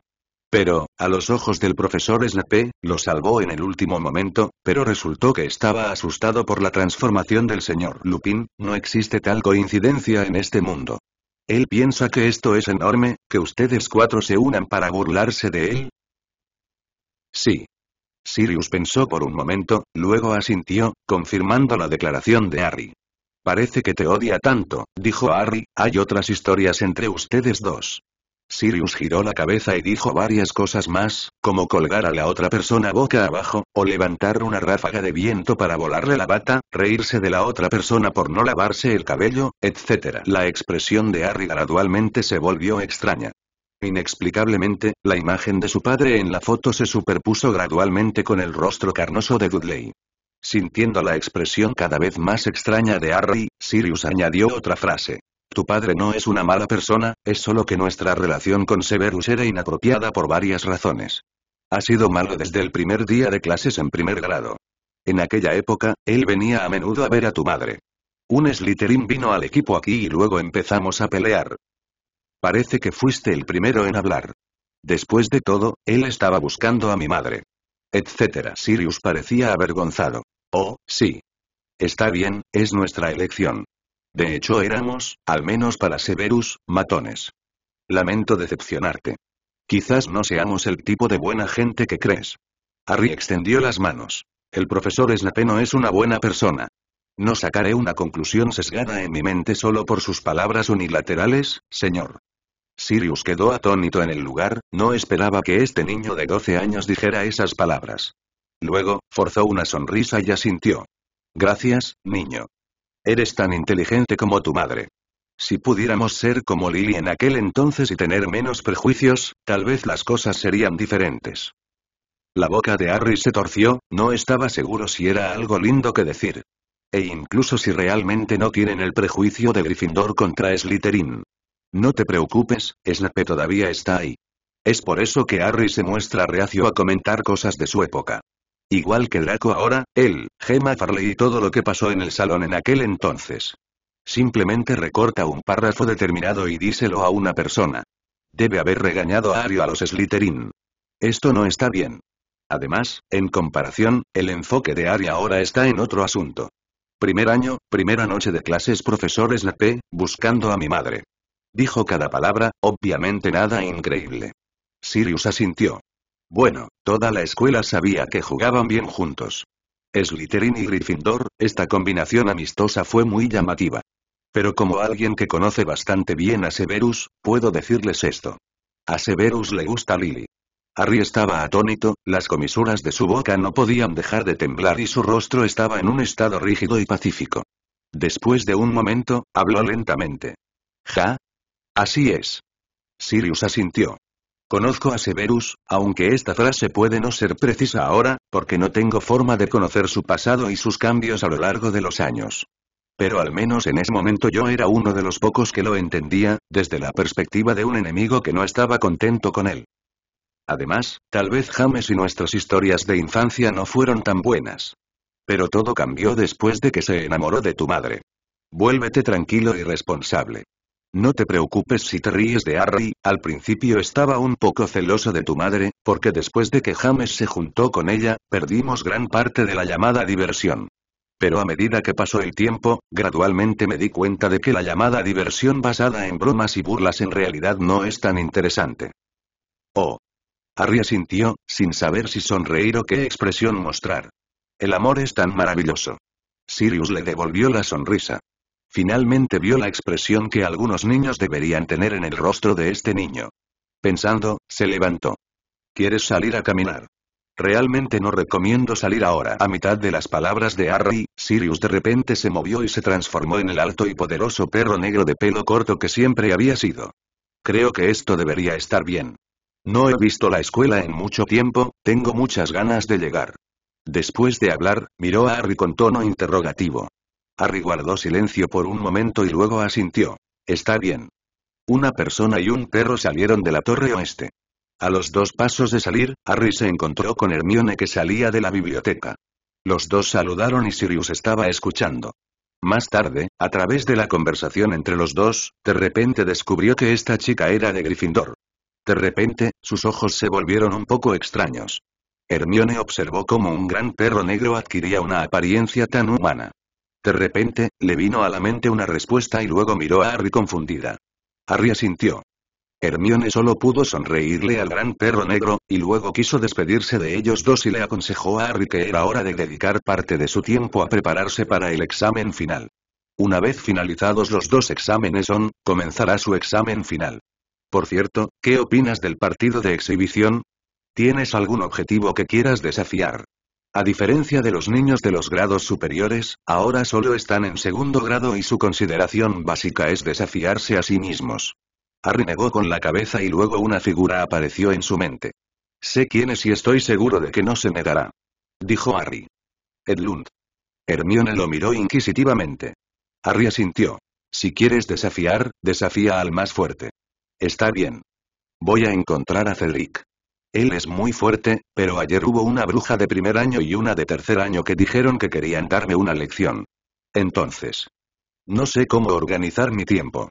A: Pero, a los ojos del profesor Snape, lo salvó en el último momento, pero resultó que estaba asustado por la transformación del señor Lupin, no existe tal coincidencia en este mundo. Él piensa que esto es enorme, que ustedes cuatro se unan para burlarse de él. Sí. Sirius pensó por un momento, luego asintió, confirmando la declaración de Harry. Parece que te odia tanto, dijo Harry, hay otras historias entre ustedes dos. Sirius giró la cabeza y dijo varias cosas más, como colgar a la otra persona boca abajo, o levantar una ráfaga de viento para volarle la bata, reírse de la otra persona por no lavarse el cabello, etc. La expresión de Harry gradualmente se volvió extraña. Inexplicablemente, la imagen de su padre en la foto se superpuso gradualmente con el rostro carnoso de Dudley. Sintiendo la expresión cada vez más extraña de Harry, Sirius añadió otra frase. Tu padre no es una mala persona, es solo que nuestra relación con Severus era inapropiada por varias razones. Ha sido malo desde el primer día de clases en primer grado. En aquella época, él venía a menudo a ver a tu madre. Un Slytherin vino al equipo aquí y luego empezamos a pelear. Parece que fuiste el primero en hablar. Después de todo, él estaba buscando a mi madre. Etcétera. Sirius parecía avergonzado. Oh, sí. Está bien, es nuestra elección. De hecho éramos, al menos para Severus, matones. Lamento decepcionarte. Quizás no seamos el tipo de buena gente que crees. Harry extendió las manos. El profesor Snape no es una buena persona. No sacaré una conclusión sesgada en mi mente solo por sus palabras unilaterales, señor. Sirius quedó atónito en el lugar, no esperaba que este niño de 12 años dijera esas palabras. Luego, forzó una sonrisa y asintió. Gracias, niño. Eres tan inteligente como tu madre. Si pudiéramos ser como Lily en aquel entonces y tener menos prejuicios, tal vez las cosas serían diferentes. La boca de Harry se torció, no estaba seguro si era algo lindo que decir. E incluso si realmente no tienen el prejuicio de Gryffindor contra Slytherin. No te preocupes, Snape todavía está ahí. Es por eso que Harry se muestra reacio a comentar cosas de su época. Igual que Draco ahora, él, Gemma Farley y todo lo que pasó en el salón en aquel entonces. Simplemente recorta un párrafo determinado y díselo a una persona. Debe haber regañado a Ario a los Slytherin. Esto no está bien. Además, en comparación, el enfoque de Ari ahora está en otro asunto. Primer año, primera noche de clases profesor Snape, buscando a mi madre. Dijo cada palabra, obviamente nada increíble. Sirius asintió. Bueno, toda la escuela sabía que jugaban bien juntos. Slytherin y Gryffindor, esta combinación amistosa fue muy llamativa. Pero como alguien que conoce bastante bien a Severus, puedo decirles esto. A Severus le gusta Lily. Harry estaba atónito, las comisuras de su boca no podían dejar de temblar y su rostro estaba en un estado rígido y pacífico. Después de un momento, habló lentamente. ¿Ja? Así es. Sirius asintió. Conozco a Severus, aunque esta frase puede no ser precisa ahora, porque no tengo forma de conocer su pasado y sus cambios a lo largo de los años. Pero al menos en ese momento yo era uno de los pocos que lo entendía, desde la perspectiva de un enemigo que no estaba contento con él. Además, tal vez James y nuestras historias de infancia no fueron tan buenas. Pero todo cambió después de que se enamoró de tu madre. Vuélvete tranquilo y responsable. No te preocupes si te ríes de Harry, al principio estaba un poco celoso de tu madre, porque después de que James se juntó con ella, perdimos gran parte de la llamada diversión. Pero a medida que pasó el tiempo, gradualmente me di cuenta de que la llamada diversión basada en bromas y burlas en realidad no es tan interesante. Oh. Harry asintió, sin saber si sonreír o qué expresión mostrar. El amor es tan maravilloso. Sirius le devolvió la sonrisa. Finalmente vio la expresión que algunos niños deberían tener en el rostro de este niño. Pensando, se levantó. ¿Quieres salir a caminar? Realmente no recomiendo salir ahora. A mitad de las palabras de Harry, Sirius de repente se movió y se transformó en el alto y poderoso perro negro de pelo corto que siempre había sido. Creo que esto debería estar bien. No he visto la escuela en mucho tiempo, tengo muchas ganas de llegar. Después de hablar, miró a Harry con tono interrogativo. Harry guardó silencio por un momento y luego asintió. Está bien. Una persona y un perro salieron de la torre oeste. A los dos pasos de salir, Harry se encontró con Hermione que salía de la biblioteca. Los dos saludaron y Sirius estaba escuchando. Más tarde, a través de la conversación entre los dos, de repente descubrió que esta chica era de Gryffindor. De repente, sus ojos se volvieron un poco extraños. Hermione observó cómo un gran perro negro adquiría una apariencia tan humana. De repente, le vino a la mente una respuesta y luego miró a Harry confundida. Harry asintió. Hermione solo pudo sonreírle al gran perro negro, y luego quiso despedirse de ellos dos y le aconsejó a Harry que era hora de dedicar parte de su tiempo a prepararse para el examen final. Una vez finalizados los dos exámenes on, comenzará su examen final. Por cierto, ¿qué opinas del partido de exhibición? ¿Tienes algún objetivo que quieras desafiar? A diferencia de los niños de los grados superiores, ahora solo están en segundo grado y su consideración básica es desafiarse a sí mismos. Harry negó con la cabeza y luego una figura apareció en su mente. Sé quién es y estoy seguro de que no se negará. Dijo Harry. Edlund. Hermione lo miró inquisitivamente. Harry asintió. Si quieres desafiar, desafía al más fuerte. Está bien. Voy a encontrar a Cedric. Él es muy fuerte, pero ayer hubo una bruja de primer año y una de tercer año que dijeron que querían darme una lección. Entonces. No sé cómo organizar mi tiempo.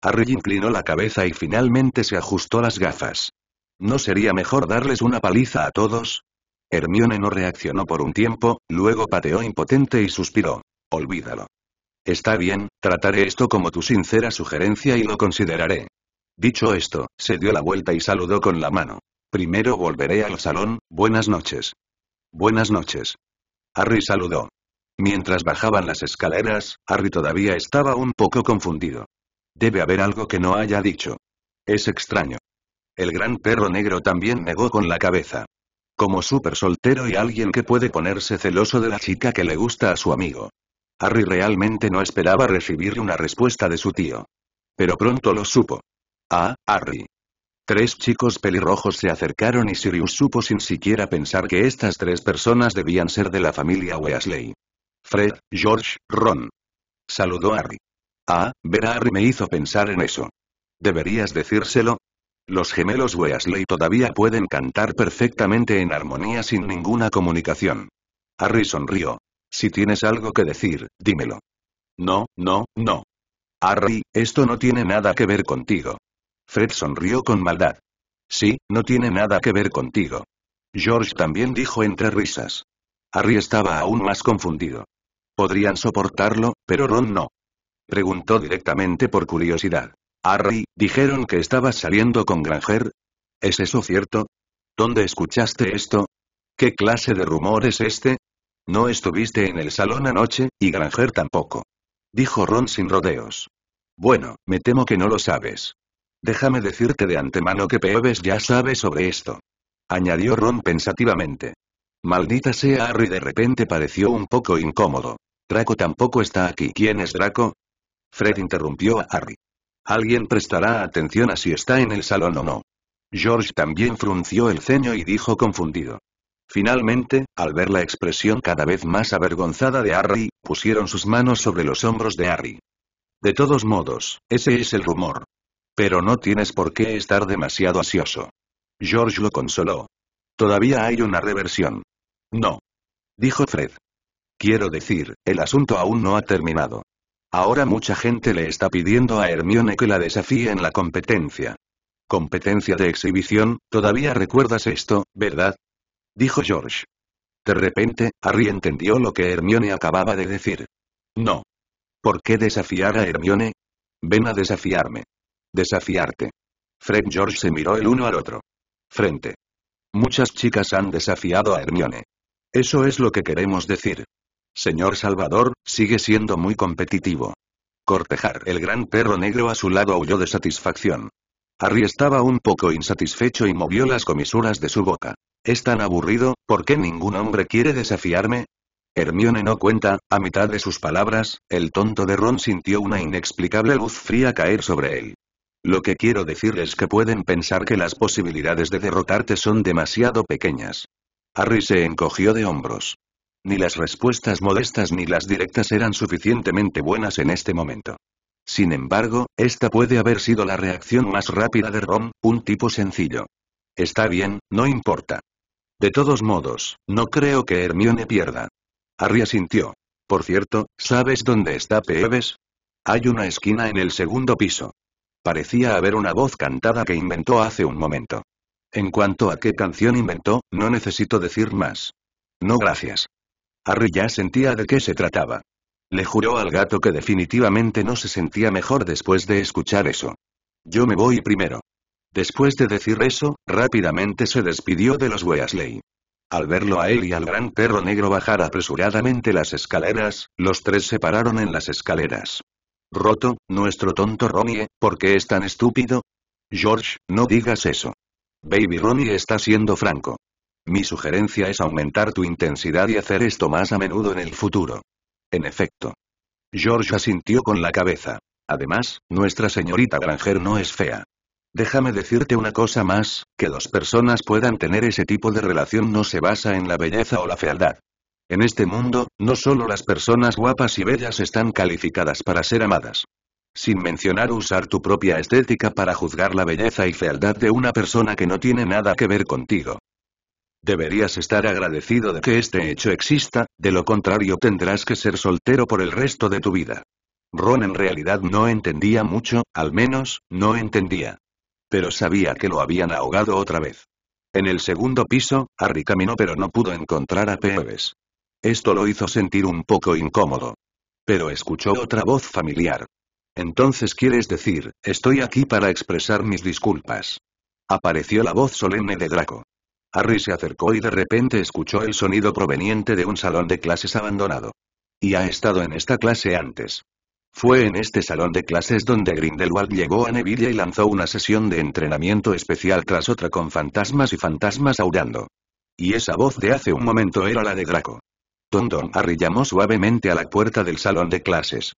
A: Harry inclinó la cabeza y finalmente se ajustó las gafas. ¿No sería mejor darles una paliza a todos? Hermione no reaccionó por un tiempo, luego pateó impotente y suspiró. Olvídalo. Está bien, trataré esto como tu sincera sugerencia y lo consideraré. Dicho esto, se dio la vuelta y saludó con la mano. Primero volveré al salón, buenas noches. Buenas noches. Harry saludó. Mientras bajaban las escaleras, Harry todavía estaba un poco confundido. Debe haber algo que no haya dicho. Es extraño. El gran perro negro también negó con la cabeza. Como súper soltero y alguien que puede ponerse celoso de la chica que le gusta a su amigo. Harry realmente no esperaba recibir una respuesta de su tío. Pero pronto lo supo. Ah, Harry. Tres chicos pelirrojos se acercaron y Sirius supo sin siquiera pensar que estas tres personas debían ser de la familia Weasley. Fred, George, Ron. Saludó Harry. Ah, ver a Harry me hizo pensar en eso. ¿Deberías decírselo? Los gemelos Weasley todavía pueden cantar perfectamente en armonía sin ninguna comunicación. Harry sonrió. Si tienes algo que decir, dímelo. No, no, no. Harry, esto no tiene nada que ver contigo. Fred sonrió con maldad. Sí, no tiene nada que ver contigo. George también dijo entre risas. Harry estaba aún más confundido. Podrían soportarlo, pero Ron no. Preguntó directamente por curiosidad. Harry, dijeron que estabas saliendo con Granger. ¿Es eso cierto? ¿Dónde escuchaste esto? ¿Qué clase de rumor es este? No estuviste en el salón anoche, y Granger tampoco. Dijo Ron sin rodeos. Bueno, me temo que no lo sabes. Déjame decirte de antemano que Peeves ya sabe sobre esto. Añadió Ron pensativamente. Maldita sea Harry de repente pareció un poco incómodo. Draco tampoco está aquí. ¿Quién es Draco? Fred interrumpió a Harry. Alguien prestará atención a si está en el salón o no. George también frunció el ceño y dijo confundido. Finalmente, al ver la expresión cada vez más avergonzada de Harry, pusieron sus manos sobre los hombros de Harry. De todos modos, ese es el rumor. Pero no tienes por qué estar demasiado ansioso. George lo consoló. Todavía hay una reversión. No. Dijo Fred. Quiero decir, el asunto aún no ha terminado. Ahora mucha gente le está pidiendo a Hermione que la desafíe en la competencia. Competencia de exhibición, todavía recuerdas esto, ¿verdad? Dijo George. De repente, Harry entendió lo que Hermione acababa de decir. No. ¿Por qué desafiar a Hermione? Ven a desafiarme. Desafiarte. Fred George se miró el uno al otro. Frente. Muchas chicas han desafiado a Hermione. Eso es lo que queremos decir. Señor Salvador, sigue siendo muy competitivo. Cortejar. El gran perro negro a su lado aulló de satisfacción. Harry estaba un poco insatisfecho y movió las comisuras de su boca. Es tan aburrido, ¿por qué ningún hombre quiere desafiarme? Hermione no cuenta, a mitad de sus palabras, el tonto de Ron sintió una inexplicable luz fría caer sobre él. Lo que quiero decir es que pueden pensar que las posibilidades de derrotarte son demasiado pequeñas. Harry se encogió de hombros. Ni las respuestas modestas ni las directas eran suficientemente buenas en este momento. Sin embargo, esta puede haber sido la reacción más rápida de Ron, un tipo sencillo. Está bien, no importa. De todos modos, no creo que Hermione pierda. Harry asintió. Por cierto, ¿sabes dónde está Peeves? Hay una esquina en el segundo piso. Parecía haber una voz cantada que inventó hace un momento. En cuanto a qué canción inventó, no necesito decir más. No gracias. Harry ya sentía de qué se trataba. Le juró al gato que definitivamente no se sentía mejor después de escuchar eso. Yo me voy primero. Después de decir eso, rápidamente se despidió de los Weasley. Al verlo a él y al gran perro negro bajar apresuradamente las escaleras, los tres se pararon en las escaleras. Roto, nuestro tonto Ronnie, ¿por qué es tan estúpido? George, no digas eso. Baby Ronnie está siendo franco. Mi sugerencia es aumentar tu intensidad y hacer esto más a menudo en el futuro. En efecto. George asintió con la cabeza. Además, nuestra señorita Granger no es fea. Déjame decirte una cosa más, que dos personas puedan tener ese tipo de relación no se basa en la belleza o la fealdad. En este mundo, no solo las personas guapas y bellas están calificadas para ser amadas. Sin mencionar usar tu propia estética para juzgar la belleza y fealdad de una persona que no tiene nada que ver contigo. Deberías estar agradecido de que este hecho exista, de lo contrario tendrás que ser soltero por el resto de tu vida. Ron en realidad no entendía mucho, al menos, no entendía. Pero sabía que lo habían ahogado otra vez. En el segundo piso, Harry caminó pero no pudo encontrar a Peeves. Esto lo hizo sentir un poco incómodo. Pero escuchó otra voz familiar. Entonces quieres decir, estoy aquí para expresar mis disculpas. Apareció la voz solemne de Draco. Harry se acercó y de repente escuchó el sonido proveniente de un salón de clases abandonado. Y ha estado en esta clase antes. Fue en este salón de clases donde Grindelwald llegó a Neville y lanzó una sesión de entrenamiento especial tras otra con fantasmas y fantasmas aullando. Y esa voz de hace un momento era la de Draco. Don Harry llamó suavemente a la puerta del salón de clases.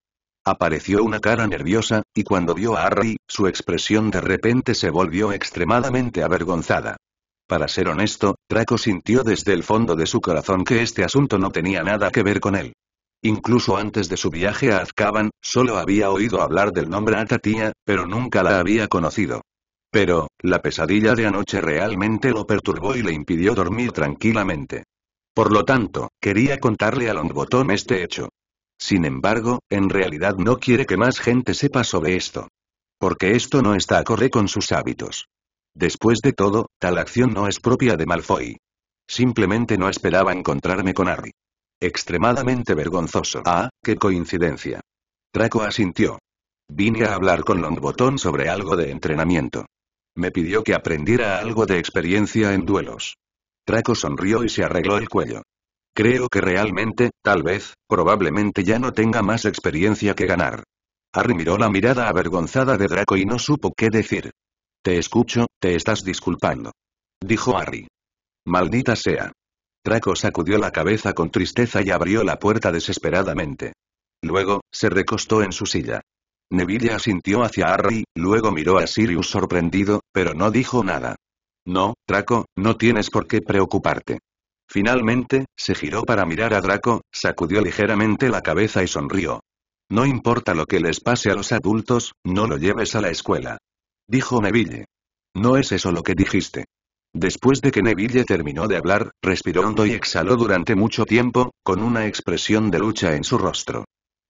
A: Apareció una cara nerviosa, y cuando vio a Harry, su expresión de repente se volvió extremadamente avergonzada. Para ser honesto, Draco sintió desde el fondo de su corazón que este asunto no tenía nada que ver con él. Incluso antes de su viaje a Azkaban, solo había oído hablar del nombre Atatia, pero nunca la había conocido. Pero, la pesadilla de anoche realmente lo perturbó y le impidió dormir tranquilamente. Por lo tanto, quería contarle a Longbottom este hecho. Sin embargo, en realidad no quiere que más gente sepa sobre esto. Porque esto no está acorde con sus hábitos. Después de todo, tal acción no es propia de Malfoy. Simplemente no esperaba encontrarme con Harry. Extremadamente vergonzoso. Ah, qué coincidencia. Draco asintió. Vine a hablar con Longbottom sobre algo de entrenamiento. Me pidió que aprendiera algo de experiencia en duelos. Draco sonrió y se arregló el cuello. Creo que realmente, tal vez, probablemente ya no tenga más experiencia que ganar. Harry miró la mirada avergonzada de Draco y no supo qué decir. Te escucho, te estás disculpando. Dijo Harry. Maldita sea. Draco sacudió la cabeza con tristeza y abrió la puerta desesperadamente. Luego, se recostó en su silla. Neville asintió hacia Harry, luego miró a Sirius sorprendido, pero no dijo nada. No, Draco, no tienes por qué preocuparte. Finalmente, se giró para mirar a Draco, sacudió ligeramente la cabeza y sonrió. No importa lo que les pase a los adultos, no lo lleves a la escuela. Dijo Neville. No es eso lo que dijiste. Después de que Neville terminó de hablar, respiró hondo y exhaló durante mucho tiempo, con una expresión de lucha en su rostro.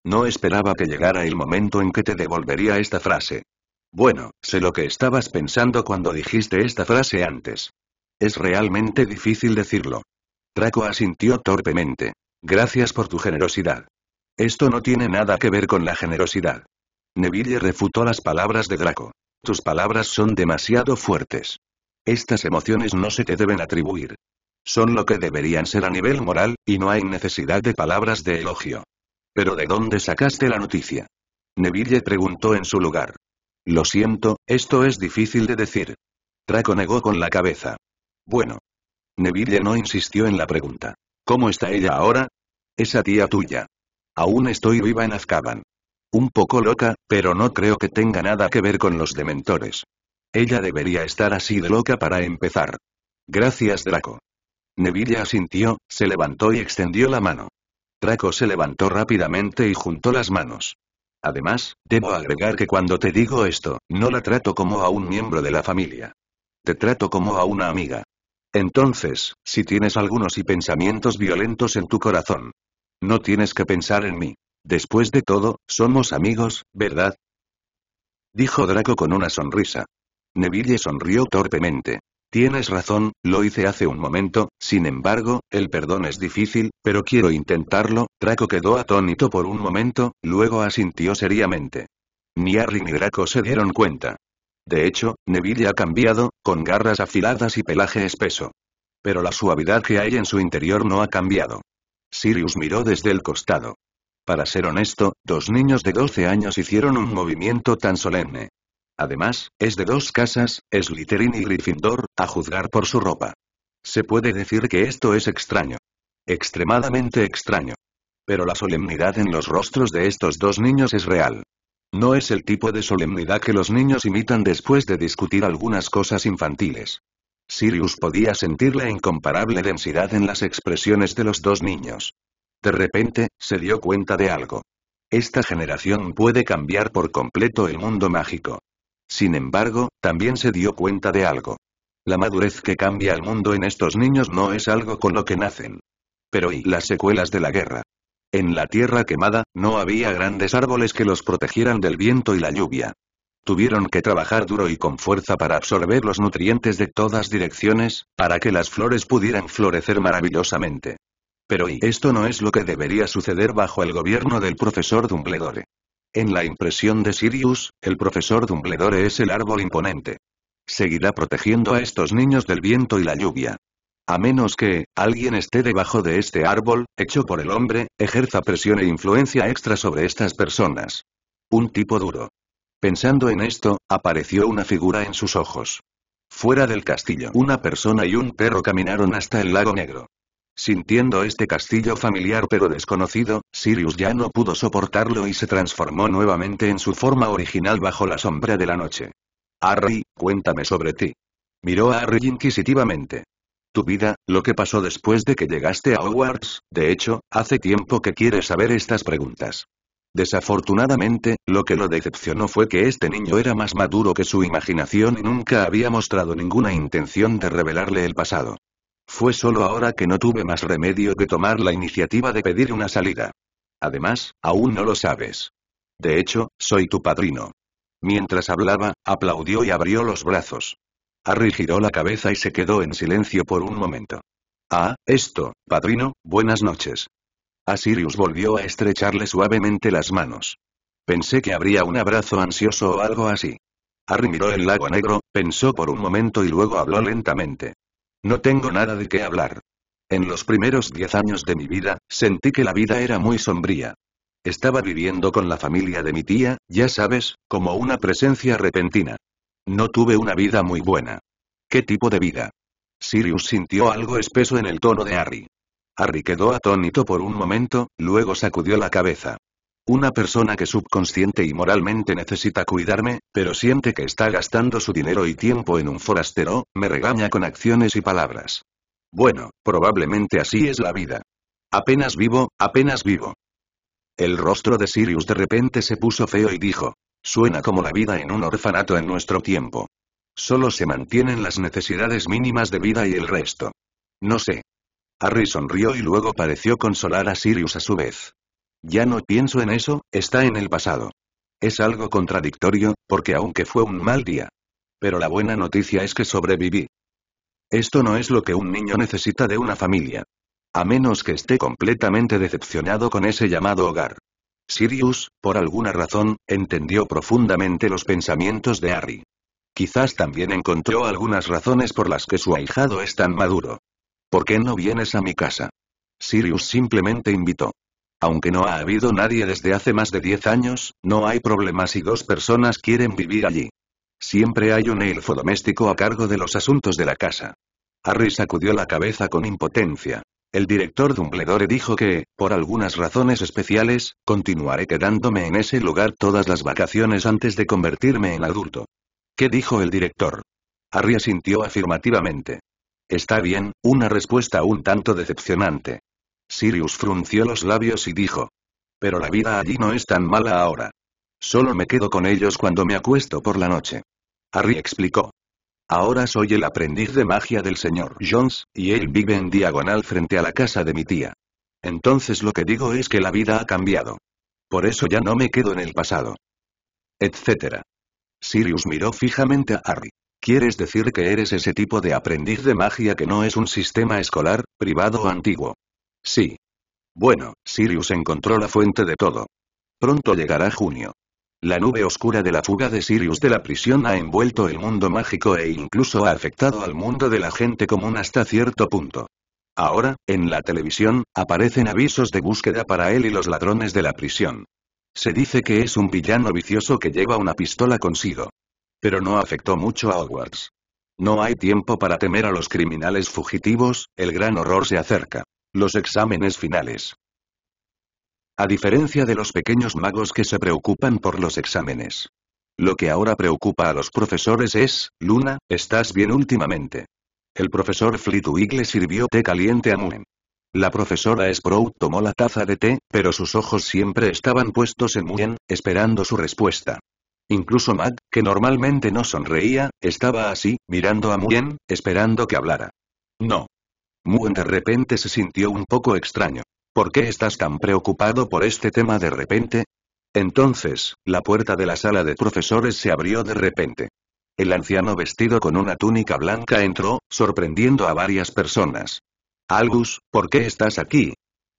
A: No esperaba que llegara el momento en que te devolvería esta frase. Bueno, sé lo que estabas pensando cuando dijiste esta frase antes. Es realmente difícil decirlo. Draco asintió torpemente. Gracias por tu generosidad. Esto no tiene nada que ver con la generosidad. Neville refutó las palabras de Draco. Tus palabras son demasiado fuertes. Estas emociones no se te deben atribuir. Son lo que deberían ser a nivel moral, y no hay necesidad de palabras de elogio. ¿Pero de dónde sacaste la noticia? Neville preguntó en su lugar. Lo siento, esto es difícil de decir. Draco negó con la cabeza. Bueno, Neville no insistió en la pregunta. ¿Cómo está ella ahora? Esa tía tuya. Aún estoy viva en Azkaban. Un poco loca, pero no creo que tenga nada que ver con los dementores. Ella debería estar así de loca para empezar. Gracias Draco. Neville asintió, se levantó y extendió la mano. Draco se levantó rápidamente y juntó las manos. Además, debo agregar que cuando te digo esto, no la trato como a un miembro de la familia. Te trato como a una amiga. Entonces, si tienes algunos y pensamientos violentos en tu corazón, no tienes que pensar en mí. Después de todo, somos amigos, ¿verdad? Dijo Draco con una sonrisa. Neville sonrió torpemente. Tienes razón, lo hice hace un momento, sin embargo, el perdón es difícil, pero quiero intentarlo. Draco quedó atónito por un momento, luego asintió seriamente. Ni Harry ni Draco se dieron cuenta. De hecho, Neville ha cambiado, con garras afiladas y pelaje espeso. Pero la suavidad que hay en su interior no ha cambiado. Sirius miró desde el costado. Para ser honesto, dos niños de 12 años hicieron un movimiento tan solemne. Además, es de dos casas, Slytherin y Gryffindor, a juzgar por su ropa. Se puede decir que esto es extraño. Extremadamente extraño. Pero la solemnidad en los rostros de estos dos niños es real. No es el tipo de solemnidad que los niños imitan después de discutir algunas cosas infantiles. Sirius podía sentir la incomparable densidad en las expresiones de los dos niños. De repente, se dio cuenta de algo. Esta generación puede cambiar por completo el mundo mágico. Sin embargo, también se dio cuenta de algo. La madurez que cambia el mundo en estos niños no es algo con lo que nacen. Pero ¿y las secuelas de la guerra? En la tierra quemada, no había grandes árboles que los protegieran del viento y la lluvia. Tuvieron que trabajar duro y con fuerza para absorber los nutrientes de todas direcciones, para que las flores pudieran florecer maravillosamente. Pero y esto no es lo que debería suceder bajo el gobierno del profesor Dumbledore. En la impresión de Sirius, el profesor Dumbledore es el árbol imponente. Seguirá protegiendo a estos niños del viento y la lluvia. A menos que, alguien esté debajo de este árbol, hecho por el hombre, ejerza presión e influencia extra sobre estas personas. Un tipo duro. Pensando en esto, apareció una figura en sus ojos. Fuera del castillo, una persona y un perro caminaron hasta el lago negro. Sintiendo este castillo familiar pero desconocido, Sirius ya no pudo soportarlo y se transformó nuevamente en su forma original bajo la sombra de la noche. Harry, cuéntame sobre ti. Miró a Harry inquisitivamente tu vida, lo que pasó después de que llegaste a Hogwarts, de hecho, hace tiempo que quieres saber estas preguntas. Desafortunadamente, lo que lo decepcionó fue que este niño era más maduro que su imaginación y nunca había mostrado ninguna intención de revelarle el pasado. Fue solo ahora que no tuve más remedio que tomar la iniciativa de pedir una salida. Además, aún no lo sabes. De hecho, soy tu padrino. Mientras hablaba, aplaudió y abrió los brazos. Harry giró la cabeza y se quedó en silencio por un momento. Ah, esto, padrino, buenas noches. A Sirius volvió a estrecharle suavemente las manos. Pensé que habría un abrazo ansioso o algo así. Harry miró el lago negro, pensó por un momento y luego habló lentamente. No tengo nada de qué hablar. En los primeros diez años de mi vida, sentí que la vida era muy sombría. Estaba viviendo con la familia de mi tía, ya sabes, como una presencia repentina. No tuve una vida muy buena. ¿Qué tipo de vida? Sirius sintió algo espeso en el tono de Harry. Harry quedó atónito por un momento, luego sacudió la cabeza. Una persona que subconsciente y moralmente necesita cuidarme, pero siente que está gastando su dinero y tiempo en un forastero, me regaña con acciones y palabras. Bueno, probablemente así es la vida. Apenas vivo, apenas vivo. El rostro de Sirius de repente se puso feo y dijo, Suena como la vida en un orfanato en nuestro tiempo. Solo se mantienen las necesidades mínimas de vida y el resto. No sé. Harry sonrió y luego pareció consolar a Sirius a su vez. Ya no pienso en eso, está en el pasado. Es algo contradictorio, porque aunque fue un mal día. Pero la buena noticia es que sobreviví. Esto no es lo que un niño necesita de una familia. A menos que esté completamente decepcionado con ese llamado hogar. Sirius, por alguna razón, entendió profundamente los pensamientos de Harry. Quizás también encontró algunas razones por las que su ahijado es tan maduro. ¿Por qué no vienes a mi casa? Sirius simplemente invitó. Aunque no ha habido nadie desde hace más de diez años, no hay problema si dos personas quieren vivir allí. Siempre hay un elfo doméstico a cargo de los asuntos de la casa. Harry sacudió la cabeza con impotencia. El director Dumbledore dijo que, por algunas razones especiales, continuaré quedándome en ese lugar todas las vacaciones antes de convertirme en adulto. ¿Qué dijo el director? Harry asintió afirmativamente. Está bien, una respuesta un tanto decepcionante. Sirius frunció los labios y dijo. Pero la vida allí no es tan mala ahora. Solo me quedo con ellos cuando me acuesto por la noche. Harry explicó. Ahora soy el aprendiz de magia del señor Jones, y él vive en diagonal frente a la casa de mi tía. Entonces lo que digo es que la vida ha cambiado. Por eso ya no me quedo en el pasado. Etcétera. Sirius miró fijamente a Harry. ¿Quieres decir que eres ese tipo de aprendiz de magia que no es un sistema escolar, privado o antiguo? Sí. Bueno, Sirius encontró la fuente de todo. Pronto llegará junio. La nube oscura de la fuga de Sirius de la prisión ha envuelto el mundo mágico e incluso ha afectado al mundo de la gente común hasta cierto punto. Ahora, en la televisión, aparecen avisos de búsqueda para él y los ladrones de la prisión. Se dice que es un villano vicioso que lleva una pistola consigo. Pero no afectó mucho a Hogwarts. No hay tiempo para temer a los criminales fugitivos, el gran horror se acerca. Los exámenes finales. A diferencia de los pequeños magos que se preocupan por los exámenes. Lo que ahora preocupa a los profesores es, Luna, ¿estás bien últimamente? El profesor Flitwick le sirvió té caliente a Muen. La profesora Sprout tomó la taza de té, pero sus ojos siempre estaban puestos en Muen, esperando su respuesta. Incluso Matt, que normalmente no sonreía, estaba así, mirando a Muen, esperando que hablara. No. Muen de repente se sintió un poco extraño. ¿Por qué estás tan preocupado por este tema de repente? Entonces, la puerta de la sala de profesores se abrió de repente. El anciano vestido con una túnica blanca entró, sorprendiendo a varias personas. Albus, ¿por qué estás aquí?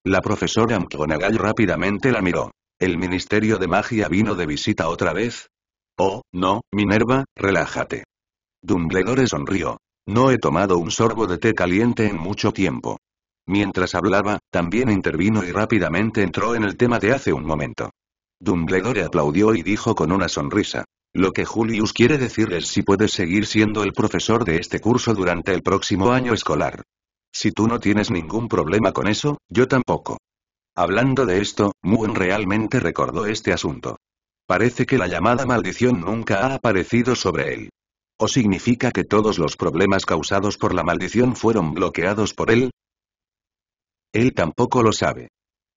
A: La profesora McGonagall rápidamente la miró. ¿El Ministerio de Magia vino de visita otra vez? Oh, no, Minerva, relájate. Dumbledore sonrió. No he tomado un sorbo de té caliente en mucho tiempo. Mientras hablaba, también intervino y rápidamente entró en el tema de hace un momento. Dumbledore aplaudió y dijo con una sonrisa. Lo que Julius quiere decir es si puedes seguir siendo el profesor de este curso durante el próximo año escolar. Si tú no tienes ningún problema con eso, yo tampoco. Hablando de esto, Muen realmente recordó este asunto. Parece que la llamada maldición nunca ha aparecido sobre él. ¿O significa que todos los problemas causados por la maldición fueron bloqueados por él? Él tampoco lo sabe.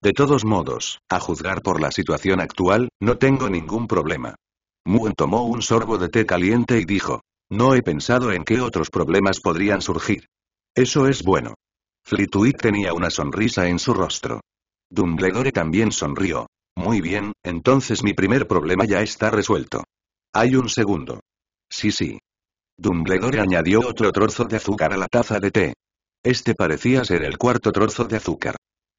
A: De todos modos, a juzgar por la situación actual, no tengo ningún problema. Muen tomó un sorbo de té caliente y dijo. No he pensado en qué otros problemas podrían surgir. Eso es bueno. Flitwick tenía una sonrisa en su rostro. Dumbledore también sonrió. Muy bien, entonces mi primer problema ya está resuelto. Hay un segundo. Sí, sí. Dumbledore añadió otro trozo de azúcar a la taza de té. Este parecía ser el cuarto trozo de azúcar.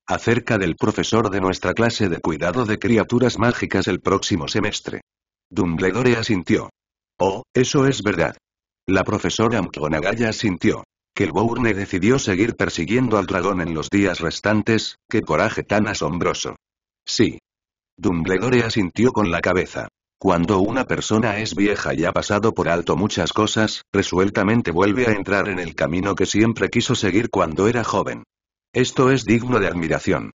A: Acerca del profesor de nuestra clase de cuidado de criaturas mágicas el próximo semestre. Dumbledore asintió. Oh, eso es verdad. La profesora McGonagall asintió. Que el Bourne decidió seguir persiguiendo al dragón en los días restantes, qué coraje tan asombroso. Sí. Dumbledore asintió con la cabeza. Cuando una persona es vieja y ha pasado por alto muchas cosas, resueltamente vuelve a entrar en el camino que siempre quiso seguir cuando era joven. Esto es digno de admiración.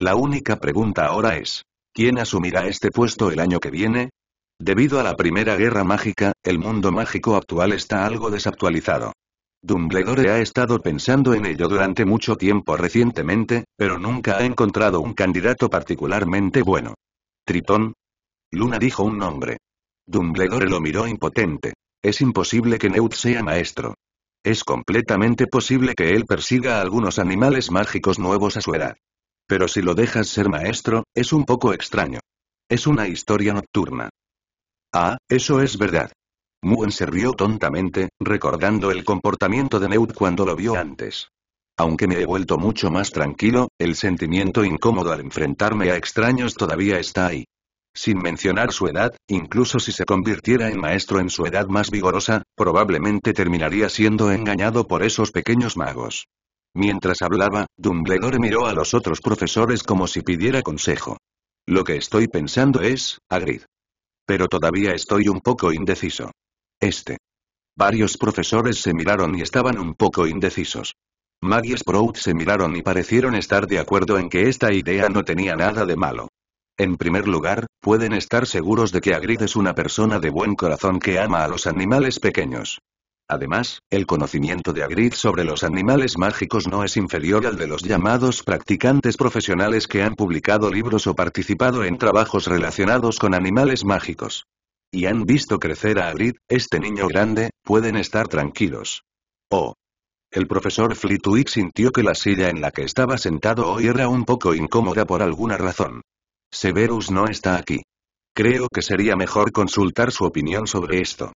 A: La única pregunta ahora es, ¿quién asumirá este puesto el año que viene? Debido a la Primera Guerra Mágica, el mundo mágico actual está algo desactualizado. Dumbledore ha estado pensando en ello durante mucho tiempo recientemente, pero nunca ha encontrado un candidato particularmente bueno. ¿Tritón? Luna dijo un nombre. Dumbledore lo miró impotente. Es imposible que Newt sea maestro. Es completamente posible que él persiga a algunos animales mágicos nuevos a su edad. Pero si lo dejas ser maestro, es un poco extraño. Es una historia nocturna. Ah, eso es verdad. Muen se rió tontamente, recordando el comportamiento de Newt cuando lo vio antes. Aunque me he vuelto mucho más tranquilo, el sentimiento incómodo al enfrentarme a extraños todavía está ahí. Sin mencionar su edad, incluso si se convirtiera en maestro en su edad más vigorosa, probablemente terminaría siendo engañado por esos pequeños magos. Mientras hablaba, Dumbledore miró a los otros profesores como si pidiera consejo. Lo que estoy pensando es, Agrid. Pero todavía estoy un poco indeciso. Este. Varios profesores se miraron y estaban un poco indecisos. Maggie y Sprout se miraron y parecieron estar de acuerdo en que esta idea no tenía nada de malo. En primer lugar, pueden estar seguros de que Agrid es una persona de buen corazón que ama a los animales pequeños. Además, el conocimiento de Agrid sobre los animales mágicos no es inferior al de los llamados practicantes profesionales que han publicado libros o participado en trabajos relacionados con animales mágicos. Y han visto crecer a Agrid, este niño grande, pueden estar tranquilos. Oh. El profesor Flitwick sintió que la silla en la que estaba sentado hoy era un poco incómoda por alguna razón. Severus no está aquí. Creo que sería mejor consultar su opinión sobre esto.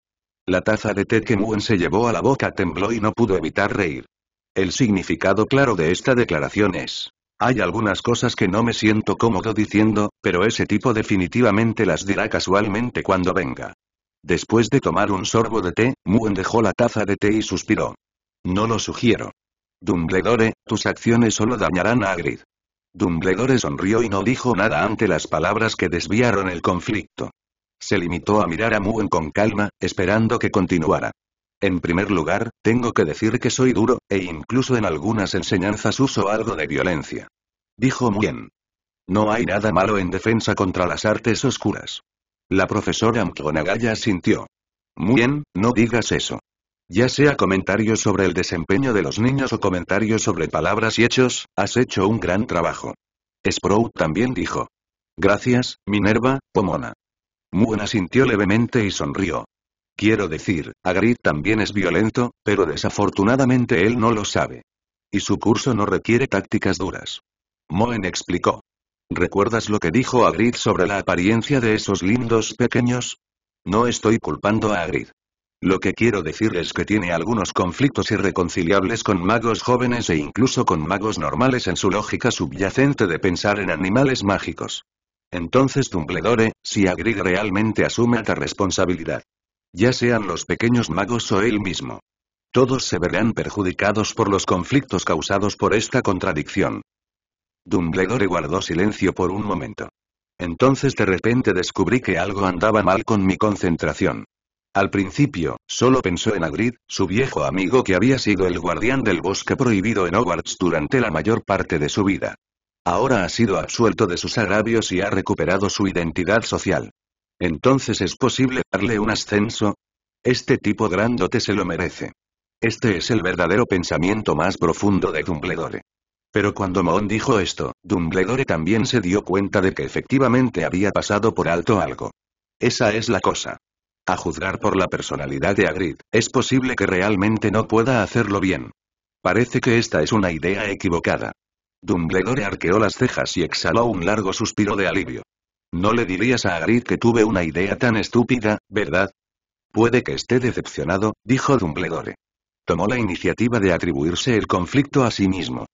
A: La taza de té que Muen se llevó a la boca tembló y no pudo evitar reír. El significado claro de esta declaración es. Hay algunas cosas que no me siento cómodo diciendo, pero ese tipo definitivamente las dirá casualmente cuando venga. Después de tomar un sorbo de té, Muen dejó la taza de té y suspiró. No lo sugiero. Dumbledore, tus acciones solo dañarán a Hagrid. Dumbledore sonrió y no dijo nada ante las palabras que desviaron el conflicto. Se limitó a mirar a Muen con calma, esperando que continuara. En primer lugar, tengo que decir que soy duro, e incluso en algunas enseñanzas uso algo de violencia. Dijo Muen. No hay nada malo en defensa contra las artes oscuras. La profesora McGonagall sintió. Muen, no digas eso. Ya sea comentarios sobre el desempeño de los niños o comentarios sobre palabras y hechos, has hecho un gran trabajo. Sprout también dijo. Gracias, Minerva, Pomona. Muena sintió levemente y sonrió. Quiero decir, Agrid también es violento, pero desafortunadamente él no lo sabe. Y su curso no requiere tácticas duras. Moen explicó. ¿Recuerdas lo que dijo Agrid sobre la apariencia de esos lindos pequeños? No estoy culpando a Agrid. Lo que quiero decir es que tiene algunos conflictos irreconciliables con magos jóvenes e incluso con magos normales en su lógica subyacente de pensar en animales mágicos. Entonces Dumbledore, si Agrid realmente asume esta responsabilidad. Ya sean los pequeños magos o él mismo. Todos se verán perjudicados por los conflictos causados por esta contradicción. Dumbledore guardó silencio por un momento. Entonces de repente descubrí que algo andaba mal con mi concentración. Al principio, solo pensó en Hagrid, su viejo amigo que había sido el guardián del bosque prohibido en Hogwarts durante la mayor parte de su vida. Ahora ha sido absuelto de sus agravios y ha recuperado su identidad social. Entonces es posible darle un ascenso. Este tipo grandote se lo merece. Este es el verdadero pensamiento más profundo de Dumbledore. Pero cuando Moon dijo esto, Dumbledore también se dio cuenta de que efectivamente había pasado por alto algo. Esa es la cosa. A juzgar por la personalidad de Agrid, es posible que realmente no pueda hacerlo bien. Parece que esta es una idea equivocada. Dumbledore arqueó las cejas y exhaló un largo suspiro de alivio. No le dirías a Agrid que tuve una idea tan estúpida, ¿verdad? Puede que esté decepcionado, dijo Dumbledore. Tomó la iniciativa de atribuirse el conflicto a sí mismo.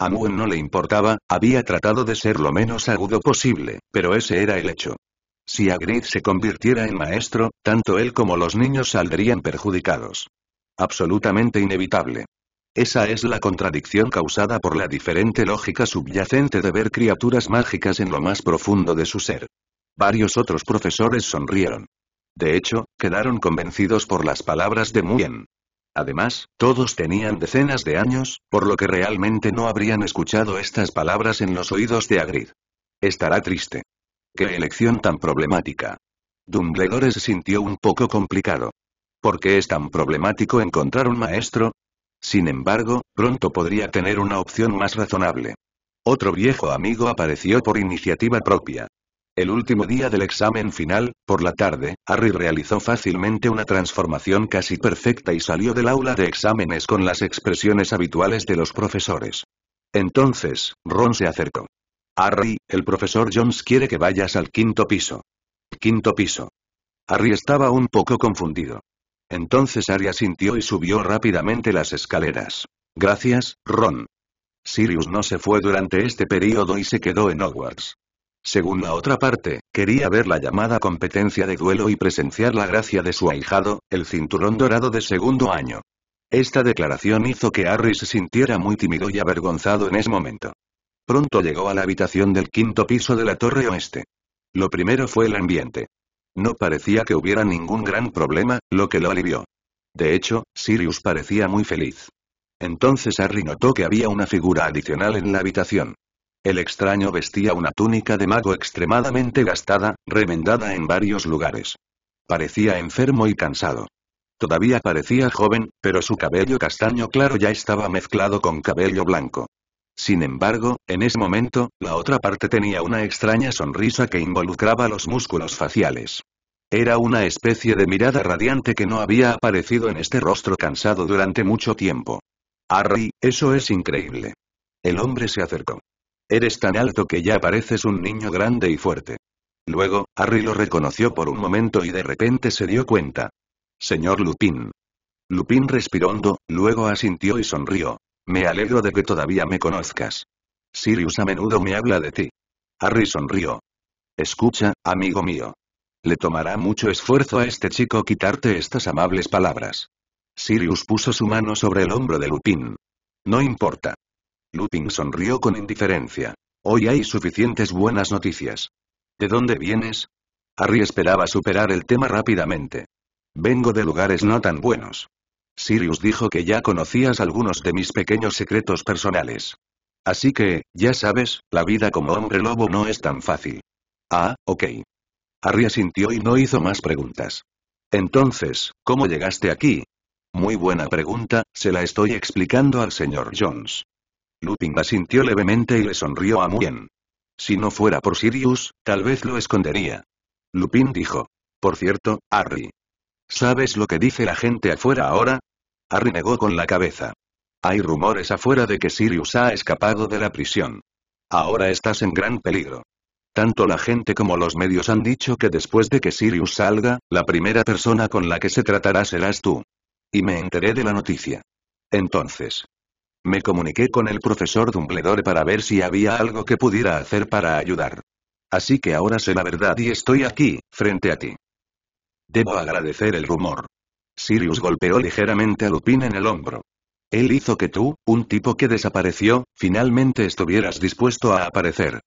A: A Muen no le importaba, había tratado de ser lo menos agudo posible, pero ese era el hecho. Si Hagrid se convirtiera en maestro, tanto él como los niños saldrían perjudicados. Absolutamente inevitable. Esa es la contradicción causada por la diferente lógica subyacente de ver criaturas mágicas en lo más profundo de su ser. Varios otros profesores sonrieron. De hecho, quedaron convencidos por las palabras de Muyen. Además, todos tenían decenas de años, por lo que realmente no habrían escuchado estas palabras en los oídos de Hagrid. Estará triste. ¡Qué elección tan problemática! Dumbledore se sintió un poco complicado. ¿Por qué es tan problemático encontrar un maestro? Sin embargo, pronto podría tener una opción más razonable. Otro viejo amigo apareció por iniciativa propia. El último día del examen final, por la tarde, Harry realizó fácilmente una transformación casi perfecta y salió del aula de exámenes con las expresiones habituales de los profesores. Entonces, Ron se acercó. Harry, el profesor Jones quiere que vayas al quinto piso. Quinto piso. Harry estaba un poco confundido. Entonces Harry asintió y subió rápidamente las escaleras. Gracias, Ron. Sirius no se fue durante este período y se quedó en Hogwarts. Según la otra parte, quería ver la llamada competencia de duelo y presenciar la gracia de su ahijado, el cinturón dorado de segundo año. Esta declaración hizo que Harry se sintiera muy tímido y avergonzado en ese momento. Pronto llegó a la habitación del quinto piso de la torre oeste. Lo primero fue el ambiente. No parecía que hubiera ningún gran problema, lo que lo alivió. De hecho, Sirius parecía muy feliz. Entonces Harry notó que había una figura adicional en la habitación. El extraño vestía una túnica de mago extremadamente gastada, remendada en varios lugares. Parecía enfermo y cansado. Todavía parecía joven, pero su cabello castaño claro ya estaba mezclado con cabello blanco. Sin embargo, en ese momento, la otra parte tenía una extraña sonrisa que involucraba los músculos faciales. Era una especie de mirada radiante que no había aparecido en este rostro cansado durante mucho tiempo. Harry, eso es increíble. El hombre se acercó. Eres tan alto que ya pareces un niño grande y fuerte. Luego, Harry lo reconoció por un momento y de repente se dio cuenta. Señor Lupin. Lupin respiró hondo, luego asintió y sonrió. Me alegro de que todavía me conozcas. Sirius a menudo me habla de ti. Harry sonrió. Escucha, amigo mío. Le tomará mucho esfuerzo a este chico quitarte estas amables palabras. Sirius puso su mano sobre el hombro de Lupin. No importa. Lupin sonrió con indiferencia. Hoy hay suficientes buenas noticias. ¿De dónde vienes? Harry esperaba superar el tema rápidamente. Vengo de lugares no tan buenos. Sirius dijo que ya conocías algunos de mis pequeños secretos personales. Así que, ya sabes, la vida como hombre lobo no es tan fácil. Ah, ok. Harry asintió y no hizo más preguntas. Entonces, ¿cómo llegaste aquí? Muy buena pregunta, se la estoy explicando al señor Jones. Lupin asintió levemente y le sonrió a Muen. Si no fuera por Sirius, tal vez lo escondería. Lupin dijo. Por cierto, Harry. ¿Sabes lo que dice la gente afuera ahora? Harry negó con la cabeza. Hay rumores afuera de que Sirius ha escapado de la prisión. Ahora estás en gran peligro. Tanto la gente como los medios han dicho que después de que Sirius salga, la primera persona con la que se tratará serás tú. Y me enteré de la noticia. Entonces, me comuniqué con el profesor Dumbledore para ver si había algo que pudiera hacer para ayudar. Así que ahora sé la verdad y estoy aquí, frente a ti. Debo agradecer el rumor. Sirius golpeó ligeramente a Lupin en el hombro. Él hizo que tú, un tipo que desapareció, finalmente estuvieras dispuesto a aparecer.